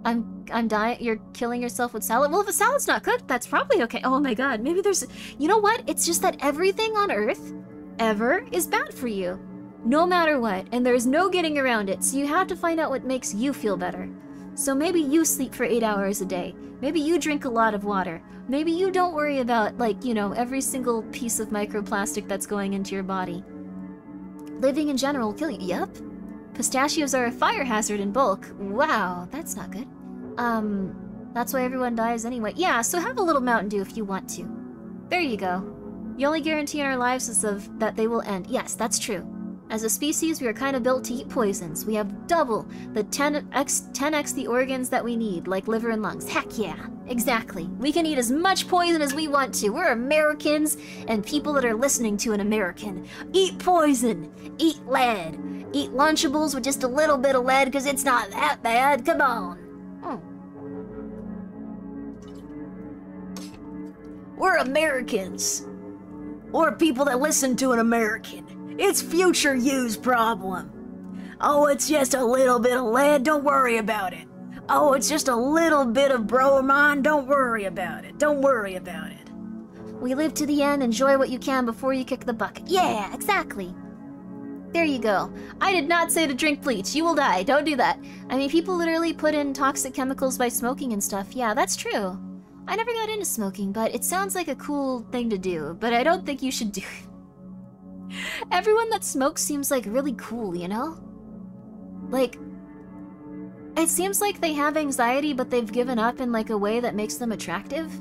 I'm I'm dying. You're killing yourself with salad. Well, if the salad's not cooked, that's probably okay. Oh my god. Maybe there's. You know what? It's just that everything on Earth, ever, is bad for you, no matter what, and there's no getting around it. So you have to find out what makes you feel better. So maybe you sleep for eight hours a day. Maybe you drink a lot of water. Maybe you don't worry about like you know every single piece of microplastic that's going into your body. Living in general will kill you. Yep. Pistachios are a fire hazard in bulk. Wow, that's not good. Um, that's why everyone dies anyway. Yeah, so have a little Mountain Dew if you want to. There you go. The only guarantee in our lives is of that they will end. Yes, that's true. As a species, we are kind of built to eat poisons. We have double the 10x, 10x the organs that we need, like liver and lungs. Heck yeah, exactly. We can eat as much poison as we want to. We're Americans and people that are listening to an American. Eat poison, eat lead, eat Lunchables with just a little bit of lead because it's not that bad. Come on. Oh. We're Americans. Or people that listen to an American. It's future you's problem. Oh, it's just a little bit of lead, don't worry about it. Oh, it's just a little bit of bromine, don't worry about it. Don't worry about it. We live to the end, enjoy what you can before you kick the bucket. Yeah, exactly. There you go. I did not say to drink bleach. You will die. Don't do that. I mean, people literally put in toxic chemicals by smoking and stuff. Yeah, that's true. I never got into smoking, but it sounds like a cool thing to do. But I don't think you should do it. Everyone that smokes seems like really cool, you know? Like, it seems like they have anxiety, but they've given up in like a way that makes them attractive.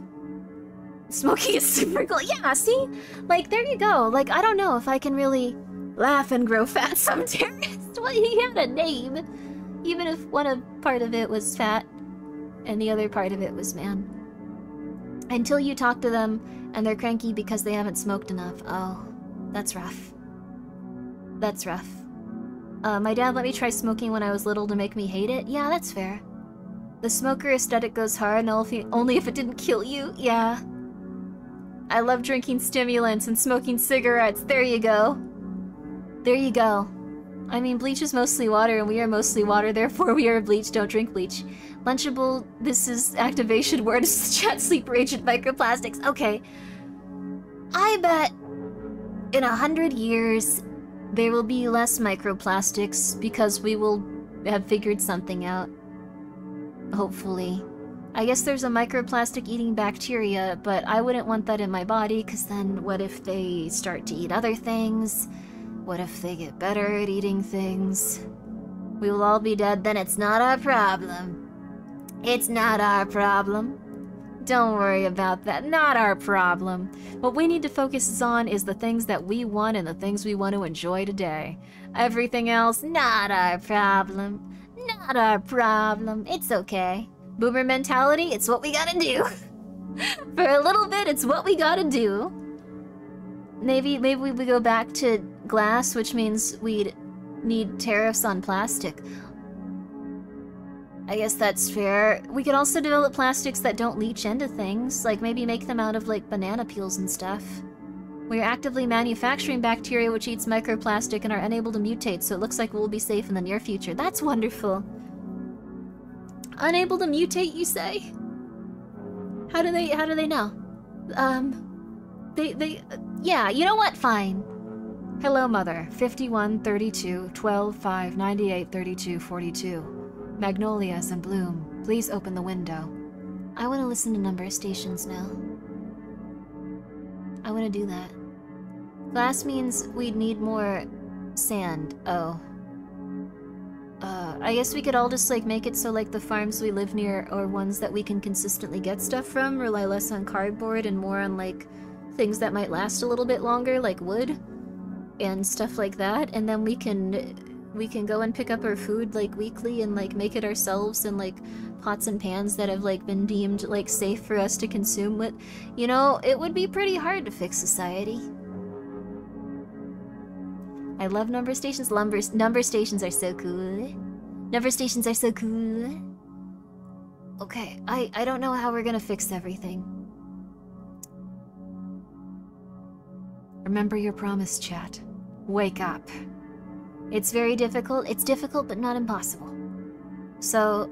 Smoking is super cool. Yeah, see? Like, there you go. Like, I don't know if I can really laugh and grow fat some terrorist. Well, he had a name. Even if one of part of it was fat and the other part of it was man. Until you talk to them and they're cranky because they haven't smoked enough. Oh, that's rough. That's rough. Uh, my dad let me try smoking when I was little to make me hate it. Yeah, that's fair. The smoker aesthetic goes hard only if it didn't kill you. Yeah. I love drinking stimulants and smoking cigarettes. There you go. There you go. I mean, bleach is mostly water, and we are mostly water, therefore we are bleach, don't drink bleach. Lunchable, this is activation word, chat sleeper agent microplastics. Okay. I bet in a hundred years there will be less microplastics because we will have figured something out. Hopefully. I guess there's a microplastic eating bacteria, but I wouldn't want that in my body because then what if they start to eat other things? What if they get better at eating things? We will all be dead, then it's not our problem. It's not our problem. Don't worry about that. Not our problem. What we need to focus on is the things that we want and the things we want to enjoy today. Everything else, not our problem. Not our problem. It's okay. Boomer mentality, it's what we gotta do. For a little bit, it's what we gotta do. Maybe maybe we go back to glass, which means we'd need tariffs on plastic. I guess that's fair. We could also develop plastics that don't leach into things, like maybe make them out of like banana peels and stuff. We're actively manufacturing bacteria which eats microplastic and are unable to mutate, so it looks like we'll be safe in the near future. That's wonderful. Unable to mutate, you say? How do they how do they know? Um they they yeah, you know what? Fine. Hello, Mother. 51, 32, 12, 5, 98, 32, 42. Magnolias in bloom. Please open the window. I want to listen to number stations now. I want to do that. Glass means we'd need more sand. Oh. Uh, I guess we could all just like make it so like the farms we live near are ones that we can consistently get stuff from, rely less on cardboard and more on like things that might last a little bit longer, like wood and stuff like that, and then we can we can go and pick up our food like weekly and like make it ourselves in like pots and pans that have like been deemed like safe for us to consume with. You know, it would be pretty hard to fix society. I love number stations. Lumber number stations are so cool. Number stations are so cool. Okay, I I don't know how we're gonna fix everything. Remember your promise, chat. Wake up. It's very difficult. It's difficult, but not impossible. So,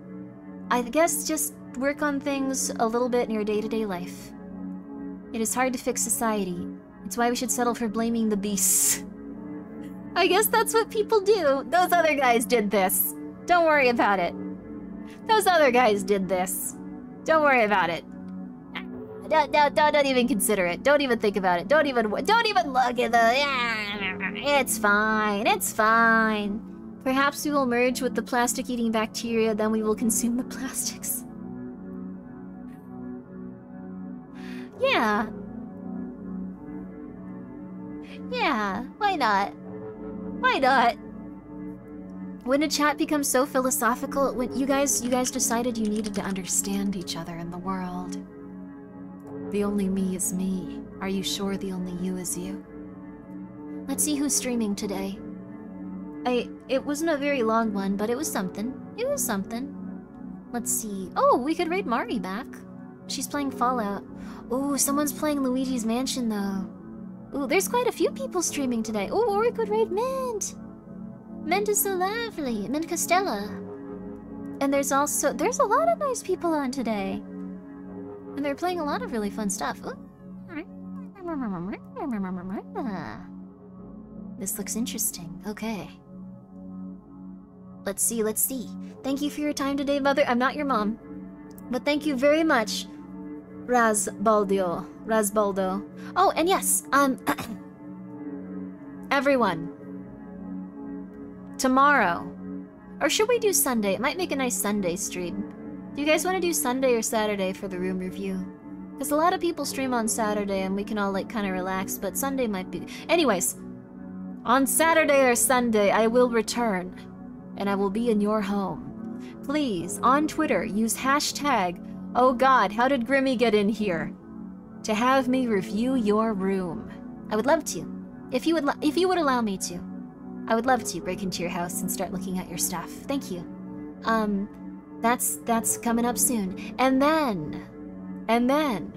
I guess just work on things a little bit in your day-to-day -day life. It is hard to fix society. It's why we should settle for blaming the beasts. I guess that's what people do. Those other guys did this. Don't worry about it. Those other guys did this. Don't worry about it. Don't, don't, don't, don't even consider it. Don't even think about it. Don't even, don't even look at the... It's fine. It's fine. Perhaps we will merge with the plastic-eating bacteria, then we will consume the plastics. Yeah. Yeah, why not? Why not? When a chat becomes so philosophical, when you guys you guys decided you needed to understand each other in the world. The only me is me. Are you sure the only you is you? Let's see who's streaming today. I it wasn't a very long one, but it was something. It was something. Let's see. Oh, we could raid Mari back. She's playing Fallout. Oh, someone's playing Luigi's Mansion though. Oh, there's quite a few people streaming today. Oh, or we could raid Mint. Mint is so lovely. Mint Costella. And there's also there's a lot of nice people on today. And they're playing a lot of really fun stuff. Ooh. This looks interesting. Okay. Let's see, let's see. Thank you for your time today, Mother. I'm not your mom. But thank you very much, Razbaldio. Razbaldo. Oh, and yes, um, everyone. Tomorrow. Or should we do Sunday? It might make a nice Sunday stream. Do you guys want to do Sunday or Saturday for the room review? Because a lot of people stream on Saturday and we can all, like, kind of relax, but Sunday might be... Anyways, on Saturday or Sunday, I will return, and I will be in your home. Please, on Twitter, use hashtag, oh god, how did Grimmi get in here? To have me review your room. I would love to. If you would, if you would allow me to. I would love to break into your house and start looking at your stuff. Thank you. Um, that's that's coming up soon. And then, and then,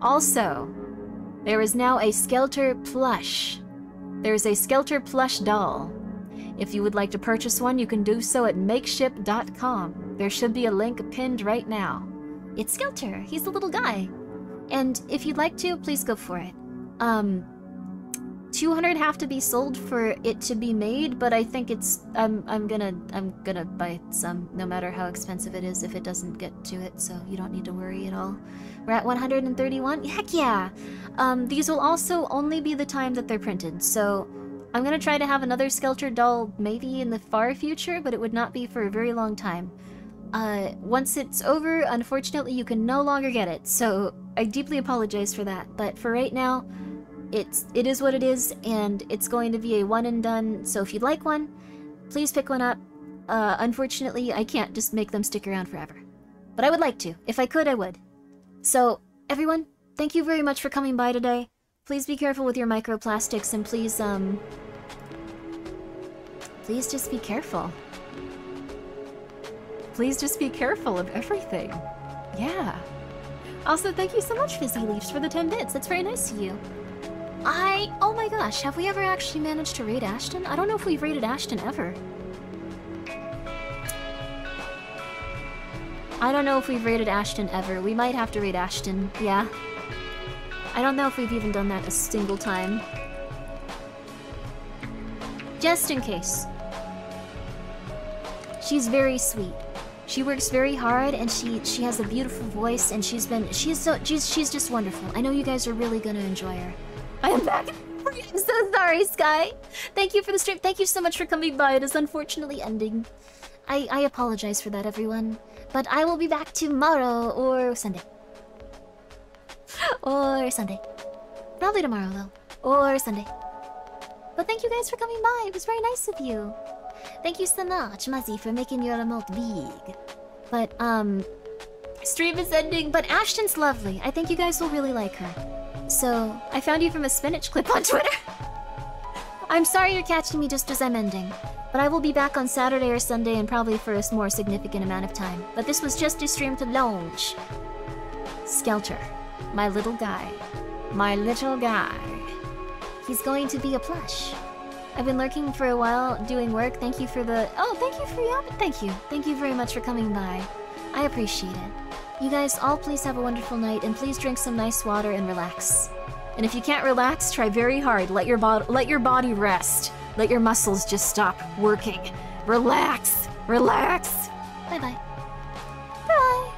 also, there is now a Skelter plush. There is a Skelter plush doll. If you would like to purchase one, you can do so at makeship.com. There should be a link pinned right now. It's Skelter. He's the little guy. And if you'd like to, please go for it. Um, 200 have to be sold for it to be made, but I think it's I'm I'm gonna I'm gonna buy some no matter how expensive it is if it doesn't get to it, so you don't need to worry at all. We're at 131. Heck yeah. Um these will also only be the time that they're printed. So I'm gonna try to have another Skelter doll maybe in the far future, but it would not be for a very long time. Uh, once it's over, unfortunately, you can no longer get it, so I deeply apologize for that. But for right now, it's it is what it is, and it's going to be a one and done. So if you'd like one, please pick one up. Uh, unfortunately, I can't just make them stick around forever, but I would like to. If I could, I would. So everyone, thank you very much for coming by today. Please be careful with your microplastics, and please um, please just be careful. Please just be careful of everything. Yeah. Also, thank you so much, Fizzy Leaves, for the 10 bits. That's very nice of you. I... Oh my gosh, have we ever actually managed to raid Ashton? I don't know if we've raided Ashton ever. I don't know if we've raided Ashton ever. We might have to raid Ashton, yeah. I don't know if we've even done that a single time. Just in case. She's very sweet. She works very hard and she she has a beautiful voice and she's been she's so she's she's just wonderful. I know you guys are really gonna enjoy her. I am back. I'm so sorry, Sky. Thank you for the stream. Thank you so much for coming by. It is unfortunately ending. I, I apologize for that, everyone. But I will be back tomorrow or Sunday. Or Sunday. Probably tomorrow, though. Or Sunday. But thank you guys for coming by. It was very nice of you. Thank you so much, Muzzy, for making your remote big. But, um... Stream is ending, but Ashton's lovely. I think you guys will really like her. So, I found you from a spinach clip on Twitter. I'm sorry you're catching me just as I'm ending, but I will be back on Saturday or Sunday and probably for a more significant amount of time. But this was just a stream to launch. Skelter, my little guy. My little guy. He's going to be a plush. I've been lurking for a while, doing work. Thank you for the... Oh, thank you for your... Thank you. Thank you very much for coming by. I appreciate it. You guys all please have a wonderful night and please drink some nice water and relax. And if you can't relax, try very hard. Let your body let your body rest. Let your muscles just stop working. Relax. Relax. Bye-bye. Bye. Bye.